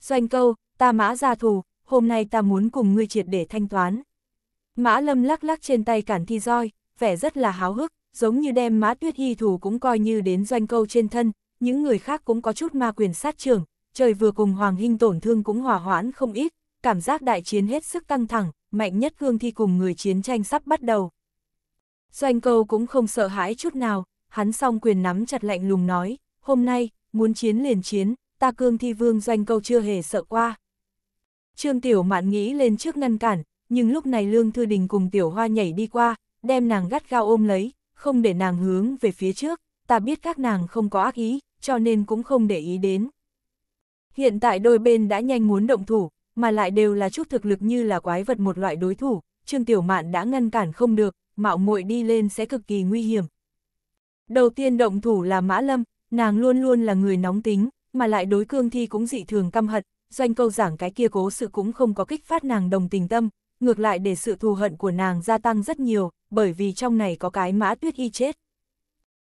Doanh câu, ta mã ra thù, hôm nay ta muốn cùng ngươi triệt để thanh toán. Mã Lâm lắc lắc trên tay cản thi roi, vẻ rất là háo hức, giống như đem mã tuyết Hy thủ cũng coi như đến doanh câu trên thân, những người khác cũng có chút ma quyền sát trường, trời vừa cùng Hoàng Hinh tổn thương cũng hòa hoãn không ít, cảm giác đại chiến hết sức căng thẳng, mạnh nhất cương thi cùng người chiến tranh sắp bắt đầu. Doanh câu cũng không sợ hãi chút nào, hắn song quyền nắm chặt lạnh lùng nói, hôm nay, muốn chiến liền chiến, ta cương thi vương doanh câu chưa hề sợ qua. Trương Tiểu Mạn nghĩ lên trước ngăn cản, nhưng lúc này Lương Thư Đình cùng Tiểu Hoa nhảy đi qua, đem nàng gắt gao ôm lấy, không để nàng hướng về phía trước, ta biết các nàng không có ác ý, cho nên cũng không để ý đến. Hiện tại đôi bên đã nhanh muốn động thủ, mà lại đều là chút thực lực như là quái vật một loại đối thủ, Trương Tiểu Mạn đã ngăn cản không được, mạo muội đi lên sẽ cực kỳ nguy hiểm. Đầu tiên động thủ là Mã Lâm, nàng luôn luôn là người nóng tính, mà lại đối cương thi cũng dị thường căm hận, doanh câu giảng cái kia cố sự cũng không có kích phát nàng đồng tình tâm, ngược lại để sự thù hận của nàng gia tăng rất nhiều, bởi vì trong này có cái mã tuyết y chết.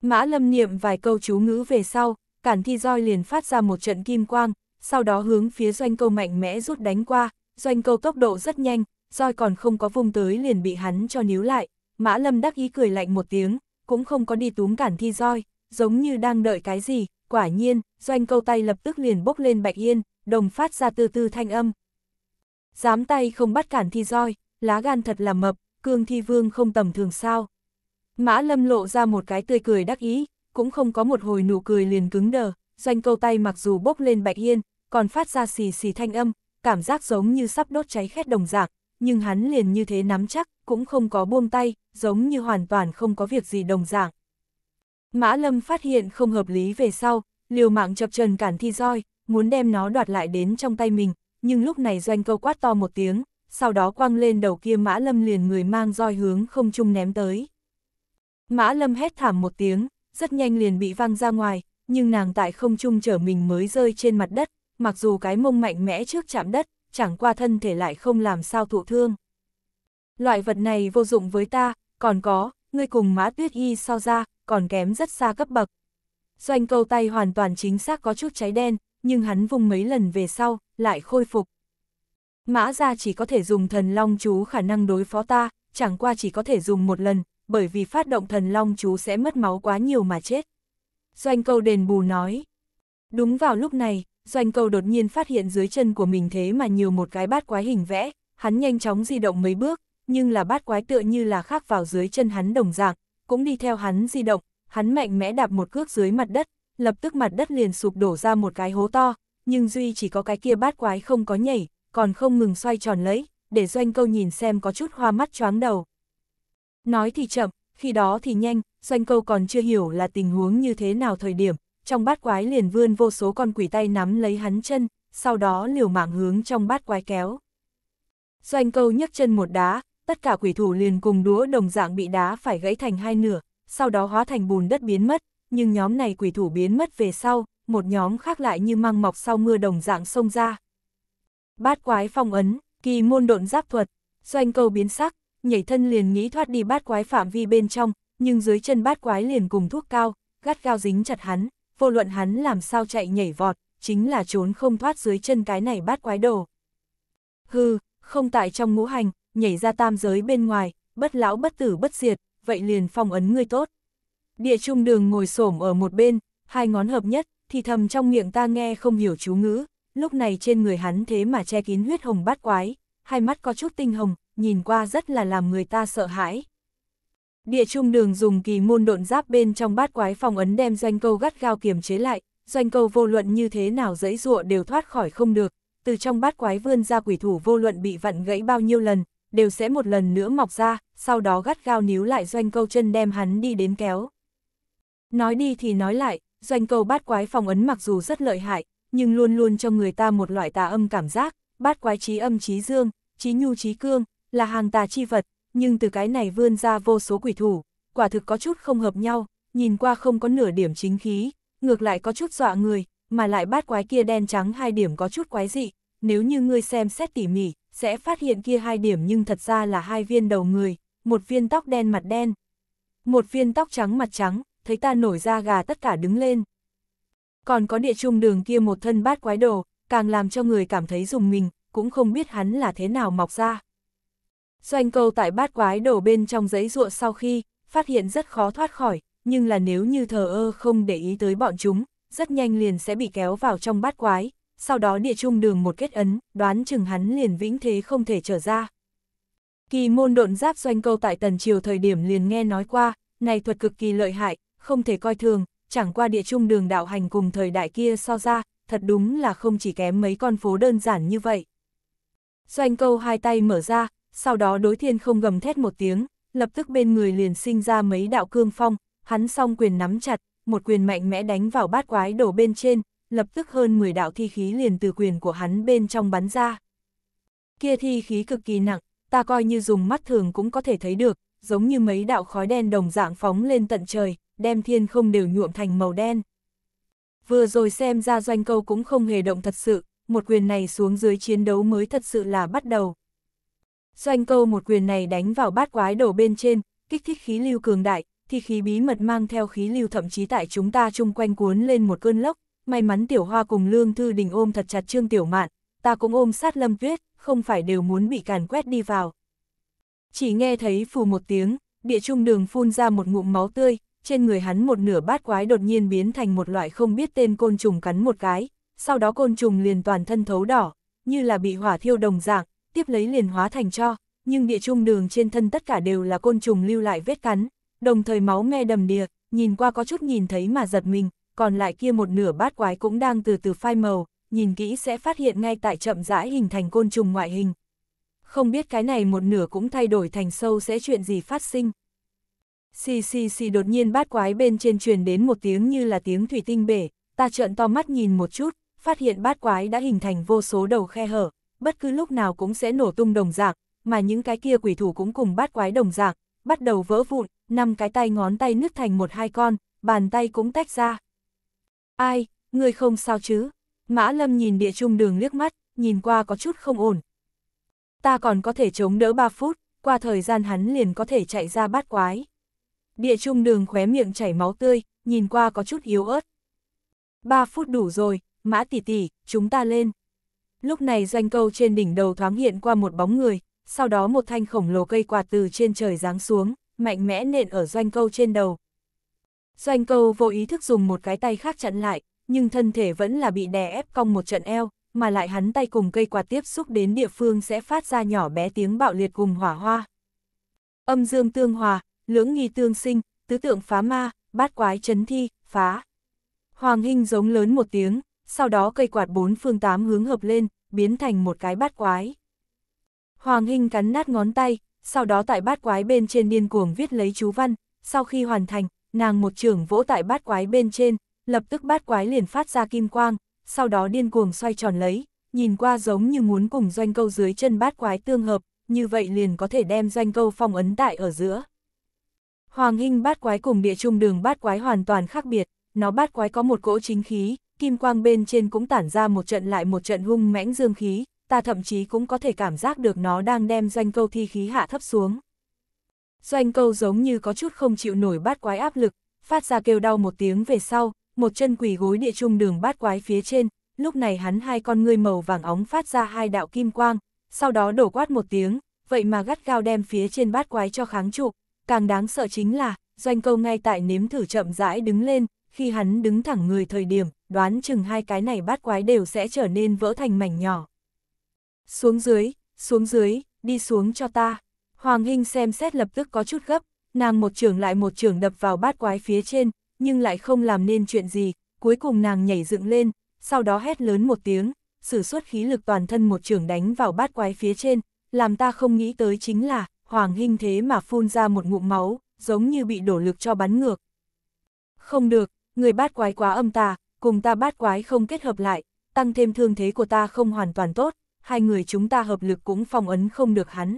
Mã lâm niệm vài câu chú ngữ về sau, cản thi roi liền phát ra một trận kim quang, sau đó hướng phía doanh câu mạnh mẽ rút đánh qua, doanh câu tốc độ rất nhanh, roi còn không có vung tới liền bị hắn cho níu lại, mã lâm đắc ý cười lạnh một tiếng, cũng không có đi túm cản thi roi, giống như đang đợi cái gì, quả nhiên, doanh câu tay lập tức liền bốc lên bạch yên, đồng phát ra từ từ thanh âm. Dám tay không bắt cản thi roi, lá gan thật là mập, cương thi vương không tầm thường sao. Mã lâm lộ ra một cái tươi cười đắc ý, cũng không có một hồi nụ cười liền cứng đờ, doanh câu tay mặc dù bốc lên bạch yên, còn phát ra xì xì thanh âm, cảm giác giống như sắp đốt cháy khét đồng dạng, nhưng hắn liền như thế nắm chắc, cũng không có buông tay, giống như hoàn toàn không có việc gì đồng dạng. Mã Lâm phát hiện không hợp lý về sau, liều mạng chập trần cản thi roi, muốn đem nó đoạt lại đến trong tay mình, nhưng lúc này doanh câu quát to một tiếng, sau đó quăng lên đầu kia Mã Lâm liền người mang roi hướng không trung ném tới. Mã Lâm hét thảm một tiếng, rất nhanh liền bị văng ra ngoài, nhưng nàng tại không trung trở mình mới rơi trên mặt đất, mặc dù cái mông mạnh mẽ trước chạm đất, chẳng qua thân thể lại không làm sao thụ thương. Loại vật này vô dụng với ta, còn có, ngươi cùng mã tuyết y so ra, còn kém rất xa cấp bậc. Doanh câu tay hoàn toàn chính xác có chút cháy đen, nhưng hắn vùng mấy lần về sau, lại khôi phục. Mã ra chỉ có thể dùng thần long chú khả năng đối phó ta, chẳng qua chỉ có thể dùng một lần, bởi vì phát động thần long chú sẽ mất máu quá nhiều mà chết. Doanh câu đền bù nói. Đúng vào lúc này, doanh câu đột nhiên phát hiện dưới chân của mình thế mà nhiều một cái bát quái hình vẽ, hắn nhanh chóng di động mấy bước, nhưng là bát quái tựa như là khác vào dưới chân hắn đồng dạng, cũng đi theo hắn di động, hắn mạnh mẽ đạp một cước dưới mặt đất, lập tức mặt đất liền sụp đổ ra một cái hố to, nhưng Duy chỉ có cái kia bát quái không có nhảy, còn không ngừng xoay tròn lấy, để doanh câu nhìn xem có chút hoa mắt choáng đầu. Nói thì chậm, khi đó thì nhanh, doanh câu còn chưa hiểu là tình huống như thế nào thời điểm, trong bát quái liền vươn vô số con quỷ tay nắm lấy hắn chân, sau đó liều mạng hướng trong bát quái kéo. Doanh câu nhấc chân một đá, tất cả quỷ thủ liền cùng đúa đồng dạng bị đá phải gãy thành hai nửa, sau đó hóa thành bùn đất biến mất, nhưng nhóm này quỷ thủ biến mất về sau, một nhóm khác lại như măng mọc sau mưa đồng dạng xông ra. Bát quái phong ấn, kỳ môn độn giáp thuật, doanh câu biến sắc, nhảy thân liền nghĩ thoát đi bát quái phạm vi bên trong, nhưng dưới chân bát quái liền cùng thuốc cao, gắt gao dính chặt hắn, vô luận hắn làm sao chạy nhảy vọt, chính là trốn không thoát dưới chân cái này bát quái đồ. Hư, không tại trong ngũ hành, nhảy ra tam giới bên ngoài, bất lão bất tử bất diệt, vậy liền phong ấn ngươi tốt. Địa trung đường ngồi xổm ở một bên, hai ngón hợp nhất, thì thầm trong miệng ta nghe không hiểu chú ngữ, lúc này trên người hắn thế mà che kín huyết hồng bát quái, hai mắt có chút tinh hồng, nhìn qua rất là làm người ta sợ hãi. Địa trung đường dùng kỳ môn độn giáp bên trong bát quái phòng ấn đem doanh câu gắt gao kiềm chế lại, doanh câu vô luận như thế nào dãy dụa đều thoát khỏi không được, từ trong bát quái vươn ra quỷ thủ vô luận bị vặn gãy bao nhiêu lần, đều sẽ một lần nữa mọc ra, sau đó gắt gao níu lại doanh câu chân đem hắn đi đến kéo. Nói đi thì nói lại, doanh câu bát quái phòng ấn mặc dù rất lợi hại, nhưng luôn luôn cho người ta một loại tà âm cảm giác, bát quái trí âm trí dương, trí nhu trí cương, là hàng tà chi vật, nhưng từ cái này vươn ra vô số quỷ thủ, quả thực có chút không hợp nhau, nhìn qua không có nửa điểm chính khí, ngược lại có chút dọa người, mà lại bát quái kia đen trắng hai điểm có chút quái dị, nếu như ngươi xem xét tỉ mỉ, sẽ phát hiện kia hai điểm nhưng thật ra là hai viên đầu người, một viên tóc đen mặt đen, một viên tóc trắng mặt trắng, thấy ta nổi ra gà tất cả đứng lên. Còn có địa trung đường kia một thân bát quái đồ, càng làm cho người cảm thấy dùng mình, cũng không biết hắn là thế nào mọc ra. Doanh câu tại bát quái đổ bên trong giấy ruộng sau khi, phát hiện rất khó thoát khỏi, nhưng là nếu như thờ ơ không để ý tới bọn chúng, rất nhanh liền sẽ bị kéo vào trong bát quái, sau đó địa trung đường một kết ấn, đoán chừng hắn liền vĩnh thế không thể trở ra. Kỳ môn độn giáp doanh câu tại tần triều thời điểm liền nghe nói qua, này thuật cực kỳ lợi hại, không thể coi thường, chẳng qua địa trung đường đạo hành cùng thời đại kia so ra, thật đúng là không chỉ kém mấy con phố đơn giản như vậy. Doanh câu hai tay mở ra, sau đó đối thiên không gầm thét một tiếng, lập tức bên người liền sinh ra mấy đạo cương phong, hắn song quyền nắm chặt, một quyền mạnh mẽ đánh vào bát quái đổ bên trên, lập tức hơn 10 đạo thi khí liền từ quyền của hắn bên trong bắn ra. Kia thi khí cực kỳ nặng, ta coi như dùng mắt thường cũng có thể thấy được, giống như mấy đạo khói đen đồng dạng phóng lên tận trời, đem thiên không đều nhuộm thành màu đen. Vừa rồi xem ra doanh câu cũng không hề động thật sự, một quyền này xuống dưới chiến đấu mới thật sự là bắt đầu. Doanh câu một quyền này đánh vào bát quái đổ bên trên, kích thích khí lưu cường đại, thì khí bí mật mang theo khí lưu thậm chí tại chúng ta chung quanh cuốn lên một cơn lốc, may mắn tiểu hoa cùng lương thư đình ôm thật chặt trương tiểu mạn, ta cũng ôm sát lâm tuyết, không phải đều muốn bị càn quét đi vào. Chỉ nghe thấy phù một tiếng, địa trung đường phun ra một ngụm máu tươi, trên người hắn một nửa bát quái đột nhiên biến thành một loại không biết tên côn trùng cắn một cái, sau đó côn trùng liền toàn thân thấu đỏ, như là bị hỏa thiêu đồng dạng, tiếp lấy liền hóa thành cho, nhưng địa trung đường trên thân tất cả đều là côn trùng lưu lại vết cắn, đồng thời máu me đầm đìa, nhìn qua có chút nhìn thấy mà giật mình, còn lại kia một nửa bát quái cũng đang từ từ phai màu, nhìn kỹ sẽ phát hiện ngay tại chậm rãi hình thành côn trùng ngoại hình. Không biết cái này một nửa cũng thay đổi thành sâu sẽ chuyện gì phát sinh. Xì xì xì đột nhiên bát quái bên trên truyền đến một tiếng như là tiếng thủy tinh bể, ta trợn to mắt nhìn một chút, phát hiện bát quái đã hình thành vô số đầu khe hở, bất cứ lúc nào cũng sẽ nổ tung đồng dạng, mà những cái kia quỷ thủ cũng cùng bát quái đồng dạng, bắt đầu vỡ vụn, năm cái tay ngón tay nứt thành một hai con, bàn tay cũng tách ra. Ai, người không sao chứ? Mã Lâm nhìn địa trung đường liếc mắt, nhìn qua có chút không ổn. Ta còn có thể chống đỡ 3 phút, qua thời gian hắn liền có thể chạy ra bát quái. Địa trung đường khóe miệng chảy máu tươi, nhìn qua có chút yếu ớt. 3 phút đủ rồi, mã tỷ tỷ, chúng ta lên. Lúc này doanh câu trên đỉnh đầu thoáng hiện qua một bóng người, sau đó một thanh khổng lồ cây quạt từ trên trời giáng xuống, mạnh mẽ nện ở doanh câu trên đầu. Doanh câu vô ý thức dùng một cái tay khác chặn lại, nhưng thân thể vẫn là bị đè ép cong một trận eo, mà lại hắn tay cùng cây quạt tiếp xúc đến địa phương sẽ phát ra nhỏ bé tiếng bạo liệt cùng hỏa hoa. Âm dương tương hòa, lưỡng nghi tương sinh, tứ tượng phá ma, bát quái chấn thi, phá. Hoàng Hinh giống lớn một tiếng, sau đó cây quạt bốn phương tám hướng hợp lên, biến thành một cái bát quái. Hoàng Hinh cắn nát ngón tay, sau đó tại bát quái bên trên điên cuồng viết lấy chú văn, sau khi hoàn thành, nàng một trường vỗ tại bát quái bên trên, lập tức bát quái liền phát ra kim quang, sau đó điên cuồng xoay tròn lấy, nhìn qua giống như muốn cùng doanh câu dưới chân bát quái tương hợp, như vậy liền có thể đem doanh câu phong ấn tại ở giữa. Hoàng Hinh bát quái cùng địa trung đường bát quái hoàn toàn khác biệt, nó bát quái có một cỗ chính khí, kim quang bên trên cũng tản ra một trận lại một trận hung mãnh dương khí, ta thậm chí cũng có thể cảm giác được nó đang đem doanh câu thi khí hạ thấp xuống. Doanh câu giống như có chút không chịu nổi bát quái áp lực, phát ra kêu đau một tiếng về sau, một chân quỳ gối địa trung đường bát quái phía trên, lúc này hắn hai con ngươi màu vàng óng phát ra hai đạo kim quang, sau đó đổ quát một tiếng, vậy mà gắt gao đem phía trên bát quái cho kháng trụ, càng đáng sợ chính là, doanh câu ngay tại nếm thử chậm rãi đứng lên, khi hắn đứng thẳng người thời điểm, đoán chừng hai cái này bát quái đều sẽ trở nên vỡ thành mảnh nhỏ. Xuống dưới, xuống dưới, đi xuống cho ta. Hoàng Hinh xem xét lập tức có chút gấp, nàng một trường lại một trường đập vào bát quái phía trên, nhưng lại không làm nên chuyện gì, cuối cùng nàng nhảy dựng lên, sau đó hét lớn một tiếng, sử xuất khí lực toàn thân một trường đánh vào bát quái phía trên, làm ta không nghĩ tới chính là, Hoàng Hinh thế mà phun ra một ngụm máu, giống như bị đổ lực cho bắn ngược. Không được, người bát quái quá âm ta cùng ta bát quái không kết hợp lại, tăng thêm thương thế của ta không hoàn toàn tốt, hai người chúng ta hợp lực cũng phong ấn không được hắn.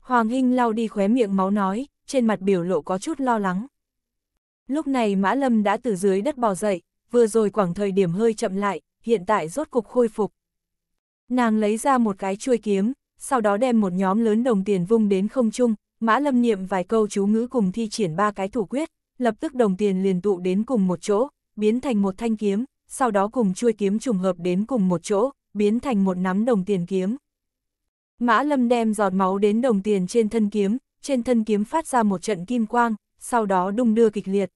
Hoàng Hinh lau đi khóe miệng máu nói, trên mặt biểu lộ có chút lo lắng. Lúc này Mã Lâm đã từ dưới đất bò dậy, vừa rồi quảng thời điểm hơi chậm lại, hiện tại rốt cục khôi phục. Nàng lấy ra một cái chuôi kiếm, sau đó đem một nhóm lớn đồng tiền vung đến không trung, Mã Lâm niệm vài câu chú ngữ cùng thi triển ba cái thủ quyết, lập tức đồng tiền liền tụ đến cùng một chỗ, biến thành một thanh kiếm, sau đó cùng chuôi kiếm trùng hợp đến cùng một chỗ, biến thành một nắm đồng tiền kiếm. Mã Lâm đem giọt máu đến đồng tiền trên thân kiếm, trên thân kiếm phát ra một trận kim quang, sau đó đung đưa kịch liệt.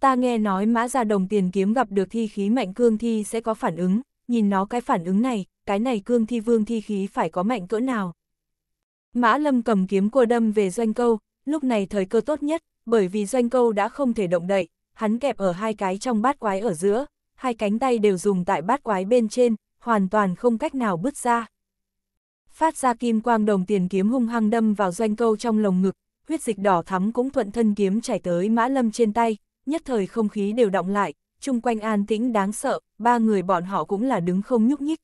Ta nghe nói mã ra đồng tiền kiếm gặp được thi khí mạnh cương thi sẽ có phản ứng, nhìn nó cái phản ứng này, cái này cương thi vương thi khí phải có mạnh cỡ nào. Mã Lâm cầm kiếm cua đâm về doanh câu, lúc này thời cơ tốt nhất, bởi vì doanh câu đã không thể động đậy, hắn kẹp ở hai cái trong bát quái ở giữa, hai cánh tay đều dùng tại bát quái bên trên, hoàn toàn không cách nào bứt ra. Phát ra kim quang đồng tiền kiếm hung hăng đâm vào doanh câu trong lồng ngực, huyết dịch đỏ thắm cũng thuận thân kiếm chảy tới mã lâm trên tay, nhất thời không khí đều động lại, chung quanh an tĩnh đáng sợ, ba người bọn họ cũng là đứng không nhúc nhích.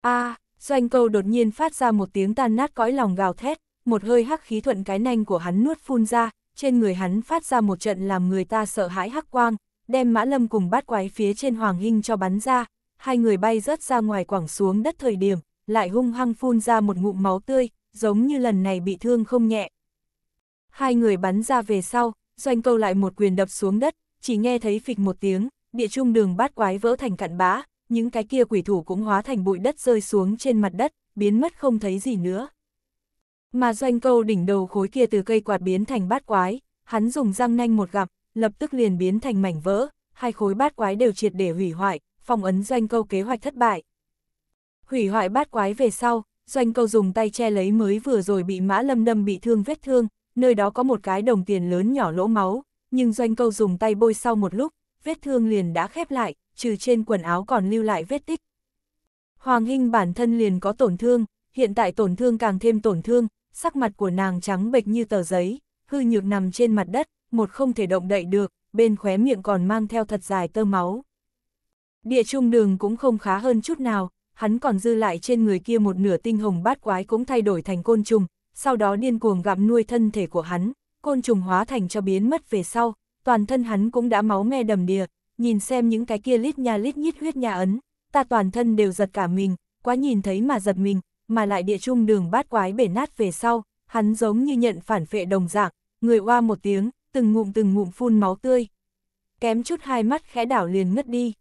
a doanh câu đột nhiên phát ra một tiếng tan nát cõi lòng gào thét, một hơi hắc khí thuận cái nanh của hắn nuốt phun ra, trên người hắn phát ra một trận làm người ta sợ hãi hắc quang, đem mã lâm cùng bát quái phía trên hoàng hinh cho bắn ra, hai người bay rớt ra ngoài quảng xuống đất thời điểm, lại hung hăng phun ra một ngụm máu tươi, giống như lần này bị thương không nhẹ. Hai người bắn ra về sau, doanh câu lại một quyền đập xuống đất, chỉ nghe thấy phịch một tiếng, địa trung đường bát quái vỡ thành cặn bã, những cái kia quỷ thủ cũng hóa thành bụi đất rơi xuống trên mặt đất, biến mất không thấy gì nữa. Mà doanh câu đỉnh đầu khối kia từ cây quạt biến thành bát quái, hắn dùng răng nanh một gặp, lập tức liền biến thành mảnh vỡ, hai khối bát quái đều triệt để hủy hoại, phong ấn doanh câu kế hoạch thất bại. Hủy hoại bát quái về sau, doanh câu dùng tay che lấy mới vừa rồi bị mã lâm đâm bị thương vết thương, nơi đó có một cái đồng tiền lớn nhỏ lỗ máu, nhưng doanh câu dùng tay bôi sau một lúc, vết thương liền đã khép lại, trừ trên quần áo còn lưu lại vết tích. Hoàng Hinh bản thân liền có tổn thương, hiện tại tổn thương càng thêm tổn thương, sắc mặt của nàng trắng bệch như tờ giấy, hư nhược nằm trên mặt đất, một không thể động đậy được, bên khóe miệng còn mang theo thật dài tơ máu. Địa trung đường cũng không khá hơn chút nào, hắn còn dư lại trên người kia một nửa tinh hồng bát quái cũng thay đổi thành côn trùng, sau đó điên cuồng gặm nuôi thân thể của hắn, côn trùng hóa thành cho biến mất về sau, toàn thân hắn cũng đã máu me đầm đìa, nhìn xem những cái kia lít nha lít nhít huyết nha ấn, ta toàn thân đều giật cả mình, quá nhìn thấy mà giật mình, mà lại địa trung đường bát quái bể nát về sau, hắn giống như nhận phản phệ đồng dạng, người oa một tiếng, từng ngụm từng ngụm phun máu tươi. Kém chút hai mắt khẽ đảo liền ngất đi.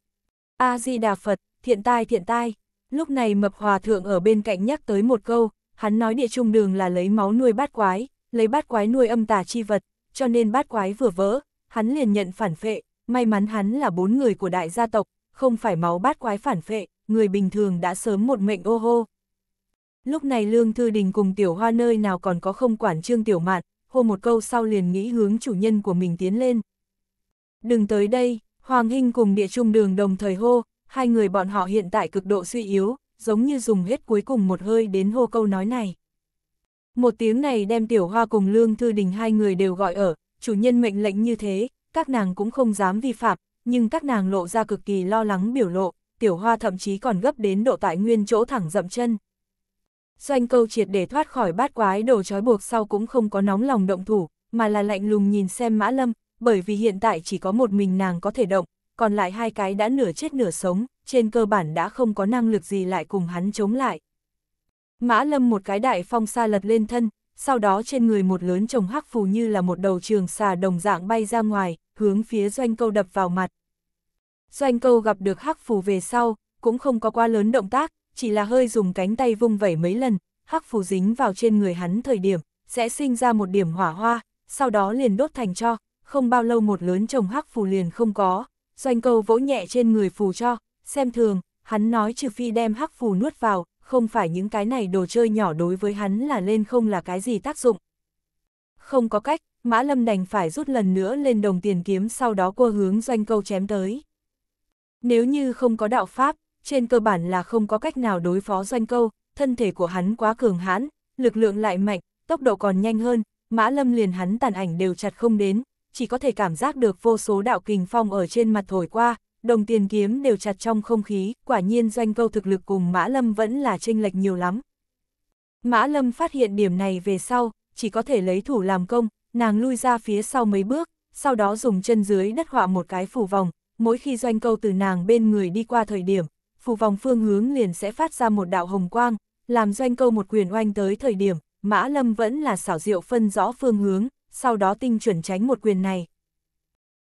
A-di-đà Phật, thiện tai thiện tai. Lúc này mập hòa thượng ở bên cạnh nhắc tới một câu, hắn nói địa trung đường là lấy máu nuôi bát quái, lấy bát quái nuôi âm tà chi vật, cho nên bát quái vừa vỡ, hắn liền nhận phản phệ, may mắn hắn là bốn người của đại gia tộc, không phải máu bát quái phản phệ, người bình thường đã sớm một mệnh ô hô. Lúc này Lương Thư Đình cùng Tiểu Hoa nơi nào còn có không quản trương Tiểu Mạn, hô một câu sau liền nghĩ hướng chủ nhân của mình tiến lên. Đừng tới đây, Hoàng Hinh cùng địa trung đường đồng thời hô, hai người bọn họ hiện tại cực độ suy yếu, giống như dùng hết cuối cùng một hơi đến hô câu nói này. Một tiếng này đem Tiểu Hoa cùng Lương Thư Đình hai người đều gọi ở, chủ nhân mệnh lệnh như thế, các nàng cũng không dám vi phạm, nhưng các nàng lộ ra cực kỳ lo lắng biểu lộ, Tiểu Hoa thậm chí còn gấp đến độ tại nguyên chỗ thẳng dậm chân. Doanh câu triệt để thoát khỏi bát quái đồ trói buộc sau cũng không có nóng lòng động thủ, mà là lạnh lùng nhìn xem Mã Lâm, bởi vì hiện tại chỉ có một mình nàng có thể động, còn lại hai cái đã nửa chết nửa sống, trên cơ bản đã không có năng lực gì lại cùng hắn chống lại. Mã Lâm một cái đại phong xa lật lên thân, sau đó trên người một lớn chồng hắc phù như là một đầu trường xà đồng dạng bay ra ngoài, hướng phía doanh câu đập vào mặt. Doanh câu gặp được hắc phù về sau, cũng không có quá lớn động tác, chỉ là hơi dùng cánh tay vung vẩy mấy lần, hắc phù dính vào trên người hắn thời điểm, sẽ sinh ra một điểm hỏa hoa, sau đó liền đốt thành cho, không bao lâu một lớn chồng hắc phù liền không có, doanh câu vỗ nhẹ trên người phù cho, xem thường, hắn nói trừ phi đem hắc phù nuốt vào, không phải những cái này đồ chơi nhỏ đối với hắn là lên không là cái gì tác dụng. Không có cách, Mã Lâm đành phải rút lần nữa lên đồng tiền kiếm sau đó cô hướng doanh câu chém tới. Nếu như không có đạo pháp, trên cơ bản là không có cách nào đối phó doanh câu, thân thể của hắn quá cường hãn, lực lượng lại mạnh, tốc độ còn nhanh hơn, Mã Lâm liền hắn tàn ảnh đều chặt không đến, chỉ có thể cảm giác được vô số đạo kình phong ở trên mặt thổi qua, đồng tiền kiếm đều chặt trong không khí, quả nhiên doanh câu thực lực cùng Mã Lâm vẫn là chênh lệch nhiều lắm. Mã Lâm phát hiện điểm này về sau, chỉ có thể lấy thủ làm công, nàng lui ra phía sau mấy bước, sau đó dùng chân dưới đất họa một cái phủ vòng, mỗi khi doanh câu từ nàng bên người đi qua thời điểm, phủ vòng phương hướng liền sẽ phát ra một đạo hồng quang, làm doanh câu một quyền oanh tới thời điểm, Mã Lâm vẫn là xảo diệu phân rõ phương hướng, sau đó tinh chuẩn tránh một quyền này.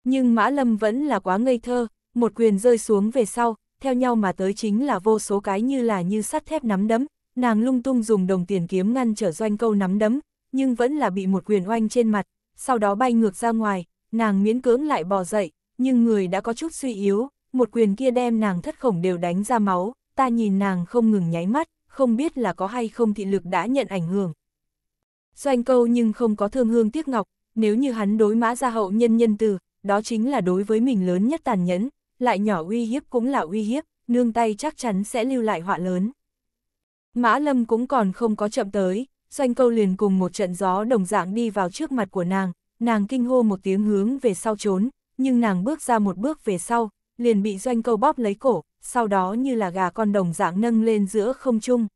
Nhưng Mã Lâm vẫn là quá ngây thơ, một quyền rơi xuống về sau, theo nhau mà tới chính là vô số cái như là như sắt thép nắm đấm, nàng lung tung dùng đồng tiền kiếm ngăn trở doanh câu nắm đấm, nhưng vẫn là bị một quyền oanh trên mặt, sau đó bay ngược ra ngoài, nàng miễn cưỡng lại bò dậy, nhưng người đã có chút suy yếu, một quyền kia đem nàng thất khổng đều đánh ra máu, ta nhìn nàng không ngừng nháy mắt, không biết là có hay không thị lực đã nhận ảnh hưởng. Doanh câu nhưng không có thương hương tiếc ngọc, nếu như hắn đối mã gia hậu nhân nhân từ, đó chính là đối với mình lớn nhất tàn nhẫn, lại nhỏ uy hiếp cũng là uy hiếp, nương tay chắc chắn sẽ lưu lại họa lớn. Mã Lâm cũng còn không có chậm tới, doanh câu liền cùng một trận gió đồng dạng đi vào trước mặt của nàng, nàng kinh hô một tiếng hướng về sau trốn, nhưng nàng bước ra một bước về sau, liền bị doanh câu bóp lấy cổ, sau đó như là gà con đồng dạng nâng lên giữa không trung.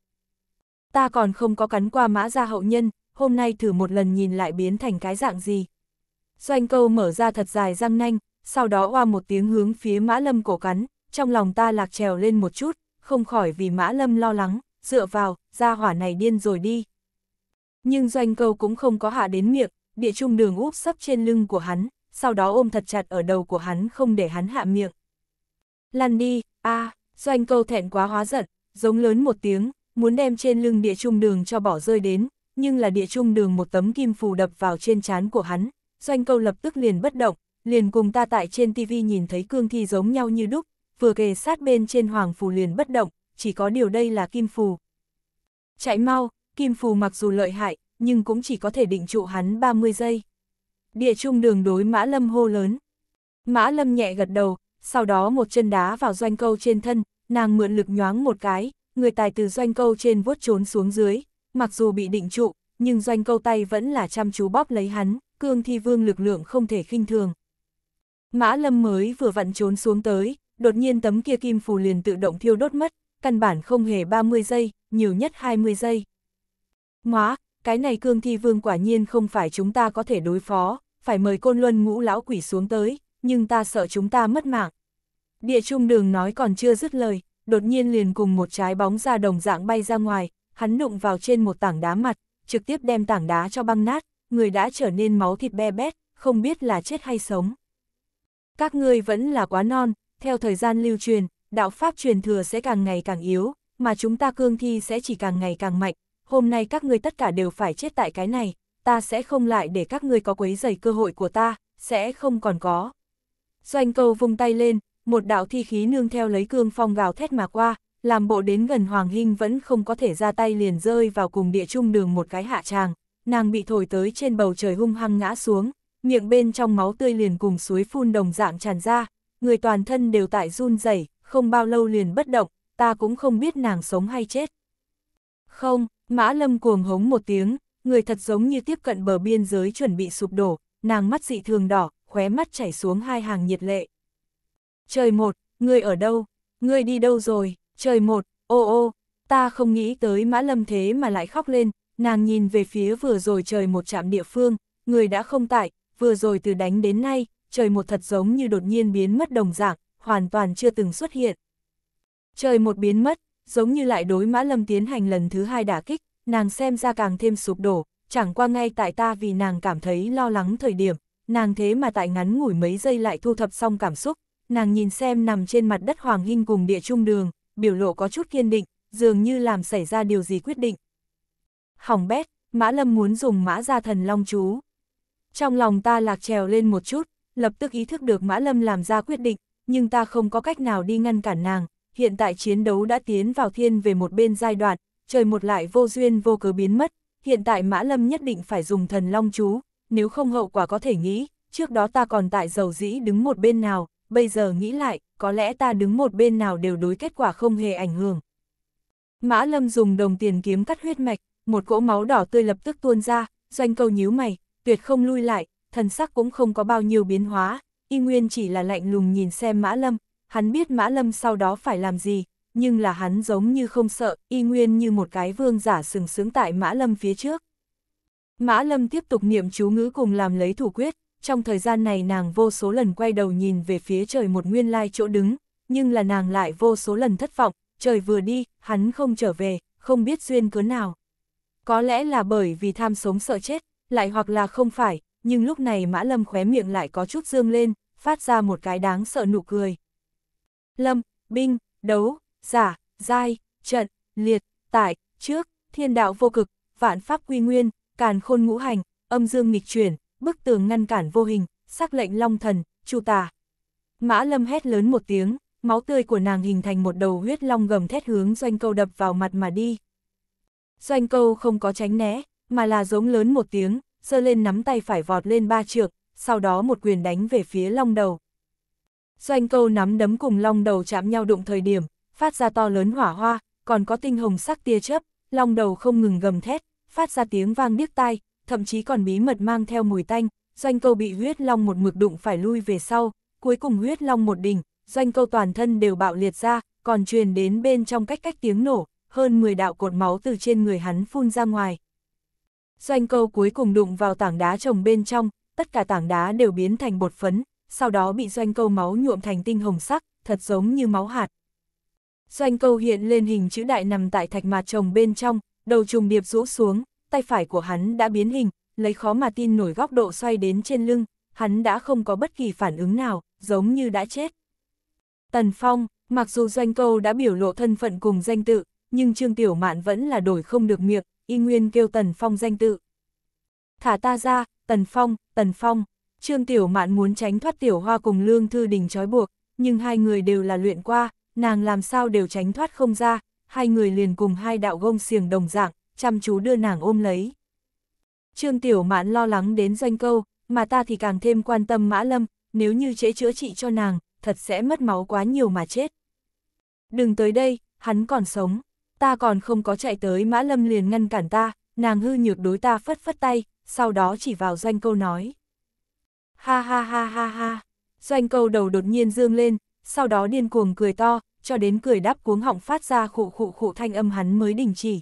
Ta còn không có cắn qua mã gia hậu nhân, hôm nay thử một lần nhìn lại biến thành cái dạng gì. Doanh câu mở ra thật dài răng nanh, sau đó hoa một tiếng hướng phía mã lâm cổ cắn, trong lòng ta lạc trèo lên một chút, không khỏi vì mã lâm lo lắng, dựa vào, ra hỏa này điên rồi đi. Nhưng doanh câu cũng không có hạ đến miệng, địa trung đường úp sấp trên lưng của hắn, sau đó ôm thật chặt ở đầu của hắn không để hắn hạ miệng. Lăn đi, a doanh câu thẹn quá hóa giận, giống lớn một tiếng, muốn đem trên lưng địa trung đường cho bỏ rơi đến, nhưng là địa trung đường một tấm kim phù đập vào trên trán của hắn, doanh câu lập tức liền bất động, liền cùng ta tại trên tivi nhìn thấy cương thi giống nhau như đúc, vừa kề sát bên trên hoàng phù liền bất động, chỉ có điều đây là kim phù. Chạy mau, kim phù mặc dù lợi hại, nhưng cũng chỉ có thể định trụ hắn 30 giây. Địa trung đường đối Mã Lâm hô lớn. Mã Lâm nhẹ gật đầu, sau đó một chân đá vào doanh câu trên thân, nàng mượn lực nhoáng một cái, người tài từ doanh câu trên vuốt trốn xuống dưới, mặc dù bị định trụ, nhưng doanh câu tay vẫn là chăm chú bóp lấy hắn, cương thi vương lực lượng không thể khinh thường. Mã Lâm mới vừa vặn trốn xuống tới, đột nhiên tấm kia kim phù liền tự động thiêu đốt mất, căn bản không hề 30 giây, nhiều nhất 20 giây. Móa, cái này cương thi vương quả nhiên không phải chúng ta có thể đối phó, phải mời côn luân ngũ lão quỷ xuống tới, nhưng ta sợ chúng ta mất mạng. Địa trung đường nói còn chưa dứt lời, đột nhiên liền cùng một trái bóng ra đồng dạng bay ra ngoài, hắn đụng vào trên một tảng đá mặt, trực tiếp đem tảng đá cho băng nát, người đã trở nên máu thịt be bét, không biết là chết hay sống. Các ngươi vẫn là quá non, theo thời gian lưu truyền, đạo pháp truyền thừa sẽ càng ngày càng yếu, mà chúng ta cương thi sẽ chỉ càng ngày càng mạnh, hôm nay các ngươi tất cả đều phải chết tại cái này, ta sẽ không lại để các ngươi có quấy giày cơ hội của ta, sẽ không còn có. Doanh câu vung tay lên, một đạo thi khí nương theo lấy cương phong gào thét mà qua, làm bộ đến gần Hoàng Hinh vẫn không có thể ra tay liền rơi vào cùng địa trung đường một cái hạ tràng, nàng bị thổi tới trên bầu trời hung hăng ngã xuống, miệng bên trong máu tươi liền cùng suối phun đồng dạng tràn ra, người toàn thân đều tại run rẩy, không bao lâu liền bất động, ta cũng không biết nàng sống hay chết. Không, Mã Lâm cuồng hống một tiếng, người thật giống như tiếp cận bờ biên giới chuẩn bị sụp đổ, nàng mắt dị thường đỏ, khóe mắt chảy xuống hai hàng nhiệt lệ. Trời một, ngươi ở đâu? Ngươi đi đâu rồi? Trời một, ô ô, ta không nghĩ tới Mã Lâm thế mà lại khóc lên, nàng nhìn về phía vừa rồi trời một trạm địa phương, người đã không tại, vừa rồi từ đánh đến nay, trời một thật giống như đột nhiên biến mất đồng dạng, hoàn toàn chưa từng xuất hiện. Trời một biến mất, giống như lại đối Mã Lâm tiến hành lần thứ hai đả kích, nàng xem ra càng thêm sụp đổ, chẳng qua ngay tại ta vì nàng cảm thấy lo lắng thời điểm, nàng thế mà tại ngắn ngủi mấy giây lại thu thập xong cảm xúc, nàng nhìn xem nằm trên mặt đất Hoàng Hinh cùng địa trung đường, biểu lộ có chút kiên định, dường như làm xảy ra điều gì quyết định. Hỏng bét, Mã Lâm muốn dùng mã gia thần long chú. Trong lòng ta lạc trèo lên một chút, lập tức ý thức được Mã Lâm làm ra quyết định, nhưng ta không có cách nào đi ngăn cản nàng, hiện tại chiến đấu đã tiến vào thiên về một bên giai đoạn, trời một lại vô duyên vô cớ biến mất, hiện tại Mã Lâm nhất định phải dùng thần long chú, nếu không hậu quả có thể nghĩ, trước đó ta còn tại dầu dĩ đứng một bên nào, bây giờ nghĩ lại, có lẽ ta đứng một bên nào đều đối kết quả không hề ảnh hưởng. Mã Lâm dùng đồng tiền kiếm cắt huyết mạch, một cỗ máu đỏ tươi lập tức tuôn ra, doanh câu nhíu mày, tuyệt không lui lại, thần sắc cũng không có bao nhiêu biến hóa, y nguyên chỉ là lạnh lùng nhìn xem Mã Lâm, hắn biết Mã Lâm sau đó phải làm gì, nhưng là hắn giống như không sợ, y nguyên như một cái vương giả sừng sướng tại Mã Lâm phía trước. Mã Lâm tiếp tục niệm chú ngữ cùng làm lấy thủ quyết, trong thời gian này nàng vô số lần quay đầu nhìn về phía trời một nguyên lai chỗ đứng, nhưng là nàng lại vô số lần thất vọng, trời vừa đi, hắn không trở về, không biết duyên cớ nào. Có lẽ là bởi vì tham sống sợ chết, lại hoặc là không phải, nhưng lúc này Mã Lâm khóe miệng lại có chút dương lên, phát ra một cái đáng sợ nụ cười. Lâm, binh, đấu, giả, giai, trận, liệt, tại, trước, thiên đạo vô cực, vạn pháp quy nguyên, càn khôn ngũ hành, âm dương nghịch chuyển, bức tường ngăn cản vô hình, sắc lệnh long thần, chu tà. Mã lâm hét lớn một tiếng, máu tươi của nàng hình thành một đầu huyết long gầm thét hướng doanh câu đập vào mặt mà đi. Doanh câu không có tránh né, mà là giống lớn một tiếng, giơ lên nắm tay phải vọt lên ba trượng, sau đó một quyền đánh về phía long đầu. Doanh câu nắm đấm cùng long đầu chạm nhau đụng thời điểm, phát ra to lớn hỏa hoa, còn có tinh hồng sắc tia chớp, long đầu không ngừng gầm thét, phát ra tiếng vang điếc tai, thậm chí còn bí mật mang theo mùi tanh, doanh câu bị huyết long một mực đụng phải lui về sau, cuối cùng huyết long một đỉnh, doanh câu toàn thân đều bạo liệt ra, còn truyền đến bên trong cách cách tiếng nổ, hơn 10 đạo cột máu từ trên người hắn phun ra ngoài. Doanh câu cuối cùng đụng vào tảng đá trồng bên trong, tất cả tảng đá đều biến thành bột phấn, sau đó bị doanh câu máu nhuộm thành tinh hồng sắc, thật giống như máu hạt. Doanh câu hiện lên hình chữ đại nằm tại thạch mạt trồng bên trong, đầu trùng điệp rũ xuống, tay phải của hắn đã biến hình, lấy khó mà tin nổi góc độ xoay đến trên lưng, hắn đã không có bất kỳ phản ứng nào, giống như đã chết. Tần Phong, mặc dù doanh câu đã biểu lộ thân phận cùng danh tự, nhưng Trương Tiểu Mạn vẫn là đổi không được miệng, y nguyên kêu Tần Phong danh tự. Thả ta ra, Tần Phong, Tần Phong, Trương Tiểu Mạn muốn tránh thoát Tiểu Hoa cùng Lương Thư Đình trói buộc, nhưng hai người đều là luyện qua, nàng làm sao đều tránh thoát không ra, hai người liền cùng hai đạo gông xiềng đồng dạng, chăm chú đưa nàng ôm lấy. Trương Tiểu Mạn lo lắng đến doanh câu, mà ta thì càng thêm quan tâm Mã Lâm, nếu như trễ chữa trị cho nàng, thật sẽ mất máu quá nhiều mà chết. Đừng tới đây, hắn còn sống, ta còn không có chạy tới Mã Lâm liền ngăn cản ta, nàng hư nhược đối ta phất phất tay, sau đó chỉ vào doanh câu nói. Ha ha ha ha ha, doanh câu đầu đột nhiên dương lên, sau đó điên cuồng cười to, cho đến cười đáp cuống họng phát ra khụ khụ khụ thanh âm hắn mới đình chỉ.